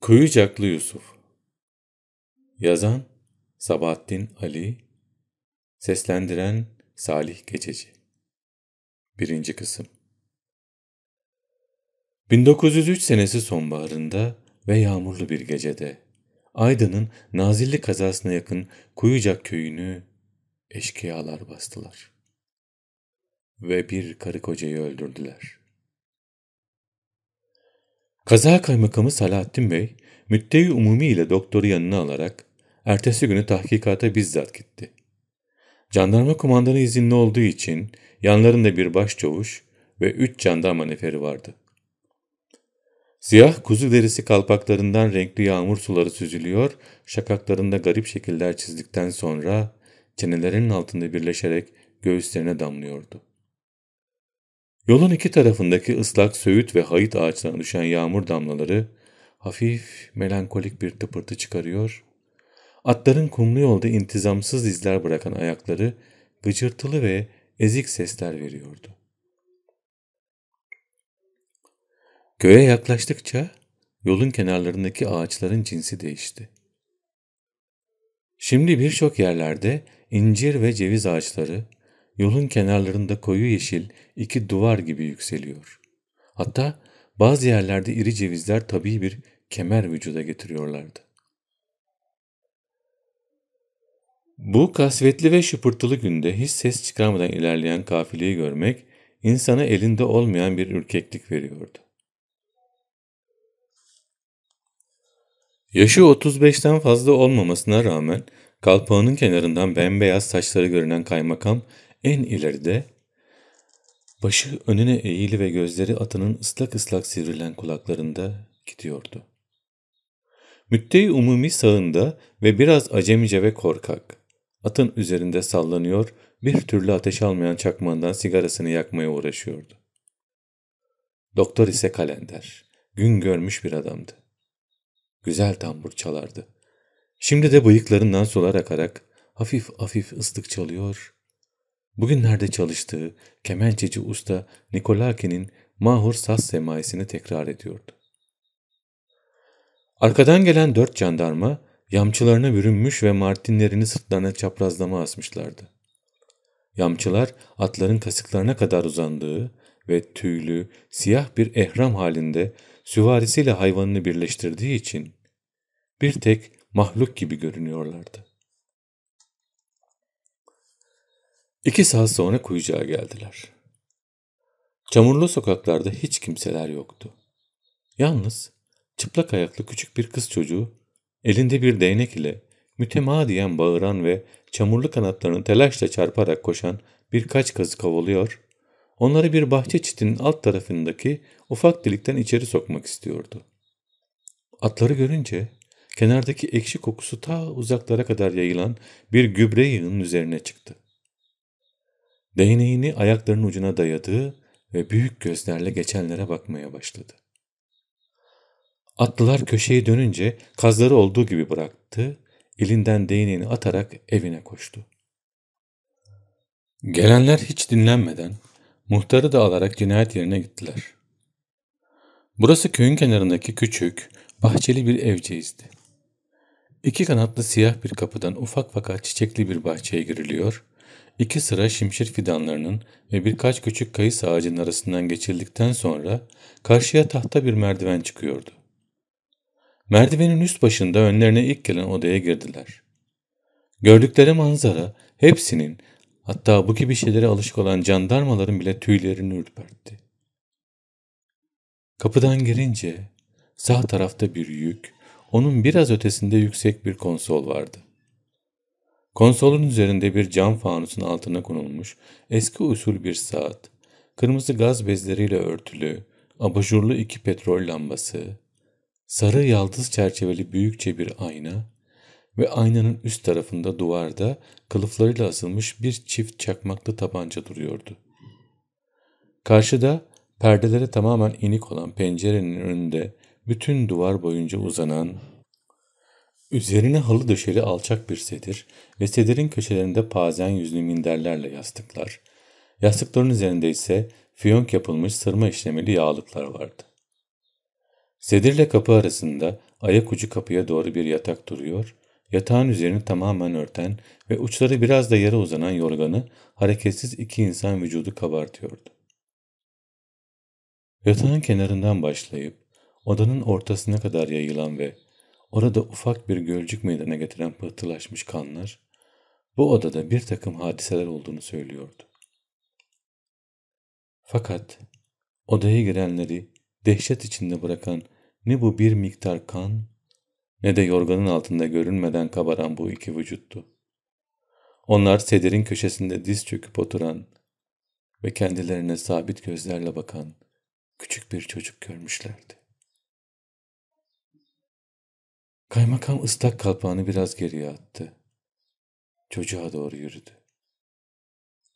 Kuyucaklı Yusuf Yazan Sabahattin Ali Seslendiren Salih Geçeci Birinci Kısım 1903 senesi sonbaharında ve yağmurlu bir gecede Aydın'ın Nazilli kazasına yakın Kuyucak köyünü eşkıyalar bastılar. Ve bir karı kocayı öldürdüler. Kaza kaymakamı Salahattin Bey, müddeyi umumi ile doktoru yanına alarak ertesi günü tahkikata bizzat gitti. Jandarma kumandanı izinli olduğu için yanlarında bir başçavuş ve üç jandarma neferi vardı. Siyah kuzu derisi kalpaklarından renkli yağmur suları süzülüyor, şakaklarında garip şekiller çizdikten sonra çenelerinin altında birleşerek göğüslerine damlıyordu. Yolun iki tarafındaki ıslak söğüt ve hayıt ağaçlarına düşen yağmur damlaları hafif melankolik bir tıpırtı çıkarıyor. Atların kumlu yolda intizamsız izler bırakan ayakları gıcırtılı ve ezik sesler veriyordu. Köye yaklaştıkça yolun kenarlarındaki ağaçların cinsi değişti. Şimdi birçok yerlerde incir ve ceviz ağaçları yolun kenarlarında koyu yeşil iki duvar gibi yükseliyor. Hatta bazı yerlerde iri cevizler tabii bir kemer vücuda getiriyorlardı. Bu kasvetli ve şıpırtılı günde hiç ses çıkarmadan ilerleyen kafileyi görmek insana elinde olmayan bir ürkeklik veriyordu. Yaşı 35'ten fazla olmamasına rağmen kalpağının kenarından bembeyaz saçları görünen kaymakam en ileride başı önüne eğili ve gözleri atının ıslak ıslak sivrilen kulaklarında gidiyordu. Müttei umumi sağında ve biraz acemice ve korkak. Atın üzerinde sallanıyor, bir türlü ateş almayan çakmağından sigarasını yakmaya uğraşıyordu. Doktor ise kalender. Gün görmüş bir adamdı. Güzel tambur çalardı. Şimdi de bıyıklarından sular akarak hafif hafif ıslık çalıyor, Bugünlerde çalıştığı kemençeci usta Nikolaki'nin mahur saz semaisini tekrar ediyordu. Arkadan gelen dört jandarma yamçılarına bürünmüş ve martinlerini sırtlarına çaprazlama asmışlardı. Yamçılar atların kasıklarına kadar uzandığı ve tüylü, siyah bir ehram halinde süvarisiyle hayvanını birleştirdiği için bir tek mahluk gibi görünüyorlardı. İki saat sonra kuyucağa geldiler. Çamurlu sokaklarda hiç kimseler yoktu. Yalnız çıplak ayaklı küçük bir kız çocuğu elinde bir değnek ile mütemadiyen bağıran ve çamurlu kanatlarını telaşla çarparak koşan birkaç kazı kovalıyor, onları bir bahçe çitinin alt tarafındaki ufak delikten içeri sokmak istiyordu. Atları görünce kenardaki ekşi kokusu ta uzaklara kadar yayılan bir gübre yığının üzerine çıktı. Değneğini ayaklarının ucuna dayadı ve büyük gözlerle geçenlere bakmaya başladı. Atlılar köşeyi dönünce kazları olduğu gibi bıraktı, elinden değneğini atarak evine koştu. Gelenler hiç dinlenmeden muhtarı da alarak cinayet yerine gittiler. Burası köyün kenarındaki küçük, bahçeli bir evceizdi. İki kanatlı siyah bir kapıdan ufak fakat çiçekli bir bahçeye giriliyor, İki sıra şimşir fidanlarının ve birkaç küçük kayısı ağacının arasından geçildikten sonra karşıya tahta bir merdiven çıkıyordu. Merdivenin üst başında önlerine ilk gelen odaya girdiler. Gördükleri manzara hepsinin hatta bu gibi şeylere alışık olan jandarmaların bile tüylerini ürpertti. Kapıdan girince sağ tarafta bir yük, onun biraz ötesinde yüksek bir konsol vardı. Konsolun üzerinde bir cam fanusun altına konulmuş eski usul bir saat, kırmızı gaz bezleriyle örtülü, abajurlu iki petrol lambası, sarı yaldız çerçeveli büyükçe bir ayna ve aynanın üst tarafında duvarda kılıflarıyla asılmış bir çift çakmaklı tabanca duruyordu. Karşıda perdelere tamamen inik olan pencerenin önünde bütün duvar boyunca uzanan Üzerine halı döşeli alçak bir sedir ve sedirin köşelerinde pazen yüzlü minderlerle yastıklar. Yastıkların üzerinde ise fiyonk yapılmış sırma işlemeli yağlıklar vardı. Sedirle kapı arasında ayak ucu kapıya doğru bir yatak duruyor, yatağın üzerini tamamen örten ve uçları biraz da yere uzanan yorganı hareketsiz iki insan vücudu kabartıyordu. Yatağın kenarından başlayıp odanın ortasına kadar yayılan ve orada ufak bir gölcük meydana getiren pıhtılaşmış kanlar, bu odada bir takım hadiseler olduğunu söylüyordu. Fakat odaya girenleri dehşet içinde bırakan ne bu bir miktar kan ne de yorganın altında görünmeden kabaran bu iki vücuttu. Onlar sedirin köşesinde diz çöküp oturan ve kendilerine sabit gözlerle bakan küçük bir çocuk görmüşlerdi. Kaymakam ıslak kalpağını biraz geriye attı. Çocuğa doğru yürüdü.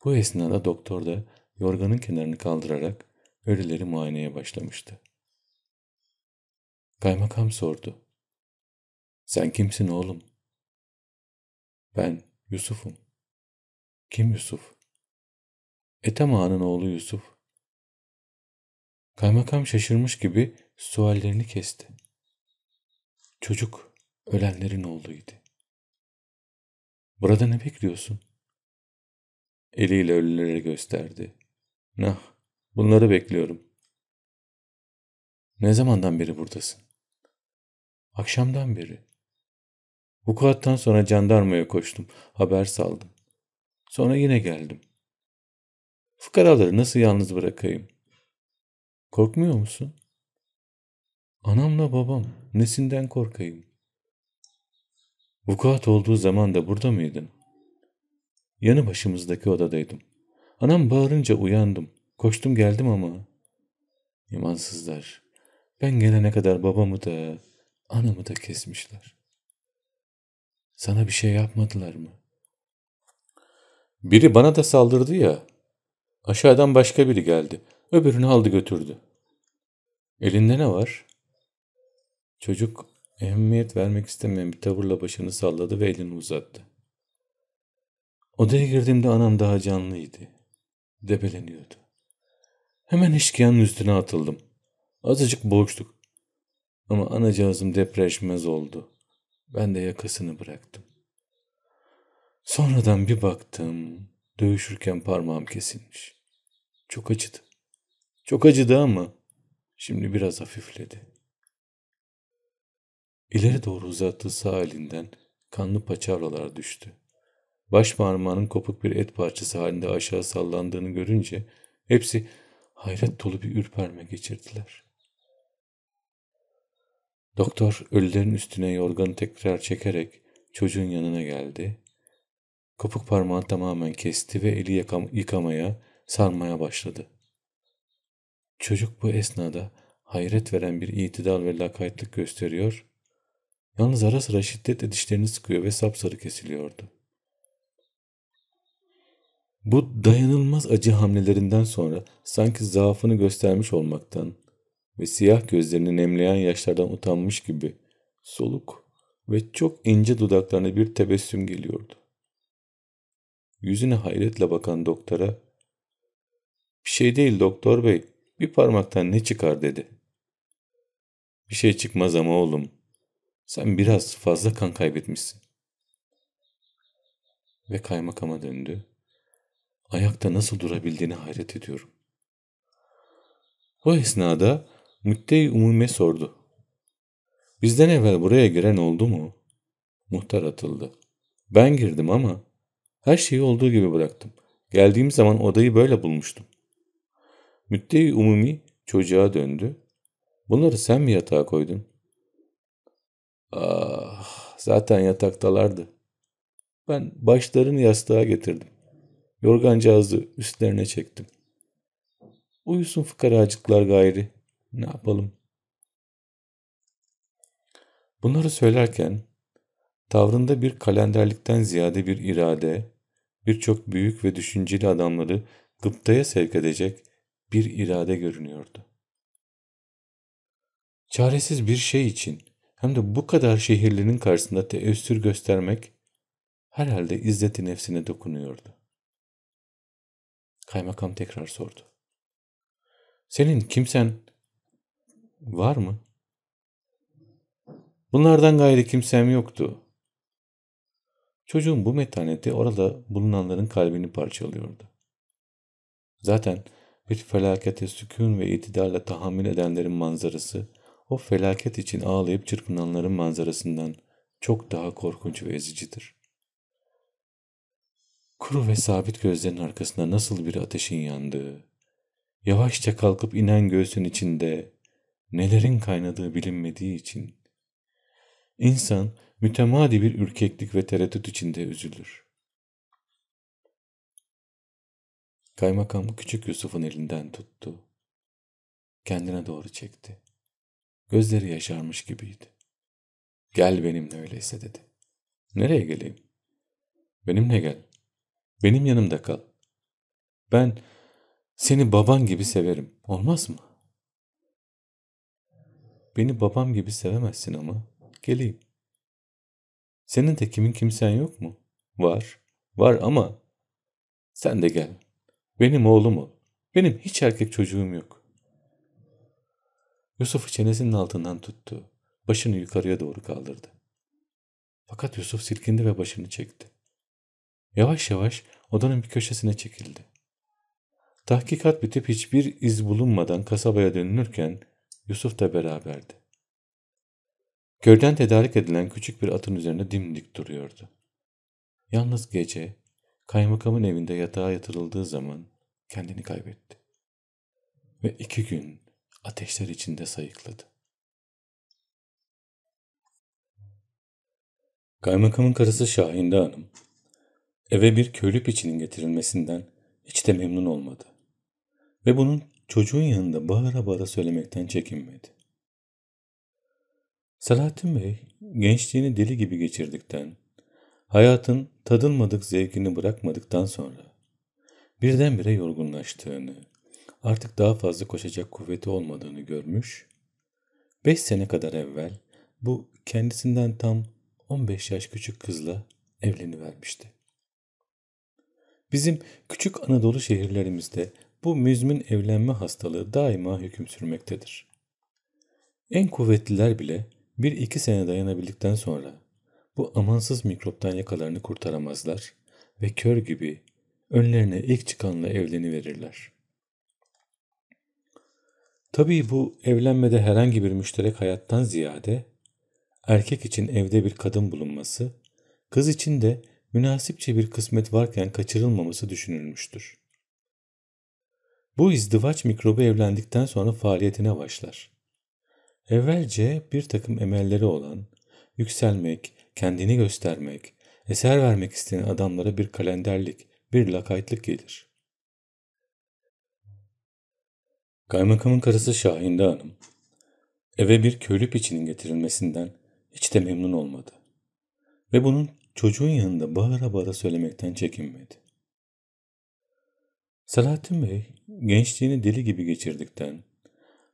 Bu esnada doktor da yorganın kenarını kaldırarak ölüleri muayeneye başlamıştı. Kaymakam sordu. Sen kimsin oğlum? Ben Yusuf'um. Kim Yusuf? Ethem Ağa'nın oğlu Yusuf. Kaymakam şaşırmış gibi suallerini kesti. Çocuk ölenlerin oğluydu. Burada ne bekliyorsun? Eliyle ölülere gösterdi. Nah, bunları bekliyorum. Ne zamandan beri buradasın? Akşamdan beri. Vukuattan sonra jandarmaya koştum, haber saldım. Sonra yine geldim. Fıkaraları nasıl yalnız bırakayım? Korkmuyor musun? Anamla babam, nesinden korkayım? Vukuat olduğu zaman da burada mıydın? Yanı başımızdaki odadaydım. Anam bağırınca uyandım. Koştum geldim ama. İmansızlar. Ben gelene kadar babamı da, anamı da kesmişler. Sana bir şey yapmadılar mı? Biri bana da saldırdı ya. Aşağıdan başka biri geldi. Öbürünü aldı götürdü. Elinde ne var? Çocuk ehemmiyet vermek istemeyen bir tavırla başını salladı ve elini uzattı. Odaya girdiğimde anam daha canlıydı. Debeleniyordu. Hemen eşkıyanın üstüne atıldım. Azıcık boğuştuk. Ama anacığızım depreşmez oldu. Ben de yakasını bıraktım. Sonradan bir baktım. Dövüşürken parmağım kesilmiş. Çok acıdı. Çok acıdı ama şimdi biraz hafifledi. İleri doğru uzattığı sağ elinden kanlı paçavralar düştü. Baş parmağının kopuk bir et parçası halinde aşağı sallandığını görünce hepsi hayret dolu bir ürperme geçirdiler. Doktor ölülerin üstüne yorganı tekrar çekerek çocuğun yanına geldi. Kopuk parmağı tamamen kesti ve eli yıkamaya, sarmaya başladı. Çocuk bu esnada hayret veren bir itidal ve lakaytlık gösteriyor Yalnız ara sıra şiddetle dişlerini sıkıyor ve sapsarı kesiliyordu. Bu dayanılmaz acı hamlelerinden sonra sanki zaafını göstermiş olmaktan ve siyah gözlerini nemleyen yaşlardan utanmış gibi soluk ve çok ince dudaklarına bir tebessüm geliyordu. Yüzüne hayretle bakan doktora ''Bir şey değil doktor bey, bir parmaktan ne çıkar?'' dedi. ''Bir şey çıkmaz ama oğlum, sen biraz fazla kan kaybetmişsin. Ve kaymakama döndü. Ayakta nasıl durabildiğini hayret ediyorum. O esnada müttey umume sordu. Bizden evvel buraya giren oldu mu? Muhtar atıldı. Ben girdim ama her şeyi olduğu gibi bıraktım. Geldiğim zaman odayı böyle bulmuştum. Müttey umumi çocuğa döndü. Bunları sen mi yatağa koydun? Ah, zaten yataktalardı. Ben başlarını yastığa getirdim. Yorgancağızı üstlerine çektim. Uyusun fıkaracıklar gayri. Ne yapalım? Bunları söylerken tavrında bir kalenderlikten ziyade bir irade, birçok büyük ve düşünceli adamları gıptaya sevk edecek bir irade görünüyordu. Çaresiz bir şey için hem de bu kadar şehirlinin karşısında teessür göstermek herhalde izzeti nefsine dokunuyordu. Kaymakam tekrar sordu. Senin kimsen var mı? Bunlardan gayri kimsem yoktu. Çocuğun bu metaneti orada bulunanların kalbini parçalıyordu. Zaten bir felakete sükun ve itidarla tahammül edenlerin manzarası, o felaket için ağlayıp çırpınanların manzarasından çok daha korkunç ve ezicidir. Kuru ve sabit gözlerin arkasında nasıl bir ateşin yandığı, yavaşça kalkıp inen göğsün içinde nelerin kaynadığı bilinmediği için, insan mütemadi bir ürkeklik ve tereddüt içinde üzülür. Kaymakam küçük Yusuf'un elinden tuttu. Kendine doğru çekti. Gözleri yaşarmış gibiydi. Gel benimle öyleyse dedi. Nereye geleyim? Benimle gel. Benim yanımda kal. Ben seni baban gibi severim. Olmaz mı? Beni babam gibi sevemezsin ama geleyim. Senin de kimin kimsen yok mu? Var. Var ama sen de gel. Benim oğlum ol. Benim hiç erkek çocuğum yok. Yusuf'u çenesinin altından tuttu. Başını yukarıya doğru kaldırdı. Fakat Yusuf silkindi ve başını çekti. Yavaş yavaş odanın bir köşesine çekildi. Tahkikat bitip hiçbir iz bulunmadan kasabaya dönülürken Yusuf da beraberdi. Köyden tedarik edilen küçük bir atın üzerinde dimdik duruyordu. Yalnız gece kaymakamın evinde yatağa yatırıldığı zaman kendini kaybetti. Ve iki gün ateşler içinde sayıkladı. Kaymakamın karısı Şahinde Hanım, eve bir köylü piçinin getirilmesinden hiç de memnun olmadı. Ve bunun çocuğun yanında bağıra bağıra söylemekten çekinmedi. Selahattin Bey, gençliğini deli gibi geçirdikten, hayatın tadılmadık zevkini bırakmadıktan sonra, birdenbire yorgunlaştığını, artık daha fazla koşacak kuvveti olmadığını görmüş, beş sene kadar evvel bu kendisinden tam 15 yaş küçük kızla evlenivermişti. Bizim küçük Anadolu şehirlerimizde bu müzmin evlenme hastalığı daima hüküm sürmektedir. En kuvvetliler bile bir iki sene dayanabildikten sonra bu amansız mikroptan yakalarını kurtaramazlar ve kör gibi önlerine ilk çıkanla evleniverirler. Tabii bu evlenmede herhangi bir müşterek hayattan ziyade erkek için evde bir kadın bulunması, kız için de münasipçe bir kısmet varken kaçırılmaması düşünülmüştür. Bu izdivaç mikrobu evlendikten sonra faaliyetine başlar. Evvelce bir takım emelleri olan, yükselmek, kendini göstermek, eser vermek isteyen adamlara bir kalenderlik, bir lakaytlık gelir. Kaymakamın karısı Şahinde Hanım, eve bir köylü piçinin getirilmesinden hiç de memnun olmadı. Ve bunun çocuğun yanında bağıra bağıra söylemekten çekinmedi. Selahattin Bey, gençliğini deli gibi geçirdikten,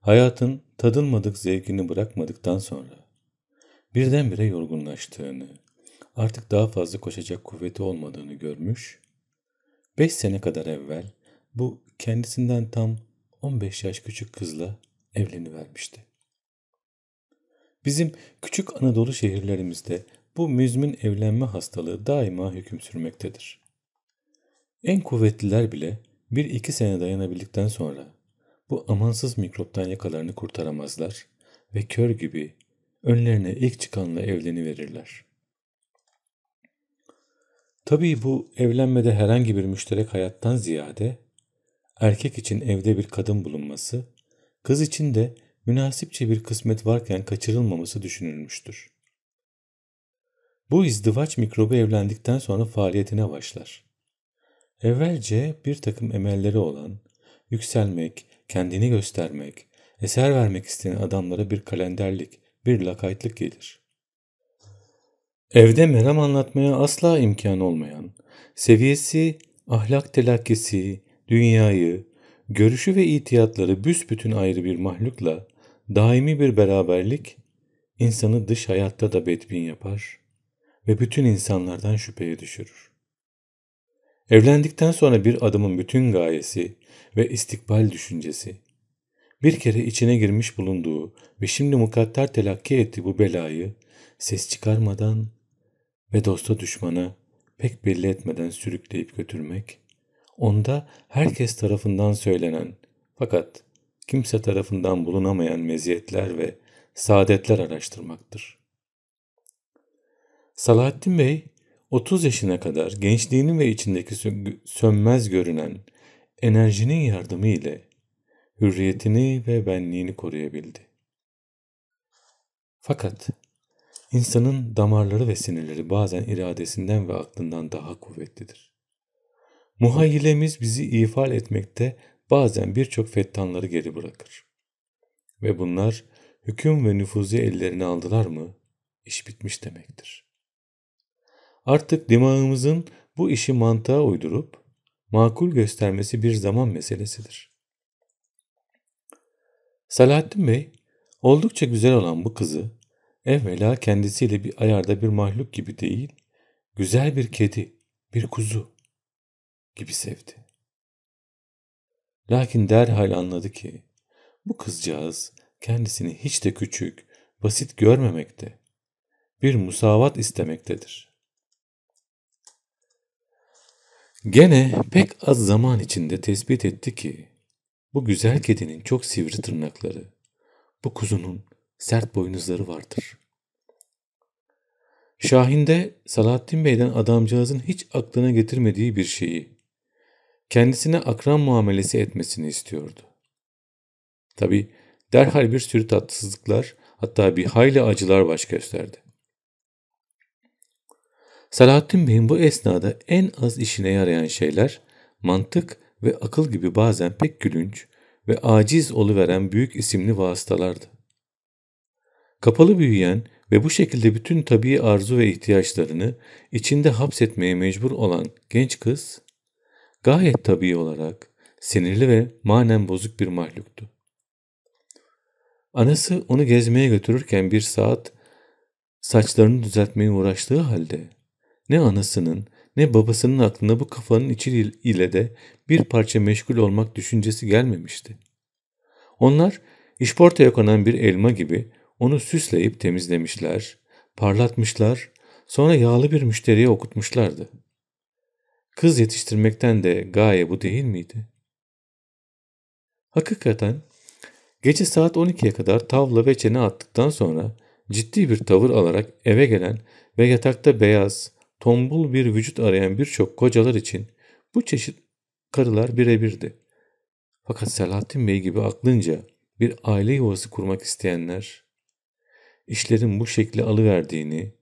hayatın tadılmadık zevkini bırakmadıktan sonra, birdenbire yorgunlaştığını, artık daha fazla koşacak kuvveti olmadığını görmüş, beş sene kadar evvel bu kendisinden tam 15 yaş küçük kızla evlenivermişti. Bizim küçük Anadolu şehirlerimizde bu müzmin evlenme hastalığı daima hüküm sürmektedir. En kuvvetliler bile bir iki sene dayanabildikten sonra bu amansız mikroptan yakalarını kurtaramazlar ve kör gibi önlerine ilk çıkanla evleniverirler. Tabii bu evlenmede herhangi bir müşterek hayattan ziyade erkek için evde bir kadın bulunması, kız için de münasipçe bir kısmet varken kaçırılmaması düşünülmüştür. Bu izdivaç mikrobu evlendikten sonra faaliyetine başlar. Evvelce bir takım emelleri olan, yükselmek, kendini göstermek, eser vermek isteyen adamlara bir kalenderlik, bir lakaytlık gelir. Evde meram anlatmaya asla imkan olmayan, seviyesi, ahlak telakkisi, dünyayı, görüşü ve itiyatları büsbütün ayrı bir mahlukla daimi bir beraberlik insanı dış hayatta da bedbin yapar ve bütün insanlardan şüpheye düşürür. Evlendikten sonra bir adamın bütün gayesi ve istikbal düşüncesi, bir kere içine girmiş bulunduğu ve şimdi mukadder telakki ettiği bu belayı ses çıkarmadan ve dosta düşmana pek belli etmeden sürükleyip götürmek, onda herkes tarafından söylenen fakat kimse tarafından bulunamayan meziyetler ve saadetler araştırmaktır. Salahattin Bey 30 yaşına kadar gençliğinin ve içindeki sönmez görünen enerjinin yardımı ile hürriyetini ve benliğini koruyabildi. Fakat insanın damarları ve sinirleri bazen iradesinden ve aklından daha kuvvetlidir. Muhayyilemiz bizi ifade etmekte bazen birçok fettanları geri bırakır. Ve bunlar hüküm ve nüfuzu ellerine aldılar mı iş bitmiş demektir. Artık dimağımızın bu işi mantığa uydurup makul göstermesi bir zaman meselesidir. Salahattin Bey oldukça güzel olan bu kızı evvela kendisiyle bir ayarda bir mahluk gibi değil, güzel bir kedi, bir kuzu gibi sevdi. Lakin derhal anladı ki bu kızcağız kendisini hiç de küçük, basit görmemekte, bir musavat istemektedir. Gene pek az zaman içinde tespit etti ki bu güzel kedinin çok sivri tırnakları, bu kuzunun sert boynuzları vardır. Şahin'de Salahattin Bey'den adamcağızın hiç aklına getirmediği bir şeyi, kendisine akran muamelesi etmesini istiyordu. Tabi derhal bir sürü tatsızlıklar hatta bir hayli acılar baş gösterdi. Salahattin Bey'in bu esnada en az işine yarayan şeyler mantık ve akıl gibi bazen pek gülünç ve aciz oluveren büyük isimli vasıtalardı. Kapalı büyüyen ve bu şekilde bütün tabii arzu ve ihtiyaçlarını içinde hapsetmeye mecbur olan genç kız, gayet tabii olarak sinirli ve manen bozuk bir mahluktu. Anası onu gezmeye götürürken bir saat saçlarını düzeltmeye uğraştığı halde ne anasının ne babasının aklına bu kafanın içi ile de bir parça meşgul olmak düşüncesi gelmemişti. Onlar işportaya konan bir elma gibi onu süsleyip temizlemişler, parlatmışlar, sonra yağlı bir müşteriye okutmuşlardı. Kız yetiştirmekten de gaye bu değil miydi? Hakikaten gece saat 12'ye kadar tavla ve çene attıktan sonra ciddi bir tavır alarak eve gelen ve yatakta beyaz, tombul bir vücut arayan birçok kocalar için bu çeşit karılar birebirdi. Fakat Selahattin Bey gibi aklınca bir aile yuvası kurmak isteyenler, işlerin bu şekli alıverdiğini,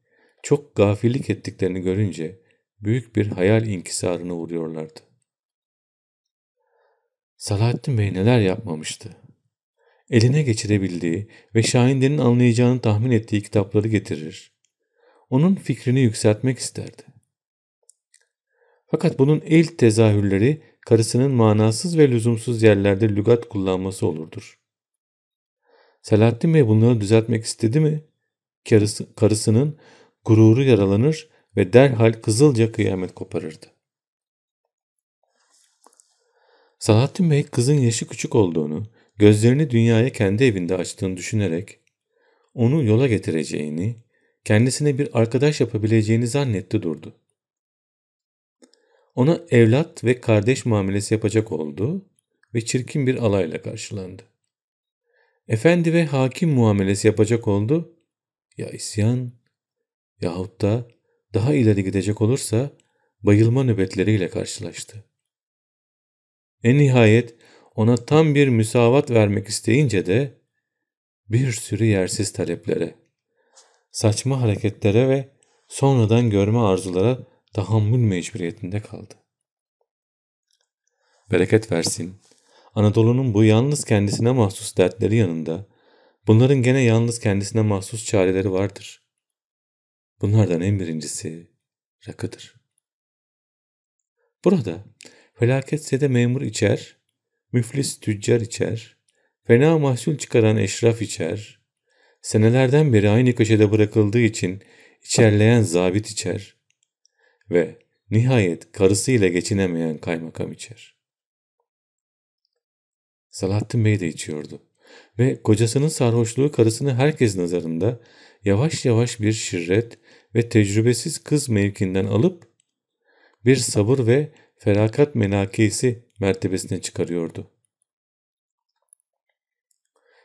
çok gafillik ettiklerini görünce büyük bir hayal inkisarına uğruyorlardı. Salahattin Bey neler yapmamıştı? Eline geçirebildiği ve Şahinde'nin anlayacağını tahmin ettiği kitapları getirir. Onun fikrini yükseltmek isterdi. Fakat bunun ilk tezahürleri karısının manasız ve lüzumsuz yerlerde lügat kullanması olurdur. Selahattin Bey bunları düzeltmek istedi mi? Karısı, karısının gururu yaralanır ve derhal kızılca kıyamet koparırdı. Salahattin Bey kızın yaşı küçük olduğunu, gözlerini dünyaya kendi evinde açtığını düşünerek onu yola getireceğini, kendisine bir arkadaş yapabileceğini zannetti durdu. Ona evlat ve kardeş muamelesi yapacak oldu ve çirkin bir alayla karşılandı. Efendi ve hakim muamelesi yapacak oldu, ya isyan yahut da daha ileri gidecek olursa bayılma nöbetleriyle karşılaştı. En nihayet ona tam bir müsavat vermek isteyince de bir sürü yersiz taleplere, saçma hareketlere ve sonradan görme arzulara tahammül mecburiyetinde kaldı. Bereket versin, Anadolu'nun bu yalnız kendisine mahsus dertleri yanında bunların gene yalnız kendisine mahsus çareleri vardır. Bunlardan en birincisi rakıdır. Burada felaketse de memur içer, müflis tüccar içer, fena mahsul çıkaran eşraf içer, senelerden beri aynı köşede bırakıldığı için içerleyen zabit içer ve nihayet karısıyla geçinemeyen kaymakam içer. Salahattin Bey de içiyordu. Ve kocasının sarhoşluğu karısını herkes nazarında yavaş yavaş bir şirret ve tecrübesiz kız mevkinden alıp bir sabır ve felakat menakesi mertebesine çıkarıyordu.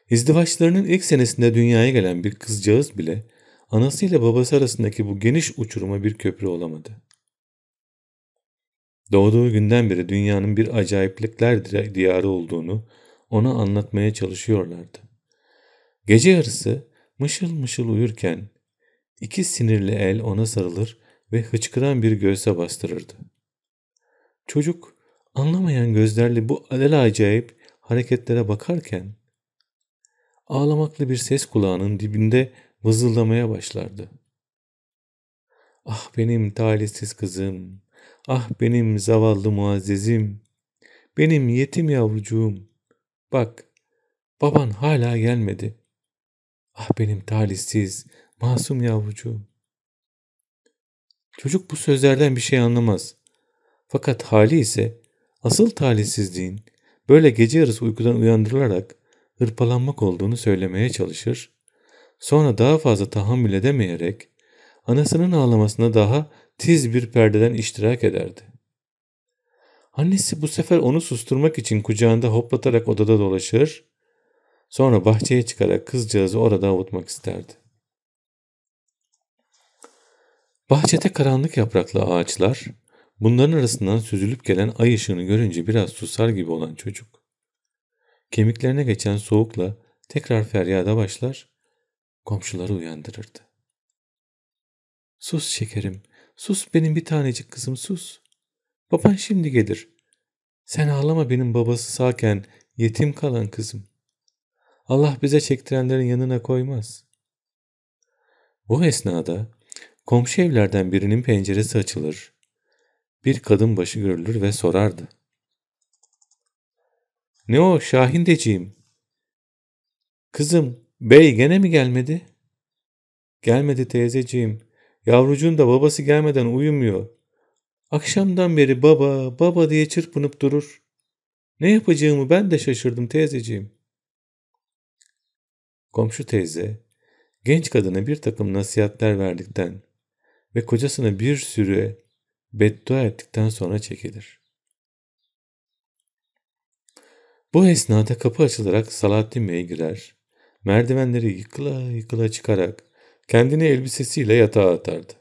İzdivaçlarının ilk senesinde dünyaya gelen bir kızcağız bile anasıyla babası arasındaki bu geniş uçuruma bir köprü olamadı. Doğduğu günden beri dünyanın bir acayiplikler diyarı olduğunu ona anlatmaya çalışıyorlardı. Gece yarısı mışıl mışıl uyurken iki sinirli el ona sarılır ve hıçkıran bir göğse bastırırdı. Çocuk anlamayan gözlerle bu alelacayip hareketlere bakarken ağlamaklı bir ses kulağının dibinde vızıldamaya başlardı. Ah benim talihsiz kızım, ah benim zavallı muazzezim, benim yetim yavrucuğum. Bak, baban hala gelmedi. Ah benim talihsiz, masum yavrucuğum. Çocuk bu sözlerden bir şey anlamaz. Fakat hali ise asıl talihsizliğin böyle gece yarısı uykudan uyandırılarak hırpalanmak olduğunu söylemeye çalışır. Sonra daha fazla tahammül edemeyerek anasının ağlamasına daha tiz bir perdeden iştirak ederdi. Annesi bu sefer onu susturmak için kucağında hoplatarak odada dolaşır, sonra bahçeye çıkarak kızcağızı orada avutmak isterdi. Bahçede karanlık yapraklı ağaçlar, bunların arasından süzülüp gelen ay ışığını görünce biraz susar gibi olan çocuk, Kemiklerine geçen soğukla tekrar feryada başlar, komşuları uyandırırdı. Sus şekerim, sus benim bir tanecik kızım sus. Baban şimdi gelir. Sen ağlama benim babası sağken yetim kalan kızım. Allah bize çektirenlerin yanına koymaz. Bu esnada komşu evlerden birinin penceresi açılır. Bir kadın başı görülür ve sorardı. Ne o Şahindeciğim? Kızım bey gene mi gelmedi? Gelmedi teyzeciğim. Yavrucuğun da babası gelmeden uyumuyor. Akşamdan beri baba baba diye çırpınıp durur. Ne yapacağımı ben de şaşırdım teyzeciğim. Komşu teyze genç kadına bir takım nasihatler verdikten ve kocasına bir sürü beddua ettikten sonra çekilir. Bu esnada kapı açılarak Salahattin Bey girer. Merdivenleri yıkıla yıkıla çıkarak kendini elbisesiyle yatağa atardı.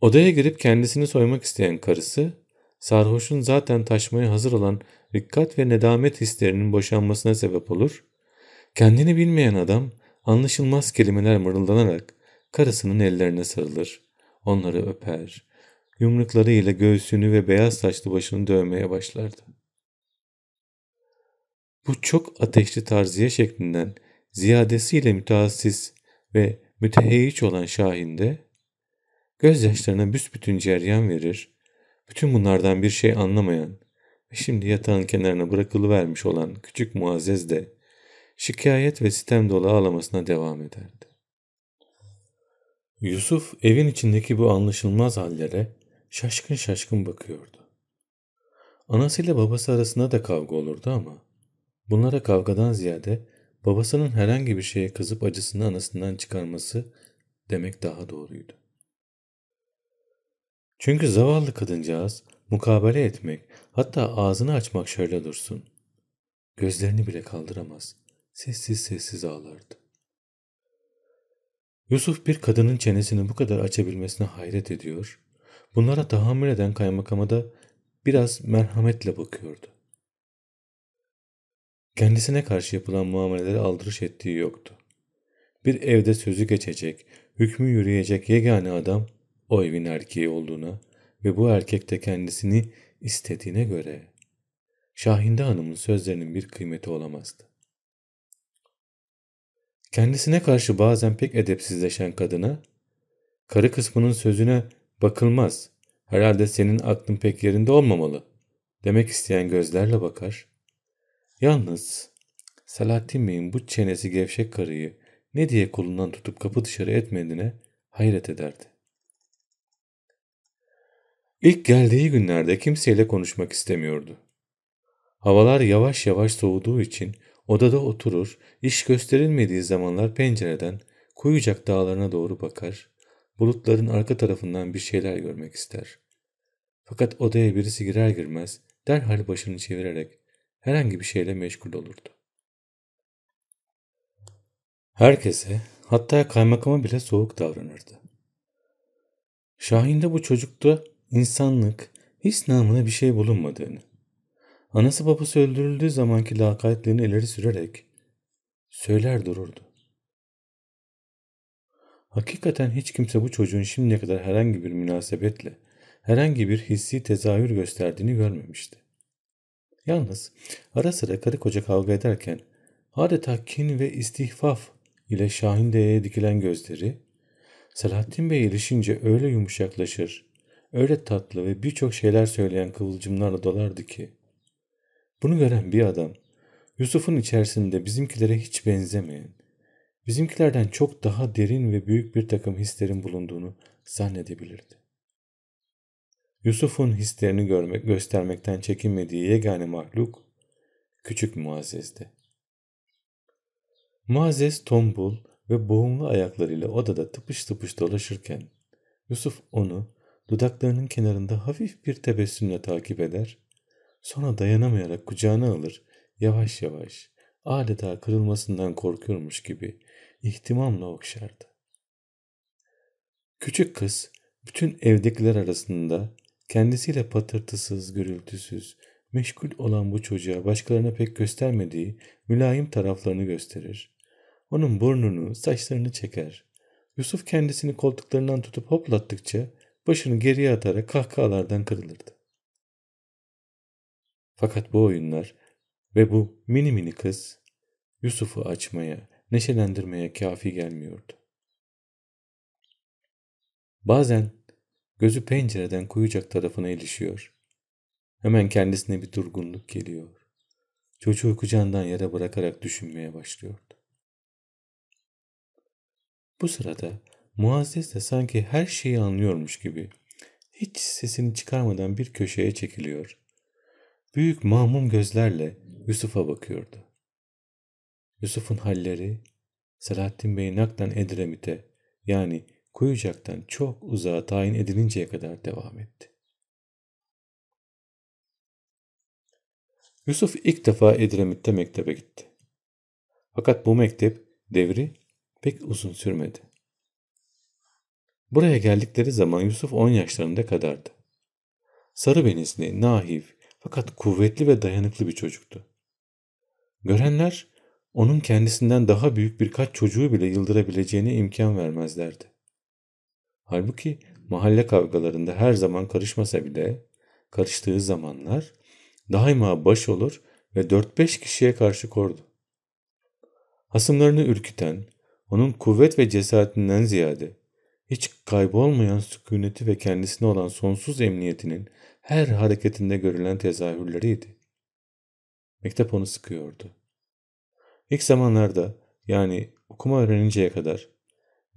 Odaya girip kendisini soymak isteyen karısı, sarhoşun zaten taşmaya hazır olan dikkat ve nedamet hislerinin boşanmasına sebep olur, kendini bilmeyen adam anlaşılmaz kelimeler mırıldanarak karısının ellerine sarılır, onları öper, yumruklarıyla göğsünü ve beyaz saçlı başını dövmeye başlardı. Bu çok ateşli tarziye şeklinden ziyadesiyle mütehassiz ve müteheyyiç olan Şahin'de gözyaşlarına büsbütün ceryan verir, bütün bunlardan bir şey anlamayan ve şimdi yatağın kenarına bırakılıvermiş olan küçük Muazzez de şikayet ve sitem dolu ağlamasına devam ederdi. Yusuf evin içindeki bu anlaşılmaz hallere şaşkın şaşkın bakıyordu. Anasıyla babası arasında da kavga olurdu ama Bunlara kavgadan ziyade babasının herhangi bir şeye kızıp acısını anasından çıkarması demek daha doğruydu. Çünkü zavallı kadıncağız mukabele etmek hatta ağzını açmak şöyle dursun. Gözlerini bile kaldıramaz. Sessiz sessiz ağlardı. Yusuf bir kadının çenesini bu kadar açabilmesine hayret ediyor. Bunlara tahammül eden kaymakama da biraz merhametle bakıyordu. Kendisine karşı yapılan muameleleri aldırış ettiği yoktu. Bir evde sözü geçecek, hükmü yürüyecek yegane adam o evin erkeği olduğuna ve bu erkek de kendisini istediğine göre Şahinde Hanım'ın sözlerinin bir kıymeti olamazdı. Kendisine karşı bazen pek edepsizleşen kadına, karı kısmının sözüne bakılmaz, herhalde senin aklın pek yerinde olmamalı demek isteyen gözlerle bakar, Yalnız Selahattin Bey'in bu çenesi gevşek karıyı ne diye kolundan tutup kapı dışarı etmediğine hayret ederdi. İlk geldiği günlerde kimseyle konuşmak istemiyordu. Havalar yavaş yavaş soğuduğu için odada oturur, iş gösterilmediği zamanlar pencereden Kuyucak dağlarına doğru bakar, bulutların arka tarafından bir şeyler görmek ister. Fakat odaya birisi girer girmez derhal başını çevirerek herhangi bir şeyle meşgul olurdu. Herkese, hatta kaymakama bile soğuk davranırdı. Şahin'de bu çocukta insanlık, his namına bir şey bulunmadığını, anası babası öldürüldüğü zamanki lakaytliğini ileri sürerek söyler dururdu. Hakikaten hiç kimse bu çocuğun şimdiye kadar herhangi bir münasebetle, herhangi bir hissi tezahür gösterdiğini görmemişti. Yalnız ara sıra karı koca kavga ederken adeta kin ve istihfaf ile Şahin Deye'ye dikilen gözleri, Selahattin Bey ilişince öyle yumuşaklaşır, öyle tatlı ve birçok şeyler söyleyen kıvılcımlarla dolardı ki, bunu gören bir adam, Yusuf'un içerisinde bizimkilere hiç benzemeyen, bizimkilerden çok daha derin ve büyük bir takım hislerin bulunduğunu zannedebilirdi. Yusuf'un hislerini görmek, göstermekten çekinmediği yegane mahluk, küçük Muazzez'di. Muazzez tombul ve boğumlu ayaklarıyla odada tıpış tıpış dolaşırken, Yusuf onu dudaklarının kenarında hafif bir tebessümle takip eder, sonra dayanamayarak kucağına alır, yavaş yavaş, adeta kırılmasından korkuyormuş gibi ihtimamla okşardı. Küçük kız bütün evdekiler arasında kendisiyle patırtısız, gürültüsüz, meşgul olan bu çocuğa başkalarına pek göstermediği mülayim taraflarını gösterir. Onun burnunu, saçlarını çeker. Yusuf kendisini koltuklarından tutup hoplattıkça başını geriye atarak kahkahalardan kırılırdı. Fakat bu oyunlar ve bu mini mini kız Yusuf'u açmaya, neşelendirmeye kafi gelmiyordu. Bazen gözü pencereden kuyucak tarafına ilişiyor. Hemen kendisine bir durgunluk geliyor. Çocuğu kucağından yere bırakarak düşünmeye başlıyordu. Bu sırada Muazzez de sanki her şeyi anlıyormuş gibi hiç sesini çıkarmadan bir köşeye çekiliyor. Büyük mamum gözlerle Yusuf'a bakıyordu. Yusuf'un halleri Selahattin Bey'in naklen Edremit'e yani Kuyucak'tan çok uzağa tayin edilinceye kadar devam etti. Yusuf ilk defa Edremit'te mektebe gitti. Fakat bu mektep devri pek uzun sürmedi. Buraya geldikleri zaman Yusuf 10 yaşlarında kadardı. Sarı benizli, nahif fakat kuvvetli ve dayanıklı bir çocuktu. Görenler onun kendisinden daha büyük birkaç çocuğu bile yıldırabileceğine imkan vermezlerdi. Halbuki mahalle kavgalarında her zaman karışmasa bile karıştığı zamanlar daima baş olur ve 4-5 kişiye karşı kordu. Hasımlarını ürküten, onun kuvvet ve cesaretinden ziyade hiç kaybolmayan sükuneti ve kendisine olan sonsuz emniyetinin her hareketinde görülen tezahürleriydi. Mektep onu sıkıyordu. İlk zamanlarda yani okuma öğreninceye kadar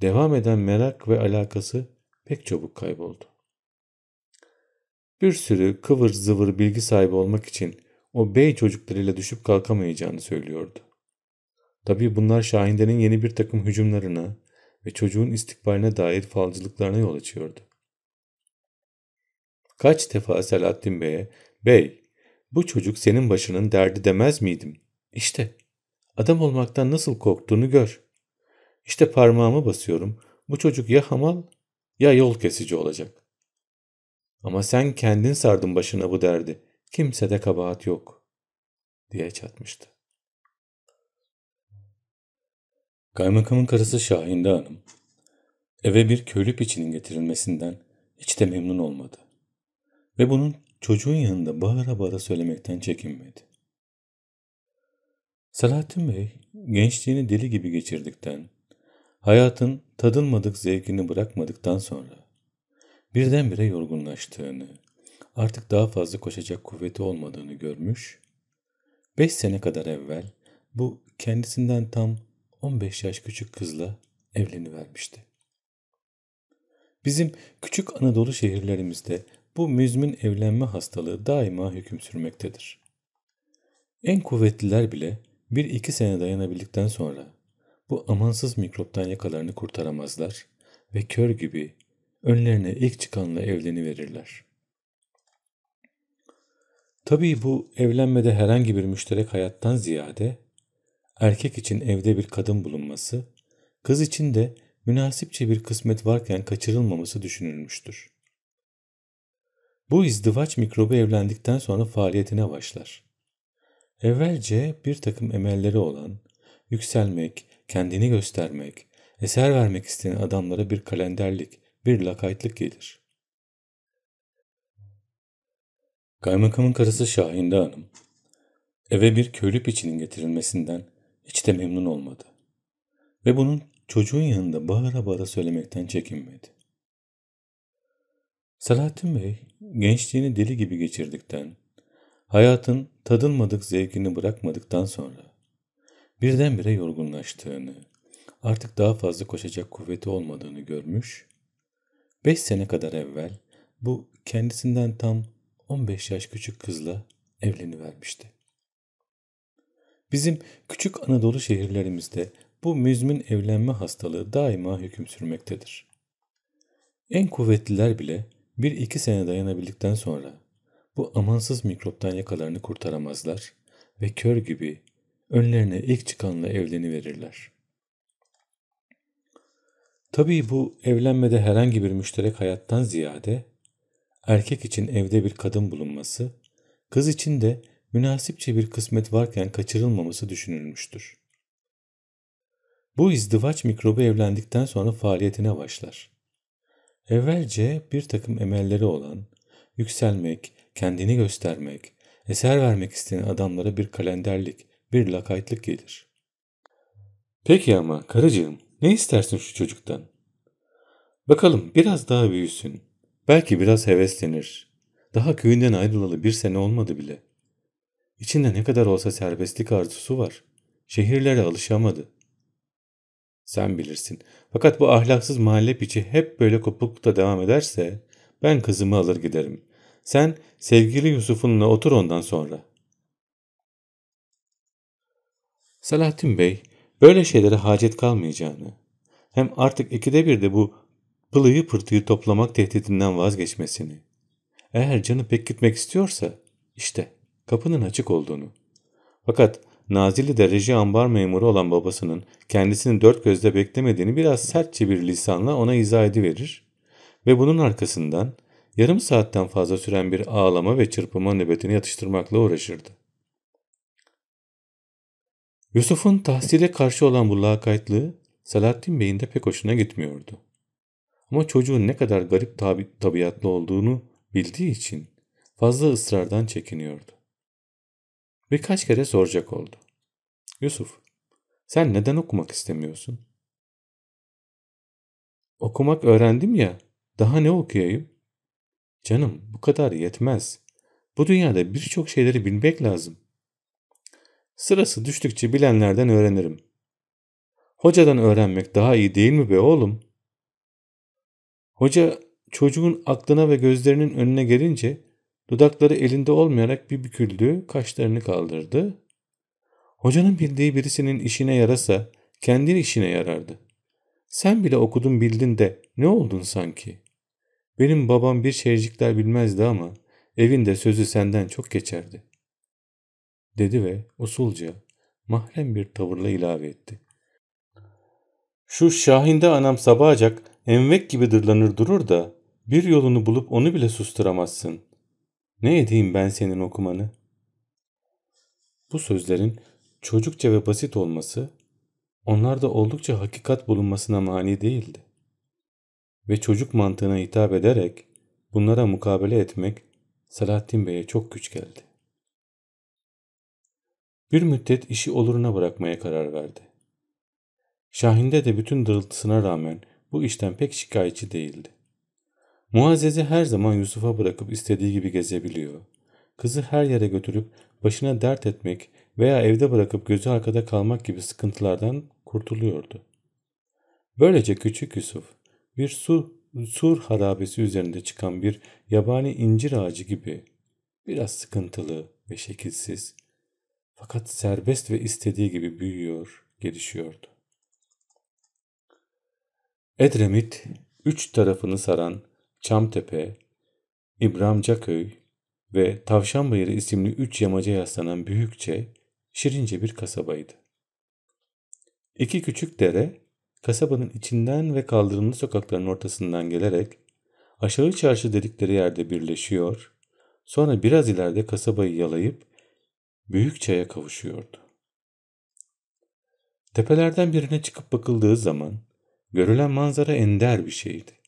devam eden merak ve alakası pek çabuk kayboldu. Bir sürü kıvır zıvır bilgi sahibi olmak için o bey çocuklarıyla düşüp kalkamayacağını söylüyordu. Tabii bunlar Şahinde'nin yeni bir takım hücumlarına ve çocuğun istikbaline dair falcılıklarına yol açıyordu. Kaç defa Selahattin Bey'e, ''Bey, bu çocuk senin başının derdi demez miydim? İşte, adam olmaktan nasıl korktuğunu gör. İşte parmağımı basıyorum, bu çocuk ya hamal ya yol kesici olacak. Ama sen kendin sardın başına bu derdi. Kimse de kabahat yok, diye çatmıştı. Kaymakamın karısı Şahinde Hanım, eve bir köylü piçinin getirilmesinden hiç de memnun olmadı. Ve bunun çocuğun yanında bağıra bağıra söylemekten çekinmedi. Selahattin Bey, gençliğini deli gibi geçirdikten, hayatın tadılmadık zevkini bırakmadıktan sonra, birdenbire yorgunlaştığını, artık daha fazla koşacak kuvveti olmadığını görmüş, beş sene kadar evvel bu kendisinden tam 15 yaş küçük kızla evlenivermişti. Bizim küçük Anadolu şehirlerimizde bu müzmin evlenme hastalığı daima hüküm sürmektedir. En kuvvetliler bile bir iki sene dayanabildikten sonra bu amansız mikroptan yakalarını kurtaramazlar ve kör gibi önlerine ilk çıkanla evleniverirler. Tabii bu evlenmede herhangi bir müşterek hayattan ziyade erkek için evde bir kadın bulunması, kız için de münasipçe bir kısmet varken kaçırılmaması düşünülmüştür. Bu izdivaç mikrobu evlendikten sonra faaliyetine başlar. Evvelce bir takım emelleri olan, yükselmek, kendini göstermek, eser vermek isteyen adamlara bir kalenderlik, bir lakaytlık gelir. Kaymakamın karısı Şahinde Hanım, eve bir köylü piçinin getirilmesinden hiç de memnun olmadı. Ve bunun çocuğun yanında bağıra bağıra söylemekten çekinmedi. Salahattin Bey, gençliğini deli gibi geçirdikten, hayatın tadılmadık zevkini bırakmadıktan sonra, birdenbire yorgunlaştığını, artık daha fazla koşacak kuvveti olmadığını görmüş, beş sene kadar evvel bu kendisinden tam 15 yaş küçük kızla evlenivermişti. Bizim küçük Anadolu şehirlerimizde bu müzmin evlenme hastalığı daima hüküm sürmektedir. En kuvvetliler bile bir iki sene dayanabildikten sonra bu amansız mikroptan yakalarını kurtaramazlar ve kör gibi önlerine ilk çıkanla evleniverirler. Tabii bu evlenmede herhangi bir müşterek hayattan ziyade erkek için evde bir kadın bulunması, kız için de münasipçe bir kısmet varken kaçırılmaması düşünülmüştür. Bu izdivaç mikrobu evlendikten sonra faaliyetine başlar. Evvelce bir takım emelleri olan, yükselmek, kendini göstermek, eser vermek isteyen adamlara bir kalenderlik, bir lakaytlık gelir. Peki ama karıcığım ne istersin şu çocuktan? Bakalım biraz daha büyüsün. Belki biraz heveslenir. Daha köyünden ayrılalı bir sene olmadı bile. İçinde ne kadar olsa serbestlik arzusu var. Şehirlere alışamadı. Sen bilirsin. Fakat bu ahlaksız mahalle piçi hep böyle kopuklukta devam ederse ben kızımı alır giderim. Sen sevgili Yusuf'unla otur ondan sonra. Salahattin Bey böyle şeylere hacet kalmayacağını hem artık ikide bir de bu pılıyı pırtıyı toplamak tehdidinden vazgeçmesini eğer canı pek gitmek istiyorsa işte kapının açık olduğunu fakat Nazilli'de reji ambar memuru olan babasının kendisini dört gözle beklemediğini biraz sertçe bir lisanla ona izah ediverir ve bunun arkasından yarım saatten fazla süren bir ağlama ve çırpınma nöbetini yatıştırmakla uğraşırdı. Yusuf'un tahsile karşı olan bu lakaytlığı Selahattin Bey'in de pek hoşuna gitmiyordu. Ama çocuğun ne kadar garip tabi tabiatlı olduğunu bildiği için fazla ısrardan çekiniyordu. Birkaç kere soracak oldu. Yusuf, sen neden okumak istemiyorsun? Okumak öğrendim ya, daha ne okuyayım? Canım, bu kadar yetmez. Bu dünyada birçok şeyleri bilmek lazım. Sırası düştükçe bilenlerden öğrenirim. Hocadan öğrenmek daha iyi değil mi be oğlum? Hoca çocuğun aklına ve gözlerinin önüne gelince dudakları elinde olmayarak bir büküldü, kaşlarını kaldırdı. Hocanın bildiği birisinin işine yarasa kendi işine yarardı. Sen bile okudun bildin de ne oldun sanki? Benim babam bir şeycikler bilmezdi ama evinde sözü senden çok geçerdi. Dedi ve usulca mahrem bir tavırla ilave etti. Şu Şahin'de anam sabahacak envek gibi dırlanır durur da bir yolunu bulup onu bile susturamazsın. Ne edeyim ben senin okumanı? Bu sözlerin çocukça ve basit olması onlarda oldukça hakikat bulunmasına mani değildi. Ve çocuk mantığına hitap ederek bunlara mukabele etmek Salahattin Bey'e çok güç geldi. Bir müddet işi oluruna bırakmaya karar verdi. Şahin'de de bütün dırıltısına rağmen bu işten pek şikayetçi değildi. Muazzezi her zaman Yusuf'a bırakıp istediği gibi gezebiliyor. Kızı her yere götürüp başına dert etmek veya evde bırakıp gözü arkada kalmak gibi sıkıntılardan kurtuluyordu. Böylece küçük Yusuf bir su, sur harabesi üzerinde çıkan bir yabani incir ağacı gibi biraz sıkıntılı ve şekilsiz Fakat serbest ve istediği gibi büyüyor, gelişiyordu. Edremit, üç tarafını saran Çamtepe, İbrahimcaköy ve Tavşanbayırı isimli üç yamaca yaslanan büyükçe, şirince bir kasabaydı. İki küçük dere, kasabanın içinden ve kaldırımlı sokakların ortasından gelerek aşağı çarşı dedikleri yerde birleşiyor, sonra biraz ileride kasabayı yalayıp Büyükçe'ye kavuşuyordu. Tepelerden birine çıkıp bakıldığı zaman görülen manzara ender bir şeydi.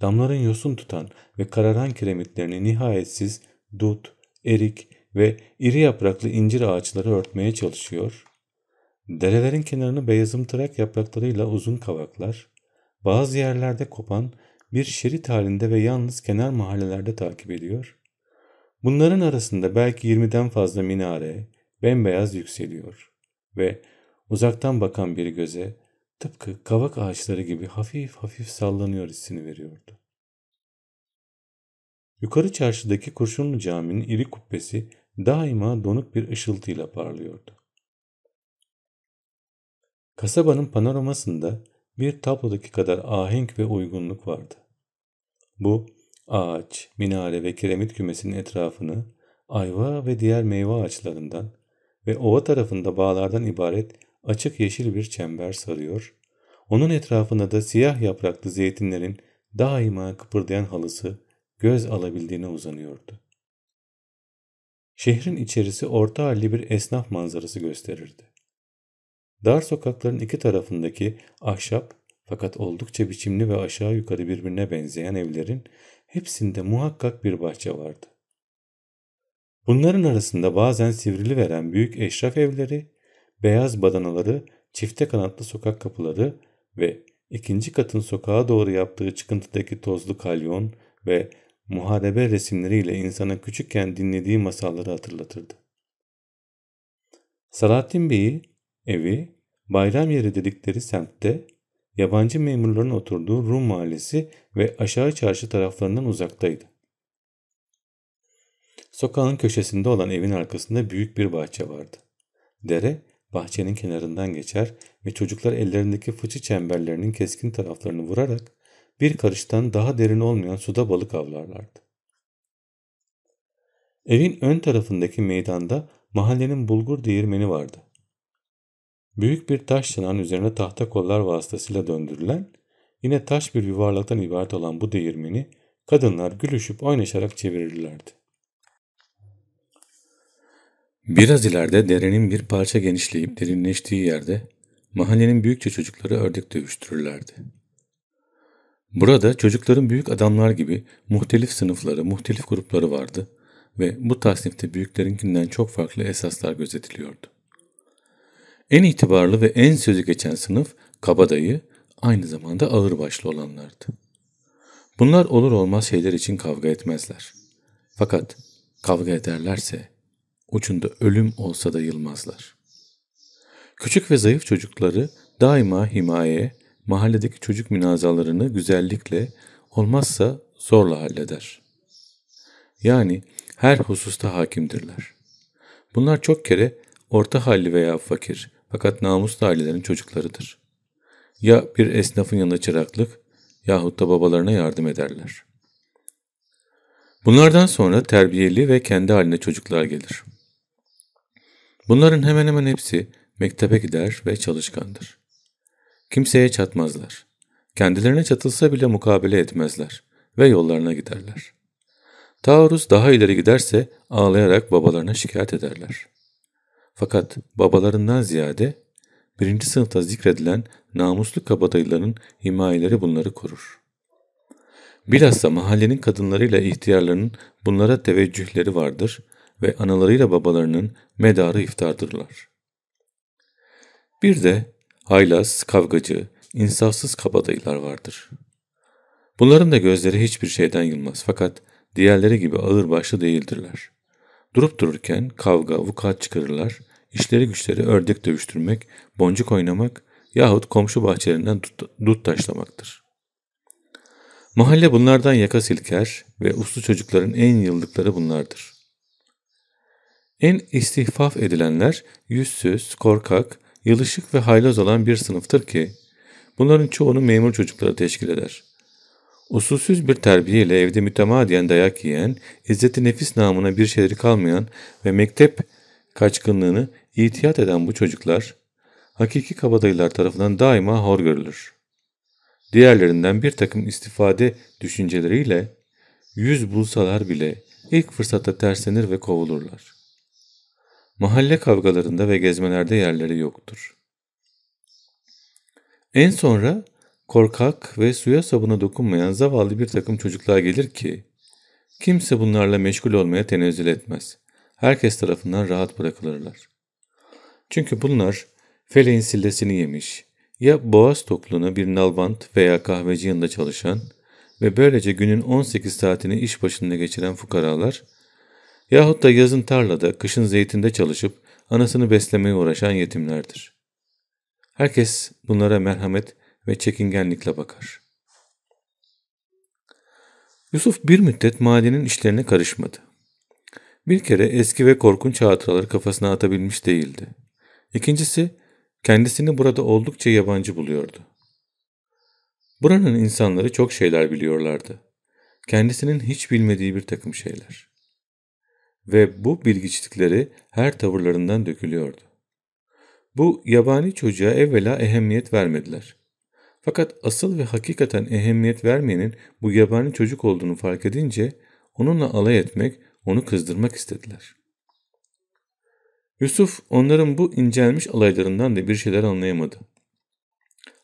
Damların yosun tutan ve kararan kiremitlerini nihayetsiz dut, erik ve iri yapraklı incir ağaçları örtmeye çalışıyor, derelerin kenarını beyazımtırak yapraklarıyla uzun kavaklar, bazı yerlerde kopan bir şerit halinde ve yalnız kenar mahallelerde takip ediyor, bunların arasında belki 20'den fazla minare bembeyaz yükseliyor ve uzaktan bakan bir göze tıpkı kavak ağaçları gibi hafif hafif sallanıyor hissini veriyordu. Yukarı çarşıdaki Kurşunlu Cami'nin iri kubbesi daima donuk bir ışıltıyla parlıyordu. Kasabanın panoramasında bir tablodaki kadar ahenk ve uygunluk vardı. Bu ağaç, minare ve kiremit kümesinin etrafını ayva ve diğer meyve ağaçlarından ve ova tarafında bağlardan ibaret açık yeşil bir çember sarıyor, onun etrafında da siyah yapraklı zeytinlerin daima kıpırdayan halısı göz alabildiğine uzanıyordu. Şehrin içerisi orta halli bir esnaf manzarası gösterirdi. Dar sokakların iki tarafındaki ahşap fakat oldukça biçimli ve aşağı yukarı birbirine benzeyen evlerin hepsinde muhakkak bir bahçe vardı. Bunların arasında bazen sivrili veren büyük eşraf evleri, beyaz badanaları, çifte kanatlı sokak kapıları ve ikinci katın sokağa doğru yaptığı çıkıntıdaki tozlu kalyon ve muharebe resimleriyle insana küçükken dinlediği masalları hatırlatırdı. Salahattin Bey'i evi bayram yeri dedikleri semtte yabancı memurların oturduğu Rum mahallesi ve aşağı çarşı taraflarından uzaktaydı. Sokağın köşesinde olan evin arkasında büyük bir bahçe vardı. Dere bahçenin kenarından geçer ve çocuklar ellerindeki fıçı çemberlerinin keskin taraflarını vurarak bir karıştan daha derin olmayan suda balık avlarlardı. Evin ön tarafındaki meydanda mahallenin bulgur değirmeni vardı. Büyük bir taş çanağın üzerine tahta kollar vasıtasıyla döndürülen, yine taş bir yuvarlaktan ibaret olan bu değirmeni kadınlar gülüşüp oynaşarak çevirirlerdi. Biraz ileride derenin bir parça genişleyip derinleştiği yerde mahallenin büyükçe çocukları ördek dövüştürürlerdi. Burada çocukların büyük adamlar gibi muhtelif sınıfları, muhtelif grupları vardı ve bu tasnifte büyüklerinkinden çok farklı esaslar gözetiliyordu. En itibarlı ve en sözü geçen sınıf kabadayı, aynı zamanda ağırbaşlı olanlardı. Bunlar olur olmaz şeyler için kavga etmezler. Fakat kavga ederlerse ucunda ölüm olsa da yılmazlar. Küçük ve zayıf çocukları daima himaye, mahalledeki çocuk münazalarını güzellikle olmazsa zorla halleder. Yani her hususta hakimdirler. Bunlar çok kere orta halli veya fakir fakat namuslu ailelerin çocuklarıdır. Ya bir esnafın yanında çıraklık yahut da babalarına yardım ederler. Bunlardan sonra terbiyeli ve kendi haline çocuklar gelir. Bunların hemen hemen hepsi mektebe gider ve çalışkandır. Kimseye çatmazlar. Kendilerine çatılsa bile mukabele etmezler ve yollarına giderler. Taarruz daha ileri giderse ağlayarak babalarına şikayet ederler. Fakat babalarından ziyade birinci sınıfta zikredilen namuslu kabadayıların himayeleri bunları korur. Bilhassa mahallenin kadınlarıyla ihtiyarlarının bunlara teveccühleri vardır ve analarıyla babalarının medarı iftardırlar. Bir de haylaz, kavgacı, insafsız kabadayılar vardır. Bunların da gözleri hiçbir şeyden yılmaz fakat diğerleri gibi ağır başlı değildirler. Durup dururken kavga, vukuat çıkarırlar, işleri güçleri ördek dövüştürmek, boncuk oynamak yahut komşu bahçelerinden dut, dut taşlamaktır. Mahalle bunlardan yaka silker ve uslu çocukların en yıldıkları bunlardır. En istihfaf edilenler yüzsüz, korkak, yılışık ve haylaz olan bir sınıftır ki bunların çoğunu memur çocukları teşkil eder. Usulsüz bir terbiyeyle evde mütemadiyen dayak yiyen, izzeti nefis namına bir şeyleri kalmayan ve mektep kaçkınlığını itiyat eden bu çocuklar, hakiki kabadayılar tarafından daima hor görülür. Diğerlerinden bir takım istifade düşünceleriyle yüz bulsalar bile ilk fırsatta terslenir ve kovulurlar. Mahalle kavgalarında ve gezmelerde yerleri yoktur. En sonra korkak ve suya sabuna dokunmayan zavallı bir takım çocuklar gelir ki, kimse bunlarla meşgul olmaya tenezzül etmez. Herkes tarafından rahat bırakılırlar. Çünkü bunlar feleğin sillesini yemiş, ya boğaz tokluğuna bir nalbant veya kahveci yanında çalışan ve böylece günün 18 saatini iş başında geçiren fukaralar, yahut da yazın tarlada, kışın zeytinde çalışıp anasını beslemeye uğraşan yetimlerdir. Herkes bunlara merhamet ve çekingenlikle bakar. Yusuf bir müddet madenin işlerine karışmadı. Bir kere eski ve korkunç hatıraları kafasına atabilmiş değildi. İkincisi, kendisini burada oldukça yabancı buluyordu. Buranın insanları çok şeyler biliyorlardı. Kendisinin hiç bilmediği bir takım şeyler. Ve bu bilgiçlikleri her tavırlarından dökülüyordu. Bu yabani çocuğa evvela ehemmiyet vermediler. Fakat asıl ve hakikaten ehemmiyet vermeyenin bu yabani çocuk olduğunu fark edince onunla alay etmek, onu kızdırmak istediler. Yusuf onların bu incelmiş alaylarından da bir şeyler anlayamadı.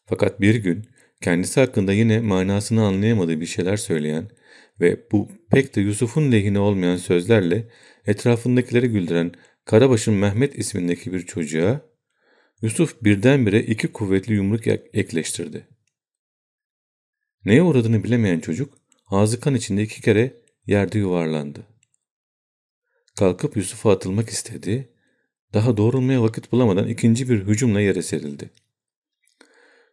Fakat bir gün kendisi hakkında yine manasını anlayamadığı bir şeyler söyleyen ve bu pek de Yusuf'un lehine olmayan sözlerle etrafındakileri güldüren Karabaş'ın Mehmet ismindeki bir çocuğa Yusuf birdenbire iki kuvvetli yumruk ekleştirdi. Neye uğradığını bilemeyen çocuk ağzı kan içinde iki kere yerde yuvarlandı. Kalkıp Yusuf'a atılmak istedi. Daha doğrulmaya vakit bulamadan ikinci bir hücumla yere serildi.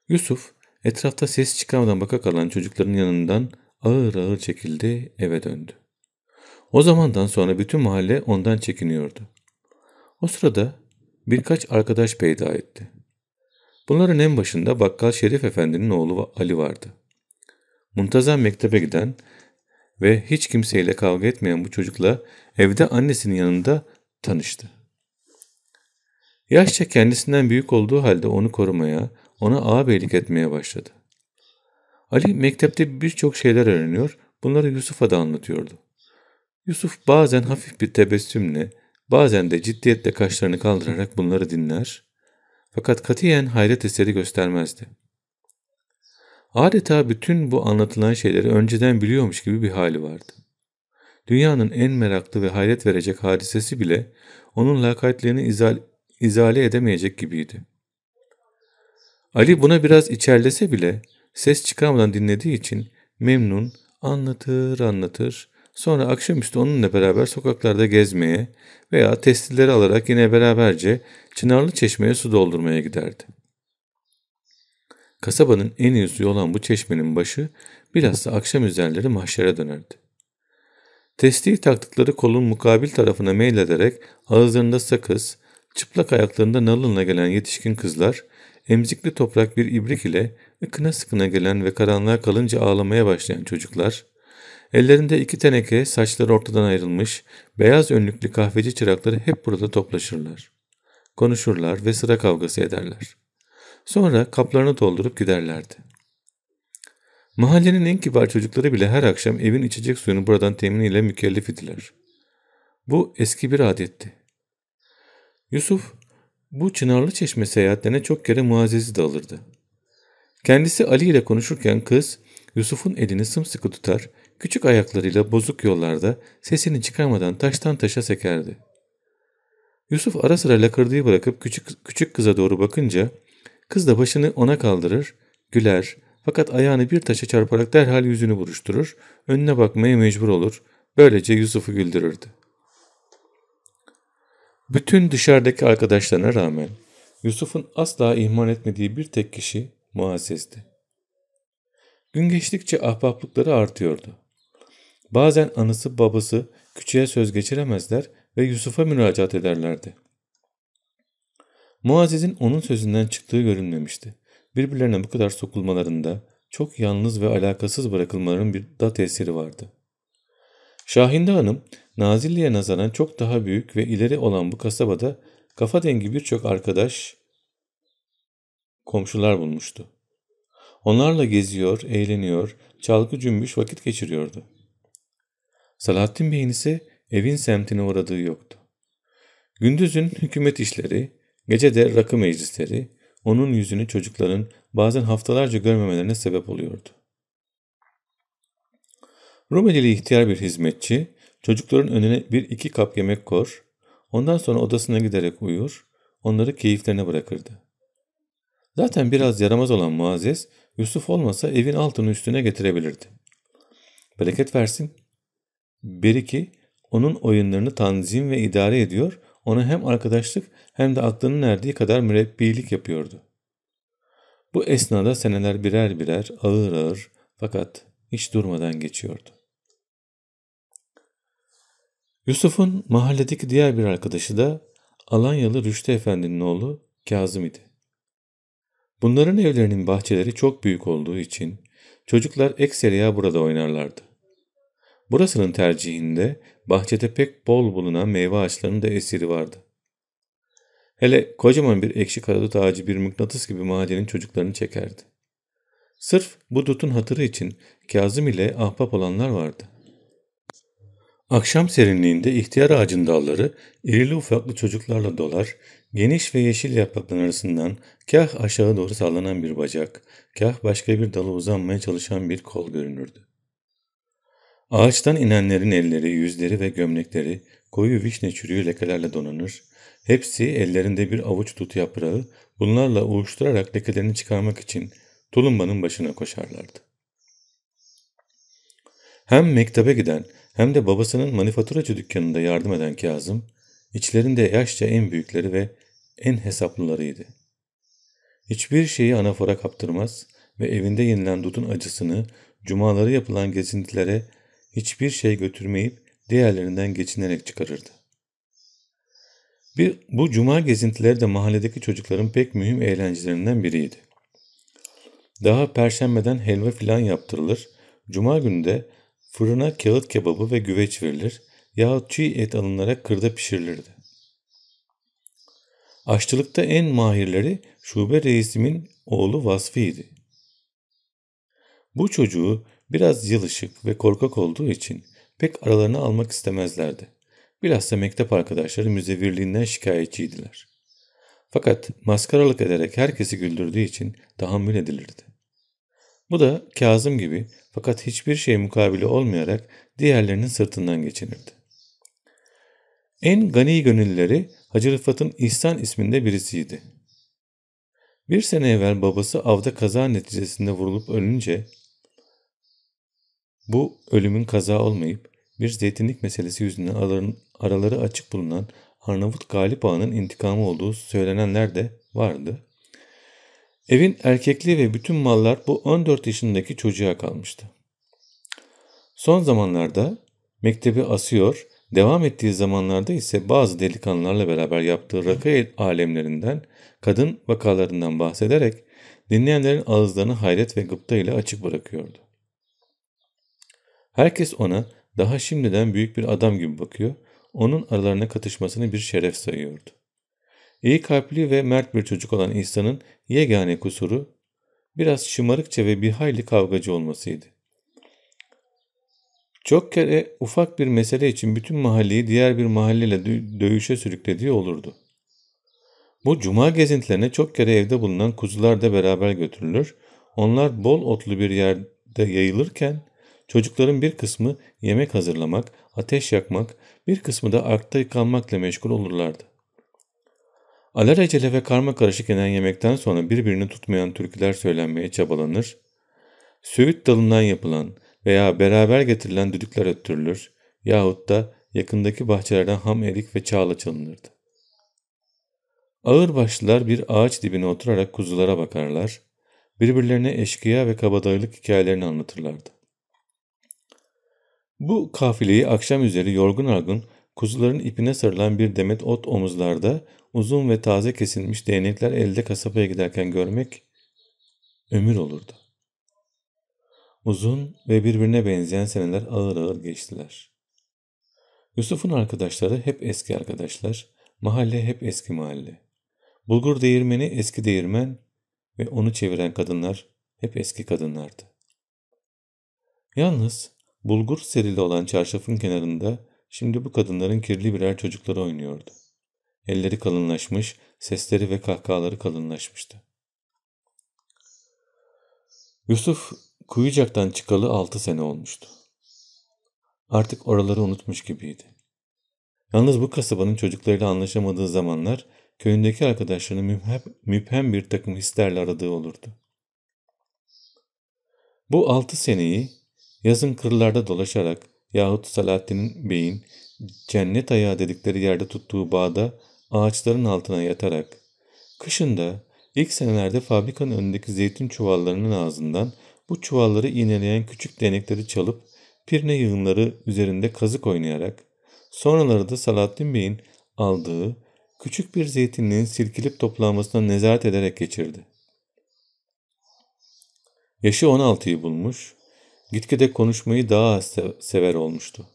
Yusuf etrafta ses çıkarmadan baka kalan çocukların yanından ağır ağır çekildi eve döndü. O zamandan sonra bütün mahalle ondan çekiniyordu. O sırada birkaç arkadaş peyda etti. Bunların en başında bakkal Şerif Efendi'nin oğlu Ali vardı. Muntazam mektebe giden ve hiç kimseyle kavga etmeyen bu çocukla evde annesinin yanında tanıştı. Yaşça kendisinden büyük olduğu halde onu korumaya, ona ağabeylik etmeye başladı. Ali mektepte birçok şeyler öğreniyor, bunları Yusuf'a da anlatıyordu. Yusuf bazen hafif bir tebessümle, bazen de ciddiyetle kaşlarını kaldırarak bunları dinler, fakat katiyen hayret eseri göstermezdi. Adeta bütün bu anlatılan şeyleri önceden biliyormuş gibi bir hali vardı. Dünyanın en meraklı ve hayret verecek hadisesi bile onun lakaytliğini izal, izale edemeyecek gibiydi. Ali buna biraz içerlese bile ses çıkarmadan dinlediği için memnun anlatır anlatır sonra akşamüstü onunla beraber sokaklarda gezmeye veya testileri alarak yine beraberce Çınarlı Çeşme'ye su doldurmaya giderdi. Kasabanın en iyi suyu olan bu çeşmenin başı bilhassa akşam üzerleri mahşere dönerdi. Testiyi taktıkları kolun mukabil tarafına meylederek ağızlarında sakız, çıplak ayaklarında nalınla gelen yetişkin kızlar, emzikli toprak bir ibrik ile ıkına sıkına gelen ve karanlığa kalınca ağlamaya başlayan çocuklar, ellerinde iki teneke saçları ortadan ayrılmış, beyaz önlüklü kahveci çırakları hep burada toplaşırlar. Konuşurlar ve sıra kavgası ederler. Sonra kaplarını doldurup giderlerdi. Mahallenin en kibar çocukları bile her akşam evin içecek suyunu buradan teminiyle mükellef idiler. Bu eski bir adetti. Yusuf bu Çınarlı Çeşme seyahatlerine çok kere Muazzez'i de alırdı. Kendisi Ali ile konuşurken kız Yusuf'un elini sımsıkı tutar, küçük ayaklarıyla bozuk yollarda sesini çıkarmadan taştan taşa sekerdi. Yusuf ara sıra lakırdığı bırakıp küçük, küçük kıza doğru bakınca kız da başını ona kaldırır, güler fakat ayağını bir taşa çarparak derhal yüzünü buruşturur, önüne bakmaya mecbur olur, böylece Yusuf'u güldürürdü. Bütün dışarıdaki arkadaşlarına rağmen Yusuf'un asla ihmal etmediği bir tek kişi Muazzez'di. Gün geçtikçe ahbaplıkları artıyordu. Bazen anısı babası küçüğe söz geçiremezler ve Yusuf'a müracaat ederlerdi. Muazzez'in onun sözünden çıktığı görünmemişti. Birbirlerine bu kadar sokulmalarında çok yalnız ve alakasız bırakılmaların bir da tesiri vardı. Şahinde Hanım, Nazilli'ye nazaran çok daha büyük ve ileri olan bu kasabada kafa dengi birçok arkadaş, komşular bulmuştu. Onlarla geziyor, eğleniyor, çalgı cümbüş vakit geçiriyordu. Salahattin Bey'in ise evin semtine uğradığı yoktu. Gündüzün hükümet işleri, gece de rakı meclisleri, onun yüzünü çocukların bazen haftalarca görmemelerine sebep oluyordu. Rumelili ihtiyar bir hizmetçi, çocukların önüne bir iki kap yemek kor, ondan sonra odasına giderek uyur, onları keyiflerine bırakırdı. Zaten biraz yaramaz olan Muazzez, Yusuf olmasa evin altını üstüne getirebilirdi. Bereket versin. Beriki onun oyunlarını tanzim ve idare ediyor, ona hem arkadaşlık hem de aklının erdiği kadar mürebbilik yapıyordu. Bu esnada seneler birer birer ağır ağır fakat hiç durmadan geçiyordu. Yusuf'un mahalledeki diğer bir arkadaşı da Alanyalı Rüştü Efendi'nin oğlu Kazım idi. Bunların evlerinin bahçeleri çok büyük olduğu için çocuklar ekseriya burada oynarlardı. Burasının tercihinde bahçede pek bol bulunan meyve ağaçlarının da esiri vardı. Hele kocaman bir ekşi karadut ağacı bir mıknatıs gibi mahallenin çocuklarını çekerdi. Sırf bu dutun hatırı için Kazım ile ahbap olanlar vardı. Akşam serinliğinde ihtiyar ağacın dalları irili ufaklı çocuklarla dolar, geniş ve yeşil yaprakların arasından kah aşağı doğru sallanan bir bacak, kah başka bir dala uzanmaya çalışan bir kol görünürdü. Ağaçtan inenlerin elleri, yüzleri ve gömlekleri koyu vişne çürüğü lekelerle donanır, hepsi ellerinde bir avuç tut yaprağı bunlarla uğuşturarak lekelerini çıkarmak için tulumbanın başına koşarlardı. Hem mektebe giden hem de babasının manifaturacı dükkanında yardım eden Kazım, içlerinde yaşça en büyükleri ve en hesaplılarıydı. Hiçbir şeyi anafora kaptırmaz ve evinde yenilen dutun acısını cumaları yapılan gezintilere hiçbir şey götürmeyip diğerlerinden geçinerek çıkarırdı. Bir, bu cuma gezintileri de mahalledeki çocukların pek mühim eğlencelerinden biriydi. Daha perşembeden helva filan yaptırılır, cuma günü de Fırına kağıt kebabı ve güveç verilir yahut çiğ et alınarak kırda pişirilirdi. Aşçılıkta en mahirleri şube reisimin oğlu Vasfi'ydi. Bu çocuğu biraz yılışık ve korkak olduğu için pek aralarına almak istemezlerdi. Bilhassa mektep arkadaşları müzevirliğinden şikayetçiydiler. Fakat maskaralık ederek herkesi güldürdüğü için tahammül edilirdi. Bu da Kazım gibi fakat hiçbir şey mukabili olmayarak diğerlerinin sırtından geçinirdi. En gani gönülleri Hacı Rıfat'ın İhsan isminde birisiydi. Bir sene evvel babası avda kaza neticesinde vurulup ölünce bu ölümün kaza olmayıp bir zeytinlik meselesi yüzünden araları açık bulunan Arnavut Galip Ağa'nın intikamı olduğu söylenenler de vardı. Evin erkekliği ve bütün mallar bu 14 yaşındaki çocuğa kalmıştı. Son zamanlarda mektebi asıyor, devam ettiği zamanlarda ise bazı delikanlılarla beraber yaptığı rakı alemlerinden, kadın vakalarından bahsederek dinleyenlerin ağızlarını hayret ve gıpta ile açık bırakıyordu. Herkes ona daha şimdiden büyük bir adam gibi bakıyor, onun aralarına katışmasını bir şeref sayıyordu. İyi kalpli ve mert bir çocuk olan İhsan'ın yegane kusuru biraz şımarıkça ve bir hayli kavgacı olmasıydı. Çok kere ufak bir mesele için bütün mahalleyi diğer bir mahalleyle dövüşe sürüklediği olurdu. Bu cuma gezintilerine çok kere evde bulunan kuzular da beraber götürülür. Onlar bol otlu bir yerde yayılırken çocukların bir kısmı yemek hazırlamak, ateş yakmak, bir kısmı da arkta yıkanmakla meşgul olurlardı. Alelacele ve karma karışık yenen yemekten sonra birbirini tutmayan türküler söylenmeye çabalanır. Söğüt dalından yapılan veya beraber getirilen düdükler öttürülür yahut da yakındaki bahçelerden ham erik ve çağla çalınırdı. Ağırbaşlılar bir ağaç dibine oturarak kuzulara bakarlar, birbirlerine eşkıya ve kabadayılık hikayelerini anlatırlardı. Bu kafileyi akşam üzeri yorgun argın kuzuların ipine sarılan bir demet ot omuzlarda, uzun ve taze kesilmiş değnekler elde kasabaya giderken görmek ömür olurdu. Uzun ve birbirine benzeyen seneler ağır ağır geçtiler. Yusuf'un arkadaşları hep eski arkadaşlar, mahalle hep eski mahalle. Bulgur değirmeni eski değirmen ve onu çeviren kadınlar hep eski kadınlardı. Yalnız bulgur serili olan çarşafın kenarında şimdi bu kadınların kirli birer çocukları oynuyordu. Elleri kalınlaşmış, sesleri ve kahkahaları kalınlaşmıştı. Yusuf Kuyucak'tan çıkalı altı sene olmuştu. Artık oraları unutmuş gibiydi. Yalnız bu kasabanın çocuklarıyla anlaşamadığı zamanlar köyündeki arkadaşlarını müphem, müphem bir takım hislerle aradığı olurdu. Bu altı seneyi yazın kırlarda dolaşarak yahut Salahattin Bey'in cennet ayağı dedikleri yerde tuttuğu bağda ağaçların altına yatarak, kışında ilk senelerde fabrikanın önündeki zeytin çuvallarının ağzından bu çuvalları iğneleyen küçük denekleri çalıp pirne yığınları üzerinde kazık oynayarak, sonraları da Salahattin Bey'in aldığı küçük bir zeytinliğin silkilip toplanmasına nezaret ederek geçirdi. Yaşı 16'yı bulmuş, gitgide konuşmayı daha az sever olmuştu.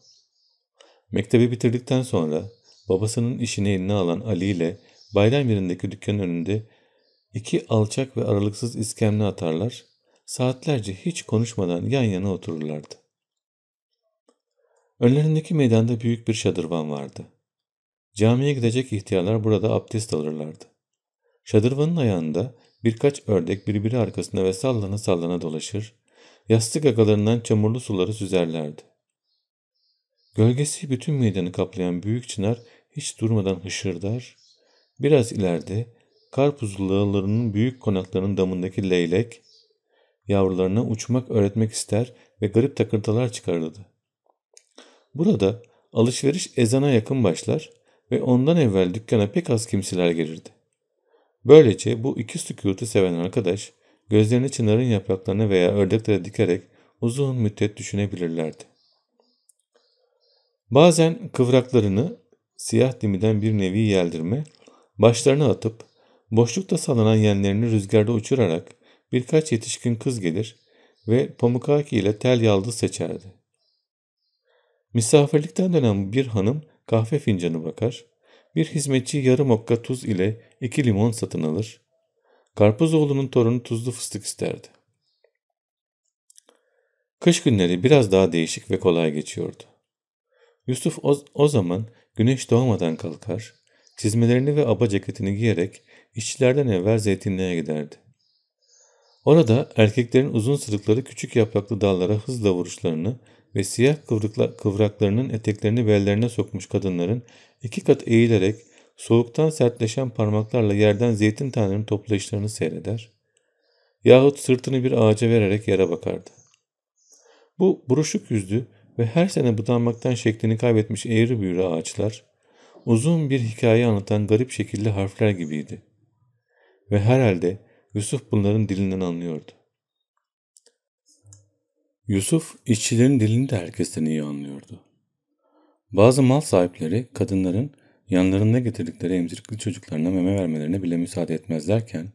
Mektebi bitirdikten sonra babasının işini eline alan Ali ile bayram yerindeki dükkanın önünde iki alçak ve aralıksız iskemle atarlar, saatlerce hiç konuşmadan yan yana otururlardı. Önlerindeki meydanda büyük bir şadırvan vardı. Camiye gidecek ihtiyarlar burada abdest alırlardı. Şadırvanın ayağında birkaç ördek birbiri arkasında ve sallana sallana dolaşır, yastık agalarından çamurlu suları süzerlerdi. Gölgesi bütün meydanı kaplayan büyük çınar hiç durmadan hışırdar, biraz ileride karpuzlularının büyük konaklarının damındaki leylek, yavrularına uçmak öğretmek ister ve garip takırtılar çıkarırdı. Burada alışveriş ezana yakın başlar ve ondan evvel dükkana pek az kimseler gelirdi. Böylece bu iki sükutu seven arkadaş gözlerini çınarın yapraklarına veya ördeklere dikerek uzun müddet düşünebilirlerdi. Bazen kıvraklarını siyah dimiden bir nevi yeldirme, başlarına atıp boşlukta sallanan yenlerini rüzgarda uçurarak birkaç yetişkin kız gelir ve pamukaki ile tel yaldız seçerdi. Misafirlikten dönen bir hanım kahve fincanı bakar, bir hizmetçi yarım okka tuz ile iki limon satın alır, Karpuzoğlu'nun torunu tuzlu fıstık isterdi. Kış günleri biraz daha değişik ve kolay geçiyordu. Yusuf o, o zaman güneş doğmadan kalkar, çizmelerini ve aba ceketini giyerek işçilerden evvel zeytinliğe giderdi. Orada erkeklerin uzun sırıkları küçük yapraklı dallara hızla vuruşlarını ve siyah kıvrıkla, kıvraklarının eteklerini bellerine sokmuş kadınların iki kat eğilerek soğuktan sertleşen parmaklarla yerden zeytin tanelerini toplayışlarını seyreder yahut sırtını bir ağaca vererek yere bakardı. Bu buruşuk yüzlü ve her sene budanmaktan şeklini kaybetmiş eğri büğrü ağaçlar uzun bir hikaye anlatan garip şekilli harfler gibiydi. Ve herhalde Yusuf bunların dilinden anlıyordu. Yusuf işçilerin dilini de herkesten iyi anlıyordu. Bazı mal sahipleri kadınların yanlarında getirdikleri emzirikli çocuklarına meme vermelerine bile müsaade etmezlerken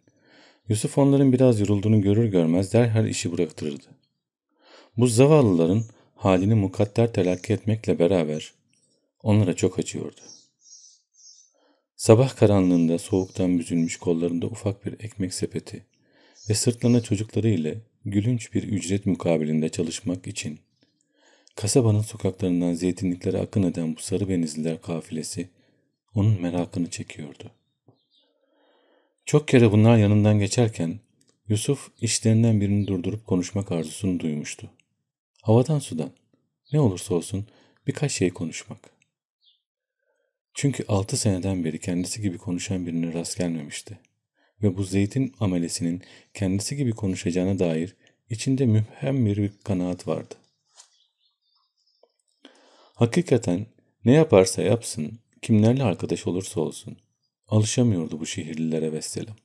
Yusuf onların biraz yorulduğunu görür görmez derhal işi bıraktırırdı. Bu zavallıların halini mukadder telakki etmekle beraber onlara çok acıyordu. Sabah karanlığında soğuktan büzülmüş kollarında ufak bir ekmek sepeti ve sırtlarına çocukları ile gülünç bir ücret mukabilinde çalışmak için kasabanın sokaklarından zeytinliklere akın eden bu sarı benizliler kafilesi onun merakını çekiyordu. Çok kere bunlar yanından geçerken Yusuf işlerinden birini durdurup konuşmak arzusunu duymuştu. Havadan sudan ne olursa olsun birkaç şey konuşmak. Çünkü altı seneden beri kendisi gibi konuşan birine rast gelmemişti. Ve bu zeytin amelesinin kendisi gibi konuşacağına dair içinde müphem bir kanaat vardı. Hakikaten ne yaparsa yapsın, kimlerle arkadaş olursa olsun, alışamıyordu bu şehirlilere vesselam.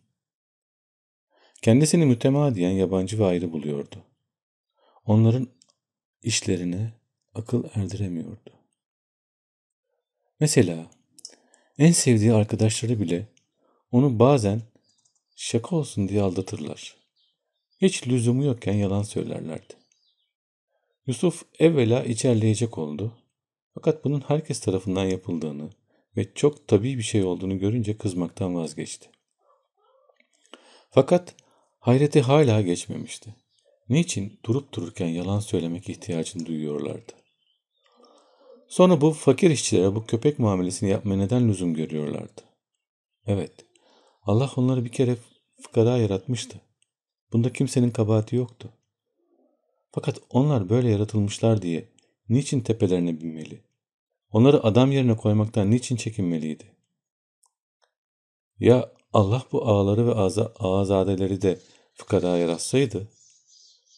Kendisini mütemadiyen yabancı ve ayrı buluyordu. Onların işlerine akıl erdiremiyordu. Mesela en sevdiği arkadaşları bile onu bazen şaka olsun diye aldatırlar. Hiç lüzumu yokken yalan söylerlerdi. Yusuf evvela içerleyecek oldu. Fakat bunun herkes tarafından yapıldığını ve çok tabii bir şey olduğunu görünce kızmaktan vazgeçti. Fakat hayreti hala geçmemişti. Niçin durup dururken yalan söylemek ihtiyacını duyuyorlardı? Sonra bu fakir işçilere bu köpek muamelesini yapmaya neden lüzum görüyorlardı? Evet, Allah onları bir kere fıkara yaratmıştı. Bunda kimsenin kabahati yoktu. Fakat onlar böyle yaratılmışlar diye niçin tepelerine binmeli? Onları adam yerine koymaktan niçin çekinmeliydi? Ya Allah bu ağları ve ağza, ağazadeleri de fıkara yaratsaydı?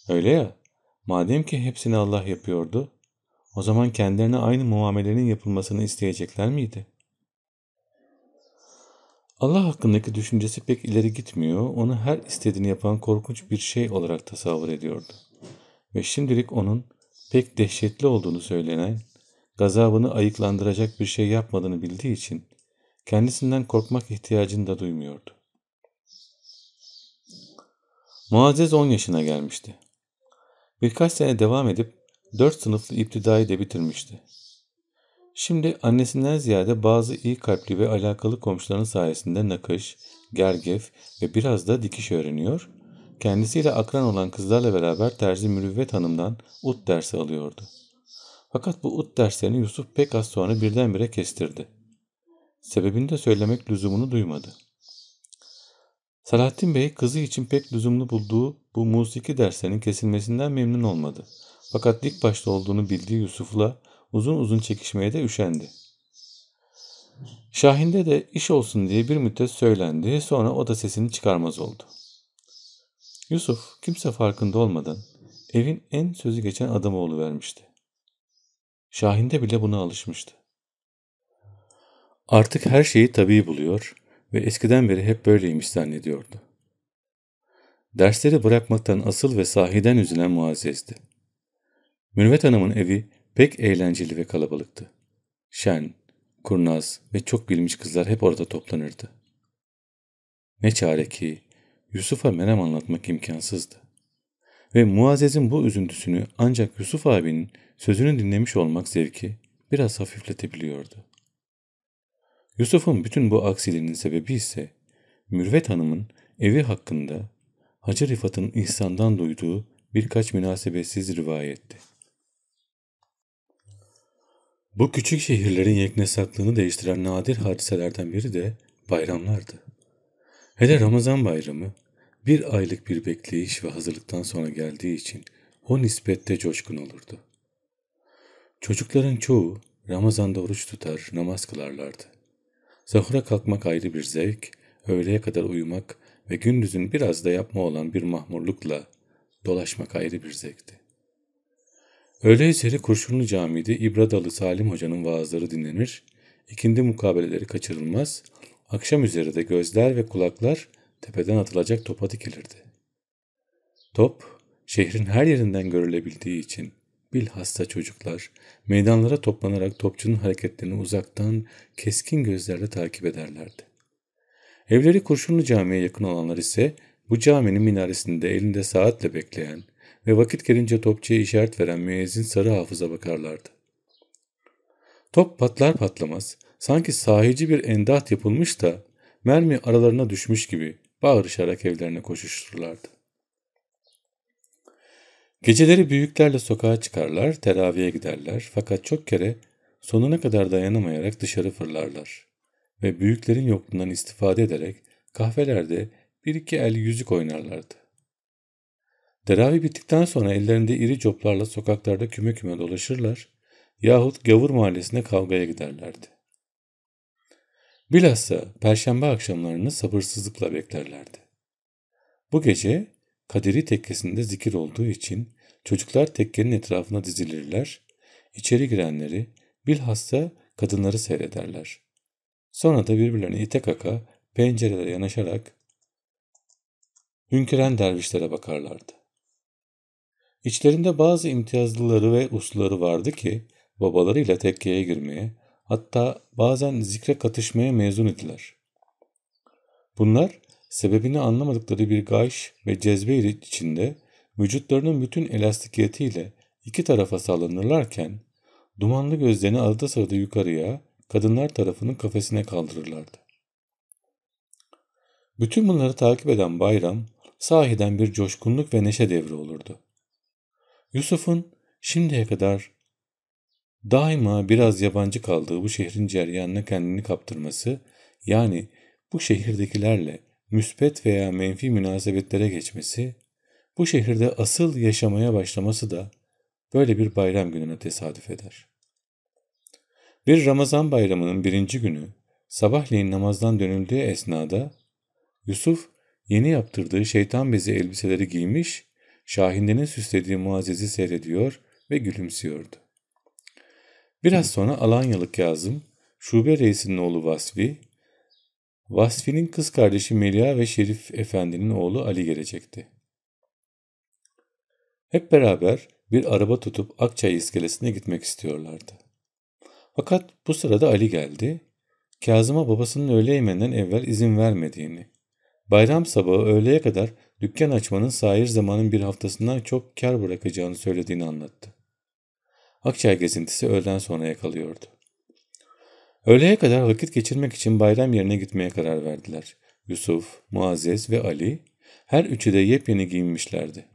Öyle ya, madem ki hepsini Allah yapıyordu, o zaman kendilerine aynı muamelenin yapılmasını isteyecekler miydi? Allah hakkındaki düşüncesi pek ileri gitmiyor, onu her istediğini yapan korkunç bir şey olarak tasavvur ediyordu. Ve şimdilik onun pek dehşetli olduğunu söylenen, gazabını ayıklandıracak bir şey yapmadığını bildiği için kendisinden korkmak ihtiyacını da duymuyordu. Muazzez 10 yaşına gelmişti. Birkaç sene devam edip dört sınıflı iptidayı de bitirmişti. Şimdi annesinden ziyade bazı iyi kalpli ve alakalı komşuların sayesinde nakış, gergef ve biraz da dikiş öğreniyor, kendisiyle akran olan kızlarla beraber Terzi Mürüvvet Hanım'dan ut dersi alıyordu. Fakat bu ut derslerini Yusuf pek az sonra birdenbire kestirdi. Sebebini de söylemek lüzumunu duymadı. Salahattin Bey kızı için pek lüzumlu bulduğu bu musiki derslerinin kesilmesinden memnun olmadı. Fakat dik başta olduğunu bildiği Yusuf'la uzun uzun çekişmeye de üşendi. Şahin'de de iş olsun diye bir müddet söylendi, sonra o da sesini çıkarmaz oldu. Yusuf kimse farkında olmadan evin en sözü geçen adamı vermişti. Şahin'de bile buna alışmıştı. Artık her şeyi tabii buluyor ve eskiden beri hep böyleymiş zannediyordu. Dersleri bırakmaktan asıl ve sahiden üzülen Muazzez'di. Mürvet Hanım'ın evi pek eğlenceli ve kalabalıktı. Şen, kurnaz ve çok bilmiş kızlar hep orada toplanırdı. Ne çare ki Yusuf'a menem anlatmak imkansızdı. Ve Muazzez'in bu üzüntüsünü ancak Yusuf abinin sözünü dinlemiş olmak zevki biraz hafifletebiliyordu. Yusuf'un bütün bu aksiliğinin sebebi ise Mürvet Hanım'ın evi hakkında Hacı Rifat'ın İhsan'dan duyduğu birkaç münasebetsiz rivayetti. Bu küçük şehirlerin yeknesaklığını değiştiren nadir hadiselerden biri de bayramlardı. Hele Ramazan bayramı bir aylık bir bekleyiş ve hazırlıktan sonra geldiği için o nispette coşkun olurdu. Çocukların çoğu Ramazan'da oruç tutar, namaz kılarlardı. Sahura kalkmak ayrı bir zevk, öğleye kadar uyumak ve gündüzün biraz da yapma olan bir mahmurlukla dolaşmak ayrı bir zevkti. Öğle üzeri Kurşunlu Camii'de İbradalı Salim Hoca'nın vaazları dinlenir, ikindi mukabeleleri kaçırılmaz, akşam üzeri de gözler ve kulaklar tepeden atılacak topa dikilirdi. Top, şehrin her yerinden görülebildiği için bilhassa çocuklar meydanlara toplanarak topçunun hareketlerini uzaktan keskin gözlerle takip ederlerdi. Evleri Kurşunlu Camii'ye yakın olanlar ise bu caminin minaresinde elinde saatle bekleyen ve vakit gelince topçuya işaret veren müezzin sarı hafıza bakarlardı. Top patlar patlamaz sanki sahici bir endat yapılmış da mermi aralarına düşmüş gibi bağırışarak evlerine koşuştururlardı. Geceleri büyüklerle sokağa çıkarlar, teraviye giderler fakat çok kere sonuna kadar dayanamayarak dışarı fırlarlar ve büyüklerin yokluğundan istifade ederek kahvelerde bir iki el yüzük oynarlardı. Teravih bittikten sonra ellerinde iri coplarla sokaklarda küme küme dolaşırlar yahut gavur mahallesine kavgaya giderlerdi. Bilhassa perşembe akşamlarını sabırsızlıkla beklerlerdi. Bu gece Kadiri tekkesinde zikir olduğu için çocuklar tekkenin etrafına dizilirler, içeri girenleri bilhassa kadınları seyrederler. Sonra da birbirlerine ite kaka pencerelere yanaşarak hünküren dervişlere bakarlardı. İçlerinde bazı imtiyazlıları ve usluları vardı ki babalarıyla tekkeye girmeye, hatta bazen zikre katışmaya mezun idiler. Bunlar sebebini anlamadıkları bir gayş ve cezbe içinde vücutlarının bütün elastikiyetiyle iki tarafa sallanırlarken dumanlı gözlerini arada sırada yukarıya kadınlar tarafının kafesine kaldırırlardı. Bütün bunları takip eden bayram sahiden bir coşkunluk ve neşe devri olurdu. Yusuf'un şimdiye kadar daima biraz yabancı kaldığı bu şehrin ceryanına kendini kaptırması yani bu şehirdekilerle müspet veya menfi münasebetlere geçmesi, bu şehirde asıl yaşamaya başlaması da böyle bir bayram gününe tesadüf eder. Bir Ramazan bayramının birinci günü sabahleyin namazdan dönüldüğü esnada Yusuf yeni yaptırdığı şeytan bezi elbiseleri giymiş, Şahinde'nin süslediği muazzezi seyrediyor ve gülümsüyordu. Biraz sonra Alanyalı Kazım, şube reisinin oğlu Vasfi, Vasfi'nin kız kardeşi Melia ve Şerif Efendi'nin oğlu Ali gelecekti. Hep beraber bir araba tutup Akçay iskelesine gitmek istiyorlardı. Fakat bu sırada Ali geldi. Kazım'a babasının öğle yemeğinden evvel izin vermediğini, bayram sabahı öğleye kadar dükkan açmanın sahir zamanın bir haftasından çok kar bırakacağını söylediğini anlattı. Akçay gezintisi öğleden sonra yakalıyordu. Öğleye kadar vakit geçirmek için bayram yerine gitmeye karar verdiler. Yusuf, Muazzez ve Ali her üçü de yepyeni giyinmişlerdi.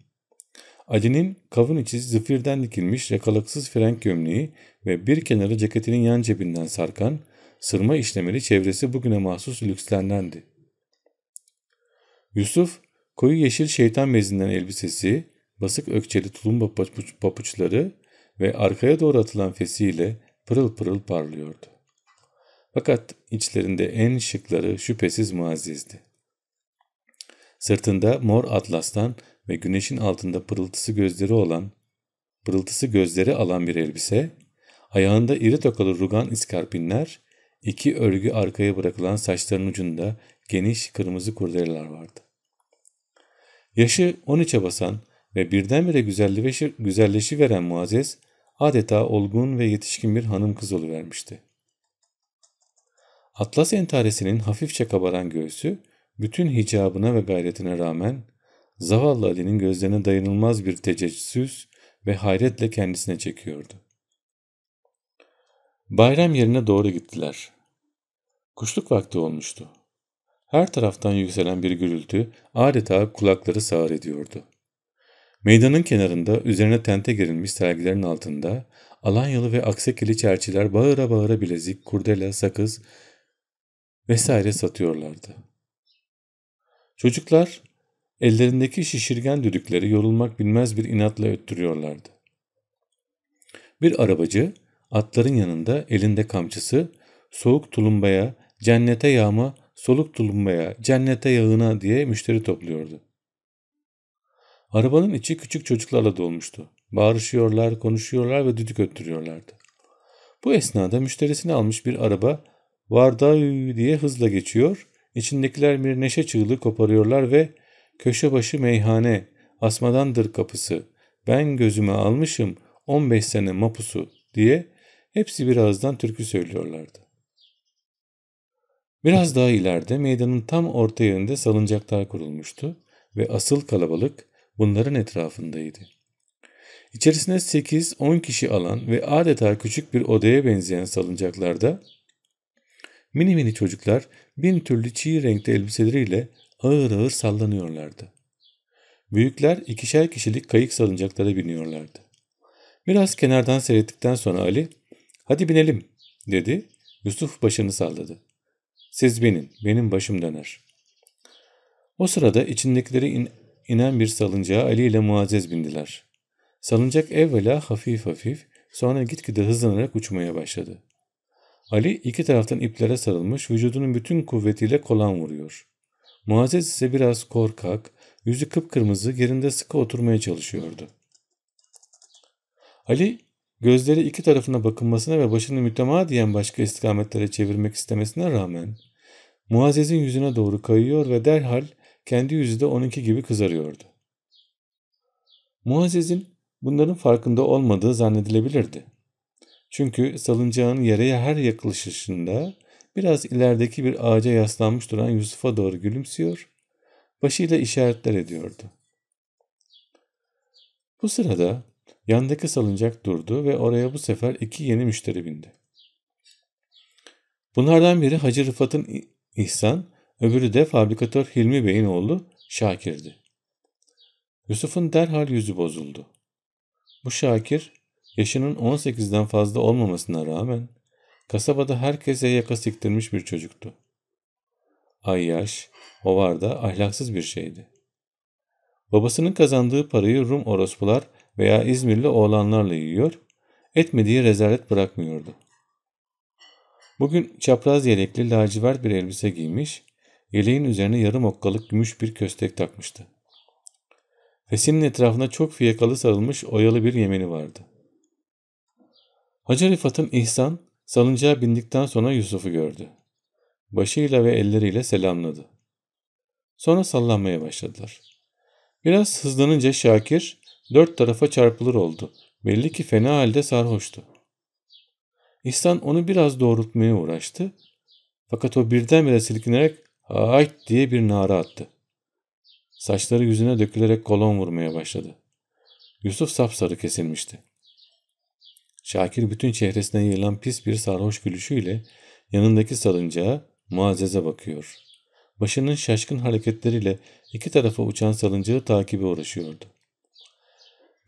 Ali'nin kavun içi zıfirden dikilmiş yakalaksız frenk gömleği ve bir kenarı ceketinin yan cebinden sarkan sırma işlemeli çevresi bugüne mahsus lükslendendi. Yusuf, koyu yeşil şeytan bezinden elbisesi, basık ökçeli tulumba papuçları ve arkaya doğru atılan fesiyle pırıl pırıl parlıyordu. Fakat içlerinde en şıkları şüphesiz Muazzez'di. Sırtında mor atlastan ve güneşin altında pırıltısı gözleri olan, pırıltısı gözleri alan bir elbise, ayağında iri tokalı rugan iskarpinler, iki örgü arkaya bırakılan saçların ucunda geniş kırmızı kurdeleler vardı. Yaşı 13'e basan ve birdenbire güzelleşi, güzelleşi veren Muazzez adeta olgun ve yetişkin bir hanım kız vermişti. Atlas entaresinin hafifçe kabaran göğsü bütün hicabına ve gayretine rağmen zavallı Ali'nin gözlerine dayanılmaz bir tecessüs ve hayretle kendisine çekiyordu. Bayram yerine doğru gittiler. Kuşluk vakti olmuştu. Her taraftan yükselen bir gürültü adeta kulakları sağır ediyordu. Meydanın kenarında üzerine tente gerilmiş sergilerin altında Alanyalı ve Aksekili çerçiler bağıra bağıra bilezik, kurdele, sakız vesaire satıyorlardı. Çocuklar ellerindeki şişirgen düdükleri yorulmak bilmez bir inatla öttürüyorlardı. Bir arabacı atların yanında elinde kamçısı soğuk tulumbaya, cennete yağma, soluk tulumbaya, cennete yağına diye müşteri topluyordu. Arabanın içi küçük çocuklarla dolmuştu. Bağırışıyorlar, konuşuyorlar ve düdük öttürüyorlardı. Bu esnada müşterisini almış bir araba Varday diye hızla geçiyor. İçindekiler bir neşe çığlığı koparıyorlar ve köşe başı meyhane, asmadandır kapısı, ben gözüme almışım 15 sene mapusu diye hepsi birazdan türkü söylüyorlardı. Biraz daha ileride meydanın tam orta yerinde salıncaklar kurulmuştu ve asıl kalabalık bunların etrafındaydı. İçerisine 8-10 kişi alan ve adeta küçük bir odaya benzeyen salıncaklarda Mini mini çocuklar bin türlü çiğ renkli elbiseleriyle ağır ağır sallanıyorlardı. Büyükler ikişer kişilik kayık salıncaklara biniyorlardı. Biraz kenardan seyrettikten sonra Ali, hadi binelim dedi. Yusuf başını salladı. Siz binin, benim başım döner. O sırada içindekileri in, inen bir salıncağa Ali ile Muazzez bindiler. Salıncak evvela hafif hafif, sonra gitgide hızlanarak uçmaya başladı. Ali iki taraftan iplere sarılmış vücudunun bütün kuvvetiyle kolan vuruyor. Muazzez ise biraz korkak, yüzü kıpkırmızı yerinde sıkı oturmaya çalışıyordu. Ali gözleri iki tarafına bakınmasına ve başını mütemadiyen başka istikametlere çevirmek istemesine rağmen Muazzez'in yüzüne doğru kayıyor ve derhal kendi yüzü de onunki gibi kızarıyordu. Muazzez'in bunların farkında olmadığı zannedilebilirdi. Çünkü salıncağın yere her yaklaşışında biraz ilerideki bir ağaca yaslanmış duran Yusuf'a doğru gülümsüyor, başıyla işaretler ediyordu. Bu sırada yandaki salıncak durdu ve oraya bu sefer iki yeni müşteri bindi. Bunlardan biri Hacı Rıfat'ın İhsan, öbürü de fabrikatör Hilmi Bey'in oğlu Şakir'di. Yusuf'un derhal yüzü bozuldu. Bu Şakir, yaşının 18'den fazla olmamasına rağmen kasabada herkese yaka siktirmiş bir çocuktu. Ayyaş, Hovarda ahlaksız bir şeydi. Babasının kazandığı parayı Rum orospular veya İzmirli oğlanlarla yiyor, etmediği rezalet bırakmıyordu. Bugün çapraz yelekli lacivert bir elbise giymiş, yeleğin üzerine yarım okkalık gümüş bir köstek takmıştı. Fesinin etrafında çok fiyakalı sarılmış oyalı bir yemeni vardı. Hacı Rıfat'ın İhsan salıncağa bindikten sonra Yusuf'u gördü. Başıyla ve elleriyle selamladı. Sonra sallanmaya başladılar. Biraz hızlanınca Şakir dört tarafa çarpılır oldu. Belli ki fena halde sarhoştu. İhsan onu biraz doğrultmaya uğraştı. Fakat o birdenbire silkinerek hayt diye bir nara attı. Saçları yüzüne dökülerek kolon vurmaya başladı. Yusuf sapsarı kesilmişti. Şakir bütün çehresine yayılan pis bir sarhoş gülüşüyle yanındaki salıncağa Muazzez'e bakıyor. Başının şaşkın hareketleriyle iki tarafa uçan salıncağı takibe uğraşıyordu.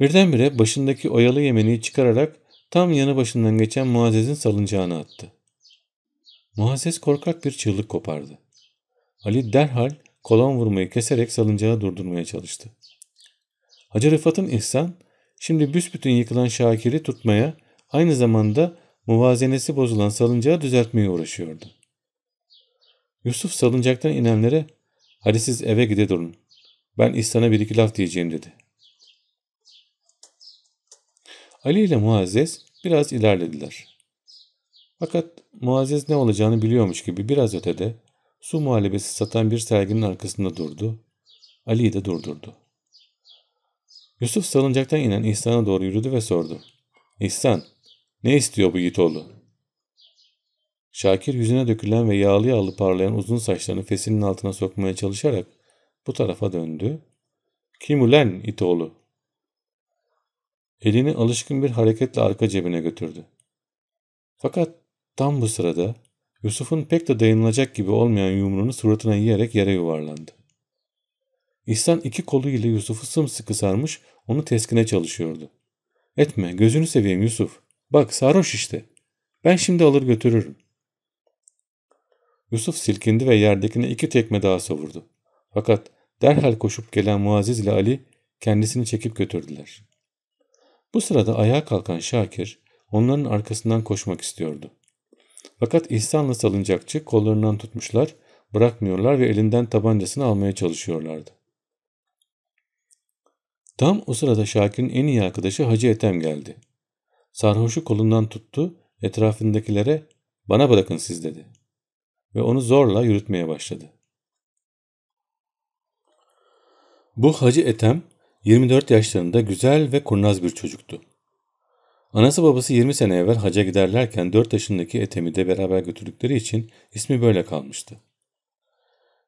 Birdenbire başındaki oyalı yemeniyi çıkararak tam yanı başından geçen Muazzez'in salıncağına attı. Muazzez korkak bir çığlık kopardı. Ali derhal kolon vurmayı keserek salıncağı durdurmaya çalıştı. Hacı Rıfat'ın İhsan şimdi büsbütün yıkılan Şakir'i tutmaya aynı zamanda muvazenesi bozulan salıncağı düzeltmeye uğraşıyordu. Yusuf salıncaktan inenlere hadi siz eve gide durun. Ben İhsan'a bir iki laf diyeceğim dedi. Ali ile Muazzez biraz ilerlediler. Fakat Muazzez ne olacağını biliyormuş gibi biraz ötede su muhallebesi satan bir serginin arkasında durdu. Ali'yi de durdurdu. Yusuf salıncaktan inen İhsan'a doğru yürüdü ve sordu. İhsan, ne istiyor bu Yiğitoğlu? Şakir yüzüne dökülen ve yağlı yağlı parlayan uzun saçlarını fesinin altına sokmaya çalışarak bu tarafa döndü. Kim ulen itoğlu? Elini alışkın bir hareketle arka cebine götürdü. Fakat tam bu sırada Yusuf'un pek de dayanılacak gibi olmayan yumruğunu suratına yiyerek yere yuvarlandı. İhsan iki kolu ile Yusuf'u sımsıkı sarmış onu teskine çalışıyordu. Etme gözünü seveyim Yusuf. Bak sarhoş işte. Ben şimdi alır götürürüm. Yusuf silkindi ve yerdekine iki tekme daha savurdu. Fakat derhal koşup gelen Muazzez ile Ali kendisini çekip götürdüler. Bu sırada ayağa kalkan Şakir onların arkasından koşmak istiyordu. Fakat İhsan'la salıncakçı kollarından tutmuşlar, bırakmıyorlar ve elinden tabancasını almaya çalışıyorlardı. Tam o sırada Şakir'in en iyi arkadaşı Hacı Etem geldi. Sarhoşu kolundan tuttu, etrafındakilere bana bırakın siz dedi. Ve onu zorla yürütmeye başladı. Bu Hacı Etem 24 yaşlarında güzel ve kurnaz bir çocuktu. Anası babası 20 sene evvel haca giderlerken 4 yaşındaki Ethem'i de beraber götürdükleri için ismi böyle kalmıştı.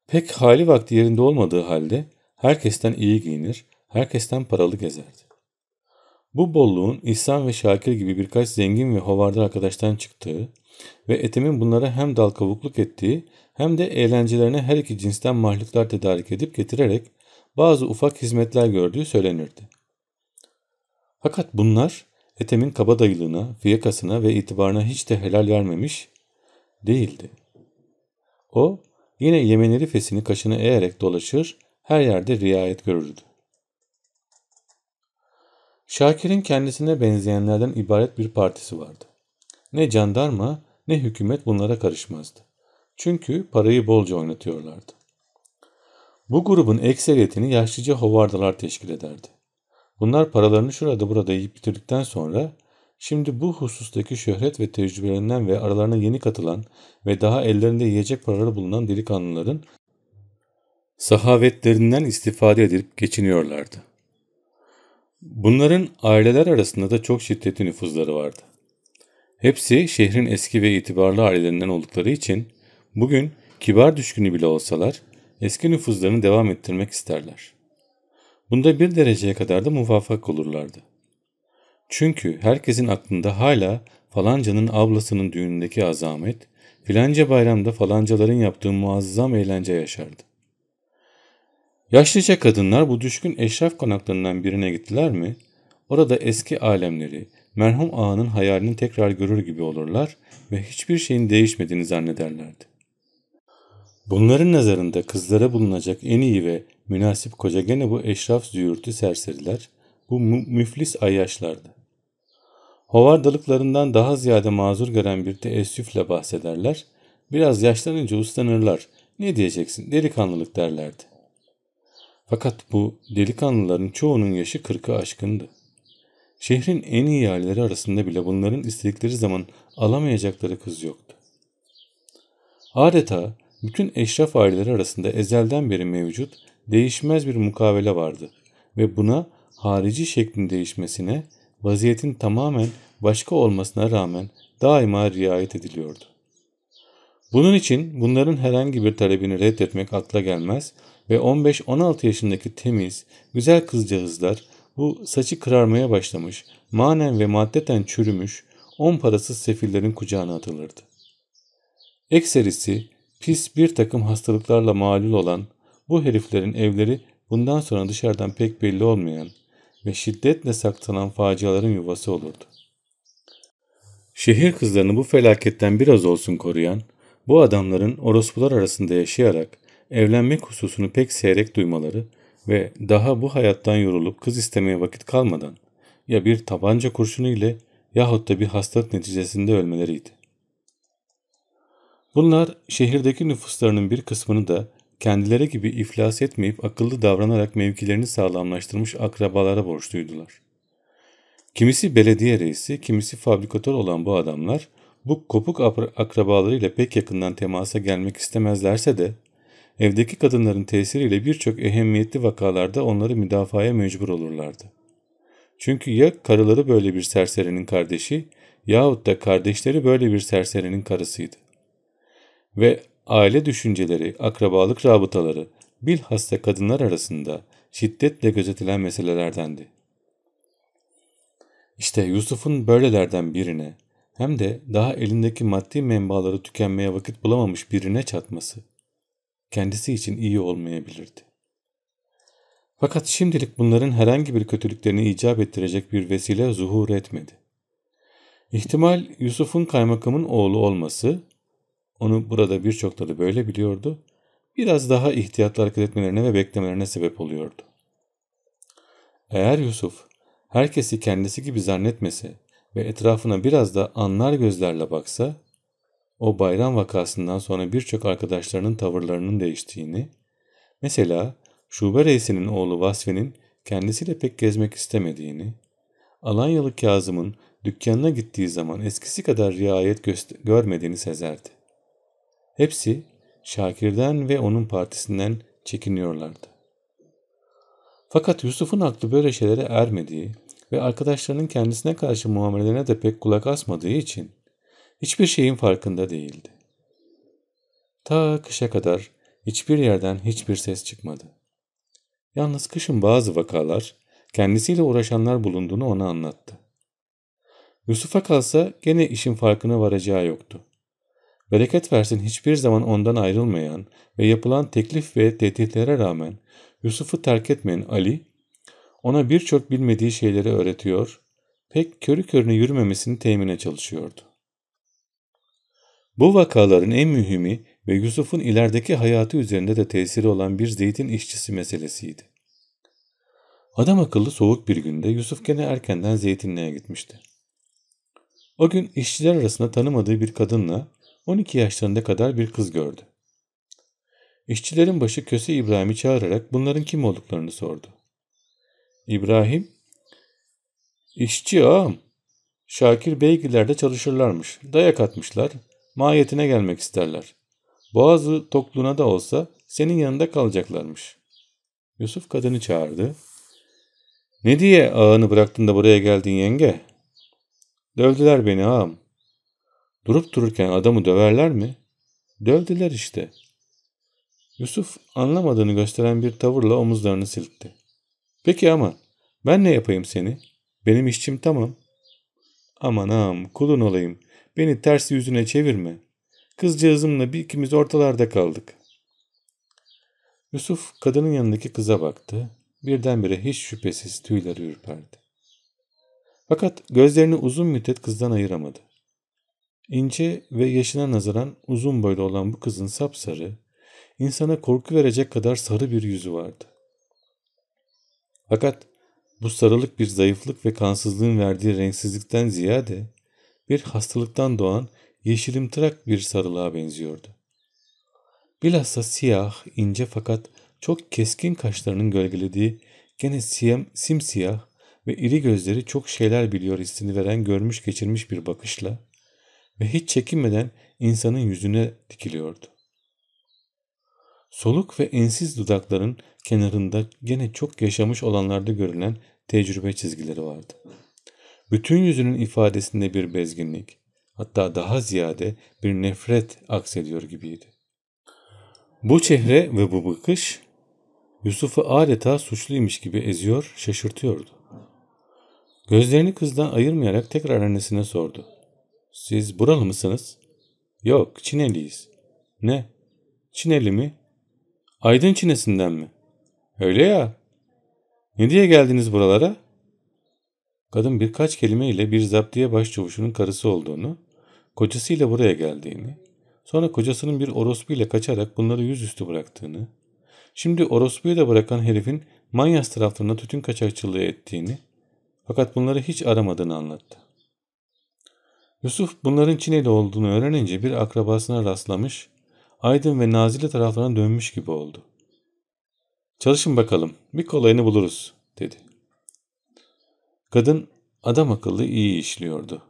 Pek hali vakti yerinde olmadığı halde herkesten iyi giyinir, herkesten paralı gezerdi. Bu bolluğun İhsan ve Şakir gibi birkaç zengin ve hovardar arkadaştan çıktığı ve Ethem'in bunlara hem dal kavukluk ettiği hem de eğlencelerine her iki cinsten mahluklar tedarik edip getirerek bazı ufak hizmetler gördüğü söylenirdi. Fakat bunlar Ethem'in kabadayılığına, fiyakasına ve itibarına hiç de helal vermemiş değildi. O yine Yemeneri fesini kaşını eğerek dolaşır, her yerde riayet görürdü. Şakir'in kendisine benzeyenlerden ibaret bir partisi vardı. Ne jandarma ne hükümet bunlara karışmazdı. Çünkü parayı bolca oynatıyorlardı. Bu grubun ekseriyetini yaşlıca hovardalar teşkil ederdi. Bunlar paralarını şurada burada yiyip bitirdikten sonra şimdi bu husustaki şöhret ve tecrübelerinden ve aralarına yeni katılan ve daha ellerinde yiyecek paraları bulunan delikanlıların sahavetlerinden istifade edip geçiniyorlardı. Bunların aileler arasında da çok şiddetli nüfuzları vardı. Hepsi şehrin eski ve itibarlı ailelerinden oldukları için bugün kibar düşkünü bile olsalar eski nüfuzlarını devam ettirmek isterler. Bunda bir dereceye kadar da muvaffak olurlardı. Çünkü herkesin aklında hala falancanın ablasının düğünündeki azamet, filanca bayramda falancaların yaptığı muazzam eğlence yaşardı. Yaşlıca kadınlar bu düşkün eşraf konaklarından birine gittiler mi, orada eski alemleri, merhum ağanın hayalini tekrar görür gibi olurlar ve hiçbir şeyin değişmediğini zannederlerdi. Bunların nazarında kızlara bulunacak en iyi ve münasip koca gene bu eşraf züğürtü serseriler, bu müflis ayyaşlardı. Hovardalıklarından daha ziyade mazur gören bir teessüfle bahsederler, biraz yaşlanınca uslanırlar, ne diyeceksin delikanlılık derlerdi. Fakat bu delikanlıların çoğunun yaşı kırkı aşkındı. Şehrin en iyi yerleri arasında bile bunların istedikleri zaman alamayacakları kız yoktu. Adeta bütün eşraf aileleri arasında ezelden beri mevcut değişmez bir mukavele vardı ve buna harici şeklin değişmesine vaziyetin tamamen başka olmasına rağmen daima riayet ediliyordu. Bunun için bunların herhangi bir talebini reddetmek akla gelmez ve 15-16 yaşındaki temiz, güzel kızcağızlar bu saçı kırarmaya başlamış, manen ve maddeten çürümüş, on parasız sefillerin kucağına atılırdı. Ekserisi pis bir takım hastalıklarla malul olan bu heriflerin evleri bundan sonra dışarıdan pek belli olmayan ve şiddetle saklanan faciaların yuvası olurdu. Şehir kızlarını bu felaketten biraz olsun koruyan, bu adamların orospular arasında yaşayarak evlenmek hususunu pek seyrek duymaları ve daha bu hayattan yorulup kız istemeye vakit kalmadan ya bir tabanca kurşunu ile yahut da bir hastalık neticesinde ölmeleriydi. Bunlar şehirdeki nüfuslarının bir kısmını da kendileri gibi iflas etmeyip akıllı davranarak mevkilerini sağlamlaştırmış akrabalara borçluydular. Kimisi belediye reisi, kimisi fabrikatör olan bu adamlar bu kopuk akrabalarıyla pek yakından temasa gelmek istemezlerse de evdeki kadınların tesiriyle birçok ehemmiyetli vakalarda onları müdafaya mecbur olurlardı. Çünkü ya karıları böyle bir serserinin kardeşi yahut da kardeşleri böyle bir serserinin karısıydı. Ve aile düşünceleri, akrabalık rabıtaları bilhassa kadınlar arasında şiddetle gözetilen meselelerdendi. İşte Yusuf'un böylelerden birine hem de daha elindeki maddi menbaları tükenmeye vakit bulamamış birine çatması kendisi için iyi olmayabilirdi. Fakat şimdilik bunların herhangi bir kötülüklerini icap ettirecek bir vesile zuhur etmedi. İhtimal Yusuf'un kaymakamın oğlu olması, onu burada birçokları böyle biliyordu, biraz daha ihtiyatlı hareket etmelerine ve beklemelerine sebep oluyordu. Eğer Yusuf herkesi kendisi gibi zannetmese ve etrafına biraz da anlar gözlerle baksa, o bayram vakasından sonra birçok arkadaşlarının tavırlarının değiştiğini, mesela şube reisinin oğlu Vasfi'nin kendisiyle pek gezmek istemediğini, Alanyalı Kazım'ın dükkanına gittiği zaman eskisi kadar riayet görmediğini sezerdi. Hepsi Şakir'den ve onun partisinden çekiniyorlardı. Fakat Yusuf'un aklı böyle şeylere ermediği ve arkadaşlarının kendisine karşı muamelelerine de pek kulak asmadığı için hiçbir şeyin farkında değildi. Ta kışa kadar hiçbir yerden hiçbir ses çıkmadı. Yalnız kışın bazı vakalar kendisiyle uğraşanlar bulunduğunu ona anlattı. Yusuf'a kalsa gene işin farkına varacağı yoktu. Bereket versin hiçbir zaman ondan ayrılmayan ve yapılan teklif ve tehditlere rağmen Yusuf'u terk etmeyen Ali, ona birçok bilmediği şeyleri öğretiyor, pek körü körüne yürümemesini temine çalışıyordu. Bu vakaların en mühimi ve Yusuf'un ilerideki hayatı üzerinde de tesiri olan bir zeytin işçisi meselesiydi. Adam akıllı soğuk bir günde Yusuf gene erkenden zeytinliğe gitmişti. O gün işçiler arasında tanımadığı bir kadınla 12 yaşlarında kadar bir kız gördü. İşçilerin başı Köse İbrahim'i çağırarak bunların kim olduklarını sordu. İbrahim, işçi ağam, Şakir Beygiller'de çalışırlarmış, dayak atmışlar, mahiyetine gelmek isterler. Boğazı tokluğuna da olsa senin yanında kalacaklarmış. Yusuf kadını çağırdı. Ne diye ağını bıraktın da buraya geldin yenge? Dövdüler beni ağam. Durup dururken adamı döverler mi? Dövdüler işte. Yusuf anlamadığını gösteren bir tavırla omuzlarını silkti. Peki ama ben ne yapayım seni? Benim işçim tamam. Aman ağam kulun olayım. Beni ters yüzüne çevirme. Kızcağızımla bir ikimiz ortalarda kaldık. Yusuf kadının yanındaki kıza baktı. Birdenbire hiç şüphesiz tüyleri ürperdi. Fakat gözlerini uzun müddet kızdan ayıramadı. İnce ve yaşına nazaran uzun boylu olan bu kızın sapsarı, insana korku verecek kadar sarı bir yüzü vardı. Fakat bu sarılık bir zayıflık ve kansızlığın verdiği renksizlikten ziyade bir hastalıktan doğan yeşilimtırak bir sarılığa benziyordu. Bilhassa siyah, ince fakat çok keskin kaşlarının gölgelediği gene siyem, simsiyah ve iri gözleri çok şeyler biliyor hissini veren görmüş geçirmiş bir bakışla ve hiç çekinmeden insanın yüzüne dikiliyordu. Soluk ve ensiz dudakların kenarında gene çok yaşamış olanlarda görülen tecrübe çizgileri vardı. Bütün yüzünün ifadesinde bir bezginlik, hatta daha ziyade bir nefret aksediyor gibiydi. Bu çehre ve bu bakış Yusuf'u adeta suçluymuş gibi eziyor, şaşırtıyordu. Gözlerini kızdan ayırmayarak tekrar annesine sordu. Siz buralı mısınız? Yok, Çineliyiz. Ne? Çineli mi? Aydın Çinesinden mi? Öyle ya. Ne diye geldiniz buralara? Kadın birkaç kelimeyle bir zaptiye başçavuşunun karısı olduğunu, kocasıyla buraya geldiğini, sonra kocasının bir orospu ile kaçarak bunları yüzüstü bıraktığını, şimdi orospuyu da bırakan herifin Manyas taraflarına tütün kaçakçılığı ettiğini, fakat bunları hiç aramadığını anlattı. Yusuf bunların Çineli olduğunu öğrenince bir akrabasına rastlamış, Aydın ve Nazilli taraflarına dönmüş gibi oldu. Çalışın bakalım, bir kolayını buluruz, dedi. Kadın adam akıllı iyi işliyordu.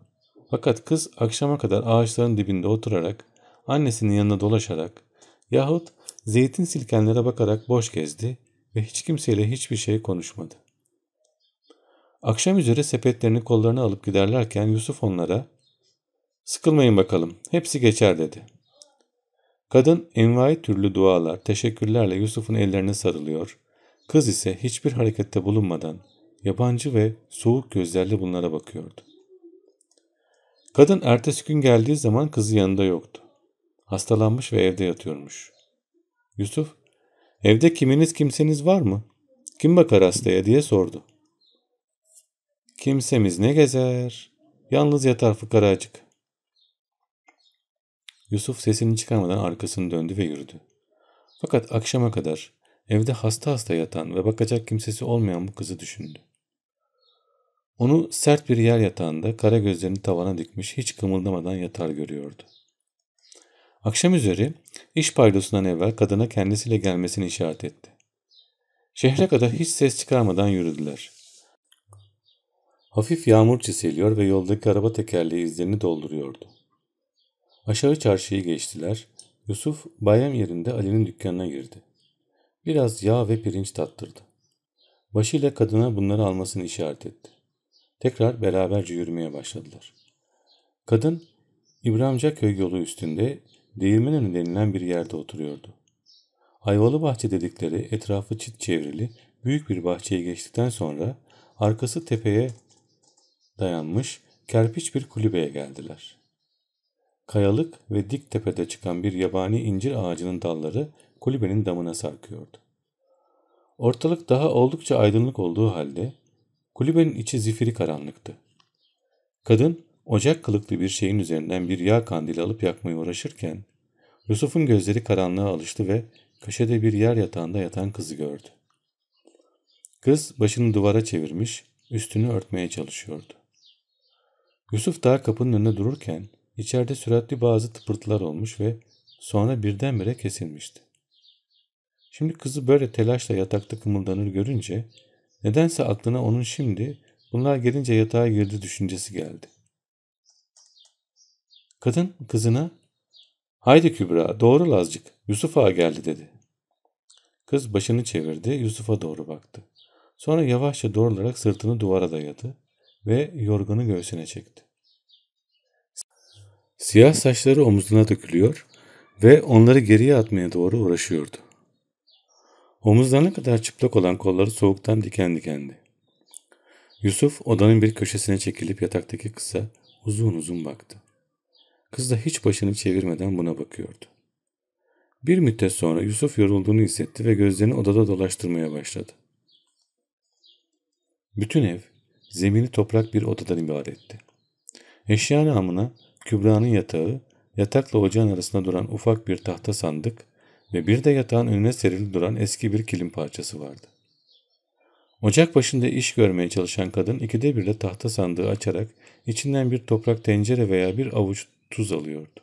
Fakat kız akşama kadar ağaçların dibinde oturarak, annesinin yanına dolaşarak yahut zeytin silkenlere bakarak boş gezdi ve hiç kimseyle hiçbir şey konuşmadı. Akşam üzere sepetlerini kollarına alıp giderlerken Yusuf onlara ''Sıkılmayın bakalım, hepsi geçer.'' dedi. Kadın envai türlü dualar, teşekkürlerle Yusuf'un ellerine sarılıyor, kız ise hiçbir harekette bulunmadan yabancı ve soğuk gözlerle bunlara bakıyordu. Kadın ertesi gün geldiği zaman kızı yanında yoktu. Hastalanmış ve evde yatıyormuş. Yusuf, evde kiminiz kimseniz var mı? Kim bakar hastaya diye sordu. Kimsemiz ne gezer? Yalnız yatar fıkaracık. Yusuf sesini çıkarmadan arkasını döndü ve yürüdü. Fakat akşama kadar evde hasta hasta yatan ve bakacak kimsesi olmayan bu kızı düşündü. Onu sert bir yer yatağında kara gözlerini tavana dikmiş hiç kımıldamadan yatar görüyordu. Akşam üzeri iş paydosundan evvel kadına kendisiyle gelmesini işaret etti. Şehre kadar hiç ses çıkarmadan yürüdüler. Hafif yağmur çiseliyor ve yoldaki araba tekerleği izlerini dolduruyordu. Aşağı çarşıyı geçtiler. Yusuf bayram yerinde Ali'nin dükkanına girdi. Biraz yağ ve pirinç tattırdı. Başıyla kadına bunları almasını işaret etti. Tekrar beraberce yürümeye başladılar. Kadın İbrahimcaköy yolu üstünde Değirmenönü denilen bir yerde oturuyordu. Ayvalı bahçe dedikleri etrafı çit çevrili büyük bir bahçeyi geçtikten sonra arkası tepeye dayanmış kerpiç bir kulübeye geldiler. Kayalık ve dik tepede çıkan bir yabani incir ağacının dalları kulübenin damına sarkıyordu. Ortalık daha oldukça aydınlık olduğu halde kulübenin içi zifiri karanlıktı. Kadın ocak kılıklı bir şeyin üzerinden bir yağ kandili alıp yakmaya uğraşırken Yusuf'un gözleri karanlığa alıştı ve köşede bir yer yatağında yatan kızı gördü. Kız başını duvara çevirmiş, üstünü örtmeye çalışıyordu. Yusuf daha kapının önünde dururken içeride süratli bazı tıpırtılar olmuş ve sonra birdenbire kesilmişti. Şimdi kızı böyle telaşla yatakta kımıldanır görünce nedense aklına onun şimdi bunlar gelince yatağa girdi düşüncesi geldi. Kadın kızına haydi Kübra doğru azıcık Yusuf ağa geldi dedi. Kız başını çevirdi Yusuf'a doğru baktı. Sonra yavaşça doğrularak sırtını duvara dayadı ve yorganı göğsüne çekti. Siyah saçları omuzuna dökülüyor ve onları geriye atmaya doğru uğraşıyordu. Omuzlarına kadar çıplak olan kolları soğuktan diken dikendi. Yusuf odanın bir köşesine çekilip yataktaki kıza uzun uzun baktı. Kız da hiç başını çevirmeden buna bakıyordu. Bir müddet sonra Yusuf yorulduğunu hissetti ve gözlerini odada dolaştırmaya başladı. Bütün ev zemini toprak bir odadan ibaretti. Eşya namına Kübra'nın yatağı, yatakla ocağın arasında duran ufak bir tahta sandık ve bir de yatağın önüne serili duran eski bir kilim parçası vardı. Ocak başında iş görmeye çalışan kadın ikide bir de tahta sandığı açarak içinden bir toprak tencere veya bir avuç tuz alıyordu.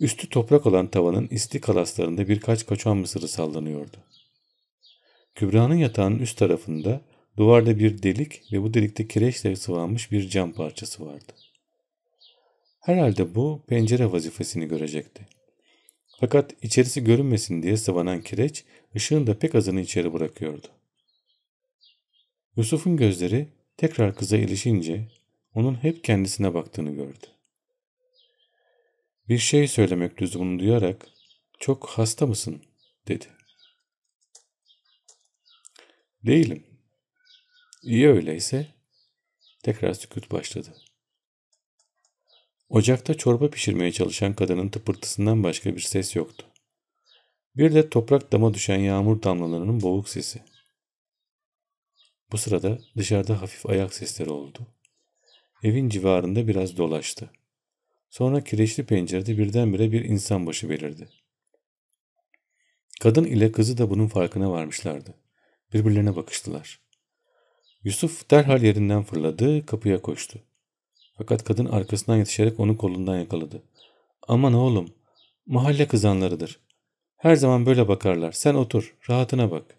Üstü toprak olan tavanın isti kalaslarında birkaç kaçan mısırı sallanıyordu. Kübra'nın yatağının üst tarafında duvarda bir delik ve bu delikte kireçle sıvanmış bir cam parçası vardı. Herhalde bu pencere vazifesini görecekti. Fakat içerisi görünmesin diye sıvanan kireç ışığın da pek azını içeri bırakıyordu. Yusuf'un gözleri tekrar kıza ilişince onun hep kendisine baktığını gördü. Bir şey söylemek lüzumunu duyarak çok hasta mısın dedi. Değilim. İyi öyleyse tekrar sükut başladı. Ocakta çorba pişirmeye çalışan kadının tıpırtısından başka bir ses yoktu. Bir de toprak dama düşen yağmur damlalarının boğuk sesi. Bu sırada dışarıda hafif ayak sesleri oldu. Evin civarında biraz dolaştı. Sonra kireçli pencerede birdenbire bir insan başı belirdi. Kadın ile kızı da bunun farkına varmışlardı. Birbirlerine bakıştılar. Yusuf derhal yerinden fırladı, kapıya koştu. Fakat kadın arkasından yetişerek onu kolundan yakaladı. Aman oğlum, mahalle kızanlarıdır. Her zaman böyle bakarlar. Sen otur, rahatına bak.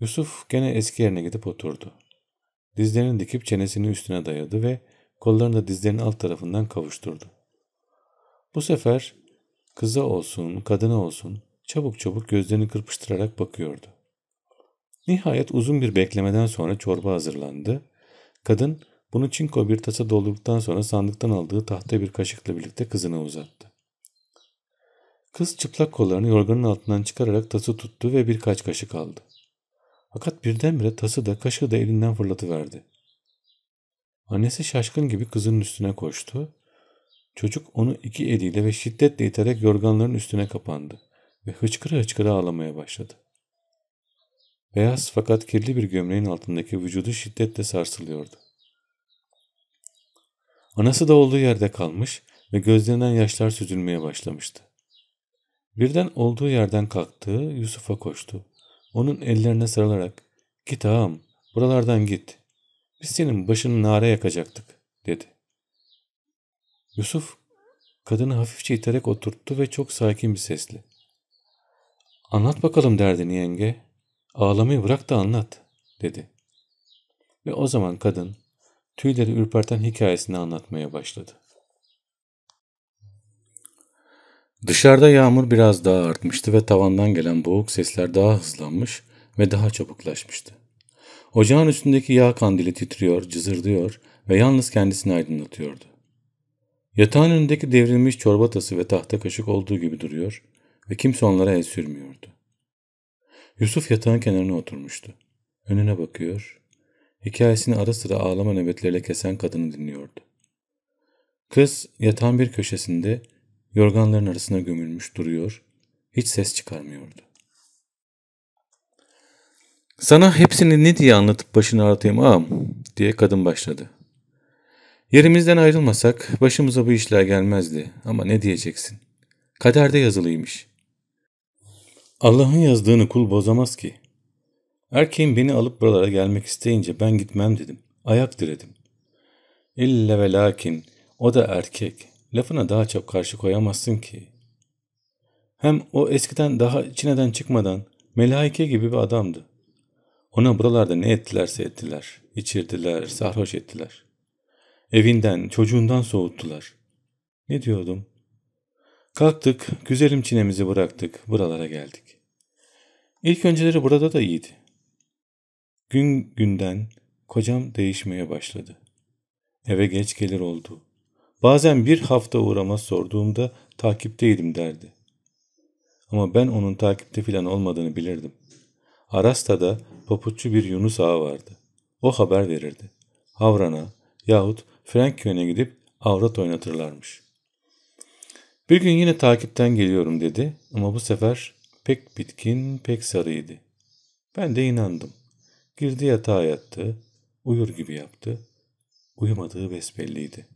Yusuf gene eski yerine gidip oturdu. Dizlerini dikip çenesini üstüne dayadı ve kollarını da dizlerinin alt tarafından kavuşturdu. Bu sefer kıza olsun, kadına olsun çabuk çabuk gözlerini kırpıştırarak bakıyordu. Nihayet uzun bir beklemeden sonra çorba hazırlandı. Kadın bunu çinko bir tasa doldurduktan sonra sandıktan aldığı tahta bir kaşıkla birlikte kızına uzattı. Kız çıplak kollarını yorganın altından çıkararak tası tuttu ve birkaç kaşık aldı. Fakat birdenbire tası da kaşığı da elinden fırlatıverdi. Annesi şaşkın gibi kızının üstüne koştu. Çocuk onu iki eliyle ve şiddetle iterek yorganların üstüne kapandı ve hıçkıra hıçkıra ağlamaya başladı. Beyaz fakat kirli bir gömleğin altındaki vücudu şiddetle sarsılıyordu. Anası da olduğu yerde kalmış ve gözlerinden yaşlar süzülmeye başlamıştı. Birden olduğu yerden kalktı, Yusuf'a koştu. Onun ellerine sarılarak ''Git ağam, buralardan git. Biz senin başını nare yakacaktık.'' dedi. Yusuf kadını hafifçe iterek oturttu ve çok sakin bir sesle ''Anlat bakalım derdini yenge. Ağlamayı bırak da anlat.'' dedi. Ve o zaman kadın tüyleri ürperten hikayesini anlatmaya başladı. Dışarıda yağmur biraz daha artmıştı ve tavandan gelen boğuk sesler daha hızlanmış ve daha çabuklaşmıştı. Ocağın üstündeki yağ kandili titriyor, cızırdıyor ve yalnız kendisini aydınlatıyordu. Yatağın önündeki devrilmiş çorba tası ve tahta kaşık olduğu gibi duruyor ve kimse onlara el sürmüyordu. Yusuf yatağın kenarına oturmuştu. Önüne bakıyor, hikayesini ara sıra ağlama nöbetleriyle kesen kadını dinliyordu. Kız yatağın bir köşesinde yorganların arasına gömülmüş duruyor, hiç ses çıkarmıyordu. Sana hepsini ne diye anlatıp başını ağrıtayım ağam diye kadın başladı. Yerimizden ayrılmasak başımıza bu işler gelmezdi ama ne diyeceksin? Kaderde yazılıymış. Allah'ın yazdığını kul bozamaz ki. Erkeğin beni alıp buralara gelmek isteyince ben gitmem dedim. Ayak diredim. İlle ve lakin o da erkek. Lafına daha çok karşı koyamazsın ki. Hem o eskiden daha içineden çıkmadan melaike gibi bir adamdı. Ona buralarda ne ettilerse ettiler. İçirdiler, sarhoş ettiler. Evinden, çocuğundan soğuttular. Ne diyordum? Kalktık, güzelim çinemizi bıraktık, buralara geldik. İlk önceleri burada da iyiydi. Gün günden kocam değişmeye başladı. Eve geç gelir oldu. Bazen bir hafta uğramaz sorduğumda takipteydim derdi. Ama ben onun takipte filan olmadığını bilirdim. Arasta'da papuççu bir Yunus ağa vardı. O haber verirdi. Havran'a yahut Frankköy'e gidip avrat oynatırlarmış. Bir gün yine takipten geliyorum dedi ama bu sefer pek bitkin, pek sarıydı. Ben de inandım. Girdi yatağa yattı, uyur gibi yaptı. Uyumadığı besbelliydi.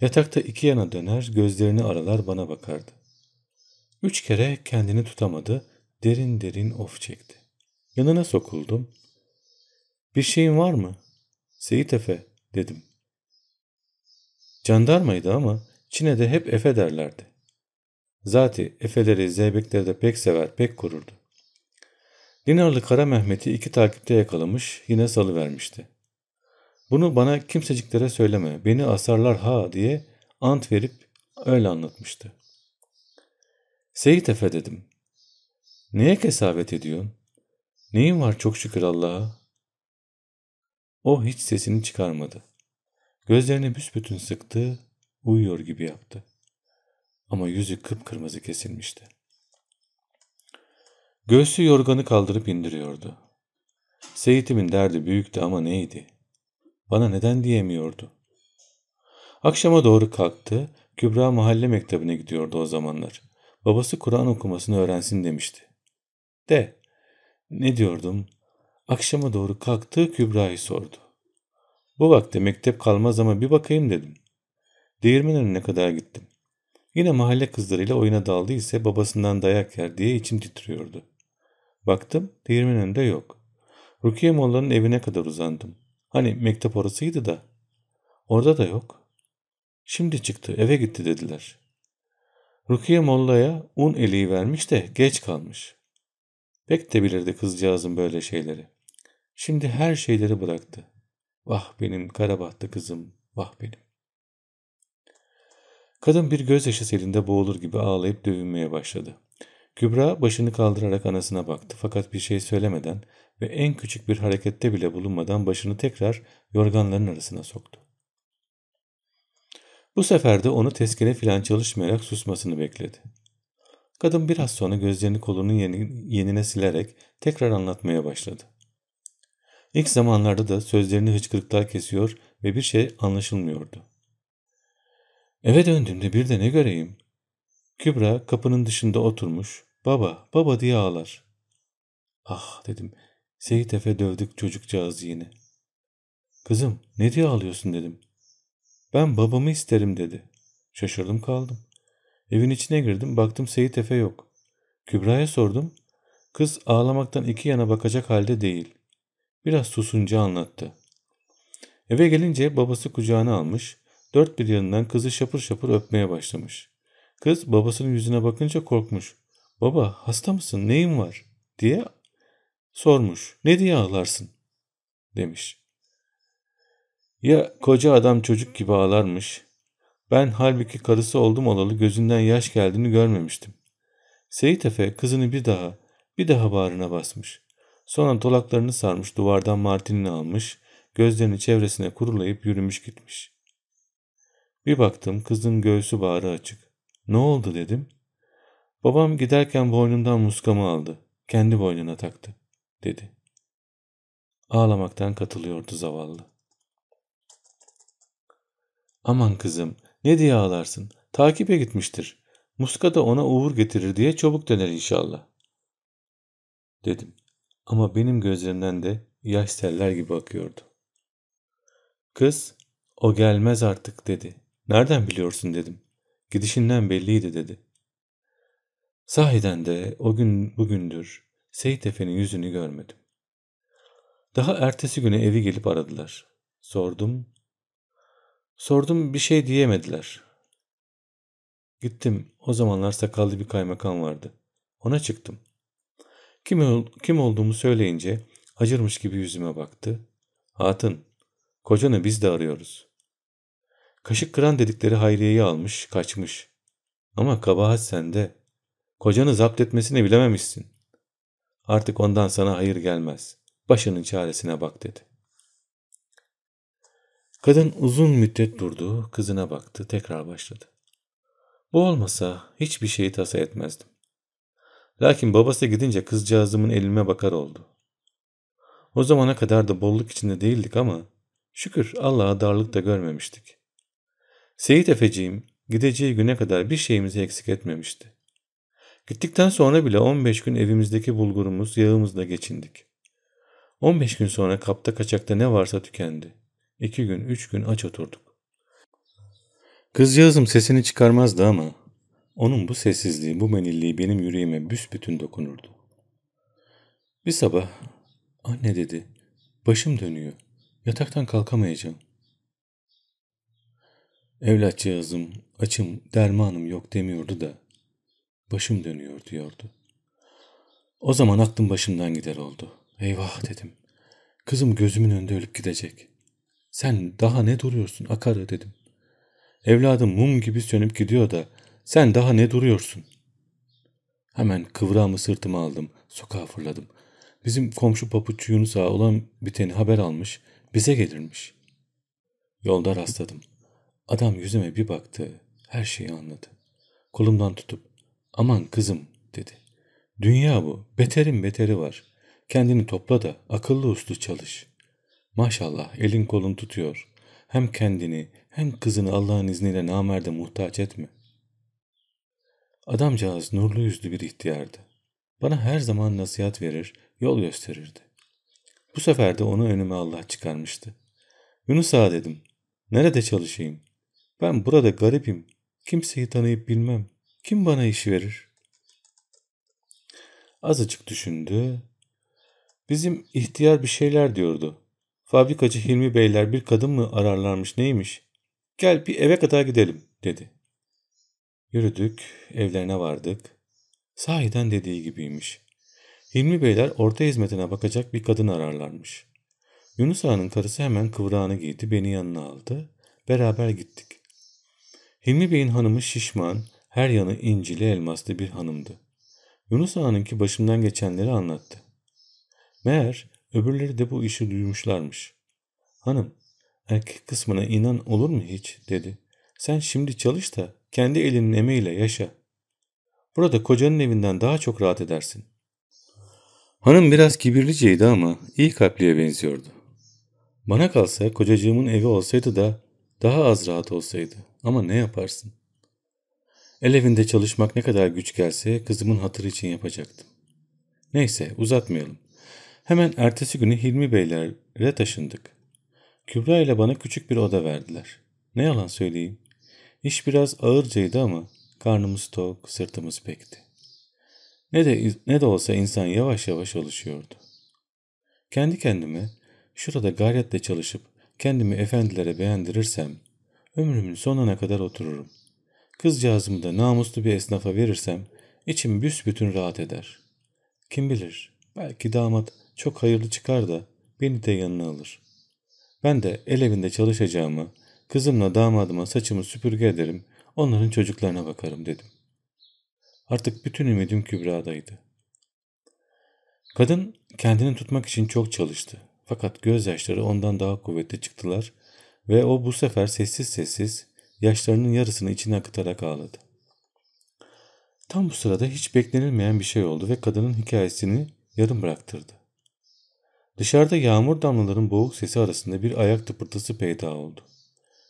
Yatakta iki yana döner, gözlerini aralar bana bakardı. Üç kere kendini tutamadı, derin derin of çekti. Yanına sokuldum. Bir şeyin var mı? Seyit Efe dedim. Jandarmaydı ama Çin'de hep Efe derlerdi. Zati Efeleri, Zeybekleri de pek sever, pek kururdu. Dinarlı Kara Mehmet'i iki takipte yakalamış, yine salı vermişti. Bunu bana kimseciklere söyleme, beni asarlar ha diye ant verip öyle anlatmıştı. Seyit Efe dedim. Neye kesabet ediyorsun? Neyin var çok şükür Allah'a? O hiç sesini çıkarmadı. Gözlerini büsbütün sıktı, uyuyor gibi yaptı. Ama yüzü kıpkırmızı kesilmişti. Göğsü yorganı kaldırıp indiriyordu. Seyitimin derdi büyüktü ama neydi? Bana neden diyemiyordu. Akşama doğru kalktı, Kübra mahalle mektebine gidiyordu o zamanlar. Babası Kur'an okumasını öğrensin demişti. De, ne diyordum? Akşama doğru kalktı, Kübra'yı sordu. Bu vakte mektep kalmaz ama bir bakayım dedim. Değirmen önüne kadar gittim. Yine mahalle kızlarıyla oyuna daldı ise babasından dayak yer diye içim titriyordu. Baktım değirmen önünde yok. Rukiye Molla'nın evine kadar uzandım. Hani mektep orasıydı da. Orada da yok. Şimdi çıktı eve gitti dediler. Rukiye Molla'ya un eliği vermiş de geç kalmış. Pek de bilirdi kızcağızın böyle şeyleri. Şimdi her şeyleri bıraktı. Vah benim karabahtı kızım, vah benim. Kadın bir gözyaşı selinde boğulur gibi ağlayıp dövünmeye başladı. Kübra başını kaldırarak anasına baktı fakat bir şey söylemeden ve en küçük bir harekette bile bulunmadan başını tekrar yorganların arasına soktu. Bu sefer de onu tezkere filan çalışmayarak susmasını bekledi. Kadın biraz sonra gözlerini kolunun yeni, yenine silerek tekrar anlatmaya başladı. İlk zamanlarda da sözlerini hıçkırıklar kesiyor ve bir şey anlaşılmıyordu. Eve döndüğümde bir de ne göreyim? Kübra kapının dışında oturmuş, baba, baba diye ağlar. Ah dedim, Seyit Efe dövdük çocukcağızı yine. Kızım, ne diye ağlıyorsun dedim. Ben babamı isterim dedi. Şaşırdım kaldım. Evin içine girdim, baktım Seyit Efe yok. Kübra'ya sordum. Kız ağlamaktan iki yana bakacak halde değil. Biraz susunca anlattı. Eve gelince babası kucağına almış, dört bir yanından kızı şapır şapır öpmeye başlamış. Kız babasının yüzüne bakınca korkmuş. Baba hasta mısın neyin var diye sormuş. Ne diye ağlarsın demiş. Ya koca adam çocuk gibi ağlarmış. Ben halbuki karısı oldum olalı gözünden yaş geldiğini görmemiştim. Seyit Efe kızını bir daha, bir daha bağrına basmış. Sonra dolaklarını sarmış, duvardan martinini almış, gözlerini çevresine kurulayıp yürümüş gitmiş. Bir baktım kızın göğsü bağrı açık. Ne oldu dedim. Babam giderken boynundan muskamı aldı. Kendi boynuna taktı, dedi. Ağlamaktan katılıyordu zavallı. Aman kızım, ne diye ağlarsın? Takibe gitmiştir. Muska da ona uğur getirir diye çabuk döner inşallah. Dedim. Ama benim gözlerimden de yaş teller gibi akıyordu. Kız, o gelmez artık dedi. Nereden biliyorsun dedim. Gidişinden belliydi dedi. Sahiden de o gün bugündür Seyit Efe'nin yüzünü görmedim. Daha ertesi güne evi gelip aradılar. Sordum. Sordum bir şey diyemediler. Gittim. O zamanlar sakallı bir kaymakam vardı. Ona çıktım. Kim, kim olduğumu söyleyince acırmış gibi yüzüme baktı. Hatun, kocanı biz de arıyoruz. Kaşık kıran dedikleri Hayriye'yi almış, kaçmış. Ama kabahat sende. Kocanı zapt etmesini bilememişsin. Artık ondan sana hayır gelmez. Başının çaresine bak dedi. Kadın uzun müddet durdu, kızına baktı, tekrar başladı. Bu olmasa hiçbir şeyi tasa etmezdim. Lakin babası gidince kızcağızımın elime bakar oldu. O zamana kadar da bolluk içinde değildik ama şükür Allah'a darlık da görmemiştik. Seyit Efeciğim gideceği güne kadar bir şeyimizi eksik etmemişti. Gittikten sonra bile 15 gün evimizdeki bulgurumuz, yağımızla geçindik. 15 gün sonra kapta kaçakta ne varsa tükendi. 2 gün, 3 gün aç oturduk. Kızcağızım sesini çıkarmazdı ama onun bu sessizliği, bu menilliği benim yüreğime büsbütün dokunurdu. Bir sabah anne dedi, başım dönüyor, yataktan kalkamayacağım. Evlatcağızım, açım, dermanım yok demiyordu da başım dönüyor diyordu. O zaman aklım başımdan gider oldu. Eyvah dedim. Kızım gözümün önünde ölüp gidecek. Sen daha ne duruyorsun akarı dedim. Evladım mum gibi sönüp gidiyor da sen daha ne duruyorsun? Hemen kıvrağımı sırtıma aldım. Sokağa fırladım. Bizim komşu papuççu Yunus Ağa olan biteni haber almış. Bize gelirmiş. Yolda rastladım. Adam yüzüme bir baktı. Her şeyi anladı. Kolumdan tutup aman kızım dedi. Dünya bu. Beterin beteri var. Kendini topla da akıllı uslu çalış. Maşallah elin kolun tutuyor. Hem kendini hem kızını Allah'ın izniyle namerde muhtaç etme. Adamcağız nurlu yüzlü bir ihtiyardı. Bana her zaman nasihat verir, yol gösterirdi. Bu sefer de onu önüme Allah çıkarmıştı. Yunus ağa dedim. Nerede çalışayım? Ben burada garipim. Kimseyi tanıyıp bilmem. Kim bana iş verir? Azıcık düşündü. Bizim ihtiyar bir şeyler diyordu. Fabrikacı Hilmi Beyler bir kadın mı ararlarmış neymiş? Gel bir eve kadar gidelim dedi. Yürüdük, evlerine vardık. Sahiden dediği gibiymiş. Hilmi Beyler orta hizmetine bakacak bir kadın ararlarmış. Yunus Ağa'nın karısı hemen kıvrağını giydi, beni yanına aldı. Beraber gittik. Hilmi Bey'in hanımı şişman, her yanı incili elmaslı bir hanımdı. Yunus Ağa'nınki başımdan geçenleri anlattı. Meğer öbürleri de bu işi duymuşlarmış. Hanım, erkek kısmına inan olur mu hiç dedi. Sen şimdi çalış da kendi elinin emeğiyle yaşa. Burada kocanın evinden daha çok rahat edersin. Hanım biraz kibirliceydi ama iyi kalpliye benziyordu. Bana kalsa kocacığımın evi olsaydı da daha az rahat olsaydı. Ama ne yaparsın? El evinde çalışmak ne kadar güç gelse kızımın hatırı için yapacaktım. Neyse uzatmayalım. Hemen ertesi günü Hilmi Beylere taşındık. Kübra ile bana küçük bir oda verdiler. Ne yalan söyleyeyim. İş biraz ağırcaydı ama karnımız tok, sırtımız pekti. Ne de, ne de olsa insan yavaş yavaş alışıyordu. Kendi kendime şurada gayretle çalışıp kendimi efendilere beğendirirsem ömrümün sonuna kadar otururum. Kızcağızımı da namuslu bir esnafa verirsem içim büsbütün rahat eder. Kim bilir belki damat çok hayırlı çıkar da beni de yanına alır. Ben de el evinde çalışacağımı, kızımla damadıma saçımı süpürge ederim, onların çocuklarına bakarım dedim. Artık bütün ümidim Kübra'daydı. Kadın kendini tutmak için çok çalıştı. Fakat gözyaşları ondan daha kuvvetli çıktılar ve o bu sefer sessiz sessiz yaşlarının yarısını içine akıtarak ağladı. Tam bu sırada hiç beklenilmeyen bir şey oldu ve kadının hikayesini yarım bıraktırdı. Dışarıda yağmur damlaların boğuk sesi arasında bir ayak tıpırtısı peyda oldu.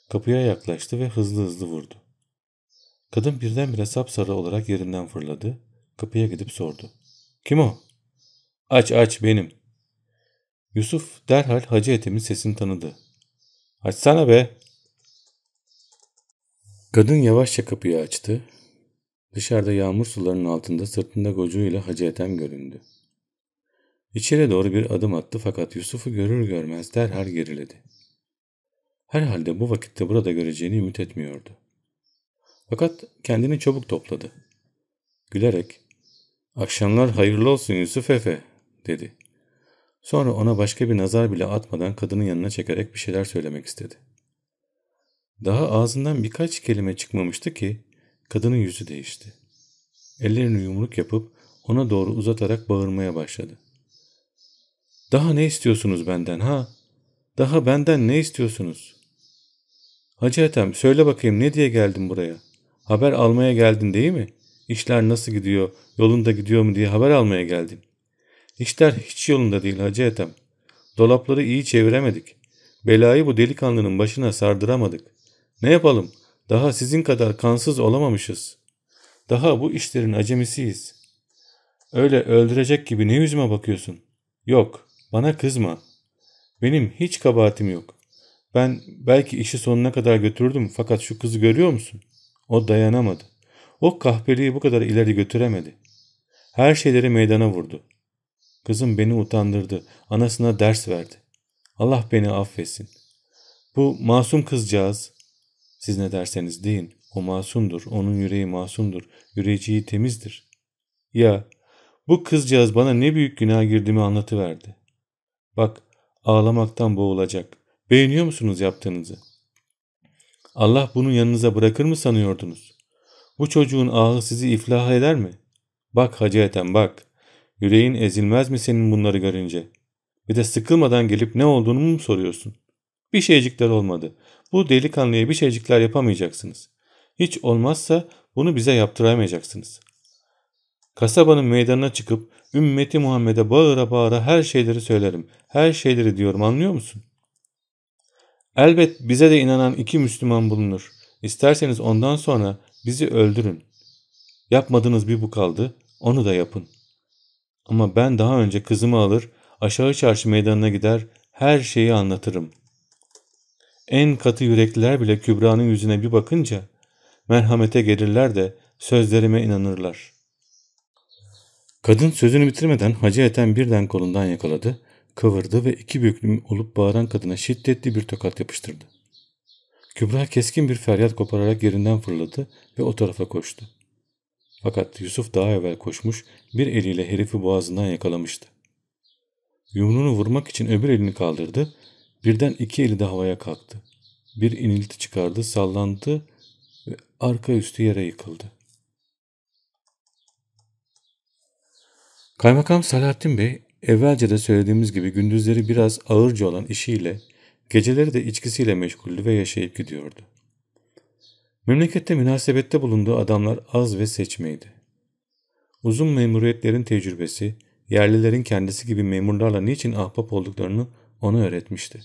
Kapıya yaklaştı ve hızlı hızlı vurdu. Kadın birdenbire sapsarı olarak yerinden fırladı. Kapıya gidip sordu. Kim o? Aç aç benim. Yusuf derhal Hacı Ethem'in sesini tanıdı. Açsana be. Kadın yavaşça kapıyı açtı. Dışarıda yağmur sularının altında sırtında gocuğuyla Hacı Ethem göründü. İçeri doğru bir adım attı fakat Yusuf'u görür görmez derhal geriledi. Herhalde bu vakitte burada göreceğini ümit etmiyordu. Fakat kendini çabuk topladı. Gülerek, ''Akşamlar hayırlı olsun Yusuf Efe'' dedi. Sonra ona başka bir nazar bile atmadan kadının yanına çekerek bir şeyler söylemek istedi. Daha ağzından birkaç kelime çıkmamıştı ki kadının yüzü değişti. Ellerini yumruk yapıp ona doğru uzatarak bağırmaya başladı. Daha ne istiyorsunuz benden ha? Daha benden ne istiyorsunuz? Hacı Ethem söyle bakayım ne diye geldin buraya? Haber almaya geldin değil mi? İşler nasıl gidiyor, yolunda gidiyor mu diye haber almaya geldin. İşler hiç yolunda değil Hacı Ethem. Dolapları iyi çeviremedik. Belayı bu delikanlının başına sardıramadık. Ne yapalım? Daha sizin kadar kansız olamamışız. Daha bu işlerin acemisiyiz. Öyle öldürecek gibi ne yüzüme bakıyorsun? Yok, bana kızma. Benim hiç kabahatim yok. Ben belki işi sonuna kadar götürdüm fakat şu kızı görüyor musun? O dayanamadı. O kahpeliği bu kadar ileri götüremedi. Her şeyleri meydana vurdu. Kızım beni utandırdı. Anasına ders verdi. Allah beni affetsin. Bu masum kızcağız. Siz ne derseniz deyin. O masumdur. Onun yüreği masumdur. Yüreceği temizdir. Ya bu kızcağız bana ne büyük günah girdiğimi anlatıverdi. Bak ağlamaktan boğulacak. Beğeniyor musunuz yaptığınızı? Allah bunu yanınıza bırakır mı sanıyordunuz? Bu çocuğun ahı sizi iflah eder mi? Bak Hacı Ethem bak. Yüreğin ezilmez mi senin bunları görünce? Bir de sıkılmadan gelip ne olduğunu mu soruyorsun? Bir şeycikler olmadı. Bu delikanlıya bir şeycikler yapamayacaksınız. Hiç olmazsa bunu bize yaptıramayacaksınız. Kasabanın meydanına çıkıp ümmeti Muhammed'e bağıra bağıra her şeyleri söylerim. Her şeyleri diyorum anlıyor musun? Elbet bize de inanan iki Müslüman bulunur. İsterseniz ondan sonra bizi öldürün. Yapmadığınız bir bu kaldı, onu da yapın. Ama ben daha önce kızımı alır, aşağı çarşı meydanına gider, her şeyi anlatırım. En katı yürekliler bile Kübra'nın yüzüne bir bakınca merhamete gelirler de sözlerime inanırlar. Kadın sözünü bitirmeden Hacı Ethem birden kolundan yakaladı, kıvırdı ve iki büklüm olup bağıran kadına şiddetli bir tokat yapıştırdı. Kübra keskin bir feryat kopararak yerinden fırladı ve o tarafa koştu. Fakat Yusuf daha evvel koşmuş, bir eliyle herifi boğazından yakalamıştı. Yumruğunu vurmak için öbür elini kaldırdı, birden iki eli de havaya kalktı. Bir inilti çıkardı, sallandı ve arka üstü yere yıkıldı. Kaymakam Salahattin Bey, evvelce de söylediğimiz gibi gündüzleri biraz ağırca olan işiyle, geceleri de içkisiyle meşguldü ve yaşayıp gidiyordu. Memlekette münasebette bulunduğu adamlar az ve seçmeydi. Uzun memuriyetlerin tecrübesi, yerlilerin kendisi gibi memurlarla niçin ahbap olduklarını ona öğretmişti.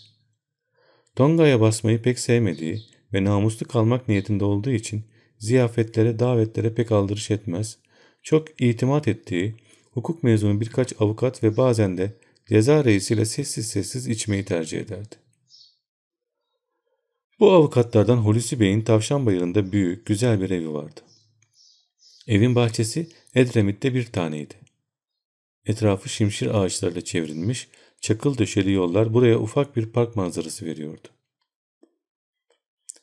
Tonga'ya basmayı pek sevmediği ve namuslu kalmak niyetinde olduğu için ziyafetlere, davetlere pek aldırış etmez, çok itimat ettiği hukuk mezunu birkaç avukat ve bazen de ceza reisiyle sessiz sessiz içmeyi tercih ederdi. Bu avukatlardan Hulusi Bey'in Tavşan Bayırı'nda büyük, güzel bir evi vardı. Evin bahçesi Edremit'te bir taneydi. Etrafı şimşir ağaçlarla çevrilmiş, çakıl döşeli yollar buraya ufak bir park manzarası veriyordu.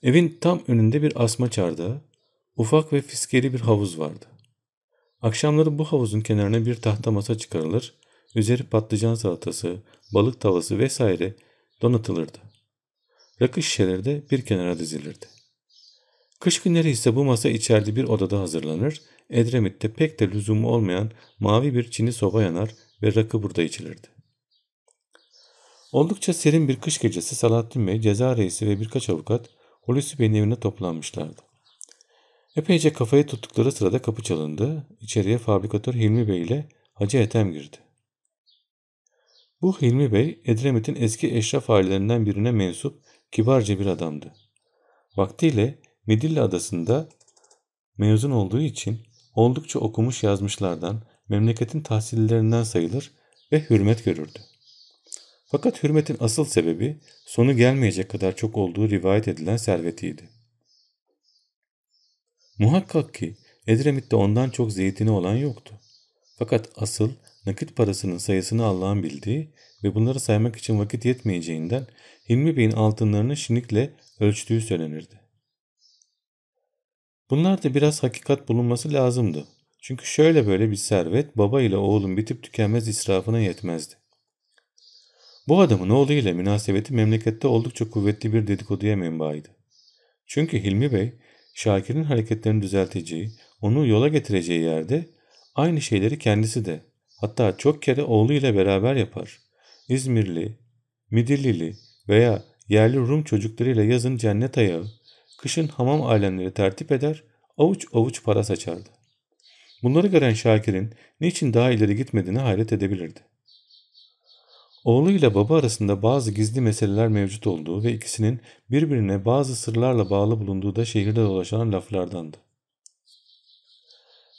Evin tam önünde bir asma çardağı, ufak ve fiskeli bir havuz vardı. Akşamları bu havuzun kenarına bir tahta masa çıkarılır, üzeri patlıcan salatası, balık tavası vesaire donatılırdı. Rakı şişeleri de bir kenara dizilirdi. Kış günleri ise bu masa içeride bir odada hazırlanır, Edremit'te pek de lüzumu olmayan mavi bir çini soba yanar ve rakı burada içilirdi. Oldukça serin bir kış gecesi Salahattin Bey, ceza reisi ve birkaç avukat Hulusi Bey'in evine toplanmışlardı. Epeyce kafayı tuttukları sırada kapı çalındı. İçeriye fabrikatör Hilmi Bey ile Hacı Ethem girdi. Bu Hilmi Bey, Edremit'in eski eşraf ailelerinden birine mensup kibarca bir adamdı. Vaktiyle Midilli adasında mezun olduğu için oldukça okumuş yazmışlardan, memleketin tahsillerinden sayılır ve hürmet görürdü. Fakat hürmetin asıl sebebi sonu gelmeyecek kadar çok olduğu rivayet edilen servetiydi. Muhakkak ki Edremit'te ondan çok zeytini olan yoktu. Fakat asıl nakit parasının sayısını Allah'ın bildiği ve bunları saymak için vakit yetmeyeceğinden Hilmi Bey'in altınlarını şinikle ölçtüğü söylenirdi. Bunlar da biraz hakikat bulunması lazımdı. Çünkü şöyle böyle bir servet baba ile oğlun bitip tükenmez israfına yetmezdi. Bu adamın oğlu ile münasebeti memlekette oldukça kuvvetli bir dedikoduya menbaıydı. Çünkü Hilmi Bey, Şakir'in hareketlerini düzelteceği, onu yola getireceği yerde aynı şeyleri kendisi de, hatta çok kere oğlu ile beraber yapar. İzmirli, Midillili veya yerli Rum çocuklarıyla yazın cennet ayağı, Kışın hamam alemleri tertip eder, avuç avuç para saçardı. Bunları gören Şakir'in niçin daha ileri gitmediğini hayret edebilirdi. Oğluyla baba arasında bazı gizli meseleler mevcut olduğu ve ikisinin birbirine bazı sırlarla bağlı bulunduğu da şehirde dolaşan laflardandı.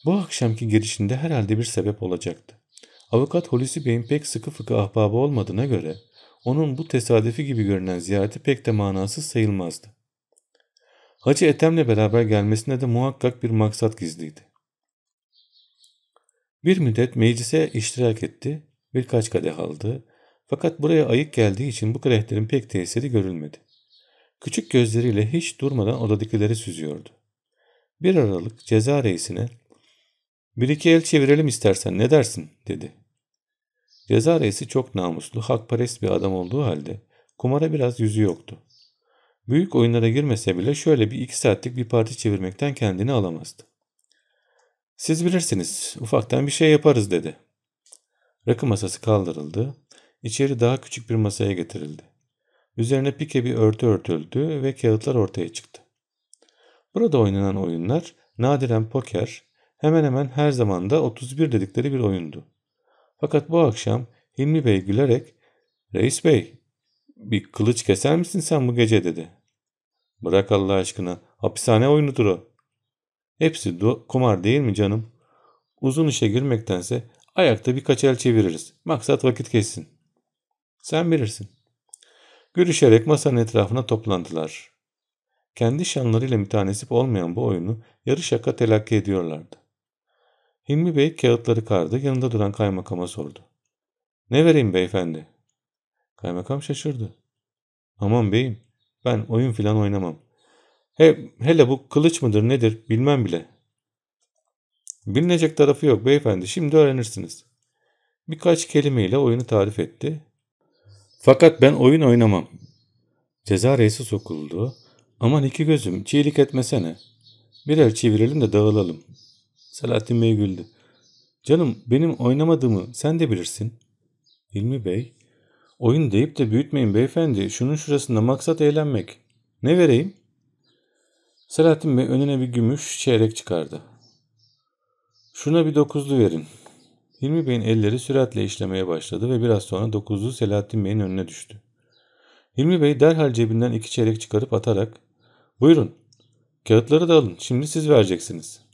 Bu akşamki girişinde herhalde bir sebep olacaktı. Avukat Hulusi Bey'in pek sıkı fıkı ahbabı olmadığına göre onun bu tesadüfi gibi görünen ziyareti pek de manasız sayılmazdı. Hacı Ethem'le beraber gelmesine de muhakkak bir maksat gizliydi. Bir müddet meclise iştirak etti, birkaç kadeh aldı fakat buraya ayık geldiği için bu kadehlerin pek tesiri görülmedi. Küçük gözleriyle hiç durmadan odadakileri süzüyordu. Bir aralık ceza reisine ''Bir iki el çevirelim istersen ne dersin?'' dedi. Ceza reisi çok namuslu, hakperest bir adam olduğu halde kumara biraz yüzü yoktu. Büyük oyunlara girmese bile şöyle bir iki saatlik bir parti çevirmekten kendini alamazdı. Siz bilirsiniz, ufaktan bir şey yaparız dedi. Rakı masası kaldırıldı. İçeri daha küçük bir masaya getirildi. Üzerine pike bir örtü örtüldü ve kağıtlar ortaya çıktı. Burada oynanan oyunlar nadiren poker, hemen hemen her zaman da 31 dedikleri bir oyundu. Fakat bu akşam Hilmi Bey gülerek ''Reis Bey, bir kılıç keser misin sen bu gece?'' dedi. ''Bırak Allah aşkına, hapishane oyunudur o.'' Hepsi kumar değil mi canım? Uzun işe girmektense ayakta birkaç el çeviririz. Maksat vakit geçsin. Sen bilirsin. Görüşerek masanın etrafına toplandılar. Kendi şanlarıyla mütanesip olmayan bu oyunu yarı şaka telakki ediyorlardı. Hilmi Bey kağıtları kardı, yanında duran kaymakama sordu. Ne vereyim beyefendi? Kaymakam şaşırdı. Aman beyim, ben oyun filan oynamam. He, hele bu kılıç mıdır nedir bilmem bile. Bilinecek tarafı yok beyefendi, şimdi öğrenirsiniz. Birkaç kelimeyle oyunu tarif etti. Fakat ben oyun oynamam. Ceza reisi sokuldu. Aman iki gözüm, çiğlik etmesene. Birer çevirelim de dağılalım. Selahattin Bey güldü. Canım benim oynamadığımı sen de bilirsin. Hilmi Bey, oyun deyip de büyütmeyin beyefendi. Şunun şurasında maksat eğlenmek. Ne vereyim? Selahattin Bey önüne bir gümüş çeyrek çıkardı. Şuna bir dokuzlu verin. Hilmi Bey'in elleri süratle işlemeye başladı ve biraz sonra dokuzlu Selahattin Bey'in önüne düştü. Hilmi Bey derhal cebinden iki çeyrek çıkarıp atarak ''Buyurun, kağıtları da alın, şimdi siz vereceksiniz.''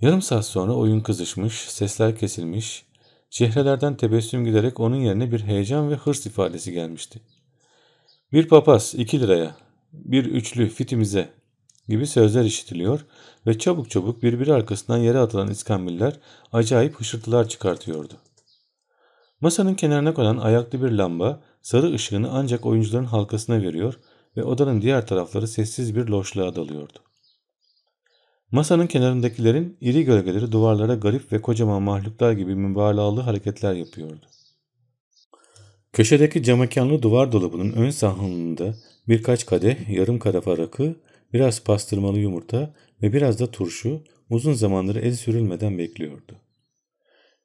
Yarım saat sonra oyun kızışmış, sesler kesilmiş, çehrelerden tebessüm giderek onun yerine bir heyecan ve hırs ifadesi gelmişti. Bir papaz iki liraya, bir üçlü fitimize gibi sözler işitiliyor ve çabuk çabuk birbiri arkasından yere atılan iskambiller acayip hışırtılar çıkartıyordu. Masanın kenarına konan ayaklı bir lamba sarı ışığını ancak oyuncuların halkasına veriyor ve odanın diğer tarafları sessiz bir loşluğa dalıyordu. Masanın kenarındakilerin iri gölgeleri duvarlara garip ve kocaman mahluklar gibi mübalağalı hareketler yapıyordu. Köşedeki camekanlı duvar dolabının ön sahnında birkaç kadeh yarım karafa rakı, biraz pastırmalı yumurta ve biraz da turşu uzun zamandır el sürülmeden bekliyordu.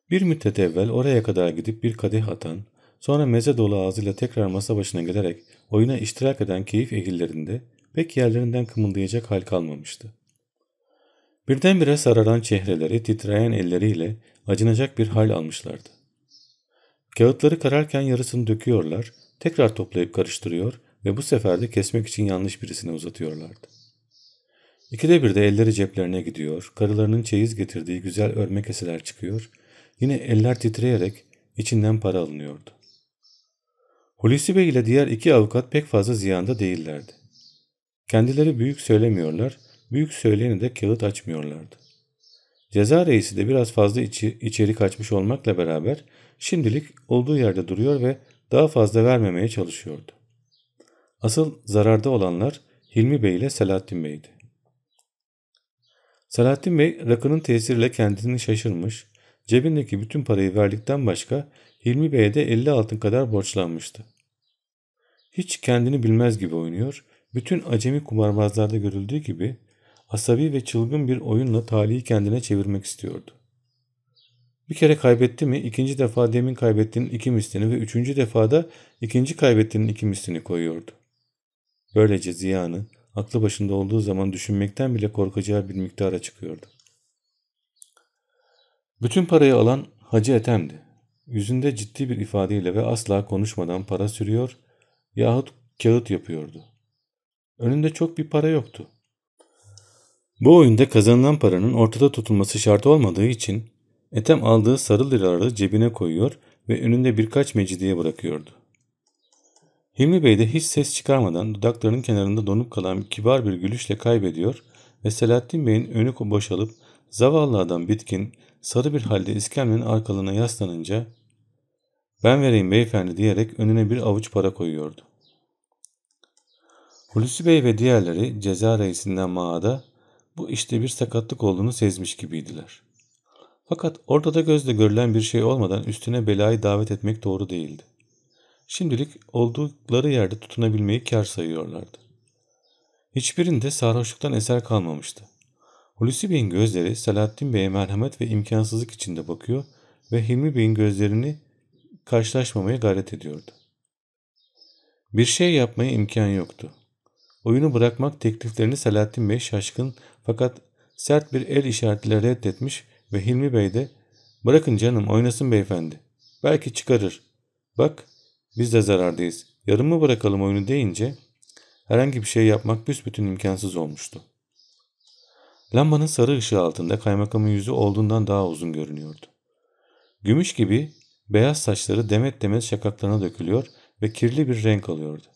Bir müddet evvel oraya kadar gidip bir kadeh atan, sonra meze dolu ağzıyla tekrar masa başına gelerek oyuna iştirak eden keyif egillerinde pek yerlerinden kımıldayacak hal kalmamıştı. Birdenbire sararan çehreleri titreyen elleriyle acınacak bir hal almışlardı. Kağıtları kararken yarısını döküyorlar, tekrar toplayıp karıştırıyor ve bu sefer de kesmek için yanlış birisine uzatıyorlardı. İkide bir de elleri ceplerine gidiyor, karılarının çeyiz getirdiği güzel örme keseler çıkıyor, yine eller titreyerek içinden para alınıyordu. Hulusi Bey ile diğer iki avukat pek fazla ziyanda değillerdi. Kendileri büyük söylemiyorlar, büyük söyleyeni de kağıt açmıyorlardı. Ceza reisi de biraz fazla içi, içeri kaçmış olmakla beraber şimdilik olduğu yerde duruyor ve daha fazla vermemeye çalışıyordu. Asıl zararda olanlar Hilmi Bey ile Selahattin Bey'di. Selahattin Bey rakının tesiriyle kendini şaşırmış, cebindeki bütün parayı verdikten başka Hilmi Bey'e de 50 altın kadar borçlanmıştı. Hiç kendini bilmez gibi oynuyor, bütün acemi kumarbazlarda görüldüğü gibi asabi ve çılgın bir oyunla talihi kendine çevirmek istiyordu. Bir kere kaybetti mi ikinci defa demin kaybettiğinin iki mislini ve üçüncü defada ikinci kaybettiğinin iki mislini koyuyordu. Böylece ziyanı, aklı başında olduğu zaman düşünmekten bile korkacağı bir miktara çıkıyordu. Bütün parayı alan Hacı Ethem'di. Yüzünde ciddi bir ifadeyle ve asla konuşmadan para sürüyor yahut kağıt yapıyordu. Önünde çok bir para yoktu. Bu oyunda kazanılan paranın ortada tutulması şart olmadığı için Ethem aldığı sarı liraları cebine koyuyor ve önünde birkaç mecidiye bırakıyordu. Hilmi Bey de hiç ses çıkarmadan dudaklarının kenarında donup kalan kibar bir gülüşle kaybediyor ve Selahattin Bey'in önü boşalıp zavallı adam bitkin, sarı bir halde iskemlenin arkalığına yaslanınca ben vereyim beyefendi diyerek önüne bir avuç para koyuyordu. Hulusi Bey ve diğerleri ceza reisinden mağada bu işte bir sakatlık olduğunu sezmiş gibiydiler. Fakat ortada gözle görülen bir şey olmadan üstüne belayı davet etmek doğru değildi. Şimdilik oldukları yerde tutunabilmeyi kar sayıyorlardı. Hiçbirinde sarhoşluktan eser kalmamıştı. Hulusi Bey'in gözleri Selahattin Bey'e merhamet ve imkansızlık içinde bakıyor ve Hilmi Bey'in gözlerini karşılaşmamaya gayret ediyordu. Bir şey yapmaya imkan yoktu. Oyunu bırakmak tekliflerini Selahattin Bey şaşkın fakat sert bir el işaretiyle reddetmiş ve Hilmi Bey de bırakın canım oynasın beyefendi. Belki çıkarır. Bak biz de zarardayız. Yarım mı bırakalım oyunu deyince herhangi bir şey yapmak büsbütün imkansız olmuştu. Lambanın sarı ışığı altında kaymakamın yüzü olduğundan daha uzun görünüyordu. Gümüş gibi beyaz saçları demet demet şakaklarına dökülüyor ve kirli bir renk alıyordu.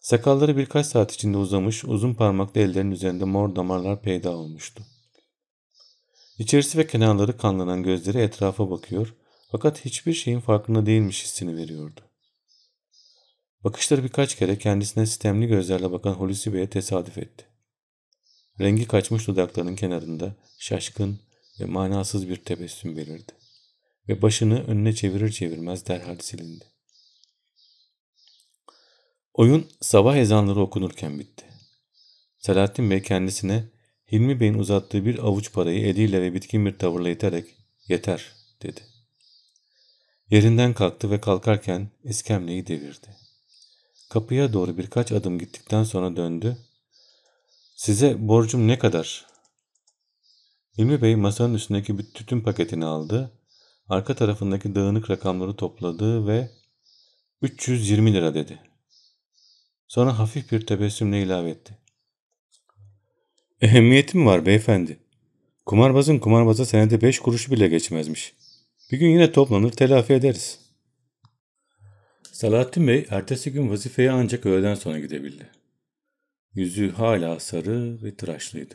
Sakalları birkaç saat içinde uzamış, uzun parmaklı ellerin üzerinde mor damarlar peyda olmuştu. İçerisi ve kenarları kanlanan gözleri etrafa bakıyor fakat hiçbir şeyin farkında değilmiş hissini veriyordu. Bakışları birkaç kere kendisine sistemli gözlerle bakan Hulusi Bey'e tesadüf etti. Rengi kaçmış dudaklarının kenarında şaşkın ve manasız bir tebessüm belirdi. Ve başını önüne çevirir çevirmez derhal silindi. Oyun sabah ezanları okunurken bitti. Selahattin Bey kendisine Hilmi Bey'in uzattığı bir avuç parayı eliyle ve bitkin bir tavırla iterek yeter dedi. Yerinden kalktı ve kalkarken iskemleyi devirdi. Kapıya doğru birkaç adım gittikten sonra döndü. Size borcum ne kadar? Hilmi Bey masanın üstündeki bir tütün paketini aldı. Arka tarafındaki dağınık rakamları topladı ve 320 lira dedi. Sonra hafif bir tebessümle ilave etti. Ehemmiyetim var beyefendi. Kumarbazın kumarbaza senede beş kuruşu bile geçmezmiş. Bir gün yine toplanır telafi ederiz. Salahattin Bey ertesi gün vazifeye ancak öğleden sonra gidebildi. Yüzü hala sarı ve tıraşlıydı.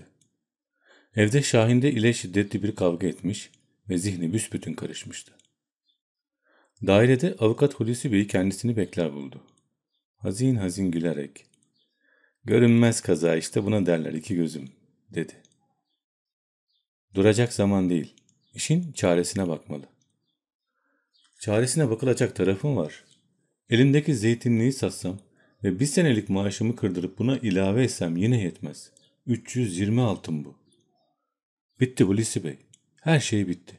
Evde Şahin'de ile şiddetli bir kavga etmiş ve zihni büsbütün karışmıştı. Dairede avukat Hulusi Bey kendisini bekler buldu. Hazin hazin gülerek Görünmez kaza işte buna derler iki gözüm dedi. Duracak zaman değil. İşin çaresine bakmalı. Çaresine bakılacak tarafım var. Elimdeki zeytinliği satsam ve bir senelik maaşımı kırdırıp buna ilave etsem yine yetmez. 320 altın bu. Bitti bu Lisi Bey. Her şey bitti.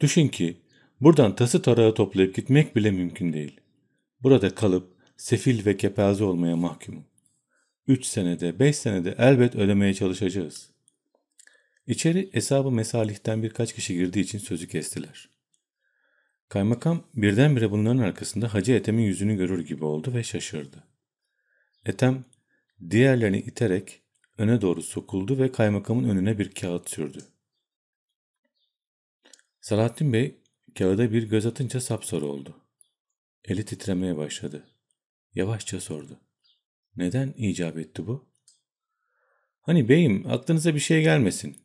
Düşün ki buradan tası tarağı toplayıp gitmek bile mümkün değil. Burada kalıp sefil ve kepaze olmaya mahkumum. Üç senede, beş senede elbet ödemeye çalışacağız. İçeri hesabı mesalihten birkaç kişi girdiği için sözü kestiler. Kaymakam birdenbire bunların arkasında Hacı Ethem'in yüzünü görür gibi oldu ve şaşırdı. Ethem diğerlerini iterek öne doğru sokuldu ve kaymakamın önüne bir kağıt sürdü. Salahattin Bey kağıda bir göz atınca sapsarı oldu. Eli titremeye başladı. Yavaşça sordu. Neden icap etti bu? Hani beyim aklınıza bir şey gelmesin.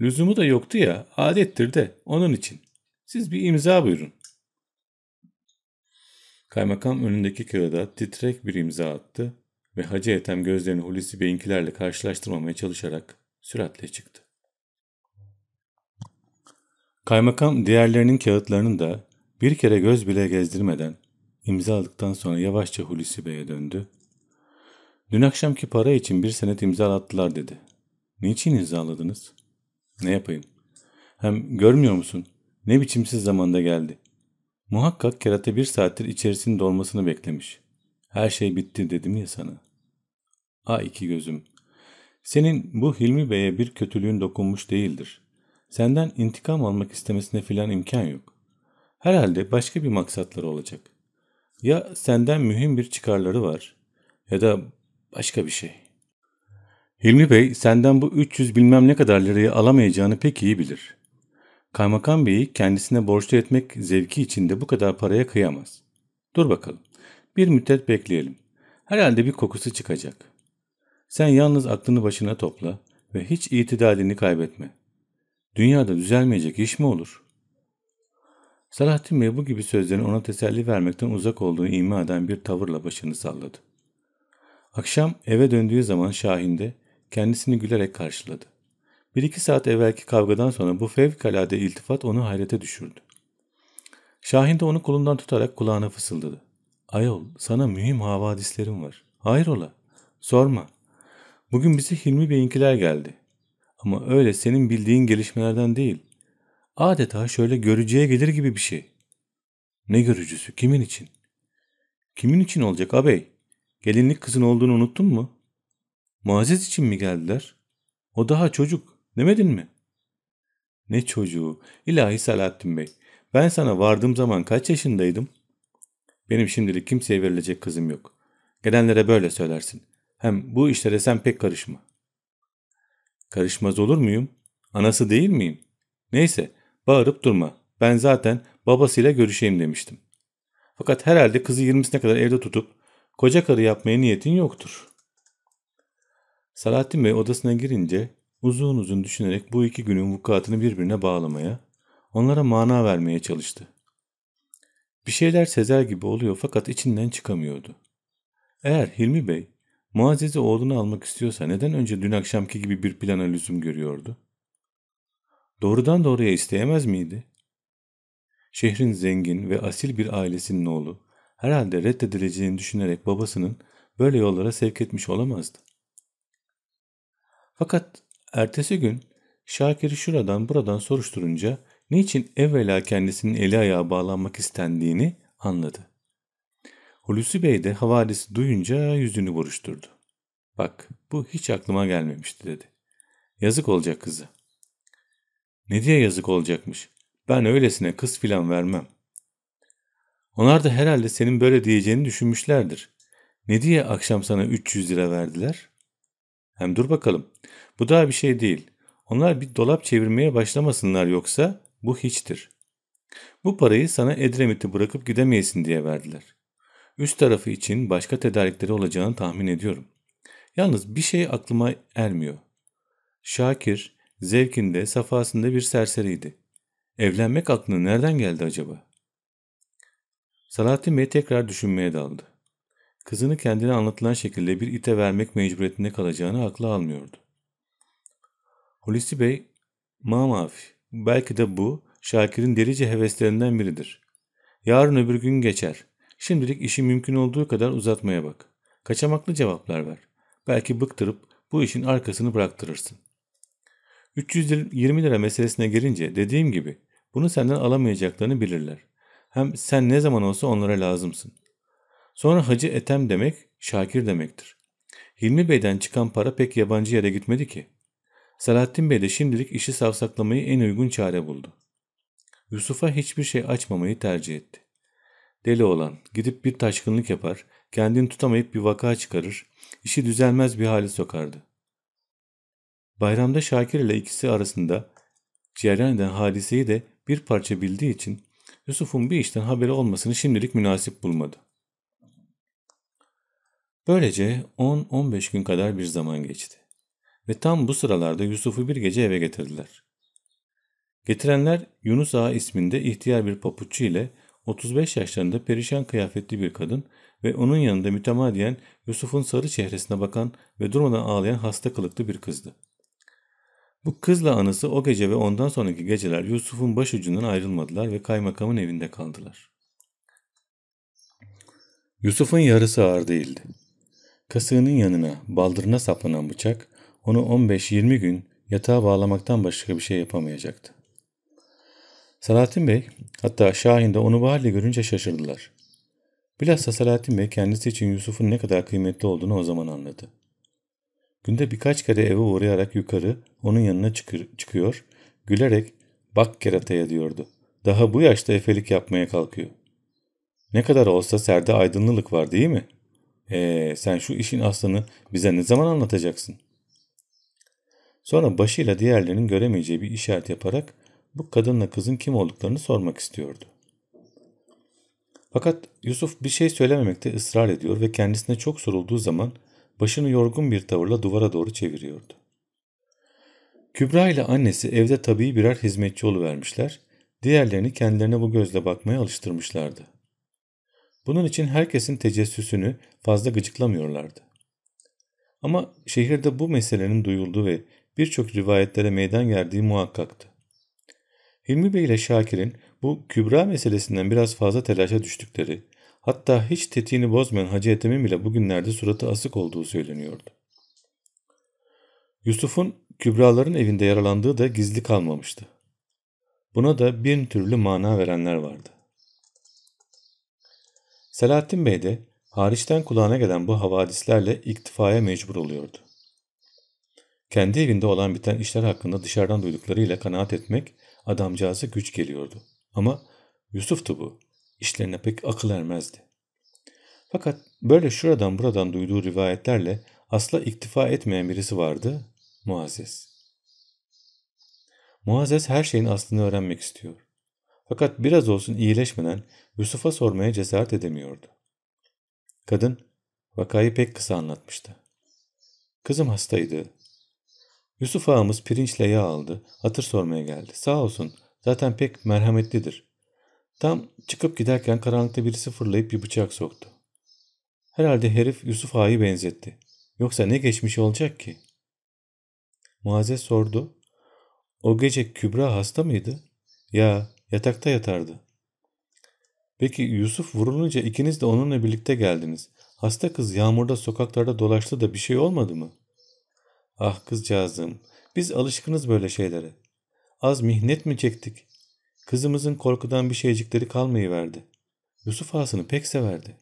Lüzumu da yoktu ya adettir de onun için. Siz bir imza buyurun. Kaymakam önündeki kağıda titrek bir imza attı ve Hacı Ethem gözlerini Hulusi Bey'inkilerle karşılaştırmamaya çalışarak süratle çıktı. Kaymakam diğerlerinin kağıtlarını da bir kere göz bile gezdirmeden imzaladıktan sonra yavaşça Hulusi Bey'e döndü Dün akşamki para için bir senet imzalattılar dedi. Niçin imzaladınız? Ne yapayım? Hem görmüyor musun? Ne biçimsiz zamanda geldi. Muhakkak kerate bir saattir içerisinde olmasını beklemiş. Her şey bitti dedim ya sana. A iki gözüm. Senin bu Hilmi Bey'e bir kötülüğün dokunmuş değildir. Senden intikam almak istemesine filan imkan yok. Herhalde başka bir maksatları olacak. Ya senden mühim bir çıkarları var ya da başka bir şey. Hilmi Bey senden bu 300 bilmem ne kadar lirayı alamayacağını pek iyi bilir. Kaymakam Bey'i kendisine borçlu etmek zevki içinde bu kadar paraya kıyamaz. Dur bakalım. Bir müddet bekleyelim. Herhalde bir kokusu çıkacak. Sen yalnız aklını başına topla ve hiç itidalini kaybetme. Dünyada düzelmeyecek iş mi olur? Salahattin Bey bu gibi sözlerin ona teselli vermekten uzak olduğunu ima eden bir tavırla başını salladı. Akşam eve döndüğü zaman Şahin de kendisini gülerek karşıladı. Bir iki saat evvelki kavgadan sonra bu fevkalade iltifat onu hayrete düşürdü. Şahin de onu kolundan tutarak kulağına fısıldadı. Ayol sana mühim havadislerim var. Hayrola? Sorma. Bugün bize Hilmi Bey'inkiler geldi. Ama öyle senin bildiğin gelişmelerden değil. Adeta şöyle görücüye gelir gibi bir şey. Ne görücüsü? Kimin için? Kimin için olacak ağabey? Gelinlik kızın olduğunu unuttun mu? Muazzez için mi geldiler? O daha çocuk. Demedin mi? Ne çocuğu? İlahi Salahattin Bey. Ben sana vardığım zaman kaç yaşındaydım? Benim şimdilik kimseye verilecek kızım yok. Gelenlere böyle söylersin. Hem bu işlere sen pek karışma. Karışmaz olur muyum? Anası değil miyim? Neyse, bağırıp durma. Ben zaten babasıyla görüşeyim demiştim. Fakat herhalde kızı yirmisine kadar evde tutup koca karı yapmaya niyetin yoktur. Salahattin Bey odasına girince uzun uzun düşünerek bu iki günün vukuatını birbirine bağlamaya, onlara mana vermeye çalıştı. Bir şeyler sezer gibi oluyor fakat içinden çıkamıyordu. Eğer Hilmi Bey Muazzez'i oğlunu almak istiyorsa neden önce dün akşamki gibi bir plana lüzum görüyordu? Doğrudan doğruya isteyemez miydi? Şehrin zengin ve asil bir ailesinin oğlu herhalde reddedileceğini düşünerek babasının böyle yollara sevk etmiş olamazdı. Fakat ertesi gün Şakir'i şuradan buradan soruşturunca niçin evvela kendisinin eli ayağı bağlanmak istendiğini anladı. Hulusi Bey de havadisi duyunca yüzünü buruşturdu. Bak bu hiç aklıma gelmemişti dedi. Yazık olacak kızı. Ne diye yazık olacakmış? Ben öylesine kız filan vermem. Onlar da herhalde senin böyle diyeceğini düşünmüşlerdir. Ne diye akşam sana 300 lira verdiler? Hem dur bakalım. Bu daha bir şey değil. Onlar bir dolap çevirmeye başlamasınlar yoksa bu hiçtir. Bu parayı sana Edremit'i bırakıp gidemeyesin diye verdiler. Üst tarafı için başka tedarikleri olacağını tahmin ediyorum. Yalnız bir şey aklıma ermiyor. Şakir, zevkinde, safasında bir serseriydi. Evlenmek aklına nereden geldi acaba? Salahattin Bey tekrar düşünmeye daldı. Kızını kendine anlatılan şekilde bir ite vermek mecburiyetinde kalacağını akla almıyordu. Hulusi Bey, mamafi, belki de bu Şakir'in delice heveslerinden biridir. Yarın öbür gün geçer. Şimdilik işi mümkün olduğu kadar uzatmaya bak. Kaçamaklı cevaplar ver. Belki bıktırıp bu işin arkasını bıraktırırsın. 320 lira meselesine gelince dediğim gibi bunu senden alamayacaklarını bilirler. Hem sen ne zaman olsa onlara lazımsın. Sonra Hacı Etem demek Şakir demektir. Hilmi Bey'den çıkan para pek yabancı yere gitmedi ki. Selahattin Bey de şimdilik işi savsaklamayı en uygun çare buldu. Yusuf'a hiçbir şey açmamayı tercih etti. Deli olan gidip bir taşkınlık yapar, kendini tutamayıp bir vaka çıkarır, işi düzelmez bir hale sokardı. Bayramda Şakir ile ikisi arasında cereyan eden hadiseyi de bir parça bildiği için Yusuf'un bir işten haberi olmasını şimdilik münasip bulmadı. Böylece 10-15 gün kadar bir zaman geçti. Ve tam bu sıralarda Yusuf'u bir gece eve getirdiler. Getirenler Yunus Ağa isminde ihtiyar bir papuççu ile 35 yaşlarında perişan kıyafetli bir kadın ve onun yanında mütemadiyen Yusuf'un sarı çehresine bakan ve durmadan ağlayan hasta kılıklı bir kızdı. Bu kızla anısı o gece ve ondan sonraki geceler Yusuf'un başucundan ayrılmadılar ve kaymakamın evinde kaldılar. Yusuf'un yarısı ağır değildi. Kasığının yanına, baldırına saplanan bıçak onu 15-20 gün yatağa bağlamaktan başka bir şey yapamayacaktı. Salahattin Bey, hatta Şahin de onu bu görünce şaşırdılar. Bilhassa Salahattin Bey kendisi için Yusuf'un ne kadar kıymetli olduğunu o zaman anladı. Günde birkaç kere eve uğrayarak yukarı onun yanına çıkır, çıkıyor, gülerek bak kerataya diyordu. Daha bu yaşta efelik yapmaya kalkıyor. Ne kadar olsa serde aydınlılık var değil mi? Ee, sen şu işin aslını bize ne zaman anlatacaksın? Sonra başıyla diğerlerinin göremeyeceği bir işaret yaparak bu kadınla kızın kim olduklarını sormak istiyordu. Fakat Yusuf bir şey söylememekte ısrar ediyor ve kendisine çok sorulduğu zaman başını yorgun bir tavırla duvara doğru çeviriyordu. Kübra ile annesi evde tabii birer hizmetçi vermişler, diğerlerini kendilerine bu gözle bakmaya alıştırmışlardı. Bunun için herkesin tecessüsünü fazla gıcıklamıyorlardı. Ama şehirde bu meselenin duyulduğu ve birçok rivayetlere meydan geldiği muhakkaktı. Hilmi Bey ile Şakir'in bu Kübra meselesinden biraz fazla telaşa düştükleri, hatta hiç tetiğini bozmayan Hacı Ethem'in bile bugünlerde suratı asık olduğu söyleniyordu. Yusuf'un Kübraların evinde yaralandığı da gizli kalmamıştı. Buna da bir türlü mana verenler vardı. Selahattin Bey de hariçten kulağına gelen bu havadislerle iktifaya mecbur oluyordu. Kendi evinde olan biten işler hakkında dışarıdan duyduklarıyla kanaat etmek adamcağıza güç geliyordu. Ama Yusuf'tu bu. İşlerine pek akıl ermezdi. Fakat böyle şuradan buradan duyduğu rivayetlerle asla iktifa etmeyen birisi vardı, Muazzez. Muazzez her şeyin aslını öğrenmek istiyor. Fakat biraz olsun iyileşmeden Yusuf'a sormaya cesaret edemiyordu. Kadın vakayı pek kısa anlatmıştı. Kızım hastaydı. Yusuf ağamız pirinçle yağ aldı. Hatır sormaya geldi. Sağ olsun zaten pek merhametlidir. Tam çıkıp giderken karanlıkta birisi fırlayıp bir bıçak soktu. Herhalde herif Yusuf ağayı benzetti. Yoksa ne geçmiş olacak ki? Muazzez sordu. O gece Kübra hasta mıydı? Ya yatakta yatardı. Peki Yusuf vurulunca ikiniz de onunla birlikte geldiniz. Hasta kız yağmurda sokaklarda dolaştı da bir şey olmadı mı? Ah kızcağızım, biz alışkınız böyle şeylere. Az mihnet mi çektik? Kızımızın korkudan bir şeycikleri kalmayıverdi. Yusuf ağasını pek severdi.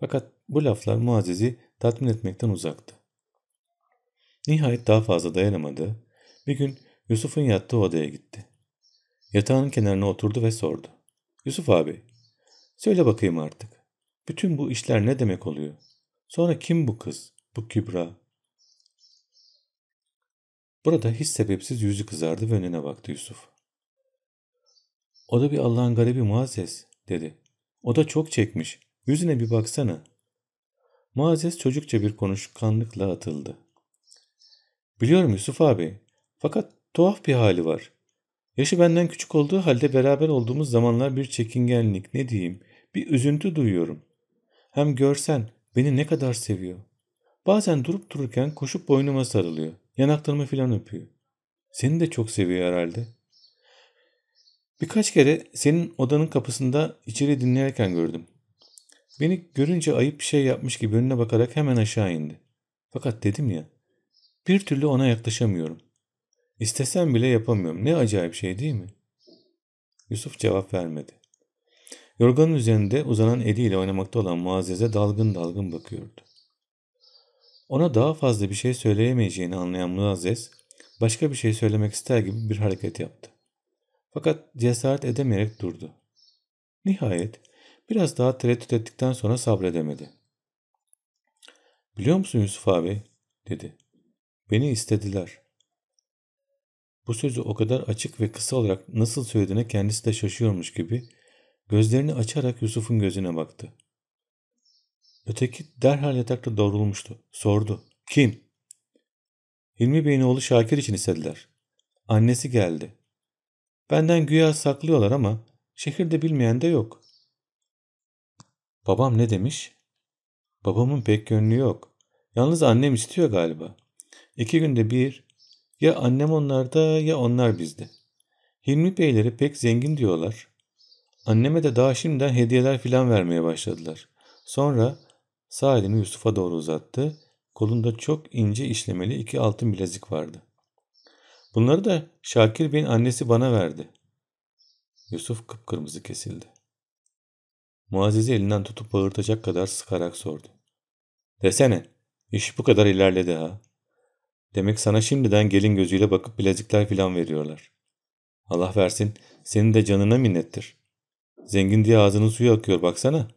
Fakat bu laflar Muazzez'i tatmin etmekten uzaktı. Nihayet daha fazla dayanamadı. Bir gün Yusuf'un yattığı odaya gitti. Yatağın kenarına oturdu ve sordu. Yusuf abi, söyle bakayım artık. Bütün bu işler ne demek oluyor? Sonra kim bu kız, bu Kübra? Burada hiç sebepsiz yüzü kızardı ve önüne baktı Yusuf. O da bir Allah'ın garibi Muazzez dedi. O da çok çekmiş. Yüzüne bir baksana. Muazzez çocukça bir konuşkanlıkla atıldı. Biliyorum Yusuf abi. Fakat tuhaf bir hali var. Yaşı benden küçük olduğu halde beraber olduğumuz zamanlar bir çekingenlik ne diyeyim bir üzüntü duyuyorum. Hem görsen beni ne kadar seviyor. Bazen durup dururken koşup boynuma sarılıyor. Yanaklarımı filan öpüyor. Seni de çok seviyor herhalde. Birkaç kere senin odanın kapısında içeri dinlerken gördüm. Beni görünce ayıp bir şey yapmış gibi önüne bakarak hemen aşağı indi. Fakat dedim ya, bir türlü ona yaklaşamıyorum. İstesem bile yapamıyorum. Ne acayip şey değil mi? Yusuf cevap vermedi. Yorganın üzerinde uzanan eliyle oynamakta olan Muazzez'e dalgın dalgın bakıyordu. Ona daha fazla bir şey söyleyemeyeceğini anlayan Muazzez, başka bir şey söylemek ister gibi bir hareket yaptı. Fakat cesaret edemeyerek durdu. Nihayet biraz daha tereddüt ettikten sonra sabredemedi. Biliyor musun Yusuf abi? dedi. Beni istediler. Bu sözü o kadar açık ve kısa olarak nasıl söylediğine kendisi de şaşıyormuş gibi gözlerini açarak Yusuf'un gözüne baktı. Öteki derhal yatakta doğrulmuştu. Sordu. Kim? Hilmi Bey'in oğlu Şakir için istediler. Annesi geldi. Benden güya saklıyorlar ama şehirde bilmeyen de yok. Babam ne demiş? Babamın pek gönlü yok. Yalnız annem istiyor galiba. İki günde bir ya annem onlarda ya onlar bizde. Hilmi beyleri pek zengin diyorlar. Anneme de daha şimdiden hediyeler filan vermeye başladılar. Sonra sağ elini Yusuf'a doğru uzattı. Kolunda çok ince işlemeli iki altın bilezik vardı. Bunları da Şakir Bey'in annesi bana verdi. Yusuf kıpkırmızı kesildi. Muazzez'i elinden tutup bağırtacak kadar sıkarak sordu. Desene, İş bu kadar ilerledi ha. Demek sana şimdiden gelin gözüyle bakıp bilezikler filan veriyorlar. Allah versin senin de canına minnettir. Zengin diye ağzının suyu akıyor baksana.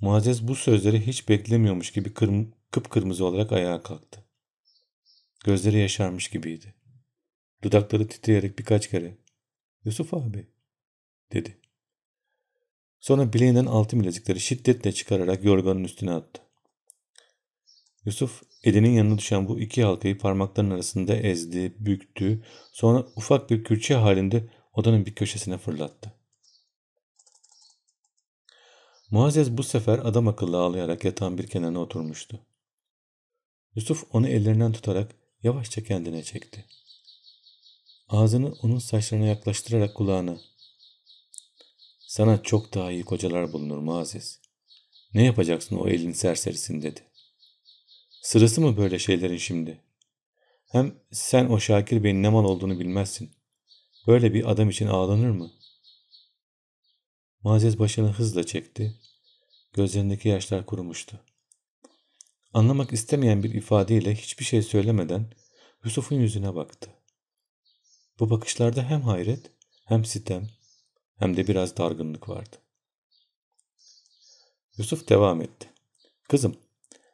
Muazzez bu sözleri hiç beklemiyormuş gibi kırm kıpkırmızı olarak ayağa kalktı. Gözleri yaşarmış gibiydi. Dudakları titreyerek birkaç kere ''Yusuf abi'' dedi. Sonra bileğinden altın bilezikleri şiddetle çıkararak yorganın üstüne attı. Yusuf elinin yanına düşen bu iki halkayı parmaklarının arasında ezdi, büktü, sonra ufak bir külçe halinde odanın bir köşesine fırlattı. Muazzez bu sefer adam akıllı ağlayarak yatağın bir kenarına oturmuştu. Yusuf onu ellerinden tutarak yavaşça kendine çekti. Ağzını onun saçlarına yaklaştırarak kulağına ''Sana çok daha iyi kocalar bulunur Muazzez. Ne yapacaksın o elin serserisin?'' dedi. ''Sırası mı böyle şeylerin şimdi? Hem sen o Şakir Bey'in ne mal olduğunu bilmezsin. Böyle bir adam için ağlanır mı?'' Muazzez başını hızla çekti. Gözlerindeki yaşlar kurumuştu. Anlamak istemeyen bir ifadeyle hiçbir şey söylemeden Yusuf'un yüzüne baktı. Bu bakışlarda hem hayret hem sitem hem de biraz dargınlık vardı. Yusuf devam etti. Kızım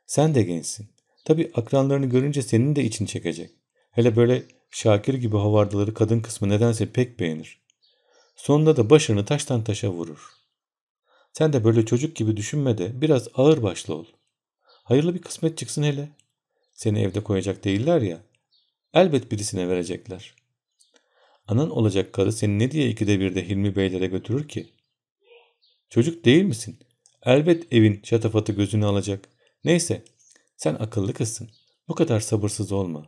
sen de gençsin. Tabi akranlarını görünce senin de için çekecek. Hele böyle Şakir gibi havardaları kadın kısmı nedense pek beğenir. Sonunda da başını taştan taşa vurur. Sen de böyle çocuk gibi düşünme de biraz ağır başlı ol. Hayırlı bir kısmet çıksın hele. Seni evde koyacak değiller ya. Elbet birisine verecekler. Anan olacak karı seni ne diye ikide bir de Hilmi Beylere götürür ki? Çocuk değil misin? Elbet evin şatafatı gözünü alacak. Neyse sen akıllı kızsın. Bu kadar sabırsız olma.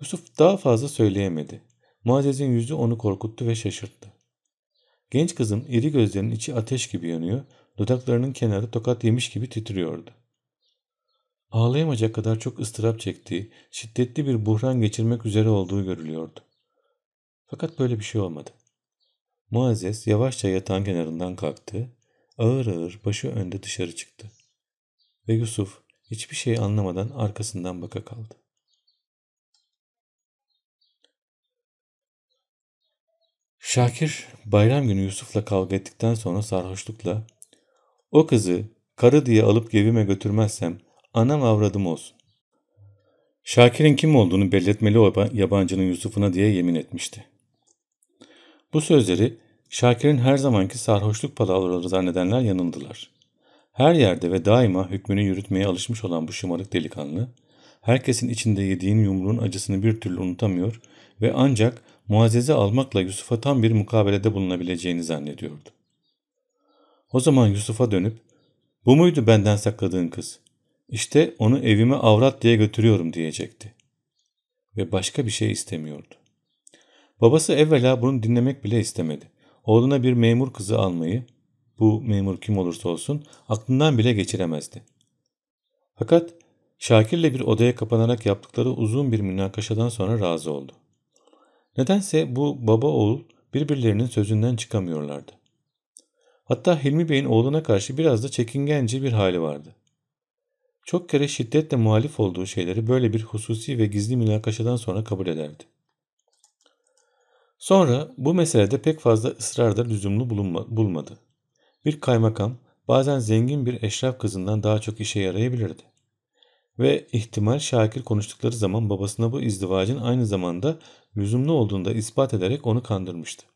Yusuf daha fazla söyleyemedi. Muazzez'in yüzü onu korkuttu ve şaşırttı. Genç kızın iri gözlerinin içi ateş gibi yanıyor, dudaklarının kenarı tokat yemiş gibi titriyordu. Ağlayamayacak kadar çok ıstırap çektiği, şiddetli bir buhran geçirmek üzere olduğu görülüyordu. Fakat böyle bir şey olmadı. Muazzez yavaşça yatağın kenarından kalktı, ağır ağır başı önde dışarı çıktı. Ve Yusuf hiçbir şey anlamadan arkasından baka kaldı. Şakir bayram günü Yusuf'la kavga ettikten sonra sarhoşlukla o kızı karı diye alıp evime götürmezsem anam avradım olsun. Şakir'in kim olduğunu belirtmeli o yabancının Yusuf'una diye yemin etmişti. Bu sözleri Şakir'in her zamanki sarhoşluk palavraları zannedenler yanıldılar. Her yerde ve daima hükmünü yürütmeye alışmış olan bu şımarık delikanlı, herkesin içinde yediğin yumruğun acısını bir türlü unutamıyor ve ancak Muazzez'i almakla Yusuf'a tam bir mukabelede bulunabileceğini zannediyordu. O zaman Yusuf'a dönüp bu muydu benden sakladığın kız? İşte onu evime avrat diye götürüyorum diyecekti. Ve başka bir şey istemiyordu. Babası evvela bunu dinlemek bile istemedi. Oğluna bir memur kızı almayı, bu memur kim olursa olsun aklından bile geçiremezdi. Fakat Şakir'le bir odaya kapanarak yaptıkları uzun bir münakaşadan sonra razı oldu. Nedense bu baba oğul birbirlerinin sözünden çıkamıyorlardı. Hatta Hilmi Bey'in oğluna karşı biraz da çekingence bir hali vardı. Çok kere şiddetle muhalif olduğu şeyleri böyle bir hususi ve gizli münakaşadan sonra kabul ederdi. Sonra bu meselede pek fazla ısrarda lüzumlu bulunma, bulmadı. Bir kaymakam bazen zengin bir eşraf kızından daha çok işe yarayabilirdi. Ve ihtimal Şakir konuştukları zaman babasına bu izdivacın aynı zamanda lüzumlu olduğunu da ispat ederek onu kandırmıştı.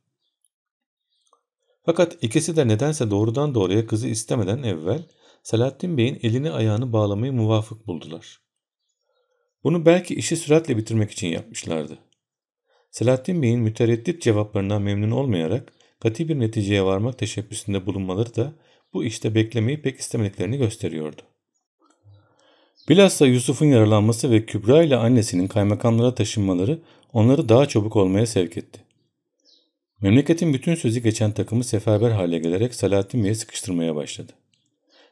Fakat ikisi de nedense doğrudan doğruya kızı istemeden evvel Selahattin Bey'in elini ayağını bağlamayı muvafık buldular. Bunu belki işi süratle bitirmek için yapmışlardı. Selahattin Bey'in mütereddit cevaplarından memnun olmayarak katı bir neticeye varmak teşebbüsünde bulunmaları da bu işte beklemeyi pek istemediklerini gösteriyordu. Bilhassa Yusuf'un yaralanması ve Kübra ile annesinin kaymakamlara taşınmaları onları daha çabuk olmaya sevk etti. Memleketin bütün sözü geçen takımı seferber hale gelerek Selahattin Bey'e sıkıştırmaya başladı.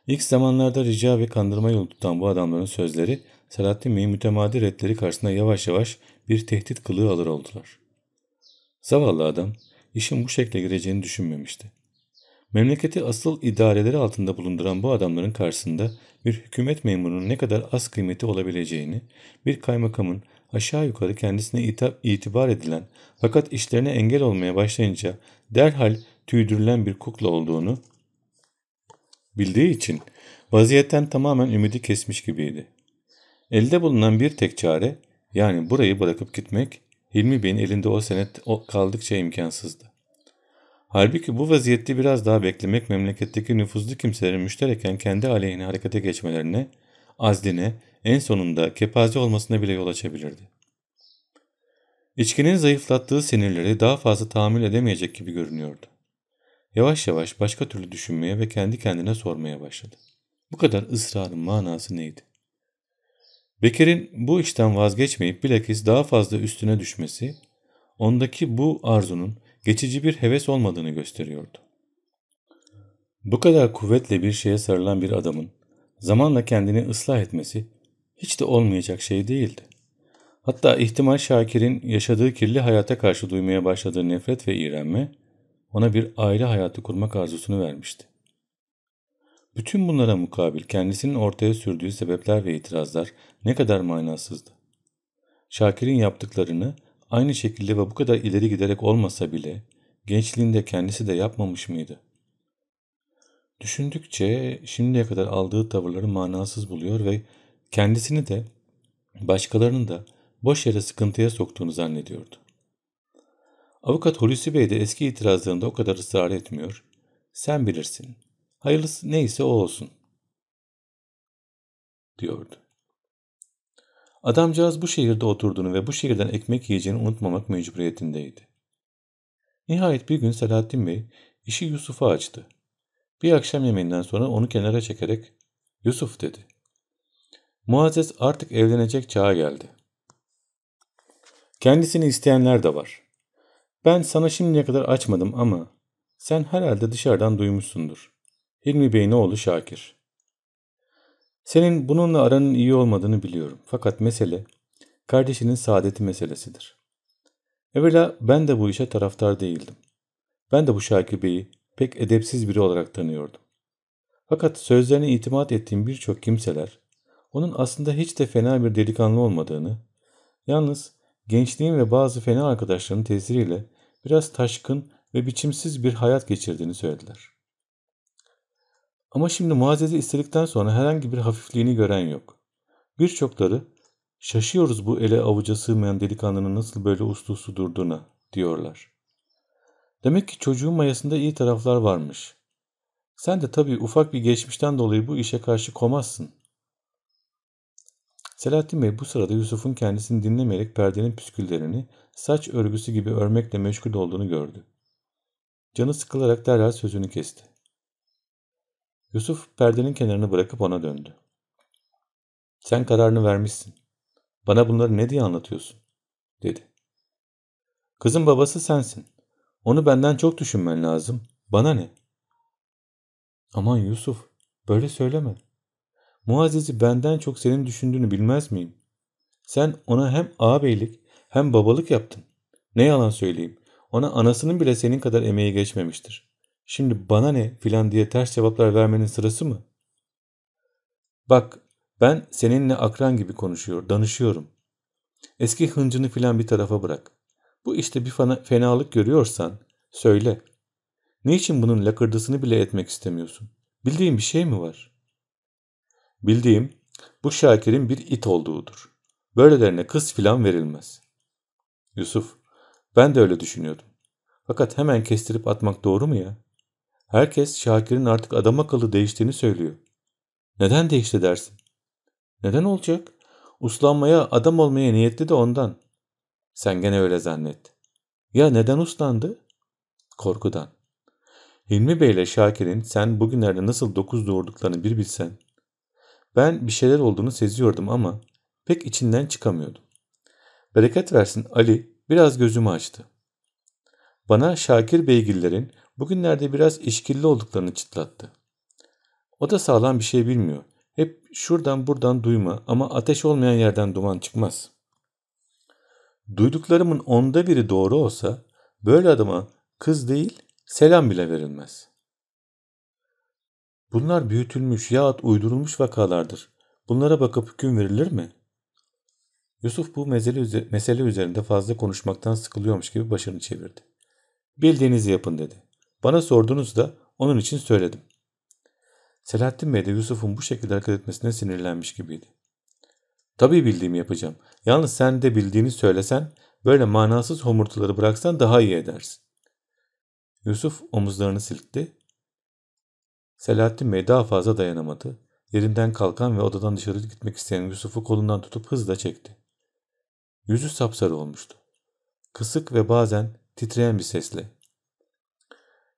İlk zamanlarda rica ve kandırma yolu tutan bu adamların sözleri Selahattin Bey'in mütemadi redleri karşısında yavaş yavaş bir tehdit kılığı alır oldular. Zavallı adam işin bu şekle gireceğini düşünmemişti. Memleketi asıl idareleri altında bulunduran bu adamların karşısında bir hükümet memurunun ne kadar az kıymeti olabileceğini, bir kaymakamın aşağı yukarı kendisine itibar edilen fakat işlerine engel olmaya başlayınca derhal tüydürülen bir kukla olduğunu bildiği için vaziyetten tamamen ümidi kesmiş gibiydi. Elde bulunan bir tek çare yani burayı bırakıp gitmek Hilmi Bey'in elinde o senet kaldıkça imkansızdı. Halbuki bu vaziyette biraz daha beklemek memleketteki nüfuzlu kimselerin müştereken kendi aleyhine harekete geçmelerine, azline, en sonunda kepaze olmasına bile yol açabilirdi. İçkinin zayıflattığı sinirleri daha fazla tahammül edemeyecek gibi görünüyordu. Yavaş yavaş başka türlü düşünmeye ve kendi kendine sormaya başladı. Bu kadar ısrarın manası neydi? Bekir'in bu işten vazgeçmeyip bilakis daha fazla üstüne düşmesi, ondaki bu arzunun geçici bir heves olmadığını gösteriyordu. Bu kadar kuvvetle bir şeye sarılan bir adamın zamanla kendini ıslah etmesi hiç de olmayacak şey değildi. Hatta ihtimal Şakir'in yaşadığı kirli hayata karşı duymaya başladığı nefret ve iğrenme ona bir aile hayatı kurmak arzusunu vermişti. Bütün bunlara mukabil kendisinin ortaya sürdüğü sebepler ve itirazlar ne kadar manasızdı. Şakir'in yaptıklarını aynı şekilde ve bu kadar ileri giderek olmasa bile gençliğinde kendisi de yapmamış mıydı? Düşündükçe şimdiye kadar aldığı tavırları manasız buluyor ve kendisini de başkalarının da boş yere sıkıntıya soktuğunu zannediyordu. Avukat Hulusi Bey de eski itirazlarında o kadar ısrar etmiyor. Sen bilirsin. Hayırlısı neyse o olsun. diyordu. Adamcağız bu şehirde oturduğunu ve bu şehirden ekmek yiyeceğini unutmamak mecburiyetindeydi. Nihayet bir gün Selahattin Bey işi Yusuf'a açtı. Bir akşam yemeğinden sonra onu kenara çekerek Yusuf dedi. Muazzez artık evlenecek çağa geldi. Kendisini isteyenler de var. Ben sana şimdiye kadar açmadım ama sen herhalde dışarıdan duymuşsundur. Hilmi Bey'in oğlu Şakir. Senin bununla aranın iyi olmadığını biliyorum. Fakat mesele kardeşinin saadeti meselesidir. Evvela ben de bu işe taraftar değildim. Ben de bu Şakir Bey'i pek edepsiz biri olarak tanıyordum. Fakat sözlerine itimat ettiğim birçok kimseler onun aslında hiç de fena bir delikanlı olmadığını, yalnız gençliğin ve bazı fena arkadaşlarının tesiriyle biraz taşkın ve biçimsiz bir hayat geçirdiğini söylediler. Ama şimdi Muazzez'i istedikten sonra herhangi bir hafifliğini gören yok. Birçokları şaşıyoruz bu ele avuca sığmayan delikanlının nasıl böyle uslu uslu durduğuna diyorlar. Demek ki çocuğun mayasında iyi taraflar varmış. Sen de tabii ufak bir geçmişten dolayı bu işe karşı komazsın. Selahattin Bey bu sırada Yusuf'un kendisini dinlemeyerek perdenin püsküllerini saç örgüsü gibi örmekle meşgul olduğunu gördü. Canı sıkılarak derhal sözünü kesti. Yusuf perdenin kenarını bırakıp ona döndü. Sen kararını vermişsin. Bana bunları ne diye anlatıyorsun? dedi. Kızın babası sensin. Onu benden çok düşünmen lazım. Bana ne? Aman Yusuf, böyle söyleme. Muazzez'i benden çok senin düşündüğünü bilmez miyim? Sen ona hem ağabeylik hem babalık yaptın. Ne yalan söyleyeyim. Ona anasının bile senin kadar emeği geçmemiştir. Şimdi bana ne filan diye ters cevaplar vermenin sırası mı? Bak ben seninle akran gibi konuşuyor, danışıyorum. Eski hıncını filan bir tarafa bırak. Bu işte bir fenalık görüyorsan söyle. Niçin bunun lakırdısını bile etmek istemiyorsun? Bildiğin bir şey mi var? Bildiğim bu Şakir'in bir it olduğudur. Böylelerine kız filan verilmez. Yusuf, ben de öyle düşünüyordum. Fakat hemen kestirip atmak doğru mu ya? Herkes Şakir'in artık adam akıllı değiştiğini söylüyor. Neden değişti dersin? Neden olacak? Uslanmaya, adam olmaya niyetli de ondan. Sen gene öyle zannet. Ya neden uslandı? Korkudan. Hilmi Bey ile Şakir'in sen bugünlerde nasıl dokuz doğurduklarını bir bilsen. Ben bir şeyler olduğunu seziyordum ama pek içinden çıkamıyordum. Bereket versin Ali biraz gözümü açtı. Bana Şakir Beygillerin bugünlerde biraz işkilli olduklarını çıtlattı. O da sağlam bir şey bilmiyor. Hep şuradan buradan duyma ama ateş olmayan yerden duman çıkmaz. Duyduklarımın onda biri doğru olsa böyle adama kız değil selam bile verilmez. Bunlar büyütülmüş yahut uydurulmuş vakalardır. Bunlara bakıp hüküm verilir mi? Yusuf bu mesele, mesele üzerinde fazla konuşmaktan sıkılıyormuş gibi başını çevirdi. Bildiğinizi yapın dedi. Bana sordunuz da onun için söyledim. Selahattin Bey de Yusuf'un bu şekilde hareket etmesine sinirlenmiş gibiydi. Tabii bildiğimi yapacağım. Yalnız sen de bildiğini söylesen, böyle manasız homurtuları bıraksan daha iyi edersin. Yusuf omuzlarını silkti. Selahattin Bey daha fazla dayanamadı. Yerinden kalkan ve odadan dışarı gitmek isteyen Yusuf'u kolundan tutup hızla çekti. Yüzü sapsarı olmuştu. Kısık ve bazen titreyen bir sesle.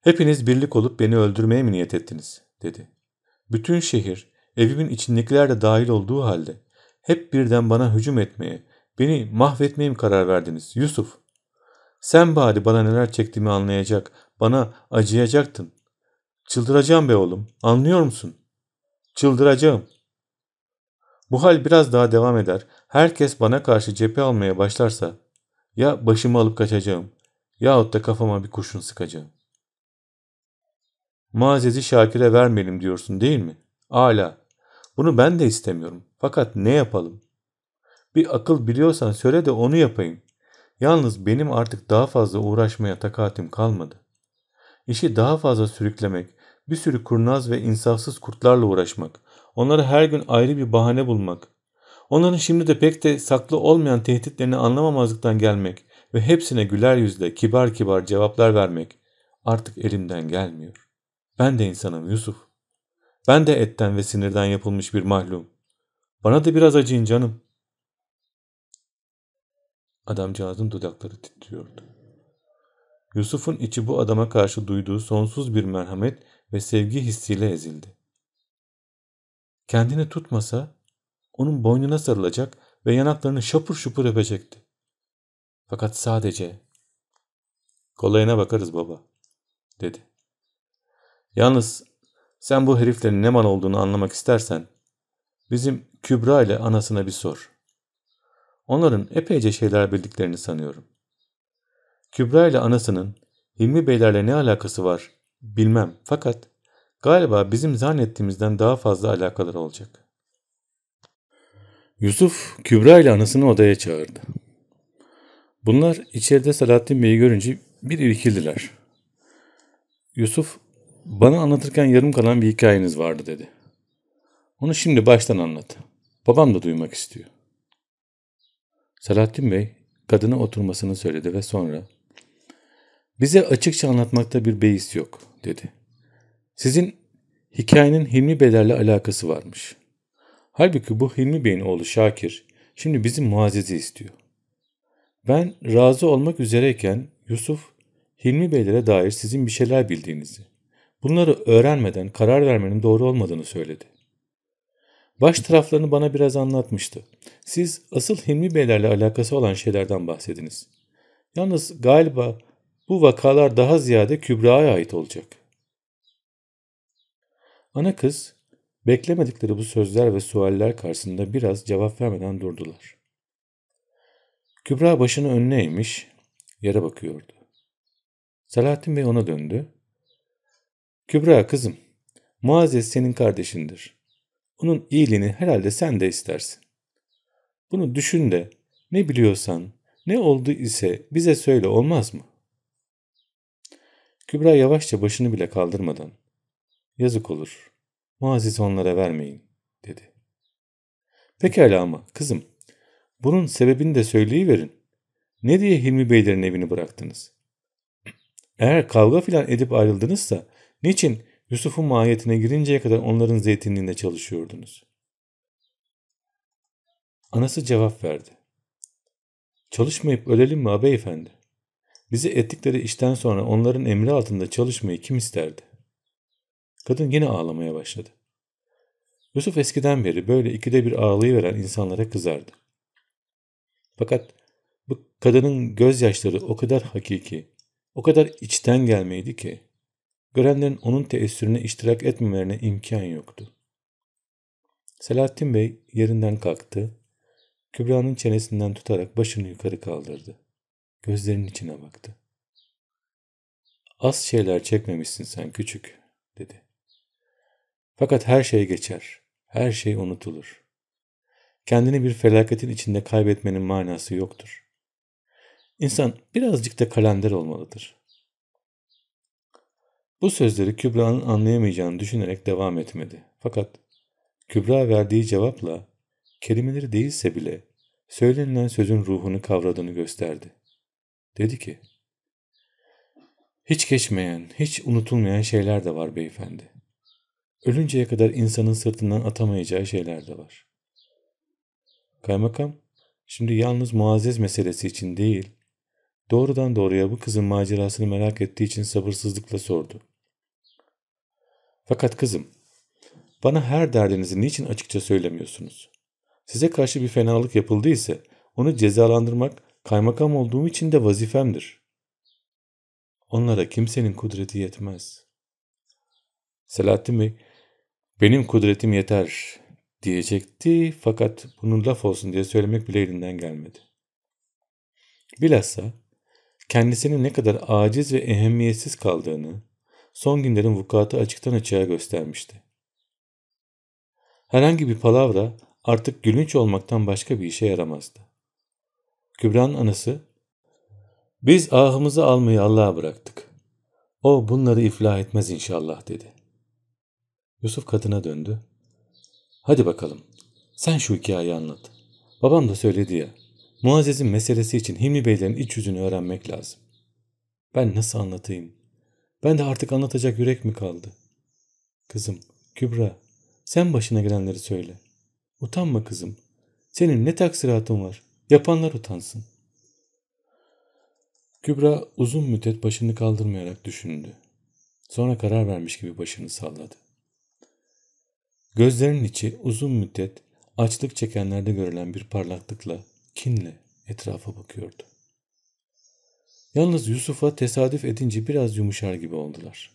Hepiniz birlik olup beni öldürmeye mi niyet ettiniz? dedi. Bütün şehir, evimin içindekiler de dahil olduğu halde hep birden bana hücum etmeye, beni mahvetmeye mi karar verdiniz Yusuf? Sen bari bana neler çektiğimi anlayacak, bana acıyacaktın. Çıldıracağım be oğlum, anlıyor musun? Çıldıracağım. Bu hal biraz daha devam eder, herkes bana karşı cephe almaya başlarsa ya başımı alıp kaçacağım yahut da kafama bir kurşun sıkacağım. Muazzezi Şakir'e vermeyelim diyorsun değil mi? Ala. Bunu ben de istemiyorum. Fakat ne yapalım? Bir akıl biliyorsan söyle de onu yapayım. Yalnız benim artık daha fazla uğraşmaya takatim kalmadı. İşi daha fazla sürüklemek, bir sürü kurnaz ve insafsız kurtlarla uğraşmak, onlara her gün ayrı bir bahane bulmak, onların şimdi de pek de saklı olmayan tehditlerini anlamamazlıktan gelmek ve hepsine güler yüzle kibar kibar cevaplar vermek artık elimden gelmiyor. Ben de insanım Yusuf. Ben de etten ve sinirden yapılmış bir mahlum. Bana da biraz acıyın canım. Adamcağızın dudakları titriyordu. Yusuf'un içi bu adama karşı duyduğu sonsuz bir merhamet ve sevgi hissiyle ezildi. Kendini tutmasa onun boynuna sarılacak ve yanaklarını şapur şupur öpecekti. Fakat sadece kolayına bakarız baba dedi. Yalnız sen bu heriflerin ne man olduğunu anlamak istersen bizim Kübra ile anasına bir sor. Onların epeyce şeyler bildiklerini sanıyorum. Kübra ile anasının Hilmi Beylerle ne alakası var bilmem fakat galiba bizim zannettiğimizden daha fazla alakaları olacak. Yusuf Kübra ile anasını odaya çağırdı. Bunlar içeride Salahattin Bey'i görünce bir irkildiler. Yusuf bana anlatırken yarım kalan bir hikayeniz vardı dedi. Onu şimdi baştan anlat. Babam da duymak istiyor. Selahattin Bey kadına oturmasını söyledi ve sonra bize açıkça anlatmakta bir beis yok dedi. Sizin hikayenin Hilmi Beylerle alakası varmış. Halbuki bu Hilmi Bey'in oğlu Şakir şimdi bizim muazzezi istiyor. Ben razı olmak üzereyken Yusuf Hilmi Beylere dair sizin bir şeyler bildiğinizi, bunları öğrenmeden karar vermenin doğru olmadığını söyledi. Baş taraflarını bana biraz anlatmıştı. Siz asıl Hilmi Beylerle alakası olan şeylerden bahsediniz. Yalnız galiba bu vakalar daha ziyade Kübra'ya ait olacak. Ana kız beklemedikleri bu sözler ve sualler karşısında biraz cevap vermeden durdular. Kübra başını önüne eğmiş, yere bakıyordu. Selahattin Bey ona döndü. Kübra kızım, Muazzez senin kardeşindir. Onun iyiliğini herhalde sen de istersin. Bunu düşün de ne biliyorsan, ne oldu ise bize söyle olmaz mı? Kübra yavaşça başını bile kaldırmadan yazık olur, Muazzez onlara vermeyin dedi. Pekala ama kızım, bunun sebebini de söyleyiverin. Ne diye Hilmi Beylerin evini bıraktınız? Eğer kavga filan edip ayrıldınızsa niçin Yusuf'un mahiyetine girinceye kadar onların zeytinliğinde çalışıyordunuz? Anası cevap verdi. Çalışmayıp ölelim mi ağabeyefendi? Bizi ettikleri işten sonra onların emri altında çalışmayı kim isterdi? Kadın yine ağlamaya başladı. Yusuf eskiden beri böyle ikide bir ağlayıveren insanlara kızardı. Fakat bu kadının gözyaşları o kadar hakiki, o kadar içten gelmeydi ki görenlerin onun teessürüne iştirak etmemelerine imkan yoktu. Selahattin Bey yerinden kalktı, Kübra'nın çenesinden tutarak başını yukarı kaldırdı. Gözlerinin içine baktı. Az şeyler çekmemişsin sen küçük, dedi. Fakat her şey geçer. Her şey unutulur. Kendini bir felaketin içinde kaybetmenin manası yoktur. İnsan birazcık da kalender olmalıdır. Bu sözleri Kübra'nın anlayamayacağını düşünerek devam etmedi. Fakat Kübra verdiği cevapla kelimeleri değilse bile söylenilen sözün ruhunu kavradığını gösterdi. Dedi ki, hiç geçmeyen, hiç unutulmayan şeyler de var beyefendi. Ölünceye kadar insanın sırtından atamayacağı şeyler de var. Kaymakam, şimdi yalnız muazzez meselesi için değil, doğrudan doğruya bu kızın macerasını merak ettiği için sabırsızlıkla sordu. Fakat kızım, bana her derdinizi niçin açıkça söylemiyorsunuz? Size karşı bir fenalık yapıldıysa onu cezalandırmak kaymakam olduğum için de vazifemdir. Onlara kimsenin kudreti yetmez. Selahattin Bey, benim kudretim yeter diyecekti fakat bunun laf olsun diye söylemek bile elinden gelmedi. Bilhassa kendisinin ne kadar aciz ve ehemmiyetsiz kaldığını son günlerin vukuatı açıktan açığa göstermişti. Herhangi bir palavra artık gülünç olmaktan başka bir işe yaramazdı. Kübra'nın anası, biz ahımızı almayı Allah'a bıraktık. O bunları iflah etmez inşallah dedi. Yusuf kadına döndü. Hadi bakalım sen şu hikayeyi anlat. Babam da söyledi ya. Muazzez'in meselesi için Hilmi Beylerin iç yüzünü öğrenmek lazım. Ben nasıl anlatayım? Ben de artık anlatacak yürek mi kaldı? Kızım, Kübra, sen başına gelenleri söyle. Utanma kızım. Senin ne taksiratın var? Yapanlar utansın. Kübra uzun müddet başını kaldırmayarak düşündü. Sonra karar vermiş gibi başını salladı. Gözlerinin içi uzun müddet açlık çekenlerde görülen bir parlaklıkla, kinle etrafa bakıyordu. Yalnız Yusuf'a tesadüf edince biraz yumuşar gibi oldular.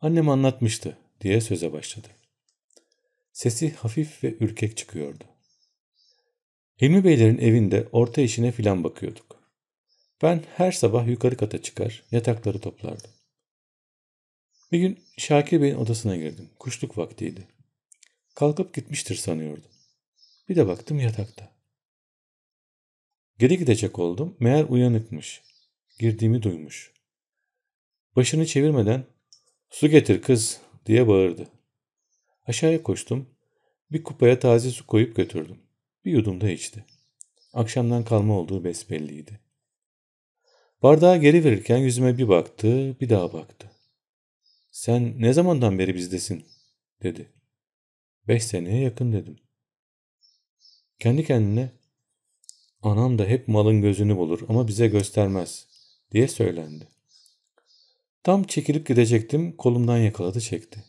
Annem anlatmıştı diye söze başladı. Sesi hafif ve ürkek çıkıyordu. Hilmi Beylerin evinde orta işine filan bakıyorduk. Ben her sabah yukarı kata çıkar, yatakları toplardım. Bir gün Şakir Bey'in odasına girdim. Kuşluk vaktiydi. Kalkıp gitmiştir sanıyordum. Bir de baktım yatakta. Geri gidecek oldum. Meğer uyanıkmış. Girdiğimi duymuş. Başını çevirmeden su getir kız diye bağırdı. Aşağıya koştum. Bir kupaya taze su koyup götürdüm. Bir yudum da içti. Akşamdan kalma olduğu besbelliydi. Bardağı geri verirken yüzüme bir baktı, bir daha baktı. Sen ne zamandan beri bizdesin? dedi. Beş seneye yakın dedim. Kendi kendine anam da hep malın gözünü bulur ama bize göstermez diye söylendi. Tam çekilip gidecektim kolumdan yakaladı çekti.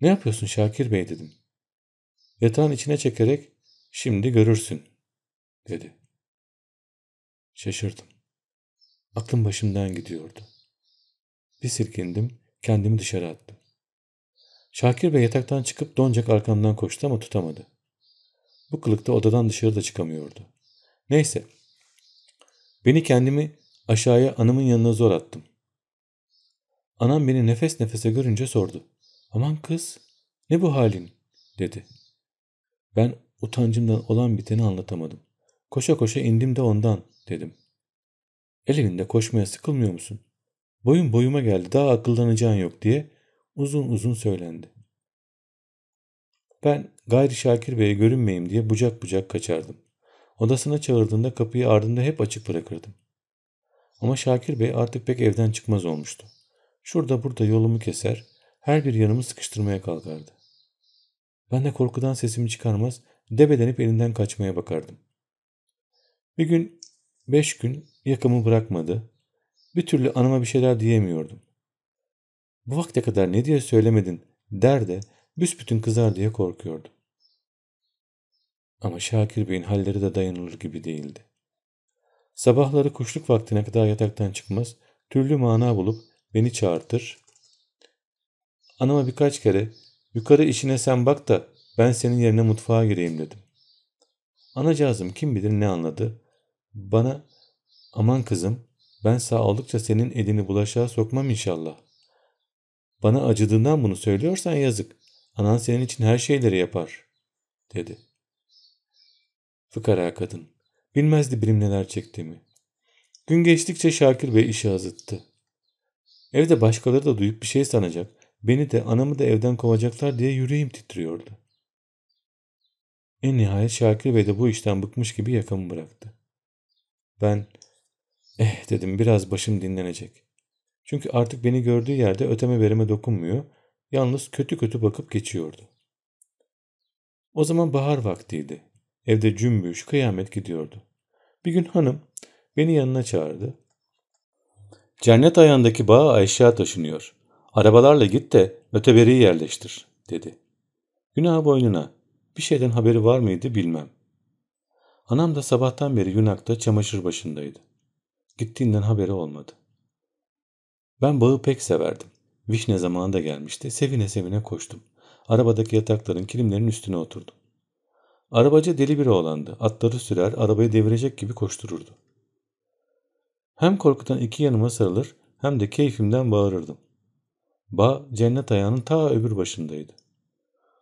Ne yapıyorsun Şakir Bey dedim. Yatağın içine çekerek şimdi görürsün dedi. Şaşırdım. Aklım başımdan gidiyordu. Bir silkindim, kendimi dışarı attım. Şakir Bey yataktan çıkıp doncak arkamdan koştu ama tutamadı. Bu kılıkta odadan dışarı da çıkamıyordu. Neyse. Beni kendimi aşağıya anamın yanına zor attım. Anam beni nefes nefese görünce sordu. Aman kız ne bu halin dedi. Ben utancımdan olan biteni anlatamadım. Koşa koşa indim de ondan dedim. El elinde koşmaya sıkılmıyor musun? Boyun boyuma geldi daha akıllanacağın yok diye uzun uzun söylendi. Ben gayri Şakir Bey'e görünmeyeyim diye bucak bucak kaçardım. Odasına çağırdığında kapıyı ardında hep açık bırakırdım. Ama Şakir Bey artık pek evden çıkmaz olmuştu. Şurada burada yolumu keser, her bir yanımı sıkıştırmaya kalkardı. Ben de korkudan sesimi çıkarmaz, debelenip elinden kaçmaya bakardım. Bir gün, beş gün yakamı bırakmadı. Bir türlü anama bir şeyler diyemiyordum. Bu vakte kadar ne diye söylemedin der de büsbütün kızar diye korkuyordum. Ama Şakir Bey'in halleri de dayanılır gibi değildi. Sabahları kuşluk vaktine kadar yataktan çıkmaz, türlü mana bulup beni çağırtır. Anama birkaç kere yukarı işine sen bak da ben senin yerine mutfağa gireyim dedim. Anacığızım kim bilir ne anladı. Bana aman kızım ben sağ oldukça senin elini bulaşığa sokmam inşallah. Bana acıdığından bunu söylüyorsan yazık. Anan senin için her şeyleri yapar, dedi. Fıkara kadın. Bilmezdi benim neler çektiğimi. Gün geçtikçe Şakir Bey işi azıttı. Evde başkaları da duyup bir şey sanacak, beni de anamı da evden kovacaklar diye yüreğim titriyordu. En nihayet Şakir Bey de bu işten bıkmış gibi yakamı bıraktı. Ben, eh dedim biraz başım dinlenecek. Çünkü artık beni gördüğü yerde öteme verime dokunmuyor, yalnız kötü kötü bakıp geçiyordu. O zaman bahar vaktiydi. Evde cümbüş, kıyamet gidiyordu. Bir gün hanım beni yanına çağırdı. Cennet ayağındaki bağa eşya taşınıyor. Arabalarla git de öteberiyi yerleştir, dedi. Günah boynuna. Bir şeyden haberi var mıydı bilmem. Anam da sabahtan beri Yunak'ta çamaşır başındaydı. Gittiğinden haberi olmadı. Ben bağı pek severdim. Vişne zamanında gelmişti. Sevine sevine koştum. Arabadaki yatakların, kilimlerin üstüne oturdum. Arabacı deli bir oğlandı. Atları sürer, arabayı devirecek gibi koştururdu. Hem korkudan iki yanıma sarılır hem de keyfimden bağırırdım. Bağ cennet ayağının ta öbür başındaydı.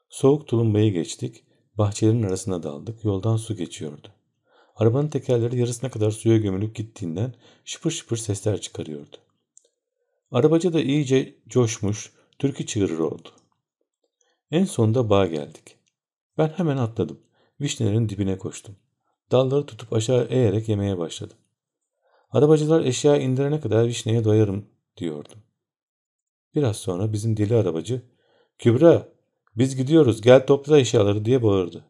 Soğuk tulumbayı geçtik, bahçelerin arasına daldık, yoldan su geçiyordu. Arabanın tekerleri yarısına kadar suya gömülüp gittiğinden şıpır şıpır sesler çıkarıyordu. Arabacı da iyice coşmuş, türkü çığırır oldu. En sonunda bağ geldik. Ben hemen atladım. Vişnelerin dibine koştum. Dalları tutup aşağı eğerek yemeye başladım. Arabacılar eşya indirene kadar vişneye doyarım diyordum. Biraz sonra bizim deli arabacı Kübra biz gidiyoruz gel topla eşyaları diye bağırdı.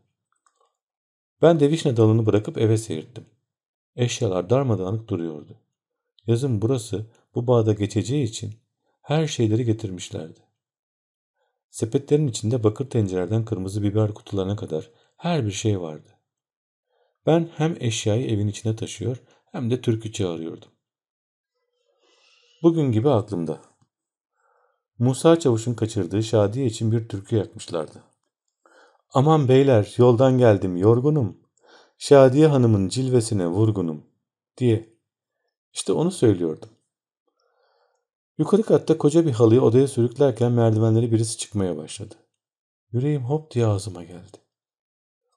Ben de vişne dalını bırakıp eve seyirttim. Eşyalar darmadağınık duruyordu. Yazın burası bu bağda geçeceği için her şeyleri getirmişlerdi. Sepetlerin içinde bakır tencerelerden kırmızı biber kutularına kadar her bir şey vardı. Ben hem eşyayı evin içine taşıyor hem de türkü çağırıyordum. Bugün gibi aklımda. Musa Çavuş'un kaçırdığı Şadiye için bir türkü yakmışlardı. Aman beyler yoldan geldim yorgunum. Şadiye Hanım'ın cilvesine vurgunum diye. İşte onu söylüyordum. Yukarı katta koca bir halıyı odaya sürüklerken merdivenleri birisi çıkmaya başladı. Yüreğim hop diye ağzıma geldi.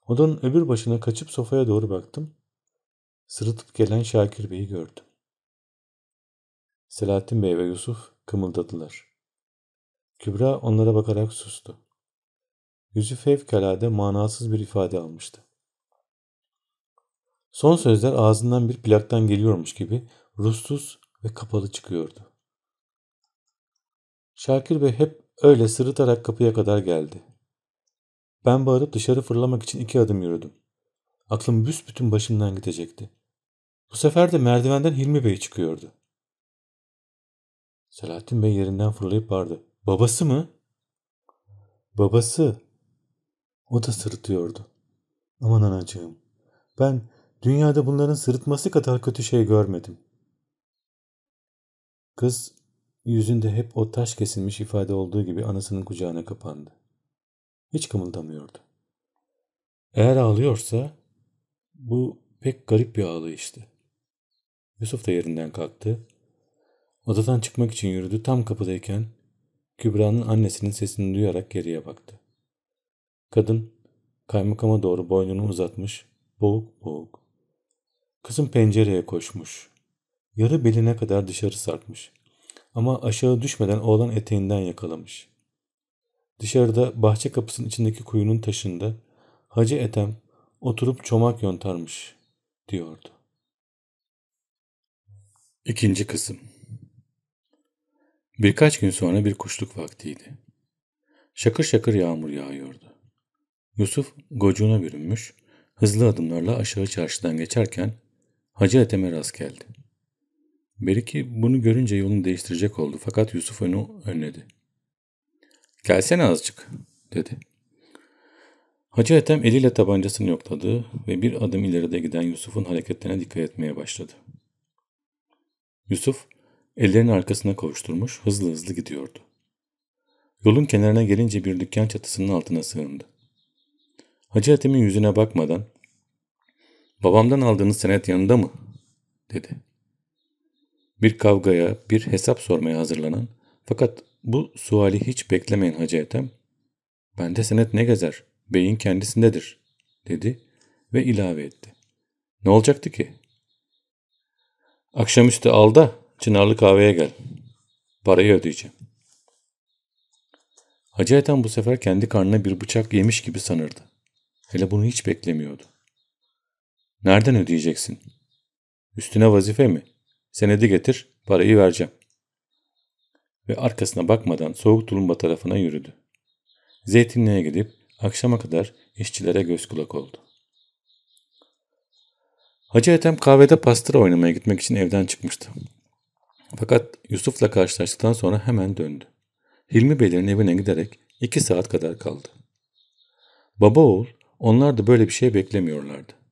Odanın öbür başına kaçıp sofaya doğru baktım. Sırıtıp gelen Şakir Bey'i gördüm. Selahattin Bey ve Yusuf kımıldadılar. Kübra onlara bakarak sustu. Yüzü fevkalade manasız bir ifade almıştı. Son sözler ağzından bir plaktan geliyormuş gibi ruhsuz ve kapalı çıkıyordu. Şakir Bey hep öyle sırıtarak kapıya kadar geldi. Ben bağırıp dışarı fırlamak için iki adım yürüdüm. Aklım büsbütün başımdan gidecekti. Bu sefer de merdivenden Hilmi Bey çıkıyordu. Selahattin Bey yerinden fırlayıp bağırdı. Babası mı? Babası. O da sırıtıyordu. Aman anacığım. Ben dünyada bunların sırıtması kadar kötü şey görmedim. Kız yüzünde hep o taş kesilmiş ifade olduğu gibi anasının kucağına kapandı. Hiç kımıldamıyordu. Eğer ağlıyorsa bu pek garip bir ağlayıştı. Yusuf da yerinden kalktı. Odadan çıkmak için yürüdü. Tam kapıdayken Kübra'nın annesinin sesini duyarak geriye baktı. Kadın kaymakama doğru boynunu uzatmış, boğuk boğuk. Kızım pencereye koşmuş. Yarı beline kadar dışarı sarkmış. Ama aşağı düşmeden oğlan eteğinden yakalamış. Dışarıda bahçe kapısının içindeki kuyunun taşında Hacı Etem oturup çomak yontarmış diyordu. İkinci kısım Birkaç gün sonra bir kuşluk vaktiydi. Şakır şakır yağmur yağıyordu. Yusuf gocuğuna bürünmüş, hızlı adımlarla aşağı çarşıdan geçerken Hacı Ethem'e rast geldi. Beriki bunu görünce yolunu değiştirecek oldu fakat Yusuf onu önledi. Gelsene azıcık dedi. Hacı Ethem eliyle tabancasını yokladı ve bir adım ileride giden Yusuf'un hareketlerine dikkat etmeye başladı. Yusuf ellerini arkasına kavuşturmuş hızlı hızlı gidiyordu. Yolun kenarına gelince bir dükkan çatısının altına sığındı. Hacı Ethem'in yüzüne bakmadan ''Babamdan aldığınız senet yanında mı?'' dedi. Bir kavgaya, bir hesap sormaya hazırlanan fakat bu suali hiç beklemeyin Hacı Ethem. Bende senet ne gezer? Beyin kendisindedir, dedi ve ilave etti. Ne olacaktı ki? Akşamüstü al da Çınarlı kahveye gel. Parayı ödeyeceğim. Hacı Ethem bu sefer kendi karnına bir bıçak yemiş gibi sanırdı. Hele bunu hiç beklemiyordu. Nereden ödeyeceksin? Üstüne vazife mi? Senedi getir, parayı vereceğim. Ve arkasına bakmadan soğuk tulumba tarafına yürüdü. Zeytinliğe gidip akşama kadar işçilere göz kulak oldu. Hacı Ethem kahvede pastıra oynamaya gitmek için evden çıkmıştı. Fakat Yusuf'la karşılaştıktan sonra hemen döndü. Hilmi Beylerin evine giderek iki saat kadar kaldı. Baba oğul onlar da böyle bir şey beklemiyorlardı.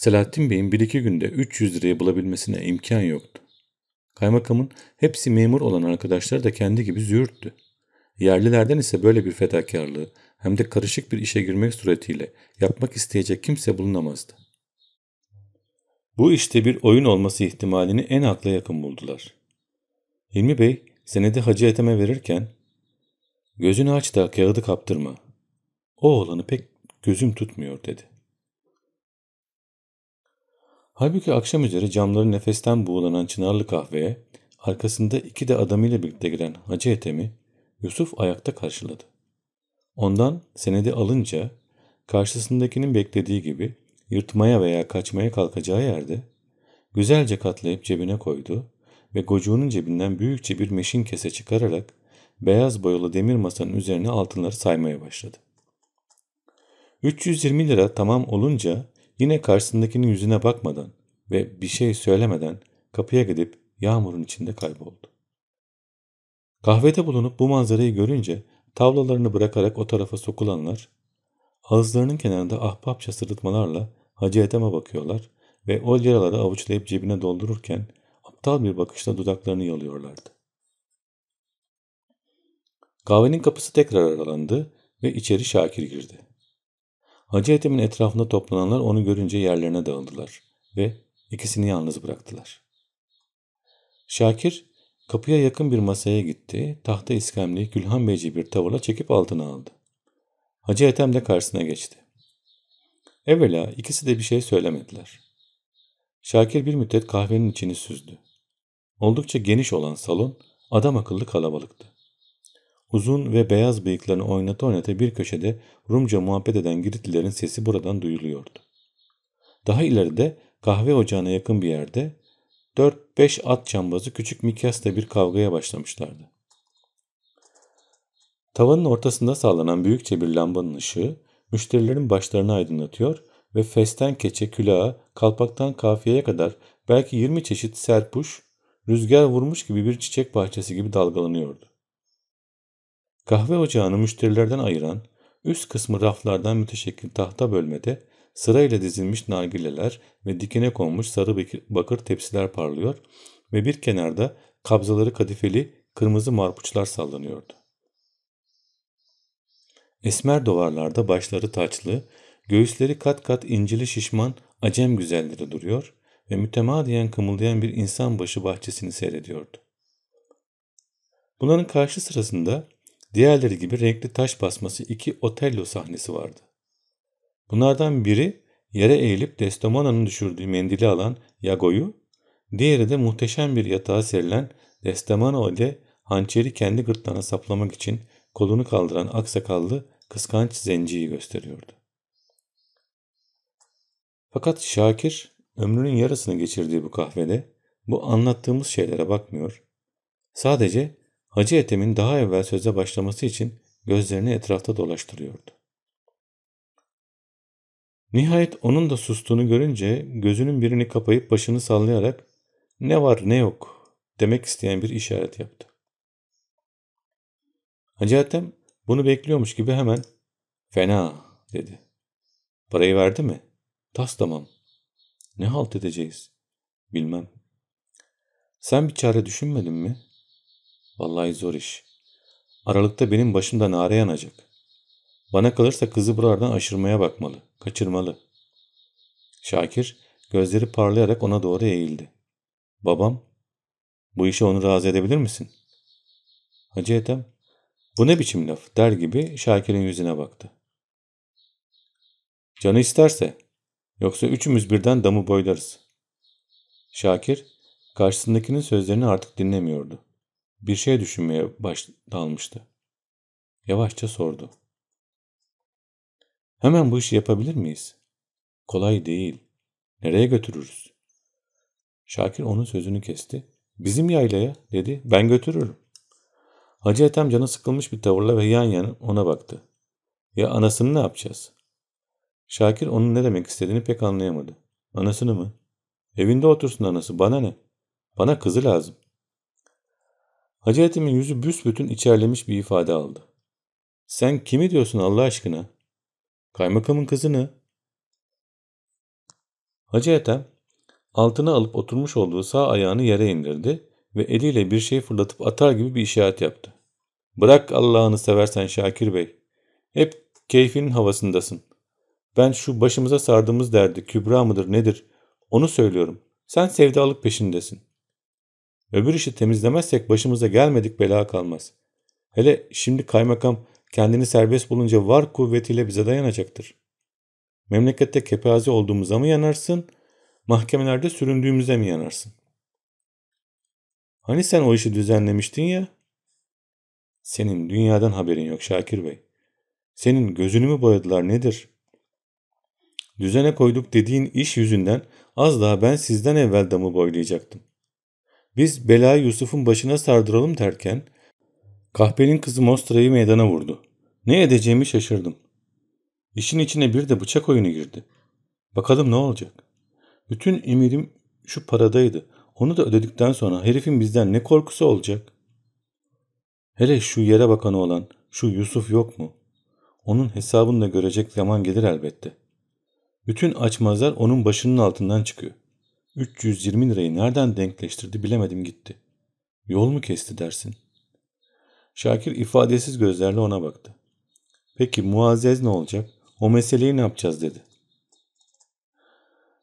Selahattin Bey'in bir iki günde 300 lirayı bulabilmesine imkan yoktu. Kaymakamın hepsi memur olan arkadaşları da kendi gibi züğürttü. Yerlilerden ise böyle bir fedakarlığı hem de karışık bir işe girmek suretiyle yapmak isteyecek kimse bulunamazdı. Bu işte bir oyun olması ihtimalini en akla yakın buldular. Hilmi Bey senedi Hacı Ethem'e verirken ''Gözünü aç da kağıdı kaptırma. O oğlanı pek gözüm tutmuyor.'' dedi. Halbuki akşam üzeri camları nefesten buğulanan çınarlı kahveye arkasında iki de adamıyla birlikte giren Hacı Ethem'i Yusuf ayakta karşıladı. Ondan senedi alınca karşısındakinin beklediği gibi yırtmaya veya kaçmaya kalkacağı yerde güzelce katlayıp cebine koydu ve gocuğunun cebinden büyükçe bir meşin kese çıkararak beyaz boyalı demir masanın üzerine altınları saymaya başladı. 320 lira tamam olunca yine karşısındakinin yüzüne bakmadan ve bir şey söylemeden kapıya gidip yağmurun içinde kayboldu. Kahvede bulunup bu manzarayı görünce tavlalarını bırakarak o tarafa sokulanlar ağızlarının kenarında ahbapça sırıtmalarla Hacı Ethem'e bakıyorlar ve o liraları avuçlayıp cebine doldururken aptal bir bakışla dudaklarını yalıyorlardı. Kahvenin kapısı tekrar aralandı ve içeri Şakir girdi. Hacı Ethem'in etrafında toplananlar onu görünce yerlerine dağıldılar ve ikisini yalnız bıraktılar. Şakir kapıya yakın bir masaya gitti, tahta iskemleyi Gülhan Beyci bir tavırla çekip altına aldı. Hacı Ethem de karşısına geçti. Evvela ikisi de bir şey söylemediler. Şakir bir müddet kahvenin içini süzdü. Oldukça geniş olan salon adam akıllı kalabalıktı. Uzun ve beyaz bıyıklarını oynata oynata bir köşede Rumca muhabbet eden Giritlilerin sesi buradan duyuluyordu. Daha ileride kahve ocağına yakın bir yerde 4-5 at çambazı küçük Mikyas'ta bir kavgaya başlamışlardı. Tavanın ortasında sağlanan büyükçe bir lambanın ışığı müşterilerin başlarını aydınlatıyor ve festen keçe, külaha, kalpaktan kafiyeye kadar belki 20 çeşit serpuş, rüzgar vurmuş gibi bir çiçek bahçesi gibi dalgalanıyordu. Kahve ocağını müşterilerden ayıran, üst kısmı raflardan müteşekkil tahta bölmede sırayla dizilmiş nargileler ve dikine konmuş sarı bakır tepsiler parlıyor ve bir kenarda kabzaları kadifeli kırmızı marpuçlar sallanıyordu. Esmer duvarlarda başları taçlı, göğüsleri kat kat incili şişman acem güzelleri duruyor ve mütemadiyen kımıldayan bir insan başı bahçesini seyrediyordu. Bunların karşı sırasında diğerleri gibi renkli taş basması iki Otello sahnesi vardı. Bunlardan biri yere eğilip Desdemona'nın düşürdüğü mendili alan Yago'yu, diğeri de muhteşem bir yatağa serilen Desdemona ile hançeri kendi gırtlağına saplamak için kolunu kaldıran aksakallı kıskanç zenciyi gösteriyordu. Fakat Şakir ömrünün yarısını geçirdiği bu kahvede bu anlattığımız şeylere bakmıyor. Sadece Hacı Ethem'in daha evvel söze başlaması için gözlerini etrafta dolaştırıyordu. Nihayet onun da sustuğunu görünce gözünün birini kapayıp başını sallayarak ne var ne yok demek isteyen bir işaret yaptı. Hacı Ethem bunu bekliyormuş gibi hemen fena dedi. Parayı verdi mi? Tas tamam. Ne halt edeceğiz? Bilmem. Sen bir çare düşünmedin mi? Vallahi zor iş. Aralıkta benim başımda nare yanacak. Bana kalırsa kızı buralardan aşırmaya bakmalı, kaçırmalı. Şakir gözleri parlayarak ona doğru eğildi. Babam, bu işe onu razı edebilir misin? Hacı Ethem bu ne biçim laf der gibi Şakir'in yüzüne baktı. Canı isterse yoksa üçümüz birden damı boylarız. Şakir karşısındakinin sözlerini artık dinlemiyordu. Bir şey düşünmeye baş dalmıştı. Yavaşça sordu. Hemen bu işi yapabilir miyiz? Kolay değil. Nereye götürürüz? Şakir onun sözünü kesti. Bizim yaylaya dedi. Ben götürürüm. Hacı Ethem canı sıkılmış bir tavırla ve yan yana ona baktı. Ya anasını ne yapacağız? Şakir onun ne demek istediğini pek anlayamadı. Anasını mı? Evinde otursun anası. Bana ne? Bana kızı lazım. Hacı Ethem'in yüzü büsbütün içerlemiş bir ifade aldı. Sen kimi diyorsun Allah aşkına? Kaymakamın kızını. Hacı Ethem altına alıp oturmuş olduğu sağ ayağını yere indirdi ve eliyle bir şey fırlatıp atar gibi bir işaret yaptı. Bırak Allah'ını seversen Şakir Bey. Hep keyfinin havasındasın. Ben şu başımıza sardığımız derdi Kübra mıdır nedir onu söylüyorum. Sen sevdalık peşindesin. Öbür işi temizlemezsek başımıza gelmedik bela kalmaz. Hele şimdi kaymakam kendini serbest bulunca var kuvvetiyle bize dayanacaktır. Memlekette kepaze olduğumuza mı yanarsın, mahkemelerde süründüğümüze mi yanarsın? Hani sen o işi düzenlemiştin ya? Senin dünyadan haberin yok Şakir Bey. Senin gözünü mü boyadılar nedir? Düzene koyduk dediğin iş yüzünden az daha ben sizden evvel damı boylayacaktım. Biz belayı Yusuf'un başına sardıralım derken kahpenin kızı Mostra'yı meydana vurdu. Ne edeceğimi şaşırdım. İşin içine bir de bıçak oyunu girdi. Bakalım ne olacak? Bütün emirim şu paradaydı. Onu da ödedikten sonra herifin bizden ne korkusu olacak? Hele şu yere bakanı olan şu Yusuf yok mu? Onun hesabını da görecek zaman gelir elbette. Bütün açmazlar onun başının altından çıkıyor. 320 lirayı nereden denkleştirdi bilemedim gitti. Yol mu kesti dersin? Şakir ifadesiz gözlerle ona baktı. Peki Muazzez ne olacak? O meseleyi ne yapacağız dedi.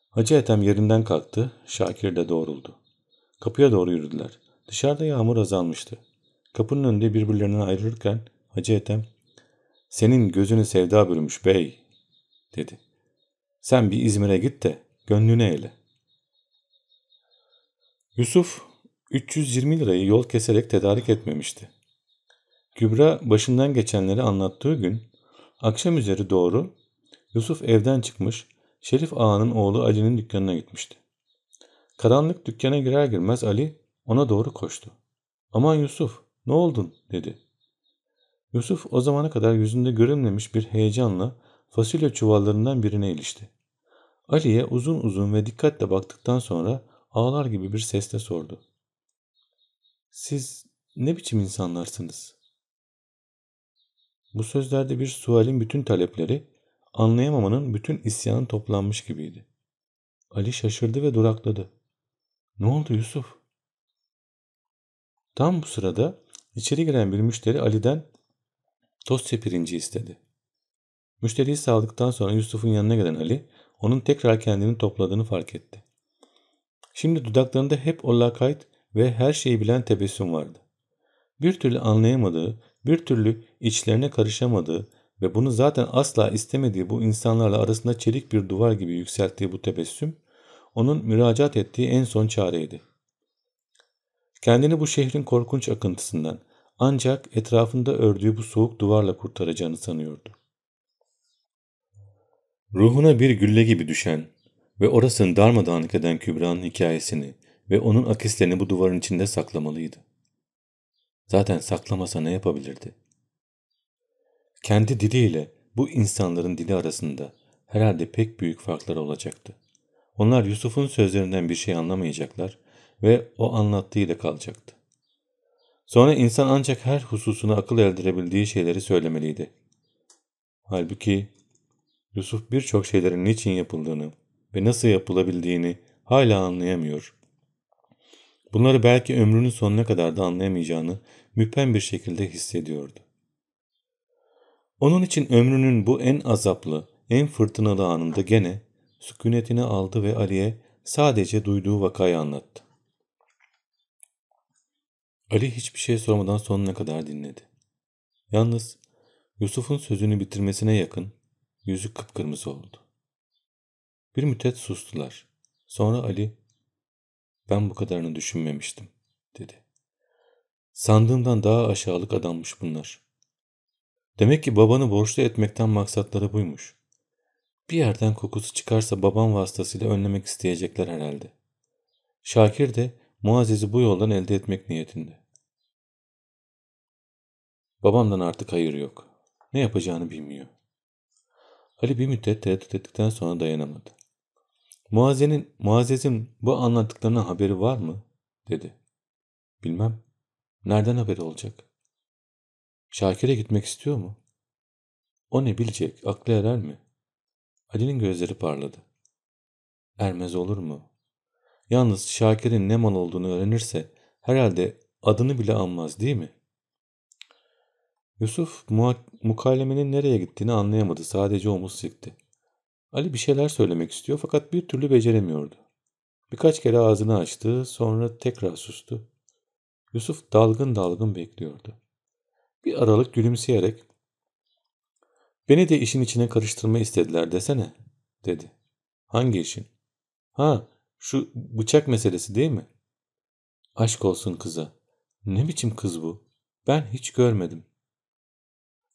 Hacı Ethem yerinden kalktı. Şakir de doğruldu. Kapıya doğru yürüdüler. Dışarıda yağmur azalmıştı. Kapının önünde birbirlerinden ayrılırken Hacı Ethem ''Senin gözünü sevda bürümüş bey'' dedi. ''Sen bir İzmir'e git de gönlüne eyle.'' Yusuf 320 lirayı yol keserek tedarik etmemişti. Kübra başından geçenleri anlattığı gün akşam üzeri doğru Yusuf evden çıkmış Şerif Ağa'nın oğlu Ali'nin dükkanına gitmişti. Karanlık dükkana girer girmez Ali ona doğru koştu. Aman Yusuf ne oldun dedi. Yusuf o zamana kadar yüzünde görünmemiş bir heyecanla fasulye çuvallarından birine ilişti. Ali'ye uzun uzun ve dikkatle baktıktan sonra ağlar gibi bir sesle sordu. Siz ne biçim insanlarsınız? Bu sözlerde bir sualin bütün talepleri, anlayamamanın bütün isyanı toplanmış gibiydi. Ali şaşırdı ve durakladı. Ne oldu Yusuf? Tam bu sırada içeri giren bir müşteri Ali'den Tosya pirinci istedi. Müşteriyi sağladıktan sonra Yusuf'un yanına gelen Ali, onun tekrar kendini topladığını fark etti. Şimdi dudaklarında hep o lakayt ve her şeyi bilen tebessüm vardı. Bir türlü anlayamadığı, bir türlü içlerine karışamadığı ve bunu zaten asla istemediği bu insanlarla arasında çelik bir duvar gibi yükselttiği bu tebessüm, onun müracaat ettiği en son çareydi. Kendini bu şehrin korkunç akıntısından ancak etrafında ördüğü bu soğuk duvarla kurtaracağını sanıyordu. Ruhuna bir gülle gibi düşen ve orasını darmadağınık eden Kübra'nın hikayesini ve onun akislerini bu duvarın içinde saklamalıydı. Zaten saklamasa ne yapabilirdi? Kendi diliyle bu insanların dili arasında herhalde pek büyük farklar olacaktı. Onlar Yusuf'un sözlerinden bir şey anlamayacaklar ve o anlattığıyla kalacaktı. Sonra insan ancak her hususuna akıl erdirebildiği şeyleri söylemeliydi. Halbuki Yusuf birçok şeylerin niçin yapıldığını ve nasıl yapılabildiğini hala anlayamıyor. Bunları belki ömrünün sonuna kadar da anlayamayacağını müphem bir şekilde hissediyordu. Onun için ömrünün bu en azaplı, en fırtınalı anında gene sükunetini aldı ve Ali'ye sadece duyduğu vakayı anlattı. Ali hiçbir şey sormadan sonuna kadar dinledi. Yalnız Yusuf'un sözünü bitirmesine yakın yüzü kıpkırmızı oldu. Bir müddet sustular. Sonra Ali, ben bu kadarını düşünmemiştim, dedi. Sandığımdan daha aşağılık adammış bunlar. Demek ki babanı borçlu etmekten maksatları buymuş. Bir yerden kokusu çıkarsa babam vasıtasıyla önlemek isteyecekler herhalde. Şakir de Muazzez'i bu yoldan elde etmek niyetinde. Babamdan artık hayır yok. Ne yapacağını bilmiyor. Ali bir müddet tereddüt ettikten sonra dayanamadı. Muazze'nin, Muazzez'in bu anlattıklarına haberi var mı? dedi. Bilmem. Nereden haberi olacak? Şakir'e gitmek istiyor mu? O ne bilecek, aklı erer mi? Ali'nin gözleri parladı. Ermez olur mu? Yalnız Şakir'in ne mal olduğunu öğrenirse herhalde adını bile anmaz değil mi? Yusuf mukalemenin nereye gittiğini anlayamadı. Sadece omuz silkti. Ali bir şeyler söylemek istiyor fakat bir türlü beceremiyordu. Birkaç kere ağzını açtı sonra tekrar sustu. Yusuf dalgın dalgın bekliyordu. Bir aralık gülümseyerek ''Beni de işin içine karıştırma istediler desene.'' dedi. ''Hangi işin?'' ''Ha şu bıçak meselesi değil mi?'' ''Aşk olsun kıza. Ne biçim kız bu? Ben hiç görmedim.''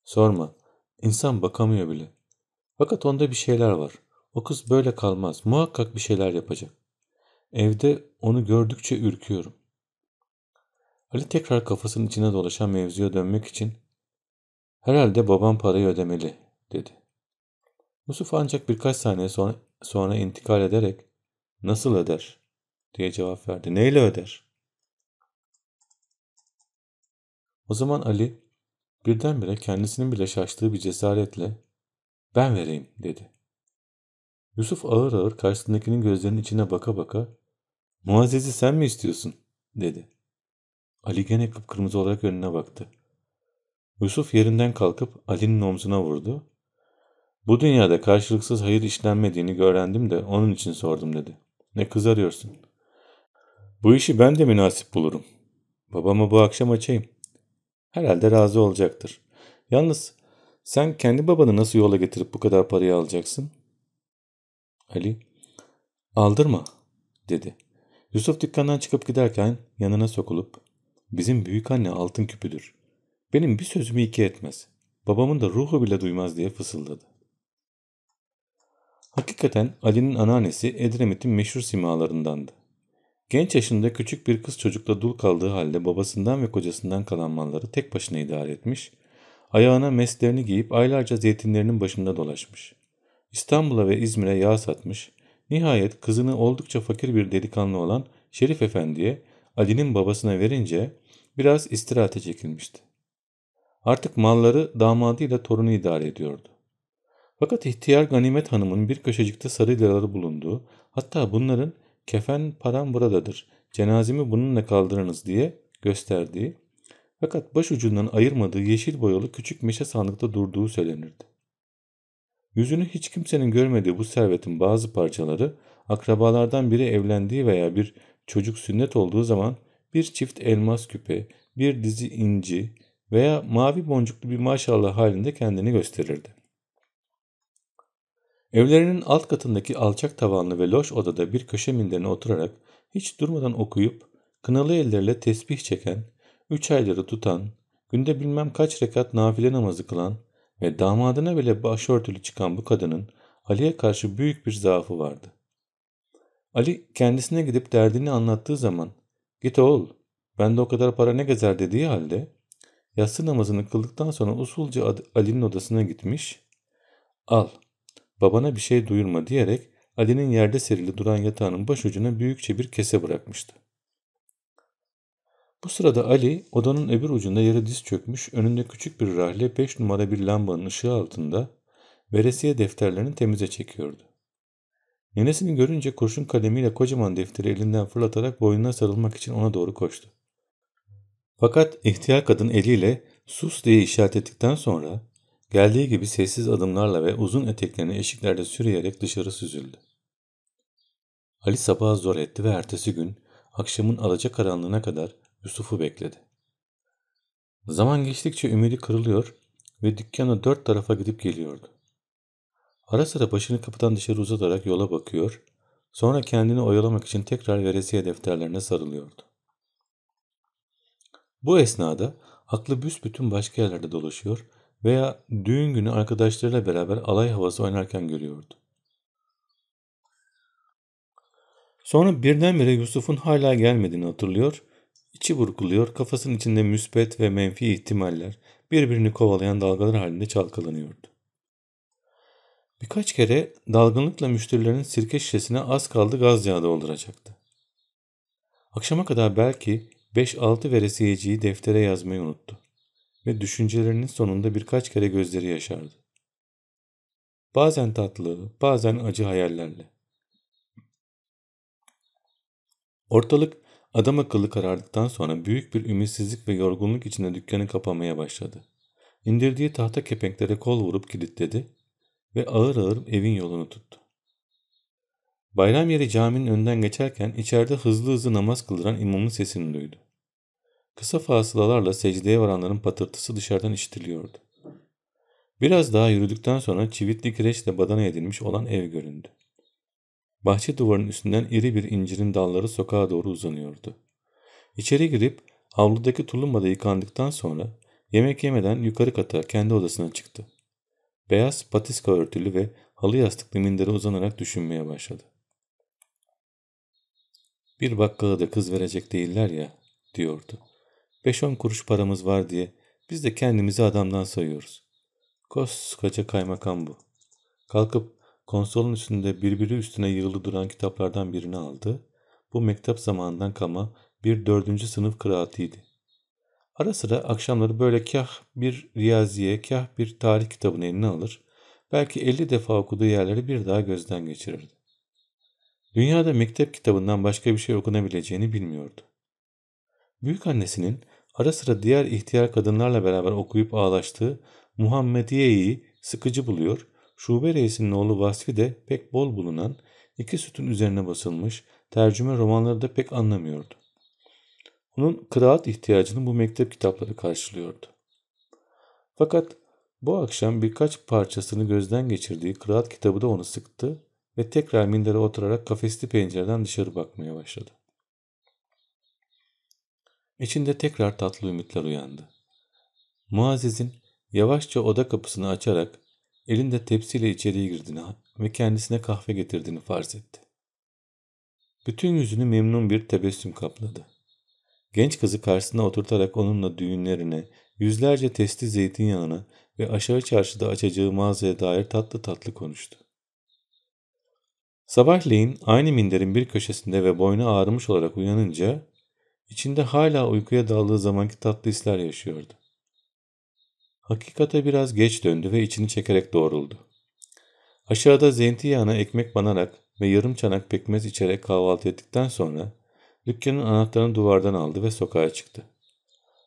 ''Sorma. İnsan bakamıyor bile. Fakat onda bir şeyler var. O kız böyle kalmaz. Muhakkak bir şeyler yapacak. Evde onu gördükçe ürküyorum. Ali tekrar kafasının içine dolaşan mevzuya dönmek için herhalde babam parayı ödemeli dedi. Yusuf ancak birkaç saniye sonra, sonra intikal ederek nasıl öder diye cevap verdi. Neyle öder? O zaman Ali birdenbire kendisinin bile şaştığı bir cesaretle ben vereyim dedi. Yusuf ağır ağır karşısındakinin gözlerinin içine baka baka Muazzez'i sen mi istiyorsun dedi. Ali gene kıpkırmızı olarak önüne baktı. Yusuf yerinden kalkıp Ali'nin omzuna vurdu. Bu dünyada karşılıksız hayır işlenmediğini öğrendim de onun için sordum dedi. Ne kızarıyorsun? Bu işi ben de münasip bulurum. Babamı bu akşam açayım. Herhalde razı olacaktır. Yalnız sen kendi babanı nasıl yola getirip bu kadar parayı alacaksın? Ali, aldırma dedi. Yusuf dükkandan çıkıp giderken yanına sokulup Bizim büyük anne altın küpüdür. Benim bir sözümü iki etmez. Babamın da ruhu bile duymaz diye fısıldadı. Hakikaten Ali'nin anneannesi Edremit'in meşhur simalarındandı. Genç yaşında küçük bir kız çocukla dul kaldığı halde babasından ve kocasından kalan malları tek başına idare etmiş, ayağına meslerini giyip aylarca zeytinlerinin başında dolaşmış. İstanbul'a ve İzmir'e yağ satmış, nihayet kızını oldukça fakir bir delikanlı olan Şerif Efendi'ye Ali'nin babasına verince biraz istirahate çekilmişti. Artık malları damadıyla torunu idare ediyordu. Fakat ihtiyar Ganimet Hanım'ın bir köşecikte sarı liraları bulunduğu, hatta bunların kefen param buradadır, cenazemi bununla kaldırınız diye gösterdiği, fakat baş ucundan ayırmadığı yeşil boyalı küçük meşe sandıkta durduğu söylenirdi. Yüzünü hiç kimsenin görmediği bu servetin bazı parçaları akrabalardan biri evlendiği veya bir çocuk sünnet olduğu zaman bir çift elmas küpe, bir dizi inci veya mavi boncuklu bir maşallah halinde kendini gösterirdi. Evlerinin alt katındaki alçak tavanlı ve loş odada bir köşe minderine oturarak hiç durmadan okuyup kınalı elleriyle tesbih çeken, üç ayları tutan, günde bilmem kaç rekat nafile namazı kılan ve damadına bile başörtülü çıkan bu kadının Ali'ye karşı büyük bir zaafı vardı. Ali kendisine gidip derdini anlattığı zaman Git oğul, bende o kadar para ne gezer dediği halde yatsı namazını kıldıktan sonra usulca Ali'nin odasına gitmiş. Al, babana bir şey duyurma diyerek Ali'nin yerde serili duran yatağının başucuna büyükçe bir kese bırakmıştı. Bu sırada Ali odanın öbür ucunda yere diz çökmüş önünde küçük bir rahle 5 numara bir lambanın ışığı altında veresiye defterlerini temize çekiyordu. Nenesini görünce kurşun kalemiyle kocaman defteri elinden fırlatarak boynuna sarılmak için ona doğru koştu. Fakat ihtiyar kadın eliyle sus diye işaret ettikten sonra geldiği gibi sessiz adımlarla ve uzun eteklerini eşiklerde sürüyerek dışarı süzüldü. Ali sabahı zor etti ve ertesi gün akşamın alacakaranlığına kadar Yusuf'u bekledi. Zaman geçtikçe ümidi kırılıyor ve dükkana dört tarafa gidip geliyordu. Ara sıra başını kapıdan dışarı uzatarak yola bakıyor, sonra kendini oyalamak için tekrar veresiye defterlerine sarılıyordu. Bu esnada aklı büsbütün başka yerlerde dolaşıyor veya düğün günü arkadaşlarıyla beraber alay havası oynarken görüyordu. Sonra birdenbire Yusuf'un hala gelmediğini hatırlıyor, içi burkuluyor, kafasının içinde müspet ve menfi ihtimaller birbirini kovalayan dalgalar halinde çalkalanıyordu. Birkaç kere dalgınlıkla müşterilerin sirke şişesine az kaldı gaz yağı dolduracaktı. Akşama kadar belki 5-6 veresiyeciyi deftere yazmayı unuttu ve düşüncelerinin sonunda birkaç kere gözleri yaşardı. Bazen tatlı, bazen acı hayallerle. Ortalık adam akıllı karardıktan sonra büyük bir ümitsizlik ve yorgunluk içinde dükkanı kapamaya başladı. İndirdiği tahta kepenklere kol vurup kilitledi ve ağır ağır evin yolunu tuttu. Bayram yeri caminin önden geçerken içeride hızlı hızlı namaz kıldıran imamın sesini duydu. Kısa fasılalarla secdeye varanların patırtısı dışarıdan işitiliyordu. Biraz daha yürüdükten sonra çivitli kireçle badana edilmiş olan ev göründü. Bahçe duvarının üstünden iri bir incirin dalları sokağa doğru uzanıyordu. İçeri girip avludaki tulumbada yıkandıktan sonra yemek yemeden yukarı kata kendi odasına çıktı. Beyaz patiska örtülü ve halı yastıklı mindere uzanarak düşünmeye başladı. Bir bakkala da kız verecek değiller ya, diyordu. Beş on kuruş paramız var diye biz de kendimizi adamdan sayıyoruz. Koskoca kaymakam bu. Kalkıp konsolun üstünde birbiri üstüne yığılı duran kitaplardan birini aldı. Bu mektep zamanından kalma bir dördüncü sınıf kıraatiydi. Ara sıra akşamları böyle kah bir riyaziye, kah bir tarih kitabını eline alır, belki elli defa okuduğu yerleri bir daha gözden geçirirdi. Dünyada mektep kitabından başka bir şey okunabileceğini bilmiyordu. Büyük annesinin ara sıra diğer ihtiyar kadınlarla beraber okuyup ağlaştığı Muhammediye'yi sıkıcı buluyor, şube reisinin oğlu Vasfi de pek bol bulunan iki sütun üzerine basılmış tercüme romanları da pek anlamıyordu. Onun kıraat ihtiyacını bu mektep kitapları karşılıyordu. Fakat bu akşam birkaç parçasını gözden geçirdiği kıraat kitabı da onu sıktı ve tekrar mindere oturarak kafesli pencereden dışarı bakmaya başladı. İçinde tekrar tatlı ümitler uyandı. Muazzez'in yavaşça oda kapısını açarak elinde tepsiyle içeriye girdiğini ve kendisine kahve getirdiğini farz etti. Bütün yüzünü memnun bir tebessüm kapladı. Genç kızı karşısına oturtarak onunla düğünlerine, yüzlerce testi zeytinyağına ve aşağı çarşıda açacağı mağazaya dair tatlı tatlı konuştu. Sabahleyin aynı minderin bir köşesinde ve boynu ağrımış olarak uyanınca içinde hala uykuya daldığı zamanki tatlı hisler yaşıyordu. Hakikate biraz geç döndü ve içini çekerek doğruldu. Aşağıda zeytinyağına ekmek banarak ve yarım çanak pekmez içerek kahvaltı ettikten sonra dükkanın anahtarını duvardan aldı ve sokağa çıktı.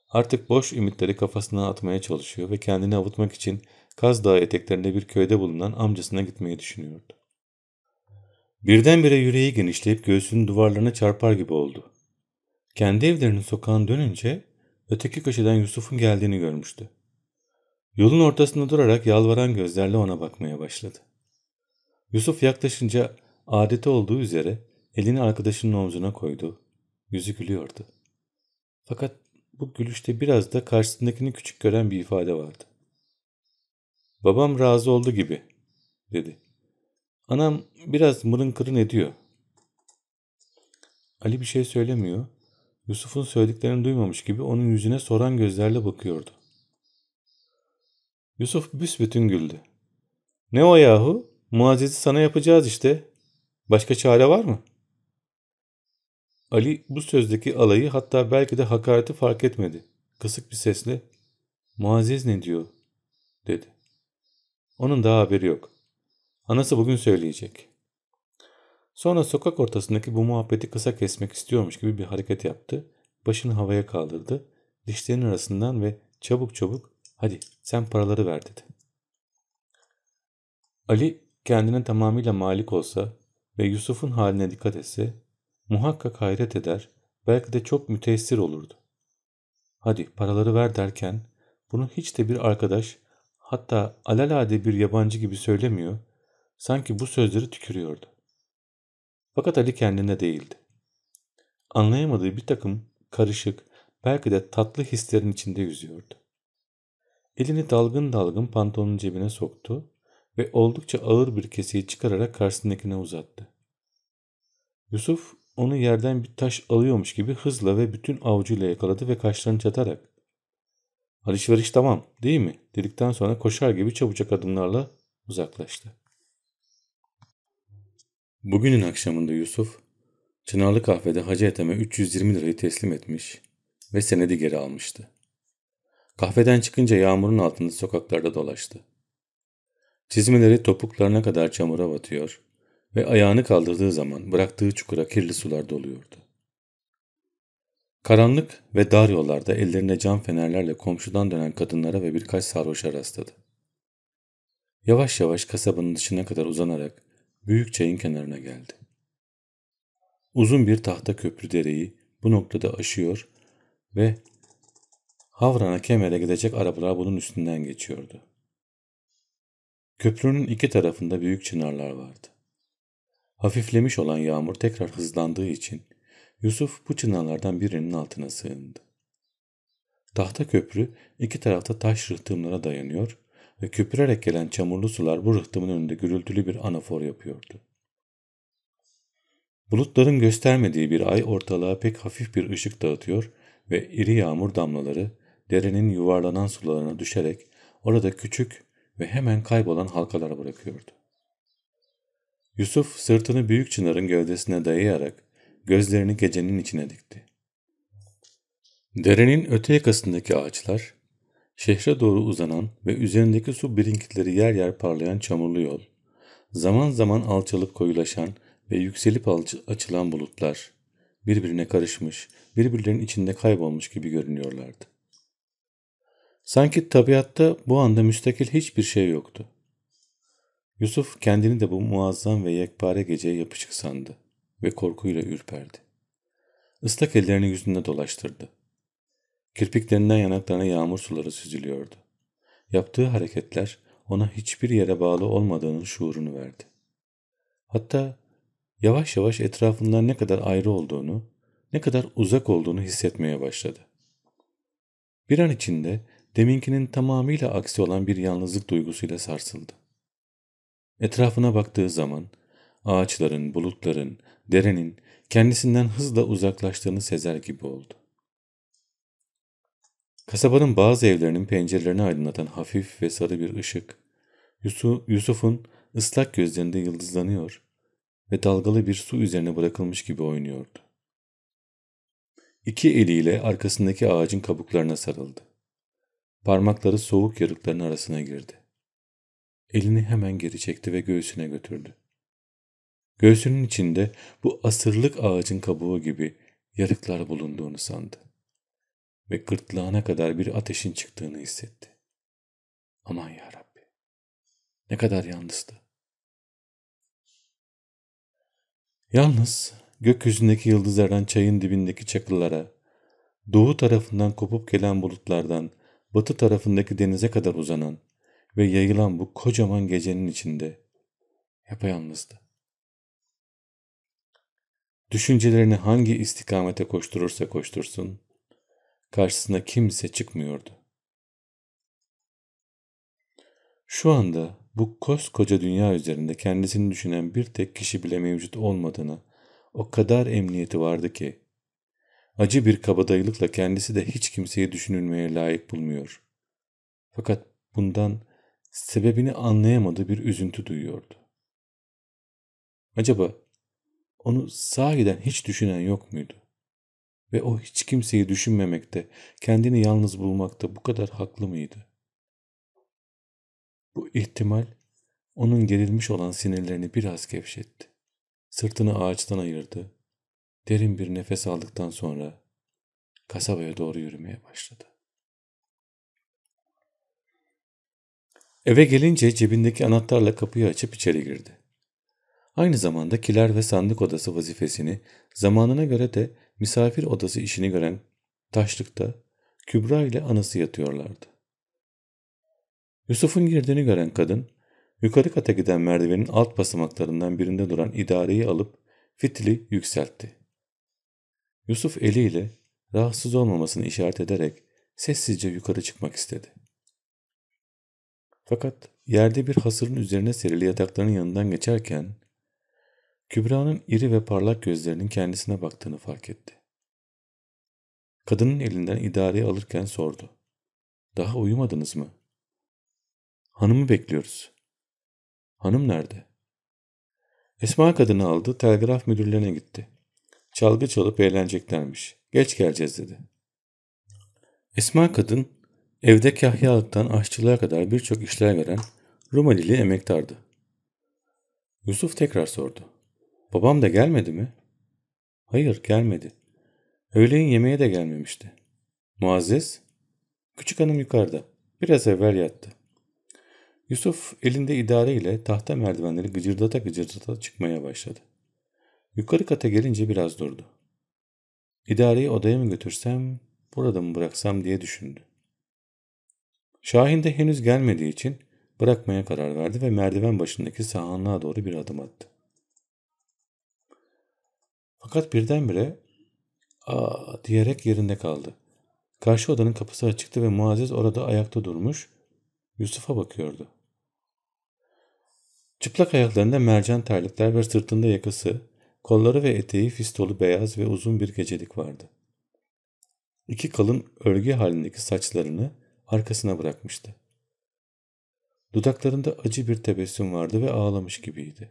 Artık boş ümitleri kafasına atmaya çalışıyor ve kendini avutmak için Kaz Dağı eteklerinde bir köyde bulunan amcasına gitmeyi düşünüyordu. Birdenbire yüreği genişleyip göğsünün duvarlarına çarpar gibi oldu. Kendi evlerinin sokağın dönünce öteki köşeden Yusuf'un geldiğini görmüştü. Yolun ortasında durarak yalvaran gözlerle ona bakmaya başladı. Yusuf yaklaşınca adeti olduğu üzere elini arkadaşının omzuna koydu. Yüzü gülüyordu. Fakat bu gülüşte biraz da karşısındakini küçük gören bir ifade vardı. Babam razı oldu gibi, dedi. Anam biraz mırın kırın ediyor. Ali bir şey söylemiyor. Yusuf'un söylediklerini duymamış gibi onun yüzüne soran gözlerle bakıyordu. Yusuf büsbütün güldü. Ne o yahu? Muazzezi sana yapacağız işte. Başka çare var mı? Ali bu sözdeki alayı hatta belki de hakareti fark etmedi. Kısık bir sesle Muazzez ne diyor? dedi. Onun daha haberi yok. Anası bugün söyleyecek. Sonra sokak ortasındaki bu muhabbeti kısa kesmek istiyormuş gibi bir hareket yaptı. Başını havaya kaldırdı. Dişlerinin arasından ve çabuk çabuk hadi sen paraları ver dedi. Ali kendine tamamıyla malik olsa ve Yusuf'un haline dikkat etse muhakkak hayret eder, belki de çok müteessir olurdu. hadi paraları ver derken bunu hiç de bir arkadaş hatta alalade bir yabancı gibi söylemiyor, sanki bu sözleri tükürüyordu. Fakat Ali kendine değildi. Anlayamadığı bir takım karışık, belki de tatlı hislerin içinde yüzüyordu. Elini dalgın dalgın pantolonun cebine soktu ve oldukça ağır bir keseyi çıkararak karşısındakine uzattı. Yusuf onu yerden bir taş alıyormuş gibi hızla ve bütün avucuyla yakaladı ve kaşlarını çatarak ''Alışveriş tamam değil mi?'' dedikten sonra koşar gibi çabucak adımlarla uzaklaştı. Bugünün akşamında Yusuf, Çınarlı kahvede Hacı Ethem'e 320 lirayı teslim etmiş ve senedi geri almıştı. Kahveden çıkınca yağmurun altında sokaklarda dolaştı. Çizmeleri topuklarına kadar çamura batıyor ve ayağını kaldırdığı zaman bıraktığı çukura kirli sular doluyordu. Karanlık ve dar yollarda ellerinde cam fenerlerle komşudan dönen kadınlara ve birkaç sarhoşa rastladı. Yavaş yavaş kasabanın dışına kadar uzanarak büyük çayın kenarına geldi. Uzun bir tahta köprü dereyi bu noktada aşıyor ve Havran'a Kemer'e gidecek arabalar bunun üstünden geçiyordu. Köprünün iki tarafında büyük çınarlar vardı. Hafiflemiş olan yağmur tekrar hızlandığı için Yusuf bu çınarlardan birinin altına sığındı. Tahta köprü iki tarafta taş rıhtımlara dayanıyor ve köpürerek gelen çamurlu sular bu rıhtımın önünde gürültülü bir anafor yapıyordu. Bulutların göstermediği bir ay ortalığa pek hafif bir ışık dağıtıyor ve iri yağmur damlaları derenin yuvarlanan sularına düşerek orada küçük ve hemen kaybolan halkalara bırakıyordu. Yusuf sırtını büyük çınarın gövdesine dayayarak gözlerini gecenin içine dikti. Derenin öte yakasındaki ağaçlar, şehre doğru uzanan ve üzerindeki su birinkitleri yer yer parlayan çamurlu yol, zaman zaman alçalıp koyulaşan ve yükselip açılan bulutlar, birbirine karışmış, birbirlerinin içinde kaybolmuş gibi görünüyorlardı. Sanki tabiatta bu anda müstakil hiçbir şey yoktu. Yusuf kendini de bu muazzam ve yekpare geceye yapışık sandı ve korkuyla ürperdi. Islak ellerini yüzünde dolaştırdı. Kirpiklerinden yanaklarına yağmur suları süzülüyordu. Yaptığı hareketler ona hiçbir yere bağlı olmadığının şuurunu verdi. Hatta yavaş yavaş etrafından ne kadar ayrı olduğunu, ne kadar uzak olduğunu hissetmeye başladı. Bir an içinde deminkinin tamamıyla aksi olan bir yalnızlık duygusuyla sarsıldı. Etrafına baktığı zaman ağaçların, bulutların, derenin kendisinden hızla uzaklaştığını sezer gibi oldu. Kasabanın bazı evlerinin pencerelerini aydınlatan hafif ve sarı bir ışık, Yusuf'un ıslak gözlerinde yıldızlanıyor ve dalgalı bir su üzerine bırakılmış gibi oynuyordu. İki eliyle arkasındaki ağacın kabuklarına sarıldı. Parmakları soğuk yarıkların arasına girdi. Elini hemen geri çekti ve göğsüne götürdü. Göğsünün içinde bu asırlık ağacın kabuğu gibi yarıklar bulunduğunu sandı. Ve gırtlağına kadar bir ateşin çıktığını hissetti. Aman ya Rabbi. Ne kadar yalnızdı. Yalnız gökyüzündeki yıldızlardan çayın dibindeki çakıllara, doğu tarafından kopup gelen bulutlardan batı tarafındaki denize kadar uzanan ve yayılan bu kocaman gecenin içinde yapayalnızdı. Düşüncelerini hangi istikamete koşturursa koştursun, karşısına kimse çıkmıyordu. Şu anda bu koskoca dünya üzerinde kendisini düşünen bir tek kişi bile mevcut olmadığına o kadar emniyeti vardı ki, acı bir kabadayılıkla kendisi de hiç kimseyi düşünülmeye layık bulmuyor. Fakat bundan sebebini anlayamadığı bir üzüntü duyuyordu. Acaba onu sahiden hiç düşünen yok muydu? Ve o hiç kimseyi düşünmemekte, kendini yalnız bulmakta bu kadar haklı mıydı? Bu ihtimal onun gerilmiş olan sinirlerini biraz gevşetti. Sırtını ağaçtan ayırdı. Derin bir nefes aldıktan sonra kasabaya doğru yürümeye başladı. Eve gelince cebindeki anahtarla kapıyı açıp içeri girdi. Aynı zamanda kiler ve sandık odası vazifesini zamanına göre de misafir odası işini gören taşlıkta Kübra ile anası yatıyorlardı. Yusuf'un girdiğini gören kadın, yukarı kata giden merdivenin alt basamaklarından birinde duran idareyi alıp fitili yükseltti. Yusuf eliyle rahatsız olmamasını işaret ederek sessizce yukarı çıkmak istedi. Fakat yerde bir hasırın üzerine serili yatakların yanından geçerken Kübra'nın iri ve parlak gözlerinin kendisine baktığını fark etti. Kadının elinden idareyi alırken sordu. Daha uyumadınız mı? Hanımı bekliyoruz. Hanım nerede? Esma kadını aldı, telgraf müdürlerine gitti. Çalgı çalıp eğleneceklermiş. Geç geleceğiz dedi. Esma kadın evde kahyalıktan aşçılığa kadar birçok işler gören Rumelili emektardı. Yusuf tekrar sordu. Babam da gelmedi mi? Hayır gelmedi. Öğleyin yemeğe de gelmemişti. Muazzez? Küçük hanım yukarıda. Biraz evvel yattı. Yusuf elinde idareyle tahta merdivenleri gıcırdata gıcırdata çıkmaya başladı. Yukarı kata gelince biraz durdu. İdareyi odaya mı götürsem, burada mı bıraksam diye düşündü. Şahin de henüz gelmediği için bırakmaya karar verdi ve merdiven başındaki sahanlığa doğru bir adım attı. Fakat birdenbire ''Aa'' diyerek yerinde kaldı. Karşı odanın kapısı açıktı ve Muazzez orada ayakta durmuş, Yusuf'a bakıyordu. Çıplak ayaklarında mercan terlikler ve sırtında yakası, kolları ve eteği fistolu beyaz ve uzun bir gecelik vardı. İki kalın örgü halindeki saçlarını arkasına bırakmıştı. Dudaklarında acı bir tebessüm vardı ve ağlamış gibiydi.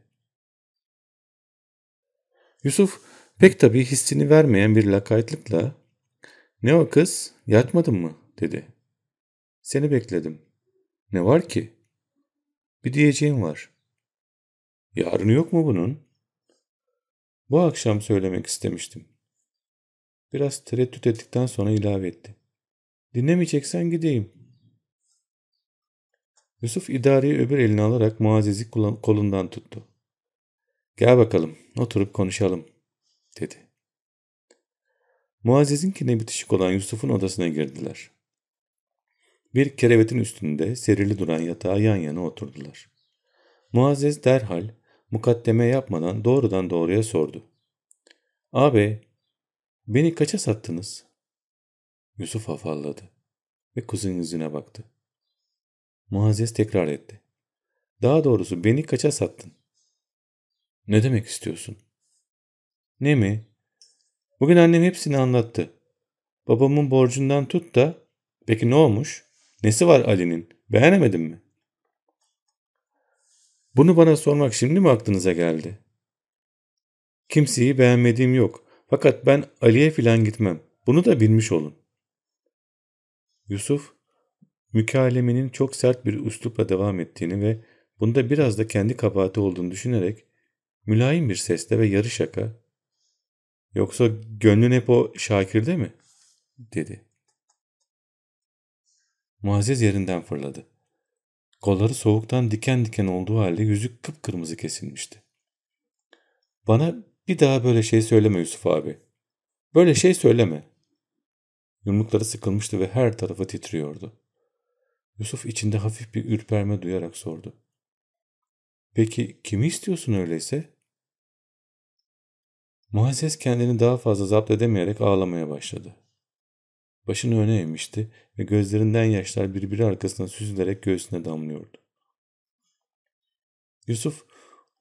Yusuf pek tabii hissini vermeyen bir lakaytlıkla ''Ne o kız, yatmadın mı?'' dedi. ''Seni bekledim.'' ''Ne var ki?'' ''Bir diyeceğim var.'' ''Yarını yok mu bunun?'' ''Bu akşam söylemek istemiştim.'' Biraz tereddüt ettikten sonra ilave etti. ''Dinlemeyeceksen gideyim.'' Yusuf idareyi öbür eline alarak Muazzez'i kolundan tuttu. ''Gel bakalım, oturup konuşalım.'' dedi. Muazzez'inkine bitişik olan Yusuf'un odasına girdiler. Bir kerevetin üstünde serili duran yatağa yan yana oturdular. Muazzez derhal mukaddeme yapmadan doğrudan doğruya sordu. Abi, beni kaça sattınız? Yusuf afalladı ve kızın yüzüne baktı. Muazzez tekrar etti. Daha doğrusu beni kaça sattın? Ne demek istiyorsun? Ne mi? Bugün annem hepsini anlattı. Babamın borcundan tut da peki ne olmuş? Nesi var Ali'nin? Beğenemedin mi? Bunu bana sormak şimdi mi aklınıza geldi? Kimseyi beğenmediğim yok. Fakat ben Ali'ye filan gitmem. Bunu da bilmiş olun. Yusuf, mükalemenin çok sert bir üslupla devam ettiğini ve bunda biraz da kendi kabahati olduğunu düşünerek mülayim bir sesle ve yarı şaka ''Yoksa gönlün hep o Şakir'de mi?'' dedi. Muazzez yerinden fırladı. Kolları soğuktan diken diken olduğu halde yüzü kıpkırmızı kesilmişti. Bana bir daha böyle şey söyleme Yusuf abi. Böyle şey söyleme. Yumrukları sıkılmıştı ve her tarafı titriyordu. Yusuf içinde hafif bir ürperme duyarak sordu. Peki kimi istiyorsun öyleyse? Muazzez kendini daha fazla zapt edemeyerek ağlamaya başladı. Başını öne eğmişti ve gözlerinden yaşlar birbiri arkasına süzülerek göğsüne damlıyordu. Yusuf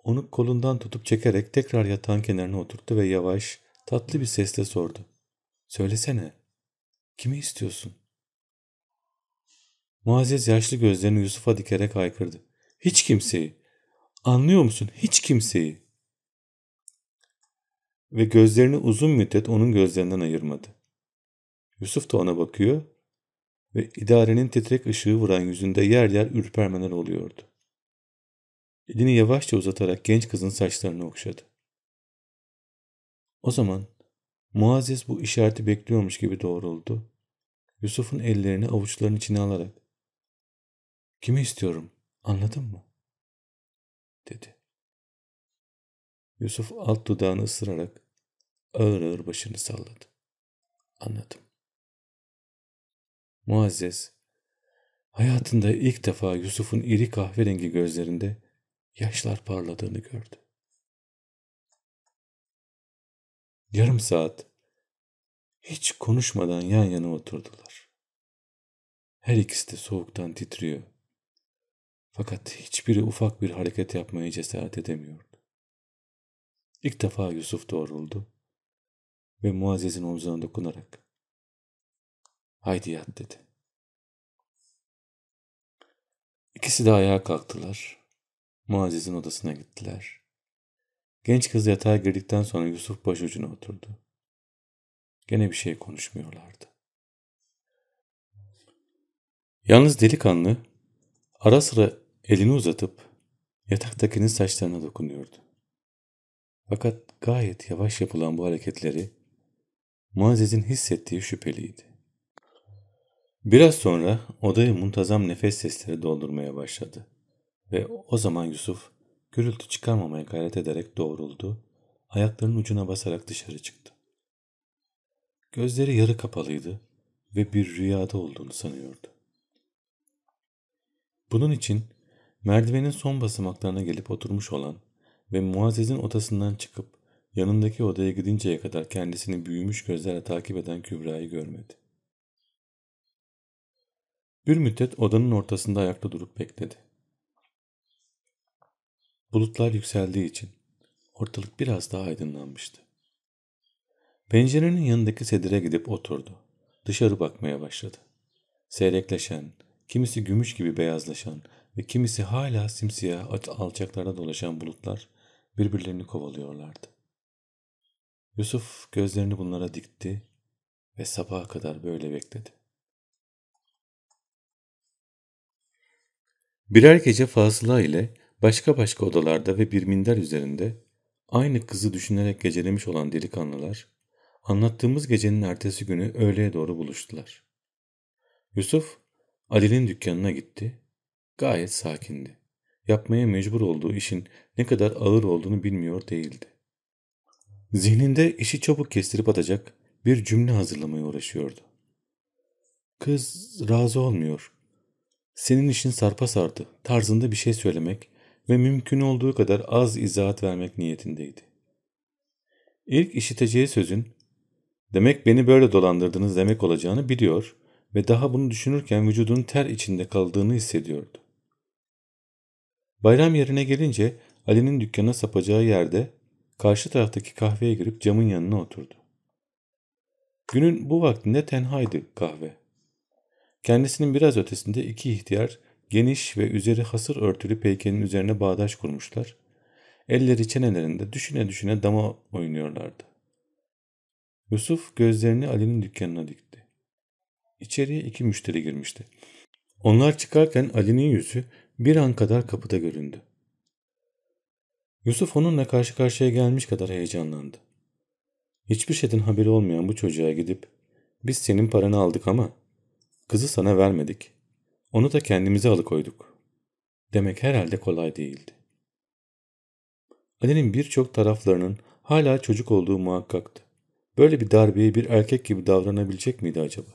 onu kolundan tutup çekerek tekrar yatağın kenarına oturttu ve yavaş, tatlı bir sesle sordu. Söylesene, kimi istiyorsun? Muazzez yaşlı gözlerini Yusuf'a dikerek haykırdı. Hiç kimseyi. Anlıyor musun? Hiç kimseyi. Ve gözlerini uzun müddet onun gözlerinden ayırmadı. Yusuf da ona bakıyor ve idarenin titrek ışığı vuran yüzünde yer yer ürpermeler oluyordu. Elini yavaşça uzatarak genç kızın saçlarını okşadı. O zaman Muazzez bu işareti bekliyormuş gibi doğruldu. Yusuf'un ellerini avuçlarının içine alarak ''Kimi istiyorum, anladın mı?'' dedi. Yusuf alt dudağını ısırarak ağır ağır başını salladı. Anladım. Muazzez, hayatında ilk defa Yusuf'un iri kahverengi gözlerinde yaşlar parladığını gördü. Yarım saat hiç konuşmadan yan yana oturdular. Her ikisi de soğuktan titriyor. Fakat hiçbiri ufak bir hareket yapmaya cesaret edemiyordu. İlk defa Yusuf doğruldu ve Muazzez'in omzuna dokunarak haydi yat dedi. İkisi de ayağa kalktılar. Muazzez'in odasına gittiler. Genç kız yatağa girdikten sonra Yusuf başucuna oturdu. Gene bir şey konuşmuyorlardı. Yalnız delikanlı ara sıra elini uzatıp yataktakinin saçlarına dokunuyordu. Fakat gayet yavaş yapılan bu hareketleri Muazzez'in hissettiği şüpheliydi. Biraz sonra odayı muntazam nefes sesleri doldurmaya başladı ve o zaman Yusuf gürültü çıkarmamaya gayret ederek doğruldu, ayaklarının ucuna basarak dışarı çıktı. Gözleri yarı kapalıydı ve bir rüyada olduğunu sanıyordu. Bunun için merdivenin son basamaklarına gelip oturmuş olan ve Muazzez'in odasından çıkıp yanındaki odaya gidinceye kadar kendisini büyümüş gözlerle takip eden Kübra'yı görmedi. Bir müddet odanın ortasında ayakta durup bekledi. Bulutlar yükseldiği için ortalık biraz daha aydınlanmıştı. Pencerenin yanındaki sedire gidip oturdu. Dışarı bakmaya başladı. Seyrekleşen, kimisi gümüş gibi beyazlaşan ve kimisi hala simsiyah alçaklarda dolaşan bulutlar birbirlerini kovalıyorlardı. Yusuf gözlerini bunlara dikti ve sabaha kadar böyle bekledi. Birer gece Fazla ile başka başka odalarda ve bir minder üzerinde aynı kızı düşünerek gecelemiş olan delikanlılar anlattığımız gecenin ertesi günü öğleye doğru buluştular. Yusuf Ali'nin dükkanına gitti. Gayet sakindi. Yapmaya mecbur olduğu işin ne kadar ağır olduğunu bilmiyor değildi. Zihninde işi çabuk kestirip atacak bir cümle hazırlamaya uğraşıyordu. Kız razı olmuyor. Senin işin sarpa sardı tarzında bir şey söylemek ve mümkün olduğu kadar az izahat vermek niyetindeydi. İlk işiteceği sözün demek beni böyle dolandırdınız demek olacağını biliyor ve daha bunu düşünürken vücudun ter içinde kaldığını hissediyordu. Bayram yerine gelince Ali'nin dükkana sapacağı yerde karşı taraftaki kahveye girip camın yanına oturdu. Günün bu vaktinde tenhaydı kahve. Kendisinin biraz ötesinde iki ihtiyar geniş ve üzeri hasır örtülü peykenin üzerine bağdaş kurmuşlar. Elleri çenelerinde düşüne düşüne dama oynuyorlardı. Yusuf gözlerini Ali'nin dükkanına dikti. İçeriye iki müşteri girmişti. Onlar çıkarken Ali'nin yüzü bir an kadar kapıda göründü. Yusuf onunla karşı karşıya gelmiş kadar heyecanlandı. Hiçbir şeyden haberi olmayan bu çocuğa gidip biz senin paranı aldık ama kızı sana vermedik. Onu da kendimize alıkoyduk. Demek herhalde kolay değildi. Ali'nin birçok taraflarının hala çocuk olduğu muhakkaktı. Böyle bir darbeye bir erkek gibi davranabilecek miydi acaba?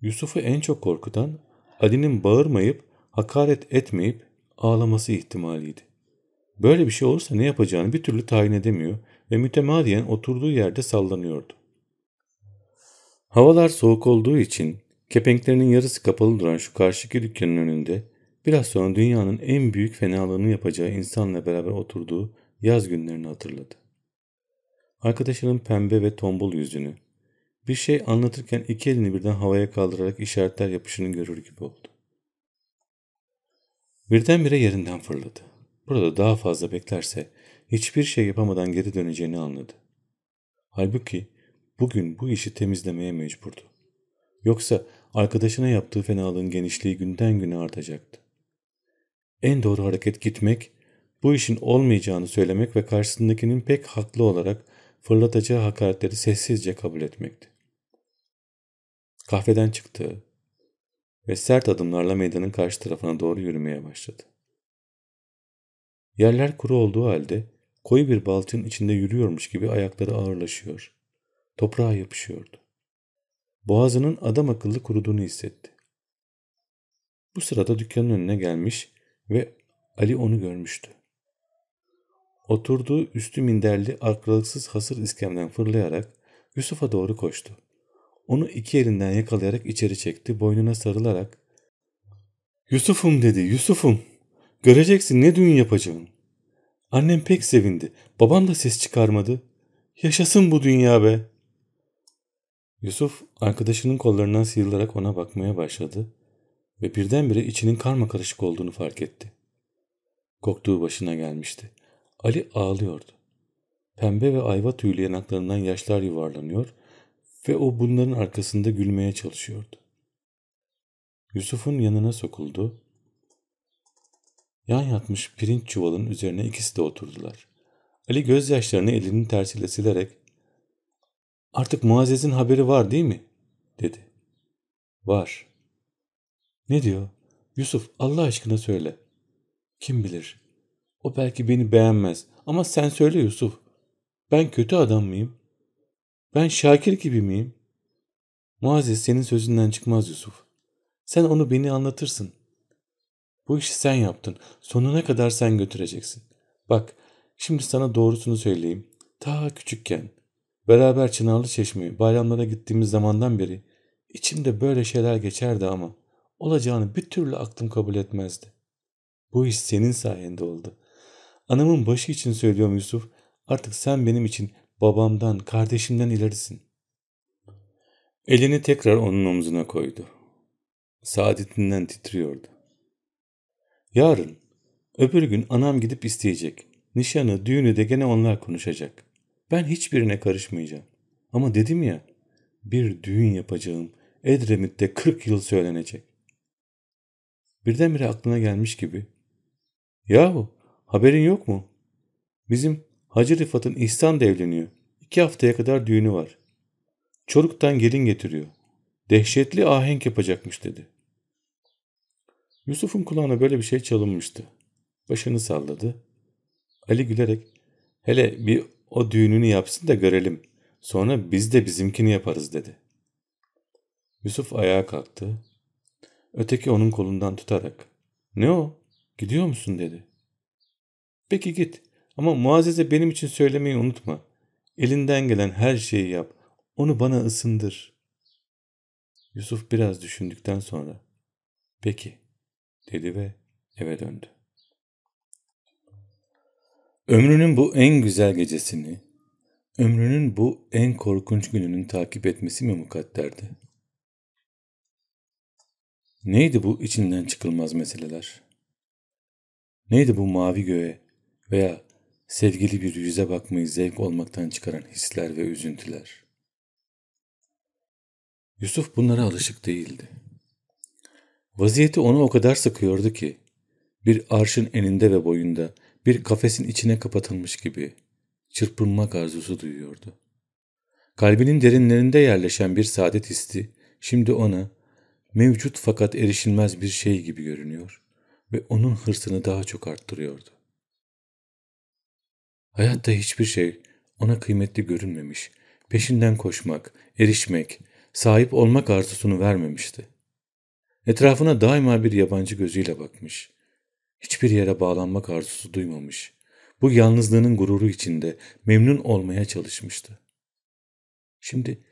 Yusuf'u en çok korkutan Ali'nin bağırmayıp, hakaret etmeyip ağlaması ihtimaliydi. Böyle bir şey olursa ne yapacağını bir türlü tayin edemiyor ve mütemadiyen oturduğu yerde sallanıyordu. Havalar soğuk olduğu için kepenklerinin yarısı kapalı duran şu karşıki dükkanın önünde biraz sonra dünyanın en büyük fenalığını yapacağı insanla beraber oturduğu yaz günlerini hatırladı. Arkadaşının pembe ve tombul yüzünü, bir şey anlatırken iki elini birden havaya kaldırarak işaretler yapışını görür gibi oldu. Birdenbire yerinden fırladı. Burada daha fazla beklerse hiçbir şey yapamadan geri döneceğini anladı. Halbuki bugün bu işi temizlemeye mecburdu. Yoksa arkadaşına yaptığı fenalığın genişliği günden güne artacaktı. En doğru hareket gitmek, bu işin olmayacağını söylemek ve karşısındakinin pek haklı olarak fırlatacağı hakaretleri sessizce kabul etmekti. Kahveden çıktı ve sert adımlarla meydanın karşı tarafına doğru yürümeye başladı. Yerler kuru olduğu halde koyu bir balçın içinde yürüyormuş gibi ayakları ağırlaşıyor, toprağa yapışıyordu. boğazının adam akıllı kuruduğunu hissetti. Bu sırada dükkanın önüne gelmiş ve Ali onu görmüştü. Oturduğu üstü minderli arkalıksız hasır iskemden fırlayarak Yusuf'a doğru koştu. Onu iki elinden yakalayarak içeri çekti, boynuna sarılarak ''Yusuf'um'' dedi, ''Yusuf'um, göreceksin ne düğün yapacağım.'' Annem pek sevindi, babam da ses çıkarmadı. ''Yaşasın bu dünya be!'' Yusuf arkadaşının kollarından sıyrılarak ona bakmaya başladı ve birdenbire içinin karma karışık olduğunu fark etti. Korktuğu başına gelmişti. Ali ağlıyordu. Pembe ve ayva tüylü yanaklarından yaşlar yuvarlanıyor ve o bunların arkasında gülmeye çalışıyordu. Yusuf'un yanına sokuldu. Yan yatmış pirinç çuvalın üzerine ikisi de oturdular. Ali gözyaşlarını elinin tersiyle silerek ''Artık Muazzez'in haberi var değil mi?'' dedi. ''Var.'' ''Ne diyor? Yusuf Allah aşkına söyle.'' ''Kim bilir. O belki beni beğenmez ama sen söyle Yusuf. Ben kötü adam mıyım? Ben Şakir gibi miyim? Muazzez senin sözünden çıkmaz Yusuf. Sen onu beni anlatırsın. Bu işi sen yaptın. Sonuna kadar sen götüreceksin. Bak şimdi sana doğrusunu söyleyeyim. Ta küçükken beraber Çınarlı Çeşme'ye bayramlara gittiğimiz zamandan beri içimde böyle şeyler geçerdi ama olacağını bir türlü aklım kabul etmezdi. Bu iş senin sayende oldu. Anamın başı için söylüyorum Yusuf. Artık sen benim için babamdan, kardeşimden ilerisin. Elini tekrar onun omzuna koydu. Saadetinden titriyordu. Yarın, öbür gün anam gidip isteyecek. Nişanı, düğünü de gene onlar konuşacak. Ben hiçbirine karışmayacağım. Ama dedim ya, bir düğün yapacağım. Edremit'te 40 yıl söylenecek. Birdenbire aklına gelmiş gibi. Yahu haberin yok mu? Bizim Hacı Rıfat'ın İhsan da evleniyor. İki haftaya kadar düğünü var. Çoruk'tan gelin getiriyor. Dehşetli ahenk yapacakmış dedi. Yusuf'un kulağına böyle bir şey çalınmıştı. Başını salladı. Ali gülerek hele bir o düğününü yapsın da görelim. Sonra biz de bizimkini yaparız dedi. Yusuf ayağa kalktı. Öteki onun kolundan tutarak ne o gidiyor musun dedi. Peki git ama Muazzez'e benim için söylemeyi unutma. Elinden gelen her şeyi yap. Onu bana ısındır. Yusuf biraz düşündükten sonra peki dedi ve eve döndü. Ömrünün bu en güzel gecesini, ömrünün bu en korkunç gününün takip etmesi mi mukadderdi? Neydi bu içinden çıkılmaz meseleler? Neydi bu mavi göğe veya sevgili bir yüze bakmayı zevk olmaktan çıkaran hisler ve üzüntüler? Yusuf bunlara alışık değildi. Vaziyeti onu o kadar sıkıyordu ki, bir arşın eninde ve boyunda bir kafesin içine kapatılmış gibi çırpınmak arzusu duyuyordu. Kalbinin derinlerinde yerleşen bir saadet hissi şimdi ona mevcut fakat erişilmez bir şey gibi görünüyor ve onun hırsını daha çok arttırıyordu. Hayatta hiçbir şey ona kıymetli görünmemiş, peşinden koşmak, erişmek, sahip olmak arzusunu vermemişti. Etrafına daima bir yabancı gözüyle bakmış. Hiçbir yere bağlanmak arzusu duymamış. Bu yalnızlığının gururu içinde memnun olmaya çalışmıştı. Şimdi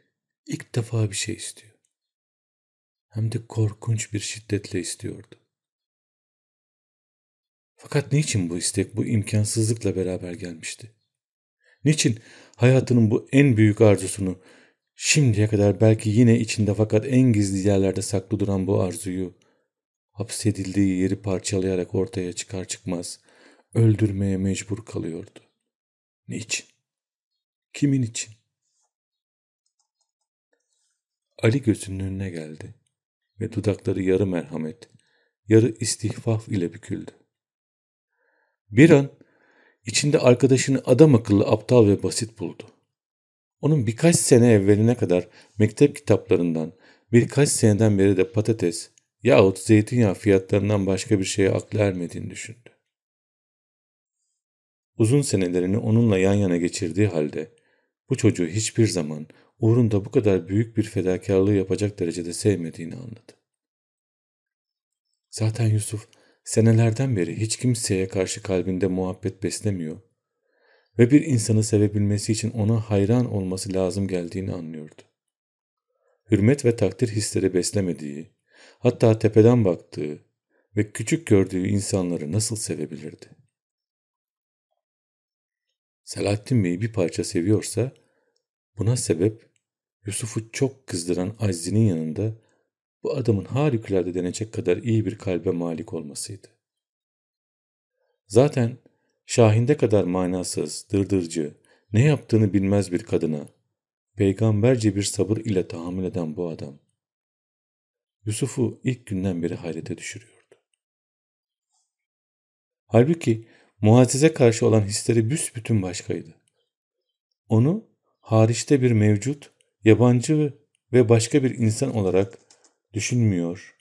ilk defa bir şey istiyor. Hem de korkunç bir şiddetle istiyordu. Fakat niçin bu istek bu imkansızlıkla beraber gelmişti? Niçin hayatının bu en büyük arzusunu şimdiye kadar belki yine içinde fakat en gizli yerlerde saklı duran bu arzuyu hapsedildiği yeri parçalayarak ortaya çıkar çıkmaz öldürmeye mecbur kalıyordu. Niçin? Kimin için? Ali gözünün önüne geldi ve dudakları yarı merhamet, yarı istihfaf ile büküldü. Bir an içinde arkadaşını adam akıllı aptal ve basit buldu. Onun birkaç sene evveline kadar mektep kitaplarından, birkaç seneden beri de patates yahut zeytinyağı fiyatlarından başka bir şeye aklı ermediğini düşündü. Uzun senelerini onunla yan yana geçirdiği halde bu çocuğu hiçbir zaman uğrunda bu kadar büyük bir fedakarlığı yapacak derecede sevmediğini anladı. Zaten Yusuf senelerden beri hiç kimseye karşı kalbinde muhabbet beslemiyor ve bir insanı sevebilmesi için ona hayran olması lazım geldiğini anlıyordu. Hürmet ve takdir hisleri beslemediği, hatta tepeden baktığı ve küçük gördüğü insanları nasıl sevebilirdi? Selahattin Bey'i bir parça seviyorsa buna sebep Yusuf'u çok kızdıran Azzi'nin yanında bu adamın harikulade denecek kadar iyi bir kalbe malik olmasıydı. Zaten Şahinde kadar manasız, dırdırcı, ne yaptığını bilmez bir kadına, peygamberce bir sabır ile tahammül eden bu adam, Yusuf'u ilk günden beri hayrete düşürüyordu. Halbuki Muazzez'e karşı olan hisleri büsbütün başkaydı. Onu hariçte bir mevcut, yabancı ve başka bir insan olarak düşünmüyor,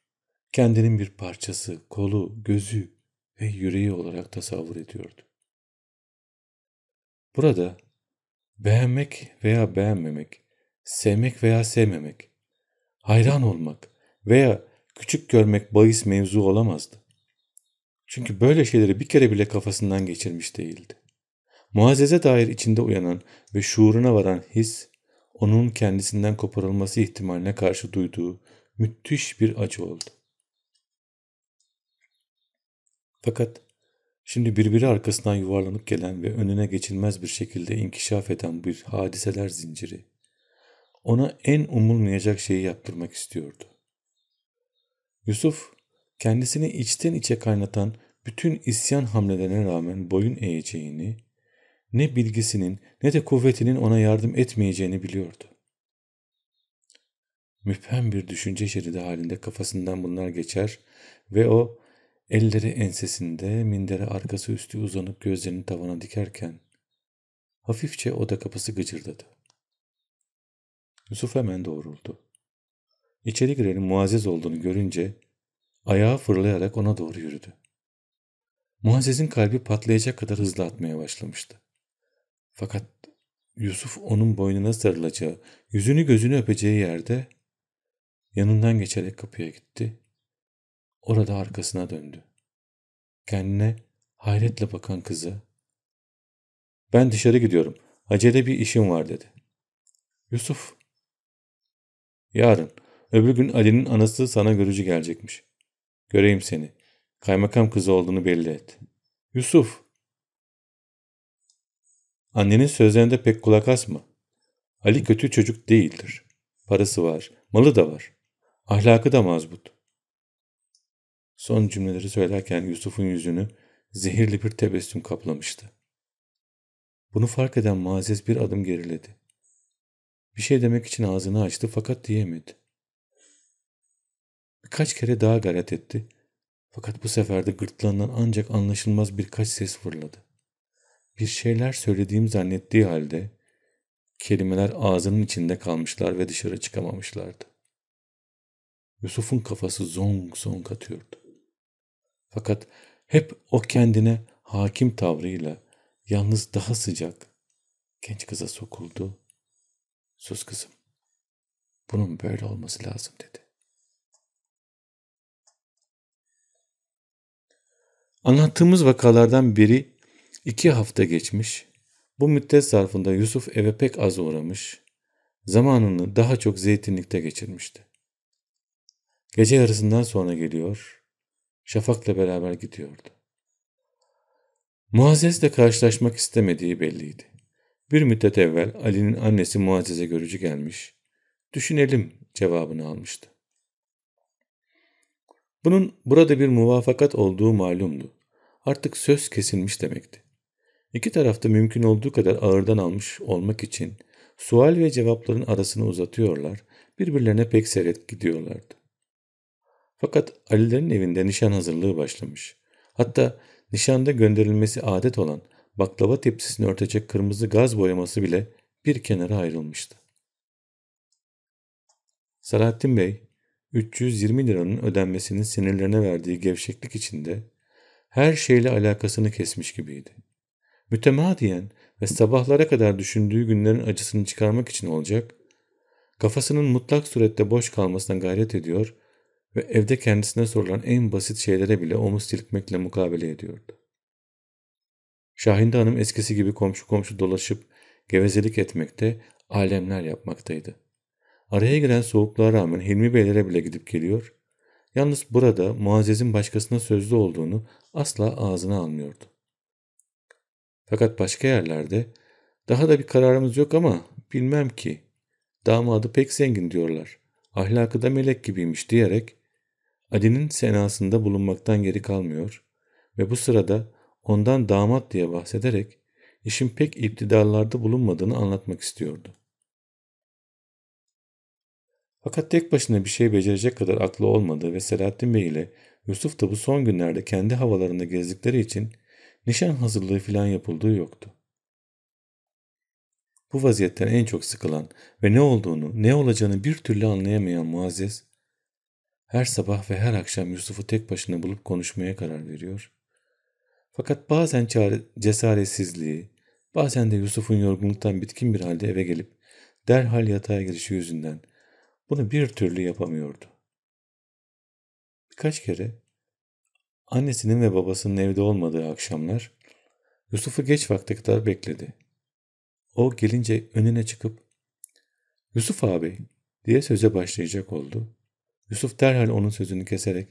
kendinin bir parçası, kolu, gözü ve yüreği olarak tasavvur ediyordu. Burada beğenmek veya beğenmemek, sevmek veya sevmemek, hayran olmak veya küçük görmek bahis mevzu olamazdı. Çünkü böyle şeyleri bir kere bile kafasından geçirmiş değildi. Muazzeze dair içinde uyanan ve şuuruna varan his, onun kendisinden koparılması ihtimaline karşı duyduğu müthiş bir acı oldu. Fakat şimdi birbiri arkasından yuvarlanıp gelen ve önüne geçilmez bir şekilde inkişaf eden bir hadiseler zinciri, ona en umulmayacak şeyi yaptırmak istiyordu. Yusuf, kendisini içten içe kaynatan bütün isyan hamlelerine rağmen boyun eğeceğini, ne bilgisinin ne de kuvvetinin ona yardım etmeyeceğini biliyordu. Müphem bir düşünce şeridi halinde kafasından bunlar geçer ve o elleri ensesinde mindere arkası üstü uzanıp gözlerini tavana dikerken hafifçe oda kapısı gıcırdadı. Yusuf hemen doğruldu. İçeri girenin muazzez olduğunu görünce ayağı fırlayarak ona doğru yürüdü. Muazzez'in kalbi patlayacak kadar hızlı atmaya başlamıştı. Fakat Yusuf onun boynuna sarılacağı, yüzünü gözünü öpeceği yerde yanından geçerek kapıya gitti. Orada arkasına döndü. Kendine hayretle bakan kızı ben dışarı gidiyorum. Acele bir işim var dedi. Yusuf yarın öbür gün Ali'nin anası sana görücü gelecekmiş. Göreyim seni. Kaymakam kızı olduğunu belli et. Yusuf. Annenin sözlerinde pek kulak asma. Ali kötü çocuk değildir. Parası var, malı da var. Ahlakı da mazbut. Son cümleleri söylerken Yusuf'un yüzünü zehirli bir tebessüm kaplamıştı. Bunu fark eden Muazzez bir adım geriledi. Bir şey demek için ağzını açtı fakat diyemedi. Birkaç kere daha gayret etti fakat bu sefer de gırtlağından ancak anlaşılmaz birkaç ses fırladı. Bir şeyler söylediğim zannettiği halde kelimeler ağzının içinde kalmışlar ve dışarı çıkamamışlardı. Yusuf'un kafası zong zong atıyordu. Fakat hep o kendine hakim tavrıyla yalnız daha sıcak genç kıza sokuldu. Sus kızım. Bunun böyle olması lazım dedi. Anlattığımız vakalardan biri iki hafta geçmiş. Bu müddet zarfında Yusuf eve pek az uğramış. Zamanını daha çok zeytinlikte geçirmişti. Gece yarısından sonra geliyor. Şafak'la beraber gidiyordu. Muazzez'le karşılaşmak istemediği belliydi. Bir müddet evvel Ali'nin annesi Muazzez'e görücü gelmiş. Düşünelim cevabını almıştı. Bunun burada bir muvafakat olduğu malumdu. Artık söz kesilmiş demekti. İki tarafta mümkün olduğu kadar ağırdan almış olmak için sual ve cevapların arasını uzatıyorlar, birbirlerine pek seyret gidiyorlardı. Fakat Ali'lerin evinde nişan hazırlığı başlamış. Hatta nişanda gönderilmesi adet olan baklava tepsisini örtecek kırmızı gaz boyaması bile bir kenara ayrılmıştı. Salahattin Bey, 320 liranın ödenmesinin sinirlerine verdiği gevşeklik içinde her şeyle alakasını kesmiş gibiydi. Mütemadiyen ve sabahlara kadar düşündüğü günlerin acısını çıkarmak için olacak, Kafasının mutlak surette boş kalmasına gayret ediyor ve evde kendisine sorulan en basit şeylere bile omuz silkmekle mukabele ediyordu. Şahinde Hanım eskisi gibi komşu komşu dolaşıp gevezelik etmekte, alemler yapmaktaydı. Araya giren soğukluğa rağmen Hilmi Beylere bile gidip geliyor, yalnız burada Muazzez'in başkasına sözlü olduğunu asla ağzına almıyordu. Fakat başka yerlerde daha da bir kararımız yok ama bilmem ki damadı pek zengin diyorlar. Ahlakı da melek gibiymiş diyerek Ali'nin senasında bulunmaktan geri kalmıyor ve bu sırada ondan damat diye bahsederek işin pek iptidarlarda bulunmadığını anlatmak istiyordu. Fakat tek başına bir şey becerecek kadar aklı olmadığı ve Selahattin Bey ile Yusuf da bu son günlerde kendi havalarında gezdikleri için nişan hazırlığı filan yapıldığı yoktu. Bu vaziyetten en çok sıkılan ve ne olduğunu, ne olacağını bir türlü anlayamayan Muazzez, her sabah ve her akşam Yusuf'u tek başına bulup konuşmaya karar veriyor. Fakat bazen çare, cesaretsizliği, bazen de Yusuf'un yorgunluktan bitkin bir halde eve gelip derhal yatağa girişi yüzünden bunu bir türlü yapamıyordu. Birkaç kere annesinin ve babasının evde olmadığı akşamlar Yusuf'u geç vakte kadar bekledi. O gelince önüne çıkıp Yusuf abi diye söze başlayacak oldu. Yusuf derhal onun sözünü keserek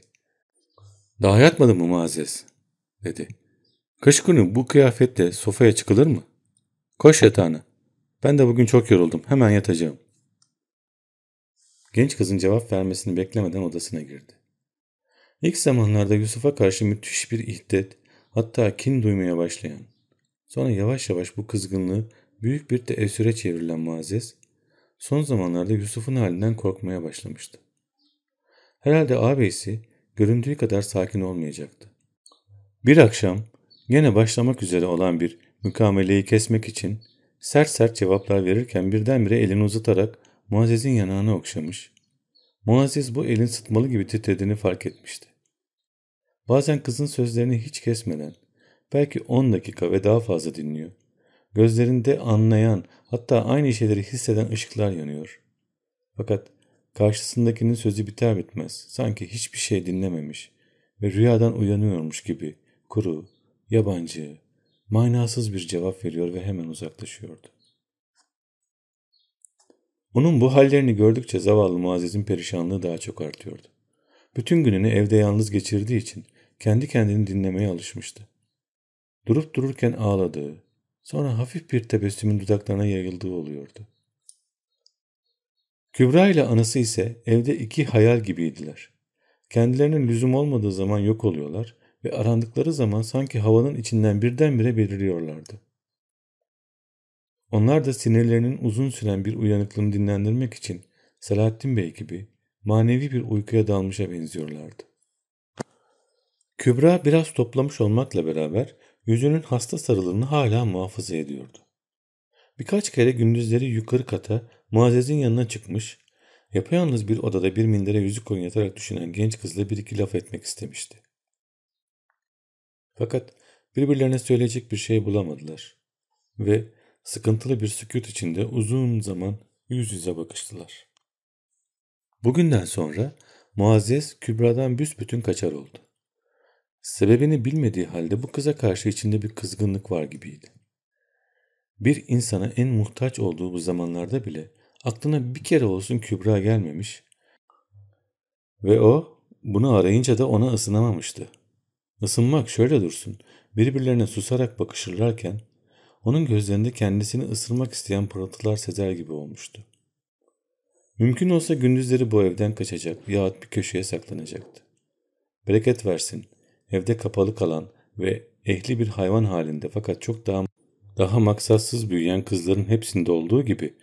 ''Daha yatmadın mı Muazzez?'' dedi. ''Kış günü bu kıyafetle sofaya çıkılır mı? Koş yatağına. Ben de bugün çok yoruldum. Hemen yatacağım.'' Genç kızın cevap vermesini beklemeden odasına girdi. İlk zamanlarda Yusuf'a karşı müthiş bir ihdet, hatta kin duymaya başlayan, sonra yavaş yavaş bu kızgınlığı büyük bir teessüre çevrilen Muazzez, son zamanlarda Yusuf'un halinden korkmaya başlamıştı. Herhalde ağabeysi göründüğü kadar sakin olmayacaktı. Bir akşam yine başlamak üzere olan bir mükameleyi kesmek için sert sert cevaplar verirken birdenbire elini uzatarak Muazzez'in yanağını okşamış. Muazzez bu elin sıtmalı gibi titrediğini fark etmişti. Bazen kızın sözlerini hiç kesmeden, belki on dakika ve daha fazla dinliyor. Gözlerinde anlayan, hatta aynı şeyleri hisseden ışıklar yanıyor. Fakat karşısındakinin sözü biter bitmez, sanki hiçbir şey dinlememiş ve rüyadan uyanıyormuş gibi kuru, yabancı, manasız bir cevap veriyor ve hemen uzaklaşıyordu. Onun bu hallerini gördükçe zavallı Muazzez'in perişanlığı daha çok artıyordu. Bütün gününü evde yalnız geçirdiği için kendi kendini dinlemeye alışmıştı. Durup dururken ağladığı, sonra hafif bir tebessümün dudaklarına yayıldığı oluyordu. Kübra ile anası ise evde iki hayal gibiydiler. Kendilerinin lüzum olmadığı zaman yok oluyorlar ve arandıkları zaman sanki havanın içinden birdenbire beliriyorlardı. Onlar da sinirlerinin uzun süren bir uyanıklığını dinlendirmek için Selahattin Bey gibi manevi bir uykuya dalmışa benziyorlardı. Kübra biraz toplamış olmakla beraber yüzünün hasta sarılığını hala muhafaza ediyordu. Birkaç kere gündüzleri yukarı kata Muazzez'in yanına çıkmış, yapayalnız bir odada bir mindere yüzük oynatarak düşünen genç kızla bir iki laf etmek istemişti. Fakat birbirlerine söyleyecek bir şey bulamadılar ve Sıkıntılı bir sükut içinde uzun zaman yüz yüze bakıştılar. Bugünden sonra Muazzez Kübra'dan büsbütün kaçar oldu. Sebebini bilmediği halde bu kıza karşı içinde bir kızgınlık var gibiydi. Bir insana en muhtaç olduğu bu zamanlarda bile aklına bir kere olsun Kübra gelmemiş ve o bunu arayınca da ona ısınamamıştı. Isınmak şöyle dursun, birbirlerine susarak bakışırlarken onun gözlerinde kendisini ısırmak isteyen pırıltılar sezer gibi olmuştu. Mümkün olsa gündüzleri bu evden kaçacak yahut bir köşeye saklanacaktı. Bereket versin, evde kapalı kalan ve ehli bir hayvan halinde fakat çok daha daha maksatsız büyüyen kızların hepsinde olduğu gibi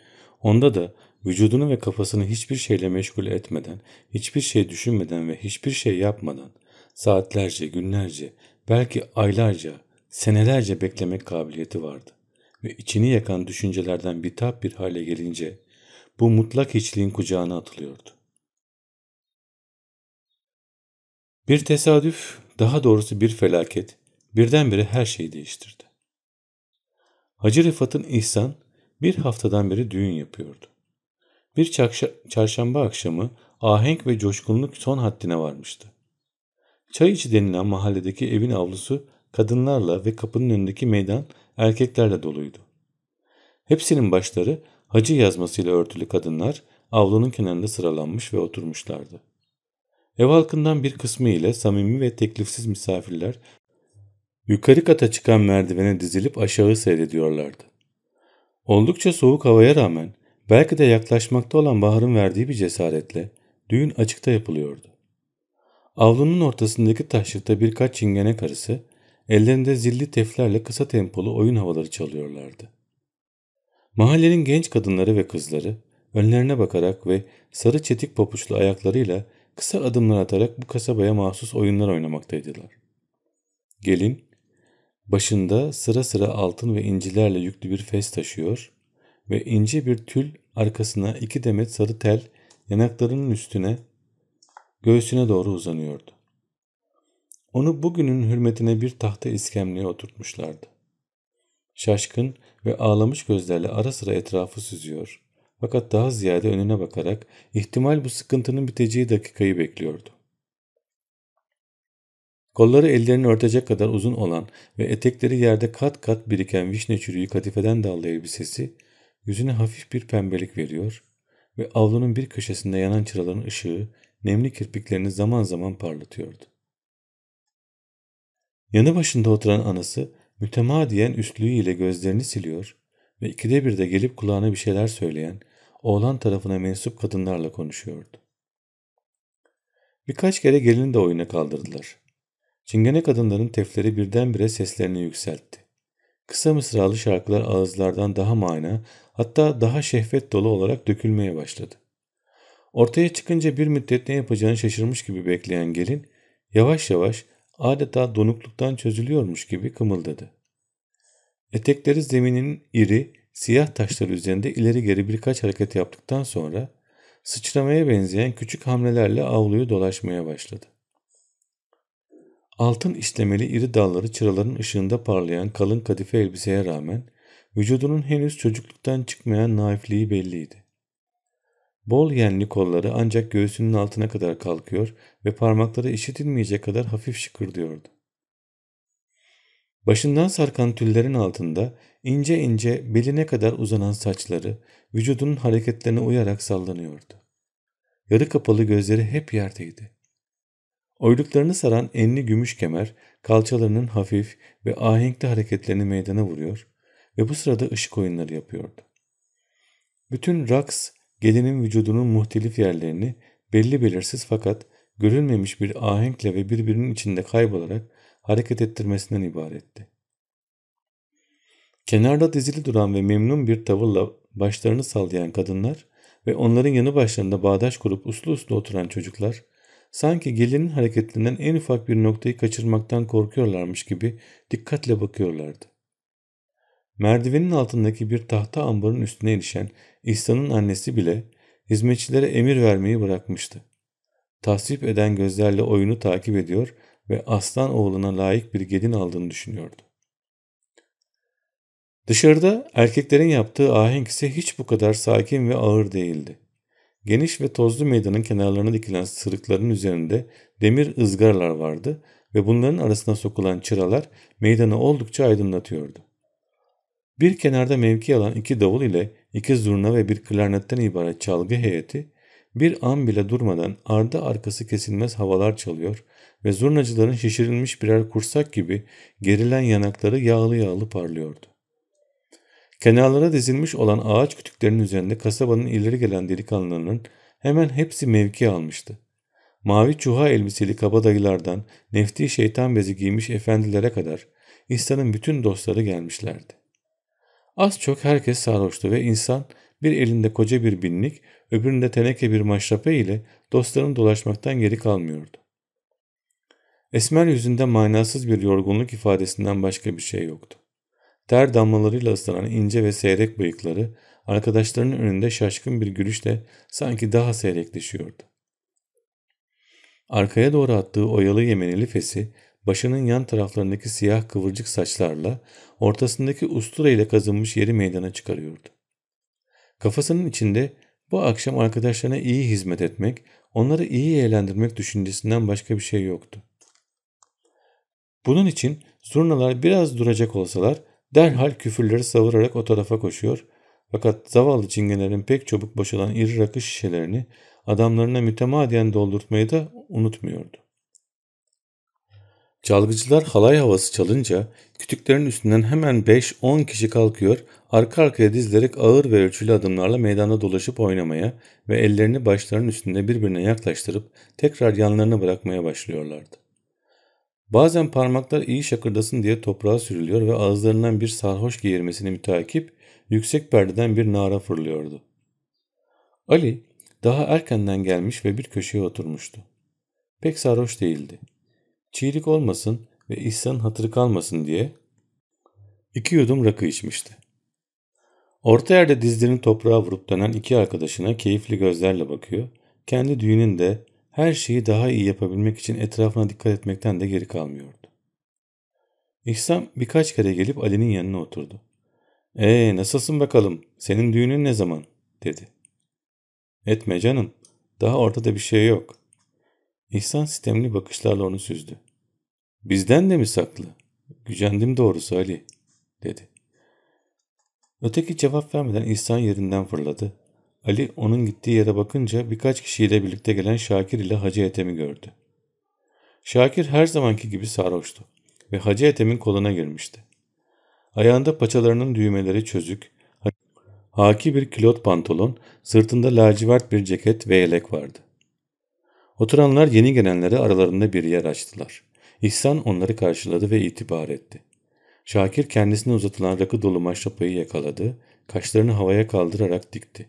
onda da vücudunu ve kafasını hiçbir şeyle meşgul etmeden, hiçbir şey düşünmeden ve hiçbir şey yapmadan saatlerce, günlerce, belki aylarca senelerce beklemek kabiliyeti vardı. Ve içini yakan düşüncelerden bitap bir hale gelince bu mutlak hiçliğin kucağına atılıyordu. Bir tesadüf, daha doğrusu bir felaket birdenbire her şeyi değiştirdi. Hacı Rıfat'ın İhsan bir haftadan beri düğün yapıyordu. Bir çarşamba akşamı ahenk ve coşkunluk son haddine varmıştı. Çay içi denilen mahalledeki evin avlusu kadınlarla ve kapının önündeki meydan erkeklerle doluydu. Hepsinin başları hacı yazmasıyla örtülü kadınlar avlunun kenarında sıralanmış ve oturmuşlardı. Ev halkından bir kısmı ile samimi ve teklifsiz misafirler yukarı kata çıkan merdivene dizilip aşağı seyrediyorlardı. Oldukça soğuk havaya rağmen belki de yaklaşmakta olan baharın verdiği bir cesaretle düğün açıkta yapılıyordu. Avlunun ortasındaki taşlıkta birkaç çingene karısı ellerinde zilli teflerle kısa tempolu oyun havaları çalıyorlardı. Mahallenin genç kadınları ve kızları önlerine bakarak ve sarı çetik papuçlu ayaklarıyla kısa adımlar atarak bu kasabaya mahsus oyunlar oynamaktaydılar. Gelin başında sıra sıra altın ve incilerle yüklü bir fes taşıyor ve ince bir tül arkasına iki demet sarı tel yanaklarının üstüne göğsüne doğru uzanıyordu. Onu bugünün hürmetine bir tahta iskemleye oturtmuşlardı. Şaşkın ve ağlamış gözlerle ara sıra etrafı süzüyor. Fakat daha ziyade önüne bakarak ihtimal bu sıkıntının biteceği dakikayı bekliyordu. Kolları ellerini örtecek kadar uzun olan ve etekleri yerde kat kat biriken vişne çürüğü katifeden dallı elbisesi yüzüne hafif bir pembelik veriyor ve avlunun bir köşesinde yanan çıraların ışığı nemli kirpiklerini zaman zaman parlatıyordu. Yanı başında oturan anası mütemadiyen üstlüğüyle gözlerini siliyor ve ikide bir de gelip kulağına bir şeyler söyleyen oğlan tarafına mensup kadınlarla konuşuyordu. Birkaç kere gelini de oyuna kaldırdılar. Çingene kadınların tefleri birdenbire seslerini yükseltti. Kısa mısralı şarkılar ağızlardan daha mana, hatta daha şehvet dolu olarak dökülmeye başladı. Ortaya çıkınca bir müddet ne yapacağını şaşırmış gibi bekleyen gelin, yavaş yavaş adeta donukluktan çözülüyormuş gibi kımıldadı. Etekleri zeminin iri, siyah taşları üzerinde ileri geri birkaç hareket yaptıktan sonra sıçramaya benzeyen küçük hamlelerle avluyu dolaşmaya başladı. Altın işlemeli iri dalları çıraların ışığında parlayan kalın kadife elbiseye rağmen vücudunun henüz çocukluktan çıkmayan naifliği belliydi. Bol yenli kolları ancak göğsünün altına kadar kalkıyor ve parmakları işitilmeyecek kadar hafif şıkırdıyordu. Başından sarkan tüllerin altında ince ince beline kadar uzanan saçları vücudunun hareketlerine uyarak sallanıyordu. Yarı kapalı gözleri hep yerdeydi. Oyluklarını saran enli gümüş kemer kalçalarının hafif ve ahenkli hareketlerini meydana vuruyor ve bu sırada ışık oyunları yapıyordu. Bütün raks gelinin vücudunun muhtelif yerlerini belli belirsiz fakat görülmemiş bir ahenkle ve birbirinin içinde kaybolarak hareket ettirmesinden ibaretti. Kenarda dizili duran ve memnun bir tavırla başlarını sallayan kadınlar ve onların yanı başlarında bağdaş kurup uslu uslu oturan çocuklar sanki gelinin hareketlerinden en ufak bir noktayı kaçırmaktan korkuyorlarmış gibi dikkatle bakıyorlardı. Merdivenin altındaki bir tahta ambarın üstüne erişen İhsan'ın annesi bile hizmetçilere emir vermeyi bırakmıştı. Tasvip eden gözlerle oyunu takip ediyor ve aslan oğluna layık bir gelin aldığını düşünüyordu. Dışarıda erkeklerin yaptığı ahenk ise hiç bu kadar sakin ve ağır değildi. Geniş ve tozlu meydanın kenarlarına dikilen sırıkların üzerinde demir ızgaralar vardı ve bunların arasına sokulan çıralar meydanı oldukça aydınlatıyordu. Bir kenarda mevki alan iki davul ile iki zurna ve bir klarnetten ibaret çalgı heyeti bir an bile durmadan ardı arkası kesilmez havalar çalıyor ve zurnacıların şişirilmiş birer kursak gibi gerilen yanakları yağlı yağlı parlıyordu. Kenarlara dizilmiş olan ağaç kütüklerinin üzerinde kasabanın ileri gelen delikanlılarının hemen hepsi mevki almıştı. Mavi çuha elbiseli kabadayılardan nefti şeytan bezi giymiş efendilere kadar İhsan'ın bütün dostları gelmişlerdi. Az çok herkes sarhoştu ve insan bir elinde koca bir binlik, öbüründe teneke bir maşrape ile dostların dolaşmaktan geri kalmıyordu. Esmer yüzünde manasız bir yorgunluk ifadesinden başka bir şey yoktu. Ter damlalarıyla ıslanan ince ve seyrek bıyıkları arkadaşlarının önünde şaşkın bir gülüşle sanki daha seyrekleşiyordu. Arkaya doğru attığı oyalı yemenili fesi başının yan taraflarındaki siyah kıvırcık saçlarla ortasındaki ustura ile kazınmış yeri meydana çıkarıyordu. Kafasının içinde Bu akşam arkadaşlarına iyi hizmet etmek, onları iyi eğlendirmek düşüncesinden başka bir şey yoktu. Bunun için zurnalar biraz duracak olsalar derhal küfürleri savurarak o tarafa koşuyor fakat zavallı çingenelerin pek çabuk boşalan iri rakı şişelerini adamlarına mütemadiyen doldurtmayı da unutmuyordu. Çalgıcılar halay havası çalınca kütüklerin üstünden hemen 5-10 kişi kalkıyor, arka arkaya dizilerek ağır ve ölçülü adımlarla meydanda dolaşıp oynamaya ve ellerini başlarının üstünde birbirine yaklaştırıp tekrar yanlarına bırakmaya başlıyorlardı. Bazen parmaklar iyi şakırdasın diye toprağa sürülüyor ve ağızlarından bir sarhoş geğirmesini müteakip yüksek perdeden bir nara fırlıyordu. Ali daha erkenden gelmiş ve bir köşeye oturmuştu. Pek sarhoş değildi. Çiğlik olmasın ve İhsan'ın hatırı kalmasın diye iki yudum rakı içmişti. Orta yerde dizlerini toprağa vurup dönen iki arkadaşına keyifli gözlerle bakıyor. Kendi düğünün de her şeyi daha iyi yapabilmek için etrafına dikkat etmekten de geri kalmıyordu. İhsan birkaç kere gelip Ali'nin yanına oturdu. ''Ee nasılsın bakalım? Senin düğünün ne zaman?'' dedi. ''Etme canım. Daha ortada bir şey yok.'' İhsan sistemli bakışlarla onu süzdü. ''Bizden de mi saklı? Gücendim doğrusu Ali.'' dedi. Öteki cevap vermeden İhsan yerinden fırladı. Ali onun gittiği yere bakınca birkaç kişiyle birlikte gelen Şakir ile Hacı Ethem'i gördü. Şakir her zamanki gibi sarhoştu ve Hacı Ethem'in koluna girmişti. Ayağında paçalarının düğmeleri çözük, haki bir kilot pantolon, sırtında lacivert bir ceket ve yelek vardı. Oturanlar yeni gelenlere aralarında bir yer açtılar. İhsan onları karşıladı ve itibar etti. Şakir kendisine uzatılan rakı dolu maşrapayı yakaladı, kaşlarını havaya kaldırarak dikti.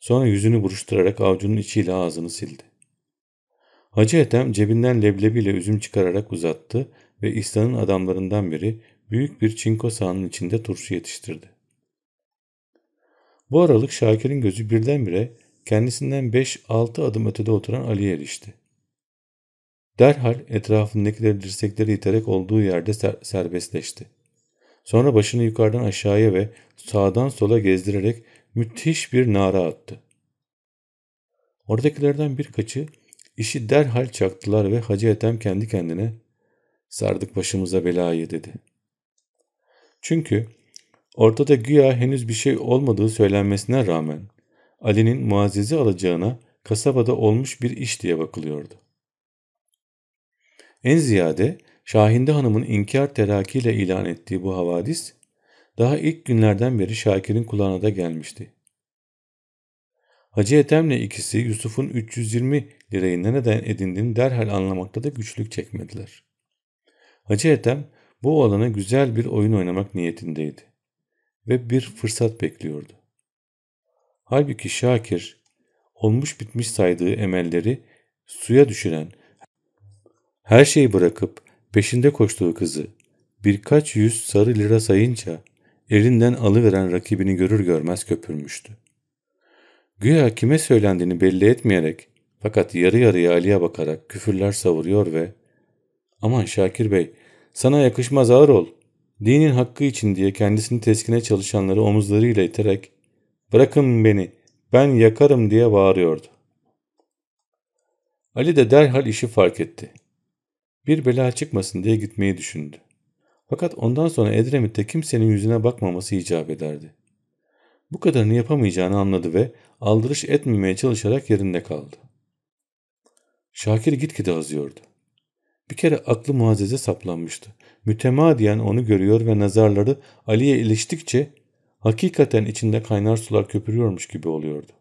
Sonra yüzünü buruşturarak avucunun içiyle ağzını sildi. Hacı Ethem cebinden leblebiyle üzüm çıkararak uzattı ve İhsan'ın adamlarından biri büyük bir çinko sahanın içinde turşu yetiştirdi. Bu aralık Şakir'in gözü birdenbire kendisinden 5-6 adım ötede oturan Ali'ye erişti. Derhal etrafındakileri dirsekleri iterek olduğu yerde ser serbestleşti. Sonra başını yukarıdan aşağıya ve sağdan sola gezdirerek müthiş bir nara attı. Oradakilerden birkaçı işi derhal çaktılar ve Hacı Ethem kendi kendine sardık başımıza belayı dedi. Çünkü ortada güya henüz bir şey olmadığı söylenmesine rağmen Ali'nin muazzezi alacağına kasabada olmuş bir iş diye bakılıyordu. En ziyade Şahinde Hanım'ın inkar terakiyle ilan ettiği bu havadis daha ilk günlerden beri Şakir'in kulağına da gelmişti. Hacı Ethem'le ikisi Yusuf'un 320 lirayı nereden edindiğini derhal anlamakta da güçlük çekmediler. Hacı Ethem bu alana güzel bir oyun oynamak niyetindeydi ve bir fırsat bekliyordu. Halbuki Şakir olmuş bitmiş saydığı emelleri suya düşüren, her şeyi bırakıp peşinde koştuğu kızı birkaç yüz sarı lira sayınca elinden alıveren rakibini görür görmez köpürmüştü. Güya kime söylendiğini belli etmeyerek fakat yarı yarıya Ali'ye bakarak küfürler savuruyor ve ''Aman Şakir Bey sana yakışmaz ağır ol. Dinin hakkı için diye kendisini teskine çalışanları omuzlarıyla iterek ''Bırakın beni ben yakarım'' diye bağırıyordu. Ali de derhal işi fark etti. Bir bela çıkmasın diye gitmeyi düşündü. Fakat ondan sonra Edremit'te kimsenin yüzüne bakmaması icap ederdi. Bu kadarını yapamayacağını anladı ve aldırış etmemeye çalışarak yerinde kaldı. Şakir gitgide azıyordu. Bir kere aklı muazzeze saplanmıştı. Mütemadiyen onu görüyor ve nazarları Ali'ye iliştikçe hakikaten içinde kaynar sular köpürüyormuş gibi oluyordu.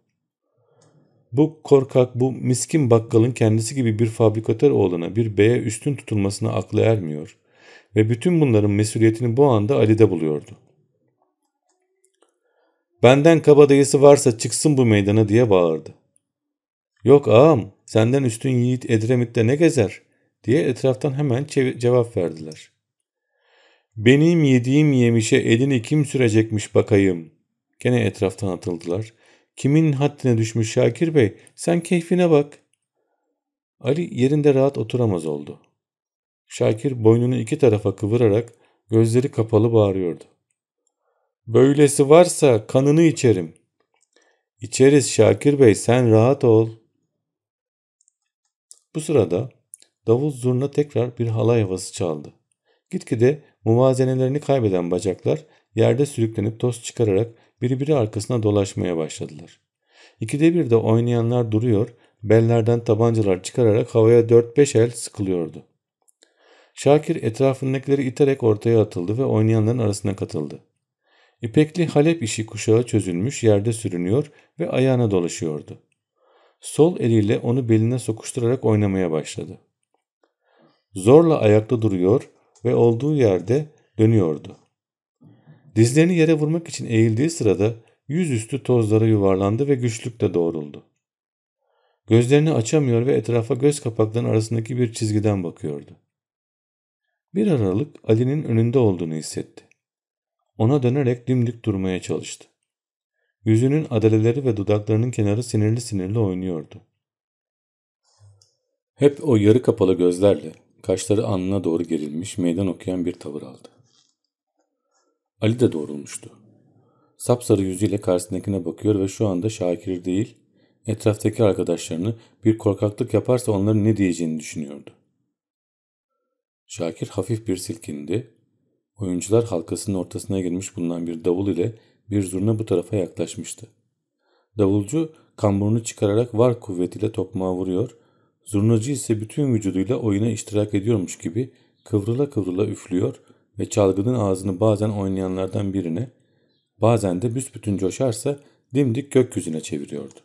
Bu korkak, bu miskin bakkalın kendisi gibi bir fabrikatör oğluna bir beye üstün tutulmasına aklı ermiyor ve bütün bunların mesuliyetini bu anda Ali'de buluyordu. Benden kabadayısı varsa çıksın bu meydana diye bağırdı. Yok ağam senden üstün yiğit Edremit'te ne gezer diye etraftan hemen cevap verdiler. Benim yediğim yemişe elini kim sürecekmiş bakayım. Gene etraftan atıldılar. Kimin haddine düşmüş Şakir Bey sen keyfine bak. Ali yerinde rahat oturamaz oldu. Şakir boynunu iki tarafa kıvırarak gözleri kapalı bağırıyordu. Böylesi varsa kanını içerim. İçeriz Şakir Bey sen rahat ol. Bu sırada davul zurna tekrar bir halay havası çaldı. Gitgide muvazenelerini kaybeden bacaklar yerde sürüklenip toz çıkararak birbiri arkasına dolaşmaya başladılar. İkide bir de oynayanlar duruyor, bellerden tabancalar çıkararak havaya 4-5 el sıkılıyordu. Şakir etrafındakileri iterek ortaya atıldı ve oynayanların arasına katıldı. İpekli Halep işi kuşağı çözülmüş yerde sürünüyor ve ayağına dolaşıyordu. Sol eliyle onu beline sokuşturarak oynamaya başladı. Zorla ayakta duruyor ve olduğu yerde dönüyordu. Dizlerini yere vurmak için eğildiği sırada yüzüstü tozlara yuvarlandı ve güçlükle doğruldu. Gözlerini açamıyor ve etrafa göz kapaklarının arasındaki bir çizgiden bakıyordu. Bir aralık Ali'nin önünde olduğunu hissetti. Ona dönerek dimdik durmaya çalıştı. Yüzünün adaleleri ve dudaklarının kenarı sinirli sinirli oynuyordu. Hep o yarı kapalı gözlerle, kaşları alnına doğru gerilmiş, meydan okuyan bir tavır aldı. Ali de doğrulmuştu. Sapsarı yüzüyle karşısındakine bakıyor ve şu anda Şakir değil, etraftaki arkadaşlarını bir korkaklık yaparsa onların ne diyeceğini düşünüyordu. Şakir hafif bir silkindi. Oyuncular halkasının ortasına girmiş bulunan bir davul ile bir zurna bu tarafa yaklaşmıştı. Davulcu kamburunu çıkararak var kuvvetiyle tokmağa vuruyor, zurnacı ise bütün vücuduyla oyuna iştirak ediyormuş gibi kıvrıla kıvrıla üflüyor ve çalgının ağzını bazen oynayanlardan birine, bazen de büsbütün coşarsa dimdik gökyüzüne çeviriyordu.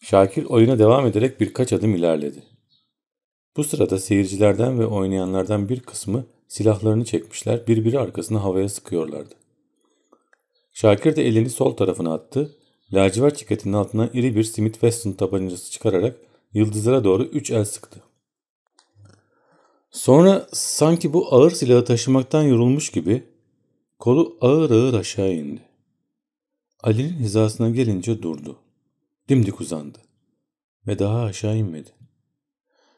Şakir oyuna devam ederek birkaç adım ilerledi. Bu sırada seyircilerden ve oynayanlardan bir kısmı silahlarını çekmişler, birbiri arkasına havaya sıkıyorlardı. Şakir de elini sol tarafına attı, lacivert ceketinin altına iri bir Smith Wesson tabancası çıkararak yıldızlara doğru üç el sıktı. Sonra sanki bu ağır silahı taşımaktan yorulmuş gibi kolu ağır ağır aşağı indi. Ali'nin hizasına gelince durdu. Dimdik uzandı ve daha aşağı inmedi.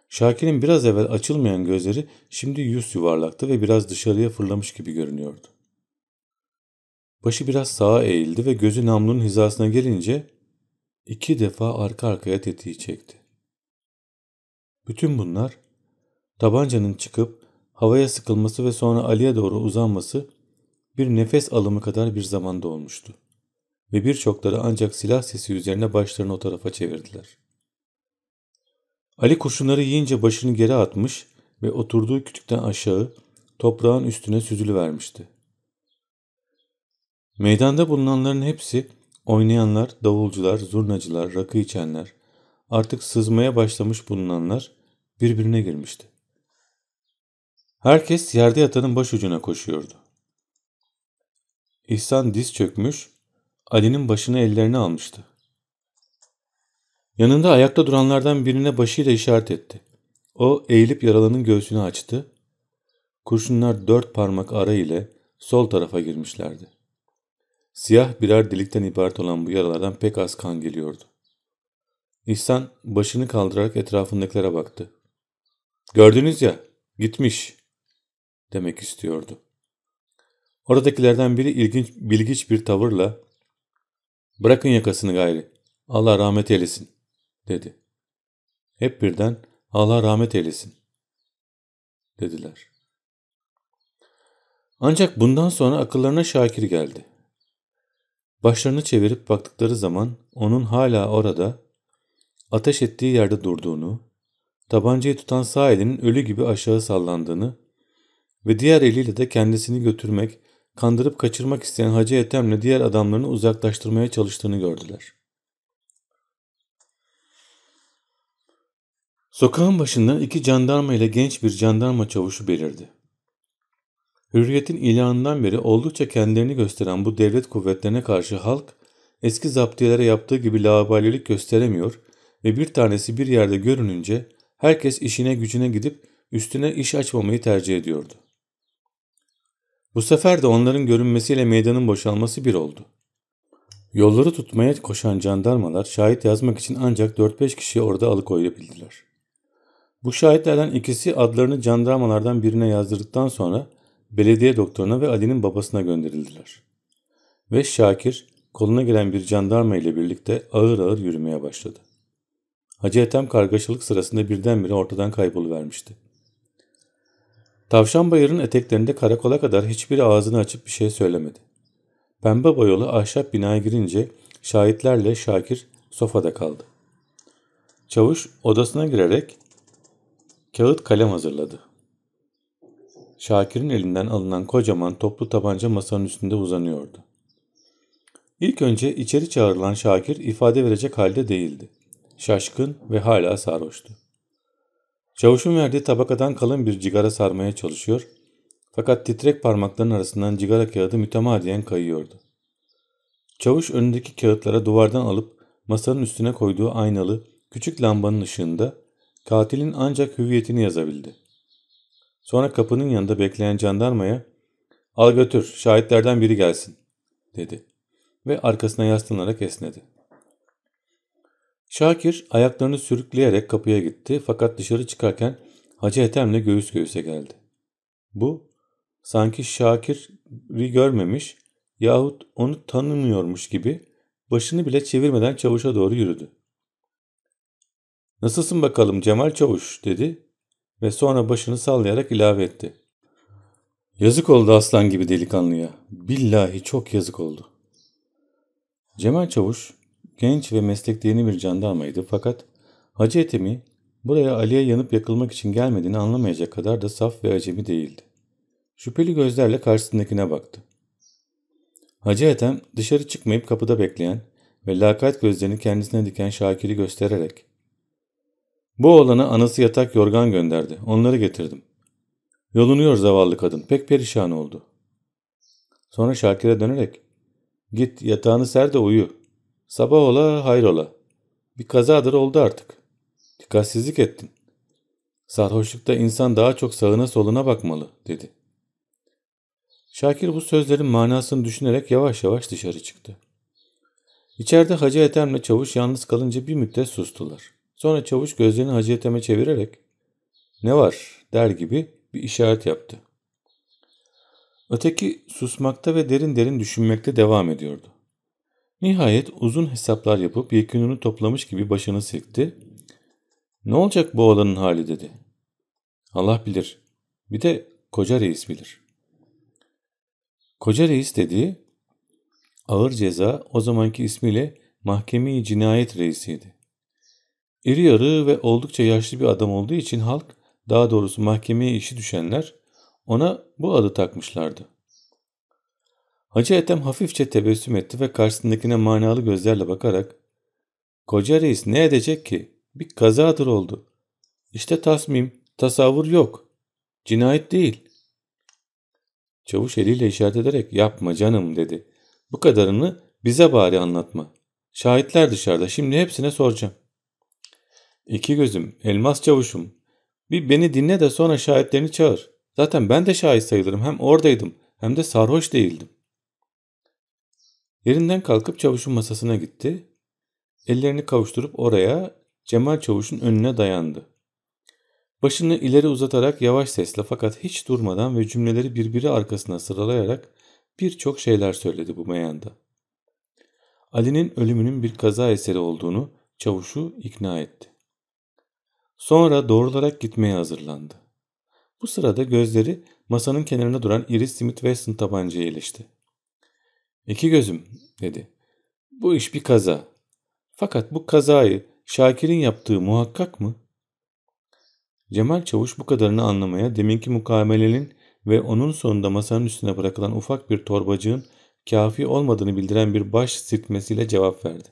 Şakir'in biraz evvel açılmayan gözleri şimdi yüz yuvarlaktı ve biraz dışarıya fırlamış gibi görünüyordu. Başı biraz sağa eğildi ve gözü namlunun hizasına gelince iki defa arka arkaya tetiği çekti. Bütün bunlar tabancanın çıkıp havaya sıkılması ve sonra Ali'ye doğru uzanması bir nefes alımı kadar bir zamanda olmuştu. Ve birçokları ancak silah sesi üzerine başlarını o tarafa çevirdiler. Ali kurşunları yiyince başını geri atmış ve oturduğu kütükten aşağı toprağın üstüne süzülüvermişti. Meydanda bulunanların hepsi oynayanlar, davulcular, zurnacılar, rakı içenler, artık sızmaya başlamış bulunanlar birbirine girmişti. Herkes yerde yatanın başucuna koşuyordu. İhsan diz çökmüş, Ali'nin başını ellerine almıştı. Yanında ayakta duranlardan birine başıyla işaret etti. O eğilip yaralının göğsünü açtı. Kurşunlar dört parmak ara ile sol tarafa girmişlerdi. Siyah birer delikten ibaret olan bu yaralardan pek az kan geliyordu. İhsan başını kaldırarak etrafındakilere baktı. Gördünüz ya, gitmiş demek istiyordu. Oradakilerden biri ilginç, bilgiç bir tavırla ''Bırakın yakasını gayri, Allah rahmet eylesin.'' dedi. Hep birden Allah rahmet eylesin dediler. Ancak bundan sonra akıllarına Şakir geldi. Başlarını çevirip baktıkları zaman onun hala orada, ateş ettiği yerde durduğunu, tabancayı tutan sağ elinin ölü gibi aşağı sallandığını ve diğer eliyle de kendisini götürmek, kandırıp kaçırmak isteyen Hacı Ethem'le diğer adamlarını uzaklaştırmaya çalıştığını gördüler. Sokağın başından iki jandarma ile genç bir jandarma çavuşu belirdi. Hürriyetin ilanından beri oldukça kendilerini gösteren bu devlet kuvvetlerine karşı halk eski zaptiyelere yaptığı gibi laubalilik gösteremiyor ve bir tanesi bir yerde görününce herkes işine gücüne gidip üstüne iş açmamayı tercih ediyordu. Bu sefer de onların görünmesiyle meydanın boşalması bir oldu. Yolları tutmaya koşan jandarmalar şahit yazmak için ancak 4-5 kişiyi orada alıkoyabildiler. Bu şahitlerden ikisi adlarını jandarmalardan birine yazdırdıktan sonra belediye doktoruna ve Ali'nin babasına gönderildiler. Ve Şakir koluna giren bir jandarma ile birlikte ağır ağır yürümeye başladı. Hacı Ethem kargaşalık sırasında birdenbire ortadan kayboluvermişti. Tavşan bayırın eteklerinde karakola kadar hiçbiri ağzını açıp bir şey söylemedi. Pembe boyalı ahşap binaya girince şahitlerle Şakir sofada kaldı. Çavuş odasına girerek kağıt kalem hazırladı. Şakir'in elinden alınan kocaman toplu tabanca masanın üstünde uzanıyordu. İlk önce içeri çağrılan Şakir ifade verecek halde değildi. Şaşkın ve hala sarhoştu. Çavuşun verdiği tabakadan kalın bir cigara sarmaya çalışıyor fakat titrek parmakların arasından cigara kağıdı mütemadiyen kayıyordu. Çavuş önündeki kağıtlara duvardan alıp masanın üstüne koyduğu aynalı küçük lambanın ışığında katilin ancak hüviyetini yazabildi. Sonra kapının yanında bekleyen jandarmaya ''Al götür, şahitlerden biri gelsin.'' dedi ve arkasına yaslanarak esnedi. Şakir ayaklarını sürükleyerek kapıya gitti fakat dışarı çıkarken Hacı Ethem'le göğüs göğüse geldi. Bu sanki Şakir'i görmemiş yahut onu tanımıyormuş gibi başını bile çevirmeden çavuşa doğru yürüdü. ''Nasılsın bakalım Cemal Çavuş?'' dedi ve sonra başını sallayarak ilave etti. ''Yazık oldu aslan gibi delikanlıya. Billahi çok yazık oldu.'' Cemal Çavuş genç ve meslekte yeni bir jandarmaydı fakat Hacı Etemi buraya Ali'ye yanıp yakılmak için gelmediğini anlamayacak kadar da saf ve acemi değildi. Şüpheli gözlerle karşısındakine baktı. Hacı Ethem dışarı çıkmayıp kapıda bekleyen ve lakayt gözlerini kendisine diken Şakir'i göstererek ''Bu oğlana anası yatak yorgan gönderdi. Onları getirdim. Yolunuyor zavallı kadın. Pek perişan oldu.'' Sonra Şakir'e dönerek ''Git yatağını ser de uyu. Sabah ola hayrola. Bir kazadır oldu artık. Dikkatsizlik ettin. Sarhoşlukta insan daha çok sağına soluna bakmalı.'' dedi. Şakir bu sözlerin manasını düşünerek yavaş yavaş dışarı çıktı. İçeride Hacı Ethem'le Çavuş yalnız kalınca bir müddet sustular. Sonra Çavuş gözlerini Hacı Ethem'e çevirerek ''Ne var?'' der gibi bir işaret yaptı. Öteki susmakta ve derin derin düşünmekte devam ediyordu. Nihayet uzun hesaplar yapıp yekününü toplamış gibi başını silkti. ''Ne olacak bu oğlanın hali?'' dedi. ''Allah bilir. Bir de koca reis bilir.'' Koca reis dediği ağır ceza o zamanki ismiyle mahkemi cinayet reisiydi. İri yarı ve oldukça yaşlı bir adam olduğu için halk daha doğrusu mahkemeye işi düşenler ona bu adı takmışlardı. Hacı Ethem hafifçe tebessüm etti ve karşısındakine manalı gözlerle bakarak ''Koca reis ne edecek ki? Bir kazadır oldu. İşte tasmim, tasavvur yok. Cinayet değil. Çavuş eliyle işaret ederek yapma canım dedi. Bu kadarını bize bari anlatma. Şahitler dışarıda şimdi hepsine soracağım. İki gözüm, elmas çavuşum. Bir beni dinle de sonra şahitlerini çağır. Zaten ben de şahit sayılırım. Hem oradaydım hem de sarhoş değildim. Yerinden kalkıp çavuşun masasına gitti. Ellerini kavuşturup oraya Cemal Çavuş'un önüne dayandı. Başını ileri uzatarak yavaş sesle fakat hiç durmadan ve cümleleri birbiri arkasına sıralayarak birçok şeyler söyledi bu meyanda. Ali'nin ölümünün bir kaza eseri olduğunu çavuşu ikna etti. Sonra doğrularak gitmeye hazırlandı. Bu sırada gözleri masanın kenarında duran iri Smith Wesson tabancaya ilişti. İki gözüm dedi. Bu iş bir kaza. Fakat bu kazayı Şakir'in yaptığı muhakkak mı? Cemal Çavuş bu kadarını anlamaya deminki mukavelenin ve onun sonunda masanın üstüne bırakılan ufak bir torbacığın kafi olmadığını bildiren bir baş sirtmesiyle cevap verdi.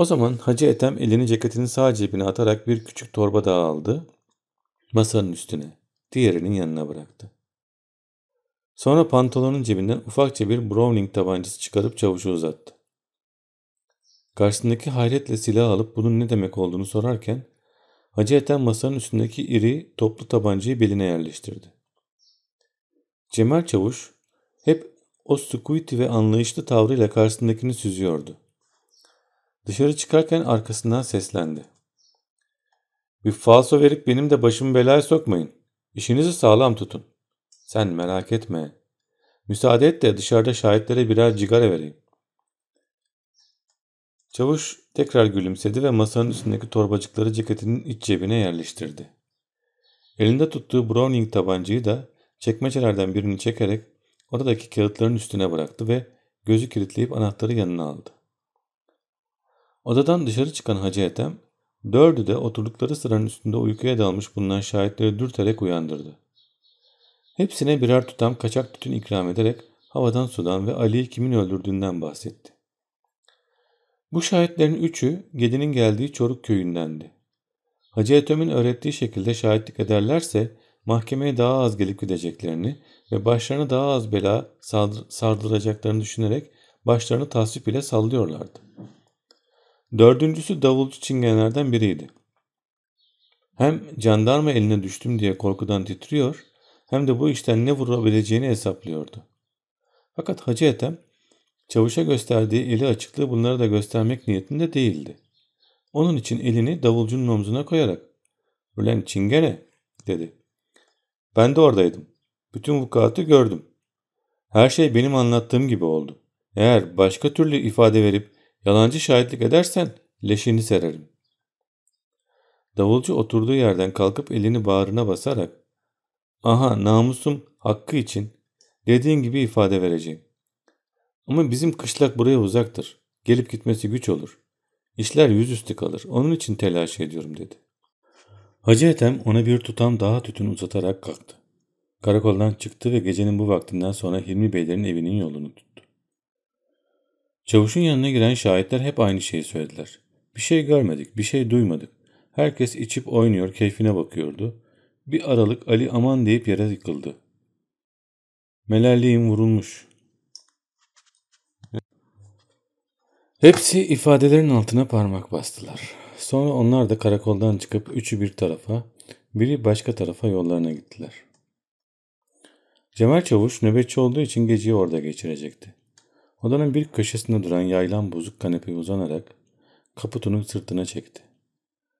O zaman Hacı Ethem elini ceketinin sağ cebine atarak bir küçük torba daha aldı. Masanın üstüne, diğerinin yanına bıraktı. Sonra pantolonun cebinden ufakça bir Browning tabancası çıkarıp çavuşu uzattı. Karşısındaki hayretle silah alıp bunun ne demek olduğunu sorarken Hacı Ethem masanın üstündeki iri toplu tabancayı beline yerleştirdi. Cemal Çavuş hep o sukuiti ve anlayışlı tavrıyla karşısındakini süzüyordu. Dışarı çıkarken arkasından seslendi. Bir falso verip benim de başımı belaya sokmayın. İşinizi sağlam tutun. Sen merak etme. Müsaade et de dışarıda şahitlere birer cigara vereyim. Çavuş tekrar gülümsedi ve masanın üstündeki torbacıkları ceketinin iç cebine yerleştirdi. Elinde tuttuğu Browning tabancayı da çekmecelerden birini çekerek oradaki kağıtların üstüne bıraktı ve gözü kilitleyip anahtarı yanına aldı. Odadan dışarı çıkan Hacı Ethem, dördü de oturdukları sıranın üstünde uykuya dalmış bulunan şahitleri dürterek uyandırdı. Hepsine birer tutam kaçak tütün ikram ederek havadan sudan ve Ali'yi kimin öldürdüğünden bahsetti. Bu şahitlerin üçü Gedi'nin geldiği Çoruk köyündendi. Hacı Ethem'in öğrettiği şekilde şahitlik ederlerse mahkemeye daha az gelip gideceklerini ve başlarına daha az bela sardıracaklarını düşünerek başlarını tasvip ile sallıyorlardı. Dördüncüsü davulcu çingenlerden biriydi. Hem jandarma eline düştüm diye korkudan titriyor hem de bu işten ne vurabileceğini hesaplıyordu. Fakat Hacı Ethem çavuşa gösterdiği eli açıklığı bunlara da göstermek niyetinde değildi. Onun için elini davulcunun omzuna koyarak ''Ulan çingene'' dedi. ''Ben de oradaydım. Bütün vukuatı gördüm. Her şey benim anlattığım gibi oldu. Eğer başka türlü ifade verip yalancı şahitlik edersen leşini sererim.'' Davulcu oturduğu yerden kalkıp elini bağrına basarak ''Aha namusum hakkı için dediğin gibi ifade vereceğim. Ama bizim kışlak buraya uzaktır. Gelip gitmesi güç olur. İşler yüzüstü kalır. Onun için telaş ediyorum dedi. Hacı Ethem ona bir tutam daha tütün uzatarak kalktı. Karakoldan çıktı ve gecenin bu vaktinden sonra Hilmi Beylerin evinin yolunu tuttu. Çavuşun yanına giren şahitler hep aynı şeyi söylediler. Bir şey görmedik, bir şey duymadık. Herkes içip oynuyor, keyfine bakıyordu. Bir aralık Ali aman deyip yere yıkıldı. Melalliğim vurulmuş. Hepsi ifadelerin altına parmak bastılar. Sonra onlar da karakoldan çıkıp üçü bir tarafa, biri başka tarafa yollarına gittiler. Cemal Çavuş nöbetçi olduğu için geceyi orada geçirecekti. Odanın bir köşesinde duran yaylan bozuk kanepeye uzanarak kaputunu sırtına çekti.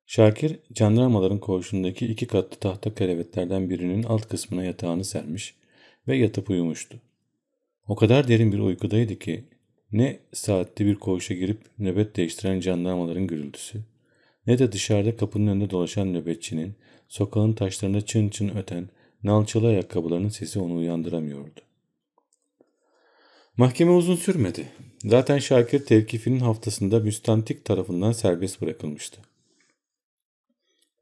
Şakir, jandarmaların koğuşundaki iki katlı tahta kerevetlerden birinin alt kısmına yatağını sermiş ve yatıp uyumuştu. O kadar derin bir uykudaydı ki ne saatte bir koğuşa girip nöbet değiştiren jandarmaların gürültüsü, ne de dışarıda kapının önünde dolaşan nöbetçinin, sokağın taşlarında çın çın öten nalçalı ayakkabılarının sesi onu uyandıramıyordu. Mahkeme uzun sürmedi. Zaten Şakir tevkifinin haftasında müstantik tarafından serbest bırakılmıştı.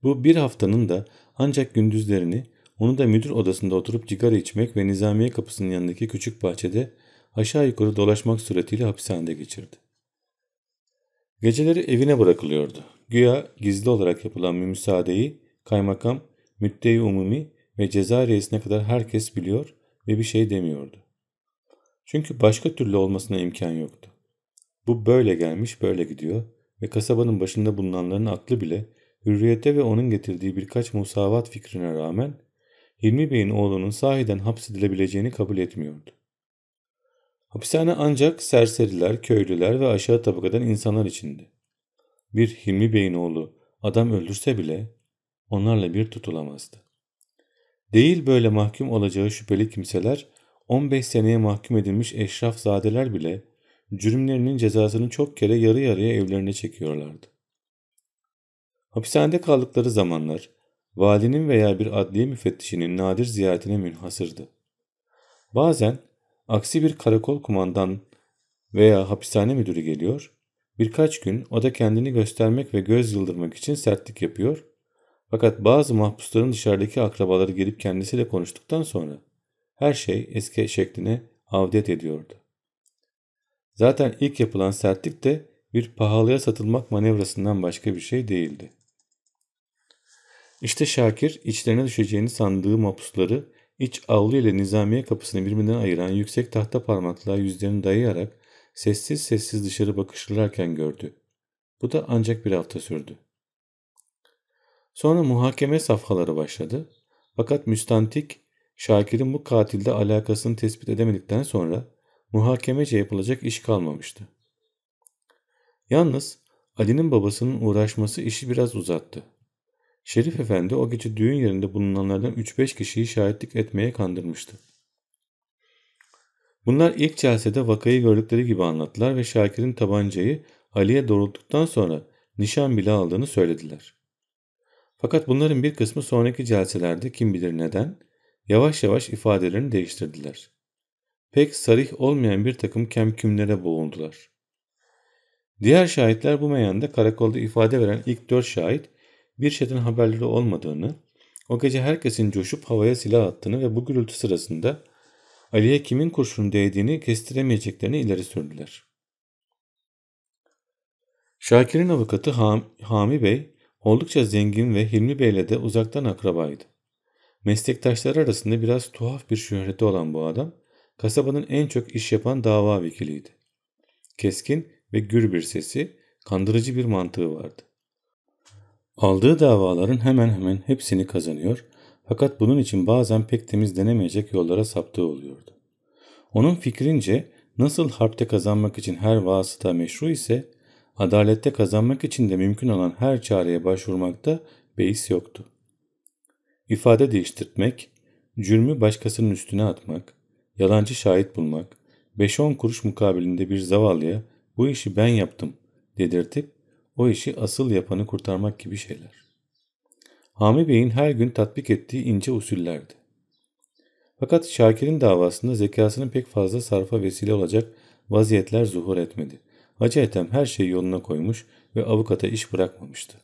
Bu bir haftanın da ancak gündüzlerini onu da müdür odasında oturup cigara içmek ve nizamiye kapısının yanındaki küçük bahçede aşağı yukarı dolaşmak suretiyle hapishanede geçirdi. Geceleri evine bırakılıyordu. Güya gizli olarak yapılan müsaadeyi kaymakam, müddei umumi ve ceza reisine kadar herkes biliyor ve bir şey demiyordu. Çünkü başka türlü olmasına imkan yoktu. Bu böyle gelmiş böyle gidiyor ve kasabanın başında bulunanların aklı bile hürriyete ve onun getirdiği birkaç musavat fikrine rağmen Hilmi Bey'in oğlunun sahiden hapsedilebileceğini kabul etmiyordu. Hapishane ancak serseriler, köylüler ve aşağı tabakadan insanlar içindi. Bir Hilmi Bey'in oğlu adam öldürse bile onlarla bir tutulamazdı. Değil böyle mahkum olacağı şüpheli kimseler 15 seneye mahkum edilmiş eşraf zadeler bile cürümlerinin cezasını çok kere yarı yarıya evlerine çekiyorlardı. Hapishanede kaldıkları zamanlar valinin veya bir adliye müfettişinin nadir ziyaretine münhasırdı. Bazen aksi bir karakol kumandan veya hapishane müdürü geliyor, birkaç gün o da kendini göstermek ve göz yıldırmak için sertlik yapıyor fakat bazı mahpusların dışarıdaki akrabaları gelip kendisiyle konuştuktan sonra her şey eski şekline avdet ediyordu. Zaten ilk yapılan sertlik de bir pahalıya satılmak manevrasından başka bir şey değildi. İşte Şakir içlerine düşeceğini sandığı mapusları iç avlu ile nizamiye kapısını birbirinden ayıran yüksek tahta parmaklığa yüzlerini dayayarak sessiz sessiz dışarı bakışırlarken gördü. Bu da ancak bir hafta sürdü. Sonra muhakeme safhaları başladı. Fakat müstantik Şakir'in bu katilde alakasını tespit edemedikten sonra muhakemece yapılacak iş kalmamıştı. Yalnız Ali'nin babasının uğraşması işi biraz uzattı. Şerif Efendi o gece düğün yerinde bulunanlardan 3-5 kişiyi şahitlik etmeye kandırmıştı. Bunlar ilk celsede vakayı gördükleri gibi anlattılar ve Şakir'in tabancayı Ali'ye doğrulttuktan sonra nişan bile aldığını söylediler. Fakat bunların bir kısmı sonraki celselerde kim bilir neden yavaş yavaş ifadelerini değiştirdiler. Pek sarih olmayan bir takım kemkümlere boğuldular. Diğer şahitler bu meyanda karakolda ifade veren ilk dört şahit bir şeyden haberleri olmadığını, o gece herkesin coşup havaya silah attığını ve bu gürültü sırasında Ali'ye kimin kurşun değdiğini kestiremeyeceklerini ileri sürdüler. Şakir'in avukatı Ham Hami Bey oldukça zengin ve Hilmi Bey'le de uzaktan akrabaydı. Meslektaşları arasında biraz tuhaf bir şöhreti olan bu adam, kasabanın en çok iş yapan dava vekiliydi. Keskin ve gür bir sesi, kandırıcı bir mantığı vardı. Aldığı davaların hemen hemen hepsini kazanıyor fakat bunun için bazen pek temizlenemeyecek yollara saptığı oluyordu. Onun fikrince nasıl harpte kazanmak için her vasıta meşru ise adalette kazanmak için de mümkün olan her çareye başvurmakta beis yoktu. İfade değiştirmek, cürmü başkasının üstüne atmak, yalancı şahit bulmak, 5-10 kuruş mukabilinde bir zavallıya bu işi ben yaptım dedirtip o işi asıl yapanı kurtarmak gibi şeyler. Hami Bey'in her gün tatbik ettiği ince usullerdi. Fakat Şakir'in davasında zekasının pek fazla sarfa vesile olacak vaziyetler zuhur etmedi. Hacı Ethem her şeyi yoluna koymuş ve avukata iş bırakmamıştı.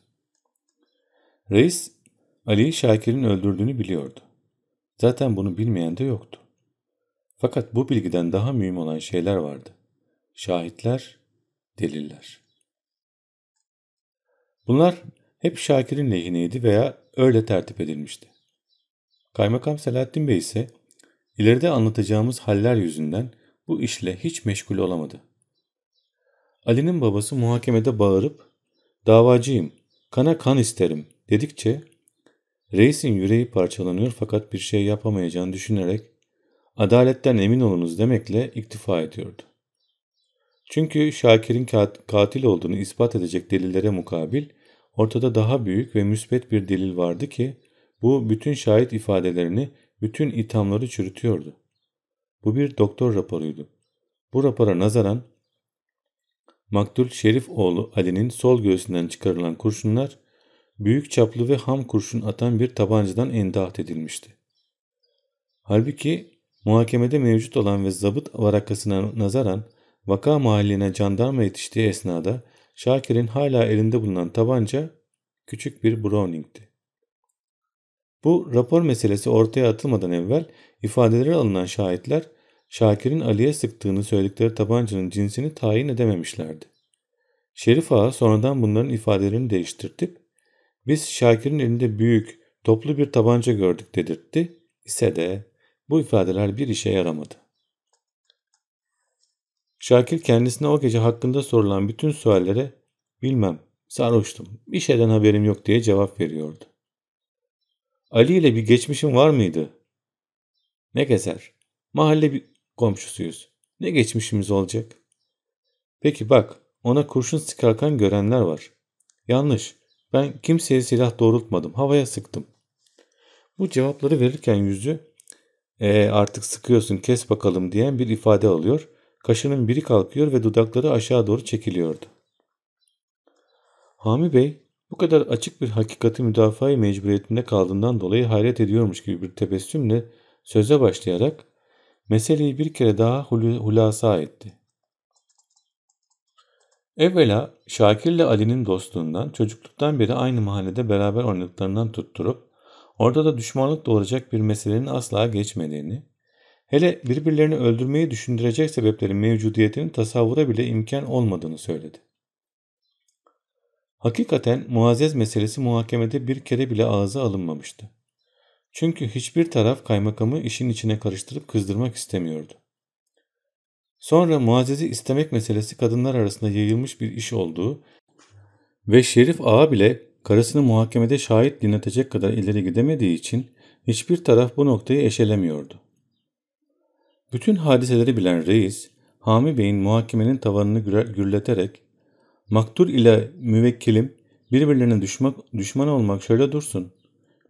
Reis, Ali'yi Şakir'in öldürdüğünü biliyordu. Zaten bunu bilmeyen de yoktu. Fakat bu bilgiden daha mühim olan şeyler vardı. Şahitler, deliller. Bunlar hep Şakir'in lehineydi veya öyle tertip edilmişti. Kaymakam Selahattin Bey ise ileride anlatacağımız haller yüzünden bu işle hiç meşgul olamadı. Ali'nin babası muhakemede bağırıp davacıyım, kana kan isterim dedikçe reisin yüreği parçalanıyor fakat bir şey yapamayacağını düşünerek adaletten emin olunuz demekle iktifa ediyordu. Çünkü Şakir'in katil olduğunu ispat edecek delillere mukabil ortada daha büyük ve müsbet bir delil vardı ki bu bütün şahit ifadelerini, bütün ithamları çürütüyordu. Bu bir doktor raporuydu. Bu rapora nazaran Maktul Şerif oğlu Ali'nin sol göğsünden çıkarılan kurşunlar büyük çaplı ve ham kurşun atan bir tabancadan endaht edilmişti. Halbuki muhakemede mevcut olan ve zabıt varakasına nazaran vaka mahalline jandarma yetiştiği esnada Şakir'in hala elinde bulunan tabanca küçük bir Browning'ti. Bu rapor meselesi ortaya atılmadan evvel ifadeleri alınan şahitler Şakir'in Ali'ye sıktığını söyledikleri tabancanın cinsini tayin edememişlerdi. Şerif Ağa sonradan bunların ifadelerini değiştirtip biz Şakir'in elinde büyük, toplu bir tabanca gördük dedirtti ise de bu ifadeler bir işe yaramadı. Şakir kendisine o gece hakkında sorulan bütün suallere bilmem, sarhoştum, bir şeyden haberim yok diye cevap veriyordu. Ali ile bir geçmişin var mıydı? Ne gezer? Mahalle bir komşusuyuz. Ne geçmişimiz olacak? Peki bak, ona kurşun sıkarken görenler var. Yanlış. Ben kimseye silah doğrultmadım. Havaya sıktım. Bu cevapları verirken yüzü e, artık sıkıyorsun kes bakalım diyen bir ifade alıyor. Kaşının biri kalkıyor ve dudakları aşağı doğru çekiliyordu. Hami Bey bu kadar açık bir hakikati müdafaa mecburiyetinde kaldığından dolayı hayret ediyormuş gibi bir tebessümle söze başlayarak meseleyi bir kere daha hul hulasa etti. Evvela Şakir'le Ali'nin dostluğundan, çocukluktan beri aynı mahallede beraber oynadıklarından tutturup, orada da düşmanlık doğuracak bir meselenin asla geçmediğini, hele birbirlerini öldürmeyi düşündürecek sebeplerin mevcudiyetinin tasavvura bile imkan olmadığını söyledi. Hakikaten muazzez meselesi muhakemede bir kere bile ağza alınmamıştı. Çünkü hiçbir taraf kaymakamı işin içine karıştırıp kızdırmak istemiyordu. Sonra muazzezi istemek meselesi kadınlar arasında yayılmış bir iş olduğu ve Şerif Ağa bile karısını muhakemede şahit dinletecek kadar ileri gidemediği için hiçbir taraf bu noktayı eşelemiyordu. Bütün hadiseleri bilen reis, Hami Bey'in muhakemenin tavanını gürleterek Maktul ile müvekkilim birbirlerine düşman, düşman olmak şöyle dursun.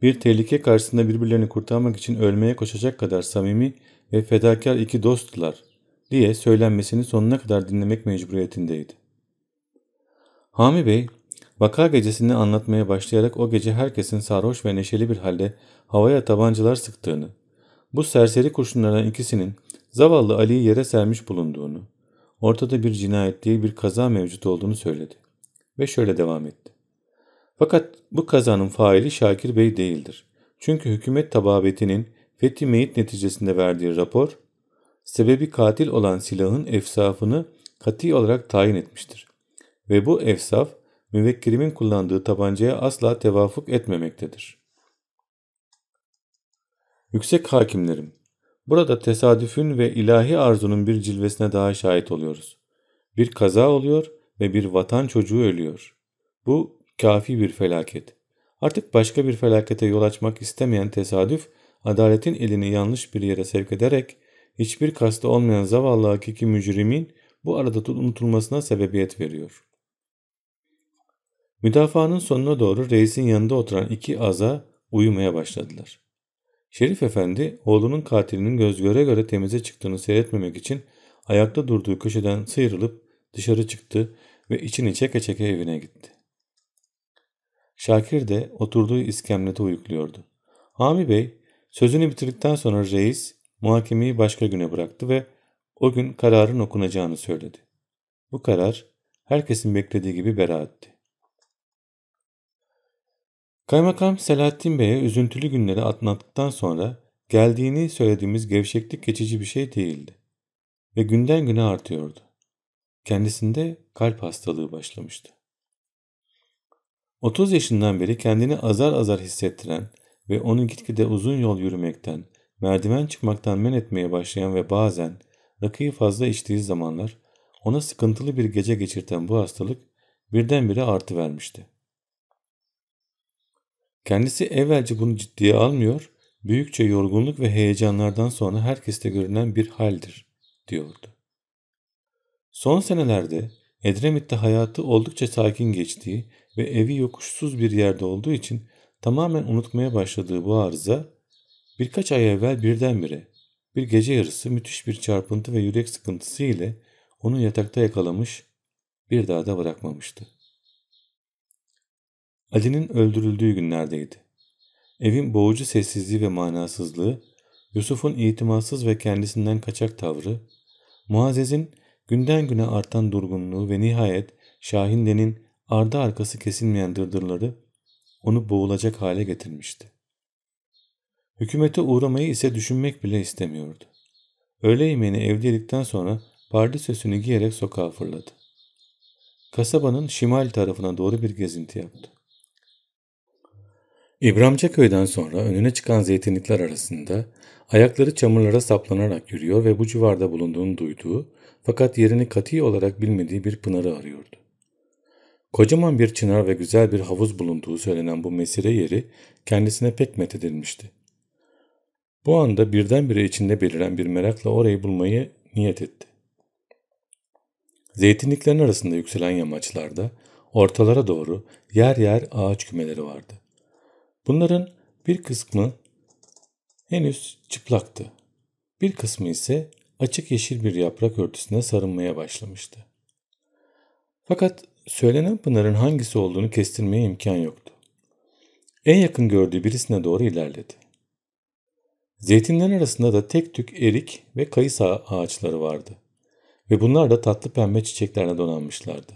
Bir tehlike karşısında birbirlerini kurtarmak için ölmeye koşacak kadar samimi ve fedakar iki dosttular diye söylenmesini sonuna kadar dinlemek mecburiyetindeydi. Hami Bey, vaka gecesini anlatmaya başlayarak o gece herkesin sarhoş ve neşeli bir halde havaya tabancalar sıktığını, bu serseri kurşunlardan ikisinin zavallı Ali'yi yere sermiş bulunduğunu, ortada bir cinayet değil bir kaza mevcut olduğunu söyledi. Ve şöyle devam etti. Fakat bu kazanın faili Şakir Bey değildir. Çünkü hükümet tababetinin Fethi Meyit neticesinde verdiği rapor, sebebi katil olan silahın efsafını kati olarak tayin etmiştir. Ve bu efsaf, müvekkilimin kullandığı tabancaya asla tevafuk etmemektedir. Yüksek hakimlerim, burada tesadüfün ve ilahi arzunun bir cilvesine daha şahit oluyoruz. Bir kaza oluyor ve bir vatan çocuğu ölüyor. Bu kafi bir felaket. Artık başka bir felakete yol açmak istemeyen tesadüf, adaletin elini yanlış bir yere sevk ederek hiçbir kastı olmayan zavallı hakiki mücrimin bu arada unutulmasına sebebiyet veriyor. Müdafaanın sonuna doğru reisin yanında oturan iki aza uyumaya başladılar. Şerif Efendi oğlunun katilinin göz göre göre temize çıktığını seyretmemek için ayakta durduğu köşeden sıyrılıp dışarı çıktı ve içini çeke çeke evine gitti. Şakir de oturduğu iskemlete uyukluyordu. Hami Bey sözünü bitirdikten sonra reis muhakemeyi başka güne bıraktı ve o gün kararın okunacağını söyledi. Bu karar herkesin beklediği gibi beraatti. Kaymakam Selahattin Bey'e üzüntülü günleri atlattıktan sonra geldiğini söylediğimiz gevşeklik geçici bir şey değildi. Ve günden güne artıyordu. Kendisinde kalp hastalığı başlamıştı. 30 yaşından beri kendini azar azar hissettiren ve onu gitgide uzun yol yürümekten, merdiven çıkmaktan men etmeye başlayan ve bazen rakıyı fazla içtiği zamanlar ona sıkıntılı bir gece geçirten bu hastalık birdenbire artı vermişti. Kendisi evvelce bunu ciddiye almıyor, büyükçe yorgunluk ve heyecanlardan sonra herkeste görünen bir haldir, diyordu. Son senelerde Edremit'te hayatı oldukça sakin geçtiği ve evi yokuşsuz bir yerde olduğu için tamamen unutmaya başladığı bu arıza birkaç ay evvel birdenbire bir gece yarısı müthiş bir çarpıntı ve yürek sıkıntısı ile onu yatakta yakalamış bir daha da bırakmamıştı. Ali'nin öldürüldüğü günlerdeydi. Evin boğucu sessizliği ve manasızlığı, Yusuf'un itimatsız ve kendisinden kaçak tavrı, Muazzez'in günden güne artan durgunluğu ve nihayet Şahinde'nin ardı arkası kesilmeyen dırdırları onu boğulacak hale getirmişti. Hükümete uğramayı ise düşünmek bile istemiyordu. Öğle yemeğini evde yedikten sonra pardesüsünü giyerek sokağa fırladı. Kasabanın şimal tarafına doğru bir gezinti yaptı. İbramcaköy'den sonra önüne çıkan zeytinlikler arasında ayakları çamurlara saplanarak yürüyor ve bu civarda bulunduğunu duyduğu fakat yerini kati olarak bilmediği bir pınarı arıyordu. Kocaman bir çınar ve güzel bir havuz bulunduğu söylenen bu mesire yeri kendisine pek methedilmişti. Bu anda birdenbire içinde beliren bir merakla orayı bulmayı niyet etti. Zeytinliklerin arasında yükselen yamaçlarda ortalara doğru yer yer ağaç kümeleri vardı. Bunların bir kısmı henüz çıplaktı. Bir kısmı ise açık yeşil bir yaprak örtüsüne sarılmaya başlamıştı. Fakat söylenen pınarın hangisi olduğunu kestirmeye imkan yoktu. En yakın gördüğü birisine doğru ilerledi. Zeytinlerin arasında da tek tük erik ve kayısı ağaçları vardı. Ve bunlar da tatlı pembe çiçeklerle donanmışlardı.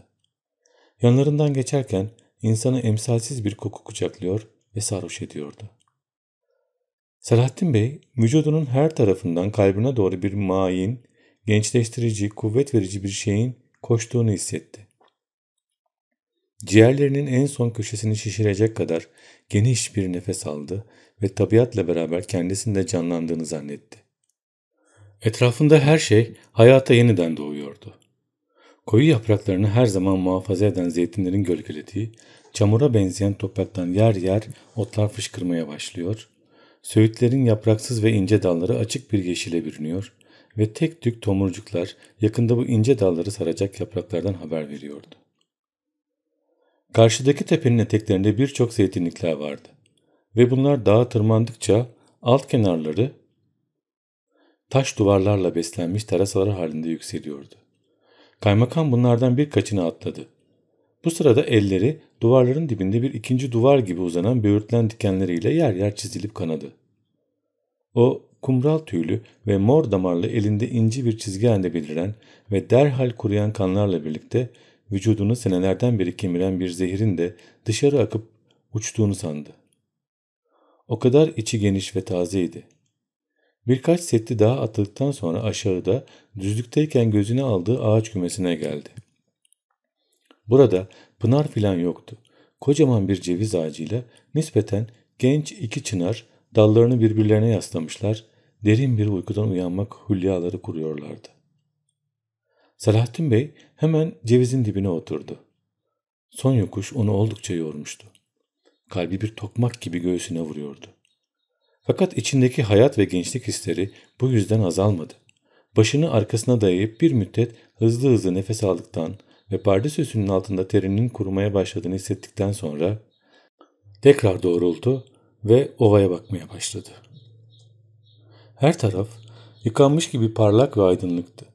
Yanlarından geçerken insanı emsalsiz bir koku kucaklıyor ve sarhoş ediyordu. Selahattin Bey, vücudunun her tarafından kalbine doğru bir mayin, gençleştirici, kuvvet verici bir şeyin koştuğunu hissetti. Ciğerlerinin en son köşesini şişirecek kadar geniş bir nefes aldı ve tabiatla beraber kendisinde canlandığını zannetti. Etrafında her şey hayata yeniden doğuyordu. Koyu yapraklarını her zaman muhafaza eden zeytinlerin gölgelediği, çamura benzeyen topraktan yer yer otlar fışkırmaya başlıyor, söğütlerin yapraksız ve ince dalları açık bir yeşile bürünüyor ve tek tük tomurcuklar yakında bu ince dalları saracak yapraklardan haber veriyordu. Karşıdaki tepenin eteklerinde birçok zeytinlikler vardı ve bunlar dağa tırmandıkça alt kenarları taş duvarlarla beslenmiş terasalar halinde yükseliyordu. Kaymakam bunlardan birkaçını atladı. Bu sırada elleri duvarların dibinde bir ikinci duvar gibi uzanan böğürtlen dikenleriyle yer yer çizilip kanadı. O kumral tüylü ve mor damarlı elinde inci bir çizgi halinde beliren ve derhal kuruyan kanlarla birlikte vücudunu senelerden beri kemiren bir zehirin de dışarı akıp uçtuğunu sandı. O kadar içi geniş ve tazeydi. Birkaç setti daha atıldıktan sonra aşağıda düzlükteyken gözüne aldığı ağaç kümesine geldi. Burada pınar filan yoktu. Kocaman bir ceviz ağacıyla nispeten genç iki çınar dallarını birbirlerine yaslamışlar, derin bir uykudan uyanmak hülyaları kuruyorlardı. Selahattin Bey hemen cevizin dibine oturdu. Son yokuş onu oldukça yormuştu. Kalbi bir tokmak gibi göğsüne vuruyordu. Fakat içindeki hayat ve gençlik hisleri bu yüzden azalmadı. Başını arkasına dayayıp bir müddet hızlı hızlı nefes aldıktan ve pardesüsünün altında terinin kurumaya başladığını hissettikten sonra tekrar doğruldu ve ovaya bakmaya başladı. Her taraf yıkanmış gibi parlak ve aydınlıktı.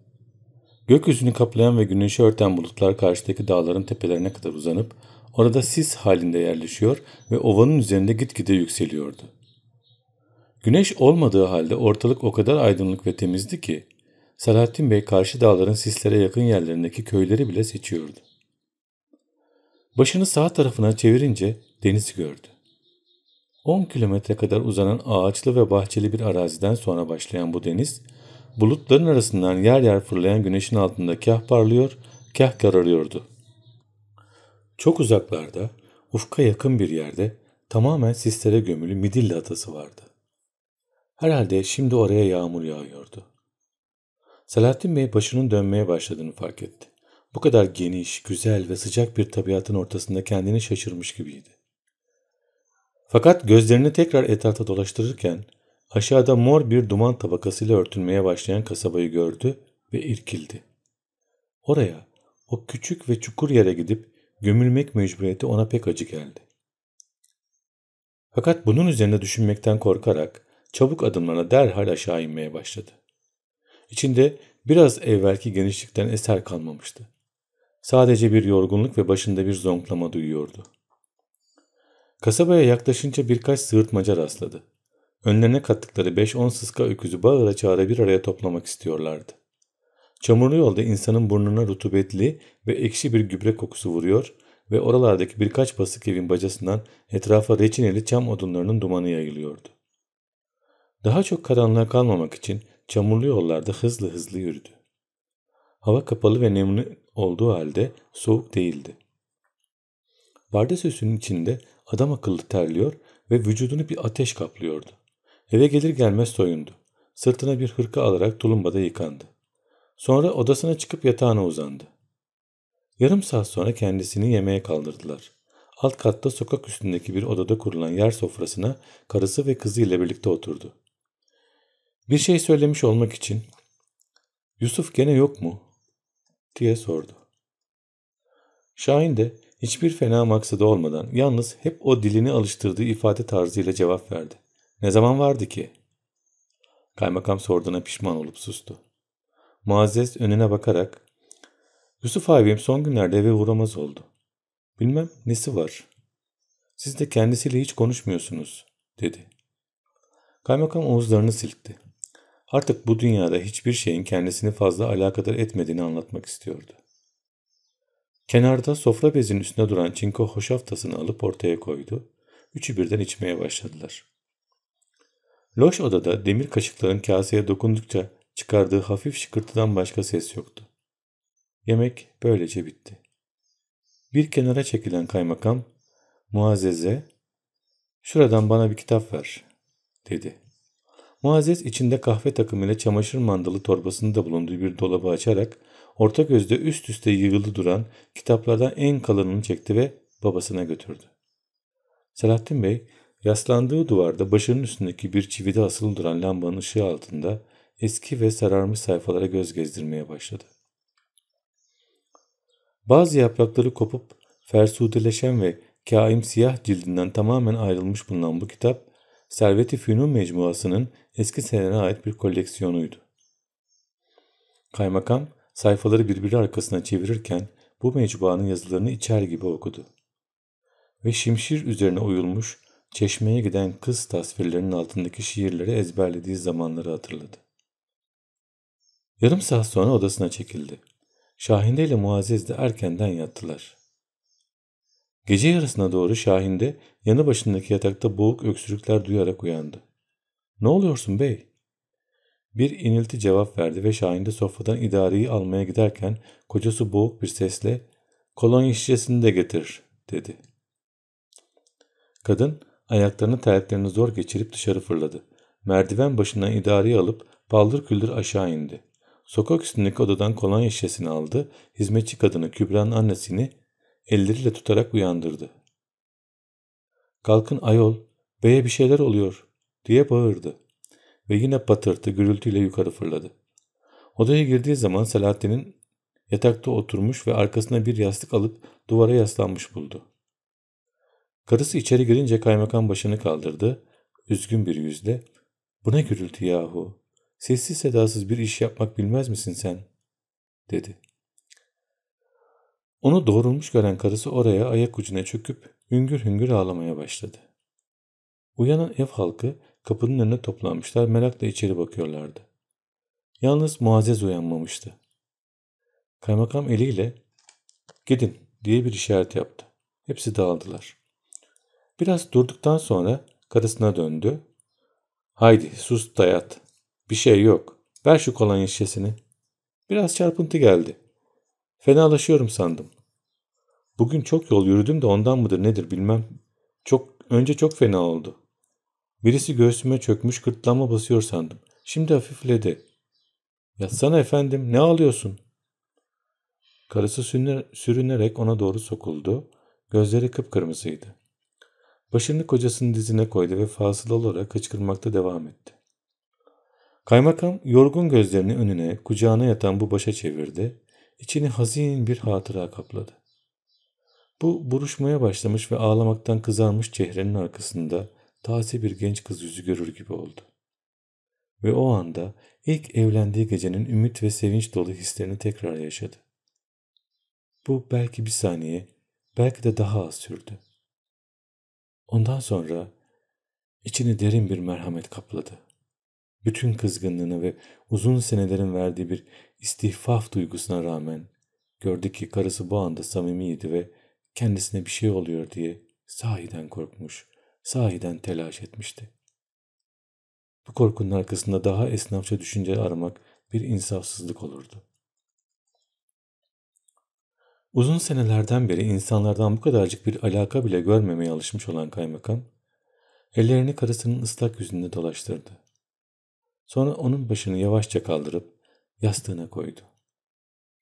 Gökyüzünü kaplayan ve güneşi örten bulutlar karşıdaki dağların tepelerine kadar uzanıp orada sis halinde yerleşiyor ve ovanın üzerinde gitgide yükseliyordu. Güneş olmadığı halde ortalık o kadar aydınlık ve temizdi ki Selahattin Bey karşı dağların sislere yakın yerlerindeki köyleri bile seçiyordu. Başını sağ tarafına çevirince denizi gördü. 10 kilometre kadar uzanan ağaçlı ve bahçeli bir araziden sonra başlayan bu deniz, bulutların arasından yer yer fırlayan güneşin altında kah parlıyor, kah kararıyordu. Çok uzaklarda, ufka yakın bir yerde tamamen sislere gömülü Midilli adası vardı. Herhalde şimdi oraya yağmur yağıyordu. Selahattin Bey başının dönmeye başladığını fark etti. Bu kadar geniş, güzel ve sıcak bir tabiatın ortasında kendini şaşırmış gibiydi. Fakat gözlerini tekrar etrafta dolaştırırken aşağıda mor bir duman tabakasıyla örtülmeye başlayan kasabayı gördü ve irkildi. Oraya, o küçük ve çukur yere gidip gömülmek mecburiyeti ona pek acı geldi. Fakat bunun üzerine düşünmekten korkarak çabuk adımlarına derhal aşağı inmeye başladı. İçinde biraz evvelki genişlikten eser kalmamıştı. Sadece bir yorgunluk ve başında bir zonklama duyuyordu. Kasabaya yaklaşınca birkaç sığırtmaca rastladı. Önlerine kattıkları 5-10 sıska öküzü bağıra çağıra bir araya toplamak istiyorlardı. Çamurlu yolda insanın burnuna rutubetli ve ekşi bir gübre kokusu vuruyor ve oralardaki birkaç basık evin bacasından etrafa reçineli çam odunlarının dumanı yayılıyordu. Daha çok karanlığa kalmamak için çamurlu yollarda hızlı hızlı yürüdü. Hava kapalı ve nemli olduğu halde soğuk değildi. Vardesösünün içinde adam akıllı terliyor ve vücudunu bir ateş kaplıyordu. Eve gelir gelmez soyundu. Sırtına bir hırka alarak tulumbada yıkandı. Sonra odasına çıkıp yatağına uzandı. Yarım saat sonra kendisini yemeğe kaldırdılar. Alt katta sokak üstündeki bir odada kurulan yer sofrasına karısı ve kızı ile birlikte oturdu. Bir şey söylemiş olmak için Yusuf gene yok mu? diye sordu. Şahin de hiçbir fena maksadı olmadan yalnız hep o dilini alıştırdığı ifade tarzıyla cevap verdi. Ne zaman vardı ki? Kaymakam sorduğuna pişman olup sustu. Muazzez önüne bakarak Yusuf abim son günlerde eve uğramaz oldu. Bilmem nesi var. Siz de kendisiyle hiç konuşmuyorsunuz dedi. Kaymakam omuzlarını silkti. Artık bu dünyada hiçbir şeyin kendisini fazla alakadar etmediğini anlatmak istiyordu. Kenarda sofra bezinin üstünde duran çinko hoşaftasını alıp ortaya koydu. Üçü birden içmeye başladılar. Loş odada demir kaşıkların kaseye dokundukça çıkardığı hafif şıkırtıdan başka ses yoktu. Yemek böylece bitti. Bir kenara çekilen kaymakam, Muazzez'e, ''Şuradan bana bir kitap ver.'' dedi. Muazzez içinde kahve takımıyla çamaşır mandalı torbasında bulunduğu bir dolabı açarak orta gözde üst üste yığılı duran kitaplardan en kalınını çekti ve babasına götürdü. Selahattin Bey yaslandığı duvarda başının üstündeki bir çivide asılı duran lambanın ışığı altında eski ve sararmış sayfalara göz gezdirmeye başladı. Bazı yaprakları kopup fersudeleşen ve kaim siyah cildinden tamamen ayrılmış bulunan bu kitap Servet-i Fünun Mecmuası'nın eski senelere ait bir koleksiyonuydu. Kaymakam sayfaları birbiri arkasına çevirirken bu mecmuanın yazılarını içer gibi okudu. Ve şimşir üzerine oyulmuş çeşmeye giden kız tasvirlerinin altındaki şiirleri ezberlediği zamanları hatırladı. Yarım saat sonra odasına çekildi. Şahinde ile Muazzez de erkenden yattılar. Gece yarısına doğru Şahinde yanı başındaki yatakta boğuk öksürükler duyarak uyandı. ''Ne oluyorsun bey?'' Bir inilti cevap verdi ve Şahinde sofradan idareyi almaya giderken kocası boğuk bir sesle ''Kolonya şişesini de getir'' dedi. Kadın ayaklarını terliklerini zor geçirip dışarı fırladı. Merdiven başından idareyi alıp baldır küldür aşağı indi. Sokak üstündeki odadan kolonya şişesini aldı. Hizmetçi kadını Kübra'nın annesini elleriyle tutarak uyandırdı. Kalkın ayol, beye bir şeyler oluyor diye bağırdı. Ve yine patırtı gürültüyle yukarı fırladı. Odaya girdiği zaman Selahattin'in yatakta oturmuş ve arkasına bir yastık alıp duvara yaslanmış buldu. Karısı içeri girince kaymakam başını kaldırdı. Üzgün bir yüzle ''Bu ne gürültü yahu? Sessiz sedasız bir iş yapmak bilmez misin sen?'' dedi. Onu doğrulmuş gören karısı oraya ayak ucuna çöküp hüngür hüngür ağlamaya başladı. Uyanan ev halkı kapının önüne toplanmışlar merakla içeri bakıyorlardı. Yalnız Muazzez uyanmamıştı. Kaymakam eliyle gidin diye bir işaret yaptı. Hepsi dağıldılar. Biraz durduktan sonra karısına döndü. Haydi sus dayat. Bir şey yok. Ver şu kolonya şişesini. Biraz çarpıntı geldi. Fenalaşıyorum sandım. Bugün çok yol yürüdüm de ondan mıdır nedir bilmem. Çok önce çok fena oldu. Birisi göğsüme çökmüş gırtlağıma basıyor sandım. Şimdi hafifledi. Yatsana efendim ne ağlıyorsun? Karısı sürünerek ona doğru sokuldu. Gözleri kıpkırmızıydı. Başını kocasının dizine koydu ve fasılı olarak hıçkırmakta devam etti. Kaymakam yorgun gözlerini önüne, kucağına yatan bu başa çevirdi. İçini hazin bir hatıra kapladı. Bu buruşmaya başlamış ve ağlamaktan kızarmış çehrenin arkasında taze bir genç kız yüzü görür gibi oldu. Ve o anda ilk evlendiği gecenin ümit ve sevinç dolu hislerini tekrar yaşadı. Bu belki bir saniye, belki de daha az sürdü. Ondan sonra içini derin bir merhamet kapladı. Bütün kızgınlığını ve uzun senelerin verdiği bir istihfaf duygusuna rağmen gördü ki karısı bu anda samimiydi ve kendisine bir şey oluyor diye sahiden korkmuş, sahiden telaş etmişti. Bu korkunun arkasında daha esnafça düşünce aramak bir insafsızlık olurdu. Uzun senelerden beri insanlardan bu kadarcık bir alaka bile görmemeye alışmış olan kaymakam, ellerini karısının ıslak yüzünde dolaştırdı. Sonra onun başını yavaşça kaldırıp yastığına koydu.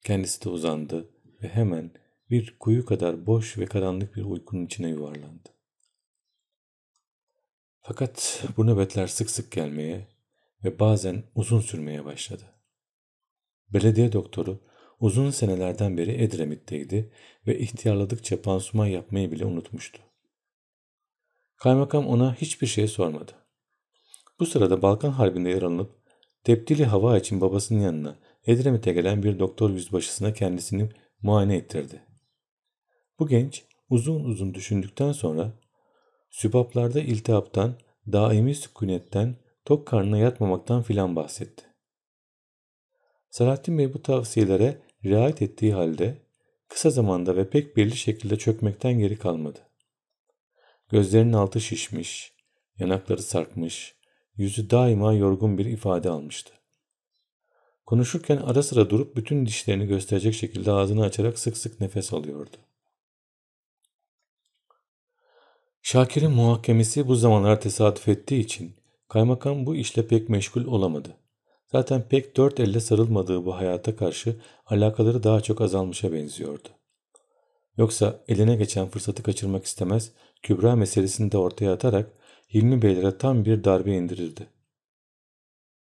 Kendisi de uzandı ve hemen bir kuyu kadar boş ve karanlık bir uykunun içine yuvarlandı. Fakat bu nöbetler sık sık gelmeye ve bazen uzun sürmeye başladı. Belediye doktoru uzun senelerden beri Edremit'teydi ve ihtiyarladıkça pansuman yapmayı bile unutmuştu. Kaymakam ona hiçbir şey sormadı. Bu sırada Balkan Harbi'nde yaralanıp tepdili hava için babasının yanına Edremit'e gelen bir doktor yüzbaşısına kendisini muayene ettirdi. Bu genç uzun uzun düşündükten sonra sübaplarda iltihaptan, daimi sükunetten, tok karnına yatmamaktan filan bahsetti. Selahattin Bey bu tavsiyelere riayet ettiği halde kısa zamanda ve pek belli şekilde çökmekten geri kalmadı. Gözlerinin altı şişmiş, yanakları sarkmış, yüzü daima yorgun bir ifade almıştı. Konuşurken ara sıra durup bütün dişlerini gösterecek şekilde ağzını açarak sık sık nefes alıyordu. Şakir'in muhakemesi bu zamanlar tesadüf ettiği için kaymakam bu işle pek meşgul olamadı. Zaten pek dört elle sarılmadığı bu hayata karşı alakaları daha çok azalmışa benziyordu. Yoksa eline geçen fırsatı kaçırmak istemez, Kübra meselesini de ortaya atarak Hilmi Beylere tam bir darbe indirirdi.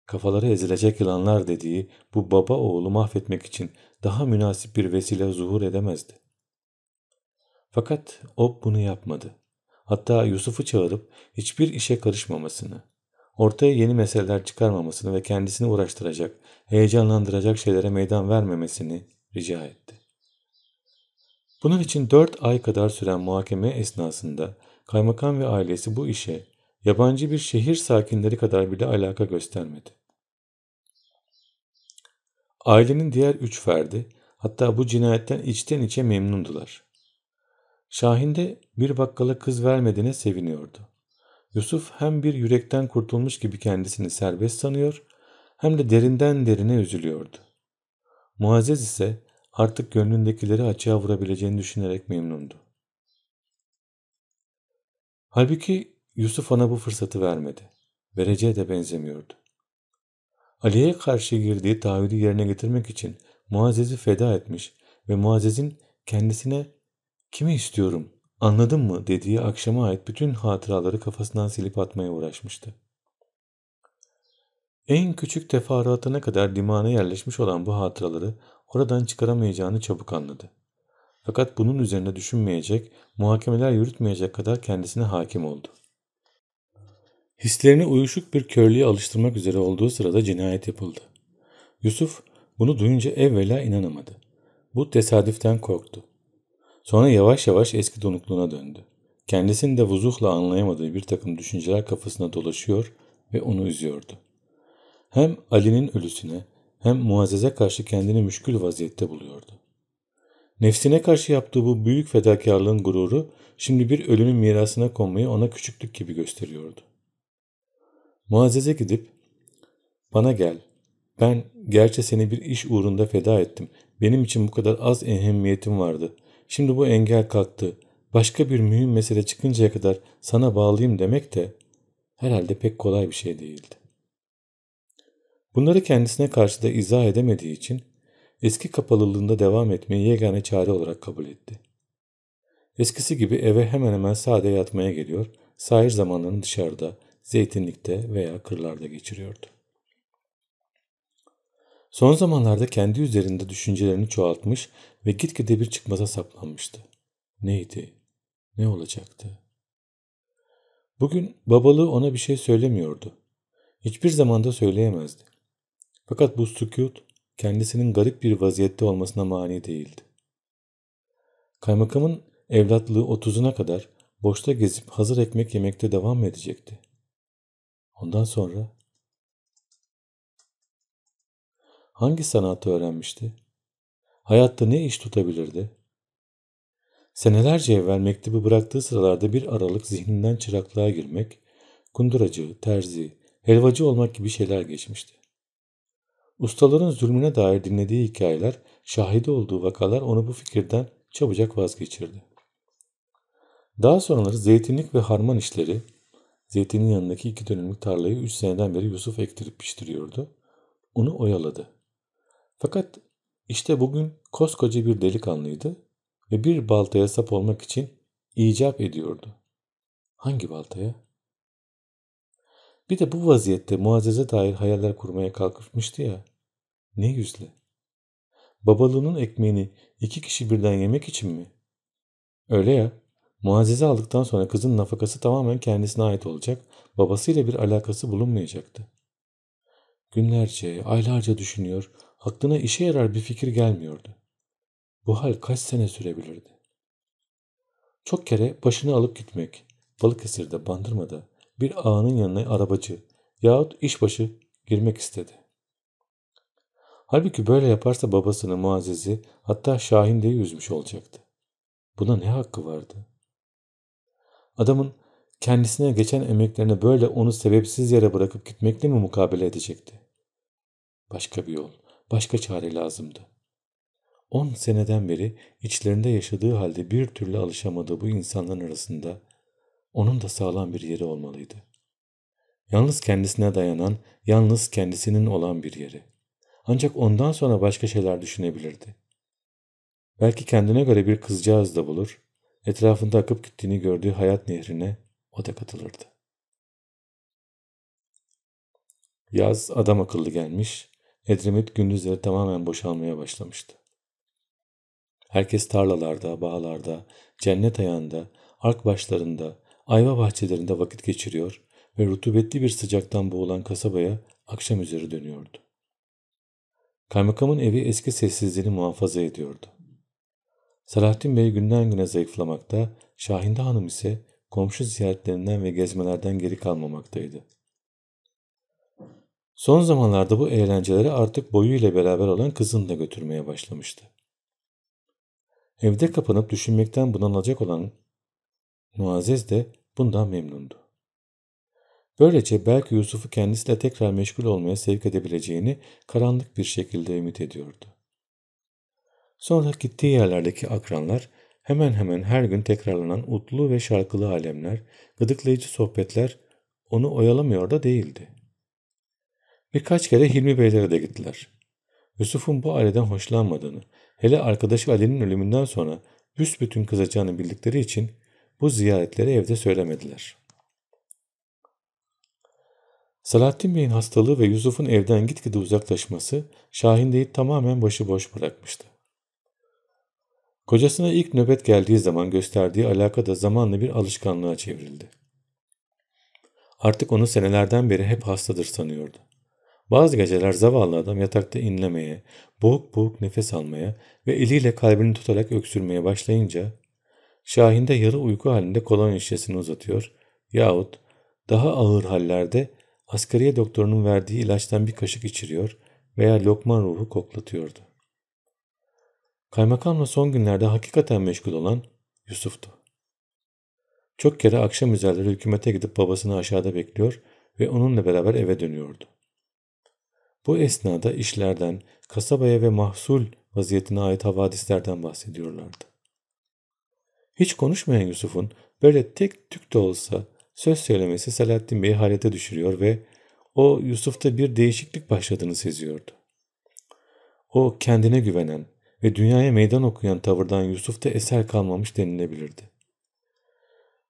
Kafaları ezilecek yılanlar dediği bu baba oğlu mahvetmek için daha münasip bir vesile zuhur edemezdi. Fakat o bunu yapmadı. hatta Yusuf'u çağırıp hiçbir işe karışmamasını, ortaya yeni meseleler çıkarmamasını ve kendisini uğraştıracak, heyecanlandıracak şeylere meydan vermemesini rica etti. Bunun için dört ay kadar süren muhakeme esnasında kaymakam ve ailesi bu işe yabancı bir şehir sakinleri kadar bile alaka göstermedi. Ailenin diğer üç ferdi hatta bu cinayetten içten içe memnundular. Şahin de bir bakkala kız vermediğine seviniyordu. Yusuf hem bir yürekten kurtulmuş gibi kendisini serbest sanıyor hem de derinden derine üzülüyordu. Muazzez ise artık gönlündekileri açığa vurabileceğini düşünerek memnundu. Halbuki Yusuf ona bu fırsatı vermedi. Vereceğe de benzemiyordu. Ali'ye karşı girdiği taahhüdü yerine getirmek için Muazzez'i feda etmiş ve Muazzez'in kendisine kimi istiyorum anladın mı dediği akşama ait bütün hatıraları kafasından silip atmaya uğraşmıştı. En küçük teferruatına kadar dimağına yerleşmiş olan bu hatıraları oradan çıkaramayacağını çabuk anladı. Fakat bunun üzerine düşünmeyecek, muhakemeler yürütmeyecek kadar kendisine hakim oldu. Hislerini uyuşuk bir körlüğe alıştırmak üzere olduğu sırada cinayet yapıldı. Yusuf bunu duyunca evvela inanamadı. Bu tesadüften korktu. Sonra yavaş yavaş eski donukluğuna döndü. Kendisini de vuzuhla anlayamadığı bir takım düşünceler kafasına dolaşıyor ve onu üzüyordu. Hem Ali'nin ölüsüne hem Muazzez'e karşı kendini müşkül vaziyette buluyordu. Nefsine karşı yaptığı bu büyük fedakarlığın gururu şimdi bir ölünün mirasına konmayı ona küçüklük gibi gösteriyordu. Muazzez'e gidip bana gel ben gerçi seni bir iş uğrunda feda ettim. Benim için bu kadar az ehemmiyetim vardı. Şimdi bu engel kalktı. Başka bir mühim mesele çıkıncaya kadar sana bağlıyım demek de herhalde pek kolay bir şey değildi. Bunları kendisine karşı da izah edemediği için eski kapalılığında devam etmeyi yegane çare olarak kabul etti. Eskisi gibi eve hemen hemen sade yatmaya geliyor, sahir zamanlarını dışarıda, zeytinlikte veya kırlarda geçiriyordu. Son zamanlarda kendi üzerinde düşüncelerini çoğaltmış ve gitgide bir çıkmaza saplanmıştı. Neydi? Ne olacaktı? Bugün babalığı ona bir şey söylemiyordu. Hiçbir zamanda söyleyemezdi. Fakat bu sükut kendisinin garip bir vaziyette olmasına mani değildi. Kaymakamın evlatlığı otuzuna kadar boşta gezip hazır ekmek yemekte devam edecekti? Ondan sonra hangi sanatı öğrenmişti? Hayatta ne iş tutabilirdi? Senelerce evvel mektubu bıraktığı sıralarda bir aralık zihninden çıraklığa girmek, kunduracı, terzi, helvacı olmak gibi şeyler geçmişti. Ustaların zulmüne dair dinlediği hikayeler, şahidi olduğu vakalar onu bu fikirden çabucak vazgeçirdi. Daha sonraları zeytinlik ve harman işleri, zeytinin yanındaki iki dönümlük tarlayı üç seneden beri Yusuf ektirip piştiriyordu. Onu oyaladı. Fakat işte bugün koskoca bir delikanlıydı ve bir baltaya sap olmak için icap ediyordu. Hangi baltaya? Bir de bu vaziyette muazzeze dair hayaller kurmaya kalkışmıştı ya. Ne yüzle? Babalığının ekmeğini iki kişi birden yemek için mi? Öyle ya. Muazzeze aldıktan sonra kızın nafakası tamamen kendisine ait olacak, babasıyla bir alakası bulunmayacaktı. Günlerce, aylarca düşünüyor, aklına işe yarar bir fikir gelmiyordu. Bu hal kaç sene sürebilirdi? Çok kere başını alıp gitmek, Balıkesir'de, Bandırma'da bir ağanın yanına arabacı yahut işbaşı girmek istedi. Halbuki böyle yaparsa babasını Muazzez'i hatta Şahin de üzmüş olacaktı. Buna ne hakkı vardı? Adamın kendisine geçen emeklerine böyle onu sebepsiz yere bırakıp gitmekle mi mukabele edecekti? Başka bir yol, başka çare lazımdı. On seneden beri içlerinde yaşadığı halde bir türlü alışamadığı bu insanların arasında onun da sağlam bir yeri olmalıydı. Yalnız kendisine dayanan, yalnız kendisinin olan bir yeri. Ancak ondan sonra başka şeyler düşünebilirdi. Belki kendine göre bir kızcağız da bulur, etrafında akıp gittiğini gördüğü hayat nehrine o da katılırdı. Yaz adam akıllı gelmiş, Edremit gündüzleri tamamen boşalmaya başlamıştı. Herkes tarlalarda, bağlarda, cennet ayağında, ark başlarında, ayva bahçelerinde vakit geçiriyor ve rutubetli bir sıcaktan boğulan kasabaya akşam üzeri dönüyordu. Kaymakamın evi eski sessizliğini muhafaza ediyordu. Salahattin Bey günden güne zayıflamakta, Şahinde Hanım ise komşu ziyaretlerinden ve gezmelerden geri kalmamaktaydı. Son zamanlarda bu eğlenceleri artık boyuyla beraber olan kızını da götürmeye başlamıştı. Evde kapanıp düşünmekten bunalacak olan Muazzez de bundan memnundu. Böylece belki Yusuf'u kendisiyle tekrar meşgul olmaya sevk edebileceğini karanlık bir şekilde ümit ediyordu. Sonra gittiği yerlerdeki akranlar hemen hemen her gün tekrarlanan utlu ve şarkılı alemler, gıdıklayıcı sohbetler onu oyalamıyor da değildi. Birkaç kere Hilmi Beylere de gittiler. Yusuf'un bu aileden hoşlanmadığını, hele arkadaşı Ali'nin ölümünden sonra büsbütün kızacağını bildikleri için bu ziyaretleri evde söylemediler. Salahattin Bey'in hastalığı ve Yusuf'un evden gitgide uzaklaşması Şahinde'yi tamamen başıboş bırakmıştı. Kocasına ilk nöbet geldiği zaman gösterdiği alaka da zamanla bir alışkanlığa çevrildi. Artık onu senelerden beri hep hastadır sanıyordu. Bazı geceler zavallı adam yatakta inlemeye, boğuk boğuk nefes almaya ve eliyle kalbini tutarak öksürmeye başlayınca Şahin de yarı uyku halinde kolonya şişesini uzatıyor yahut daha ağır hallerde askeriye doktorunun verdiği ilaçtan bir kaşık içiriyor veya lokman ruhu koklatıyordu. Kaymakamla son günlerde hakikaten meşgul olan Yusuf'tu. Çok kere akşam üzerleri hükümete gidip babasını aşağıda bekliyor ve onunla beraber eve dönüyordu. Bu esnada işlerden, kasabaya ve mahsul vaziyetine ait havadislerden bahsediyorlardı. Hiç konuşmayan Yusuf'un böyle tek tük de olsa söz söylemesi Selahattin Bey'i hayrete düşürüyor ve o Yusuf'ta bir değişiklik başladığını seziyordu. O kendine güvenen ve dünyaya meydan okuyan tavırdan Yusuf'ta eser kalmamış denilebilirdi.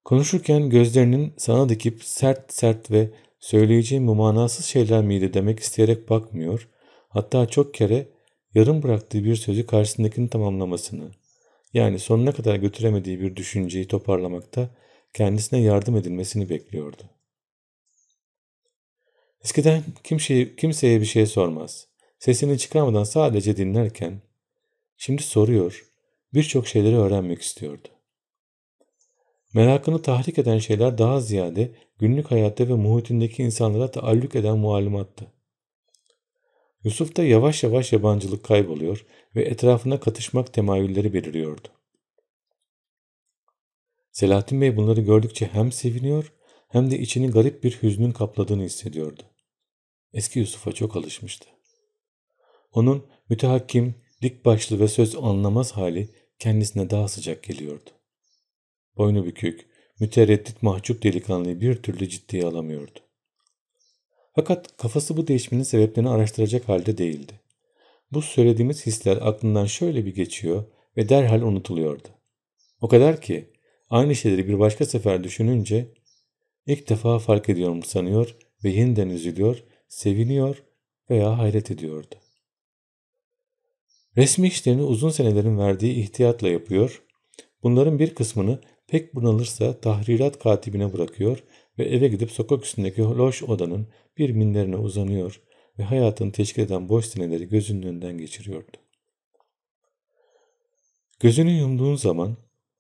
Konuşurken gözlerinin sana dikip sert sert ve söyleyeceğim bu manasız şeyler miydi demek isteyerek bakmıyor, hatta çok kere yarım bıraktığı bir sözü karşısındakini tamamlamasını, yani sonuna kadar götüremediği bir düşünceyi toparlamakta kendisine yardım edilmesini bekliyordu. Eskiden kimseye, kimseye bir şey sormaz. Sesini çıkarmadan sadece dinlerken, şimdi soruyor, birçok şeyleri öğrenmek istiyordu. Merakını tahrik eden şeyler daha ziyade günlük hayatta ve muhitindeki insanlara taalluk eden muallimattı. Yusuf da yavaş yavaş yabancılık kayboluyor ve etrafına katışmak temayülleri beliriyordu. Selahattin Bey bunları gördükçe hem seviniyor hem de içini garip bir hüznün kapladığını hissediyordu. Eski Yusuf'a çok alışmıştı. Onun mütehakkim, dik başlı ve söz anlamaz hali kendisine daha sıcak geliyordu. Boynu bükük, mütereddit mahcup delikanlıyı bir türlü ciddiye alamıyordu. Fakat kafası bu değişmenin sebeplerini araştıracak halde değildi. Bu söylediğimiz hisler aklından şöyle bir geçiyor ve derhal unutuluyordu. O kadar ki aynı şeyleri bir başka sefer düşününce ilk defa fark ediyorum sanıyor ve yeniden üzülüyor, seviniyor veya hayret ediyordu. Resmi işlerini uzun senelerin verdiği ihtiyatla yapıyor, bunların bir kısmını pek bunalırsa tahrirat katibine bırakıyor ve eve gidip sokak üstündeki loş odanın bir minderine uzanıyor ve hayatını teşkil eden boş seneleri gözünün önünden geçiriyordu. Gözünü yumduğun zaman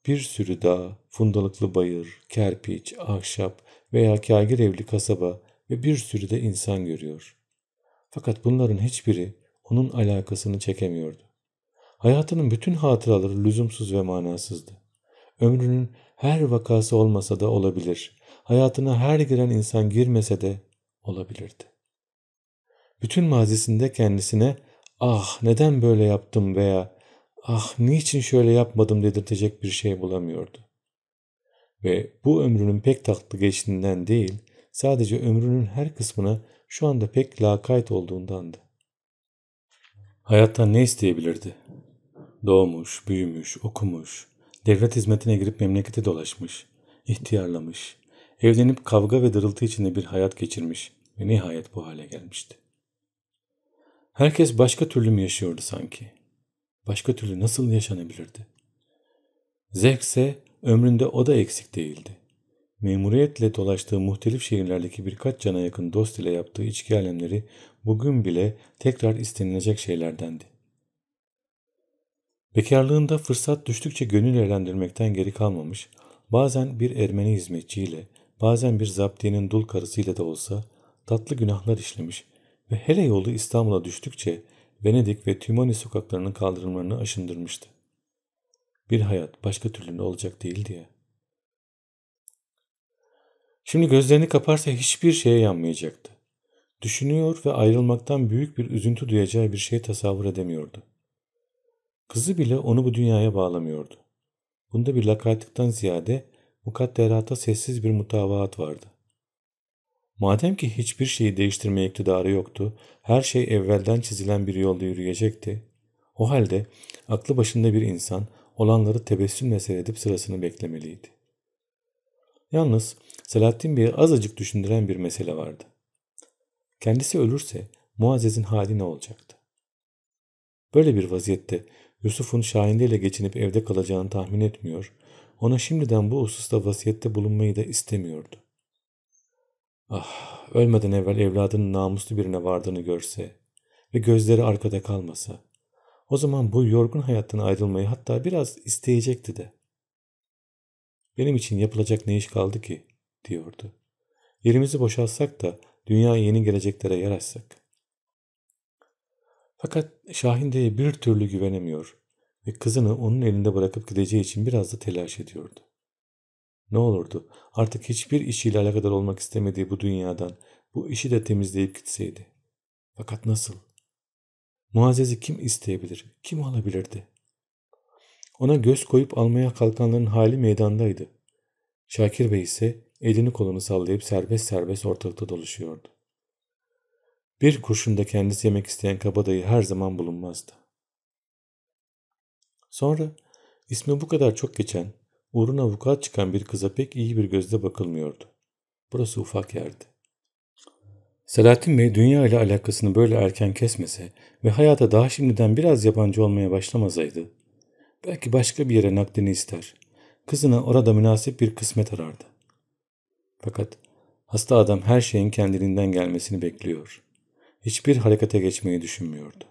bir sürü dağ, fundalıklı bayır, kerpiç, ahşap veya kagir evli kasaba ve bir sürü de insan görüyor. Fakat bunların hiçbiri onun alakasını çekemiyordu. Hayatının bütün hatıraları lüzumsuz ve manasızdı. Ömrünün her vakası olmasa da olabilir. Hayatına her giren insan girmese de olabilirdi. Bütün mazisinde kendisine ah neden böyle yaptım veya ah niçin şöyle yapmadım dedirtecek bir şey bulamıyordu. Ve bu ömrünün pek tatlı geçtiğinden değil, sadece ömrünün her kısmına şu anda pek lakayt olduğundandı. Hayattan ne isteyebilirdi? Doğmuş, büyümüş, okumuş, devlet hizmetine girip memlekete dolaşmış, ihtiyarlamış, evlenip kavga ve dırıltı içinde bir hayat geçirmiş ve nihayet bu hale gelmişti. Herkes başka türlü mü yaşıyordu sanki? Başka türlü nasıl yaşanabilirdi? Zevkse ömründe o da eksik değildi. memuriyetle dolaştığı muhtelif şehirlerdeki birkaç cana yakın dost ile yaptığı içki alemleri bugün bile tekrar istenilecek şeylerdendi. Bekarlığında fırsat düştükçe gönül eğlendirmekten geri kalmamış, bazen bir Ermeni hizmetçiyle, bazen bir zaptiyenin dul karısıyla da olsa tatlı günahlar işlemiş ve hele yolu İstanbul'a düştükçe Venedik ve Tümoni sokaklarının kaldırımlarını aşındırmıştı. Bir hayat başka türlü olacak değildi ya. Şimdi gözlerini kaparsa hiçbir şeye yanmayacaktı. Düşünüyor ve ayrılmaktan büyük bir üzüntü duyacağı bir şey tasavvur edemiyordu. Kızı bile onu bu dünyaya bağlamıyordu. Bunda bir lakaytlıktan ziyade mukadderata sessiz bir mutavaat vardı. Madem ki hiçbir şeyi değiştirme iktidarı yoktu, her şey evvelden çizilen bir yolda yürüyecekti. O halde aklı başında bir insan olanları tebessümle seyredip sırasını beklemeliydi. Yalnız Selahattin Bey'i azıcık düşündüren bir mesele vardı. Kendisi ölürse Muazzez'in hali ne olacaktı? Böyle bir vaziyette Yusuf'un Şahinde ile geçinip evde kalacağını tahmin etmiyor, ona şimdiden bu hususta vasiyette bulunmayı da istemiyordu. Ah, ölmeden evvel evladının namuslu birine vardığını görse ve gözleri arkada kalmasa, o zaman bu yorgun hayattan ayrılmayı hatta biraz isteyecekti de. Benim için yapılacak ne iş kaldı ki, diyordu. Yerimizi boşaltsak da dünya yeni geleceklere yer açsak. Fakat Şahinde'ye bir türlü güvenemiyor ve kızını onun elinde bırakıp gideceği için biraz da telaş ediyordu. Ne olurdu artık hiçbir işiyle alakadar olmak istemediği bu dünyadan bu işi de temizleyip gitseydi. Fakat nasıl? Muazzez'i kim isteyebilir, kim alabilirdi? Ona göz koyup almaya kalkanların hali meydandaydı. Şakir Bey ise elini kolunu sallayıp serbest serbest ortalıkta dolaşıyordu. Bir kurşunda kendisi yemek isteyen kabadayı her zaman bulunmazdı. Sonra ismi bu kadar çok geçen, uğruna avukat çıkan bir kıza pek iyi bir gözle bakılmıyordu. Burası ufak yerdi. Selahattin Bey dünya ile alakasını böyle erken kesmese ve hayata daha şimdiden biraz yabancı olmaya başlamasaydı, belki başka bir yere naklini ister, kızına orada münasip bir kısmet arardı. Fakat hasta adam her şeyin kendiliğinden gelmesini bekliyor. Hiçbir harekete geçmeyi düşünmüyordu.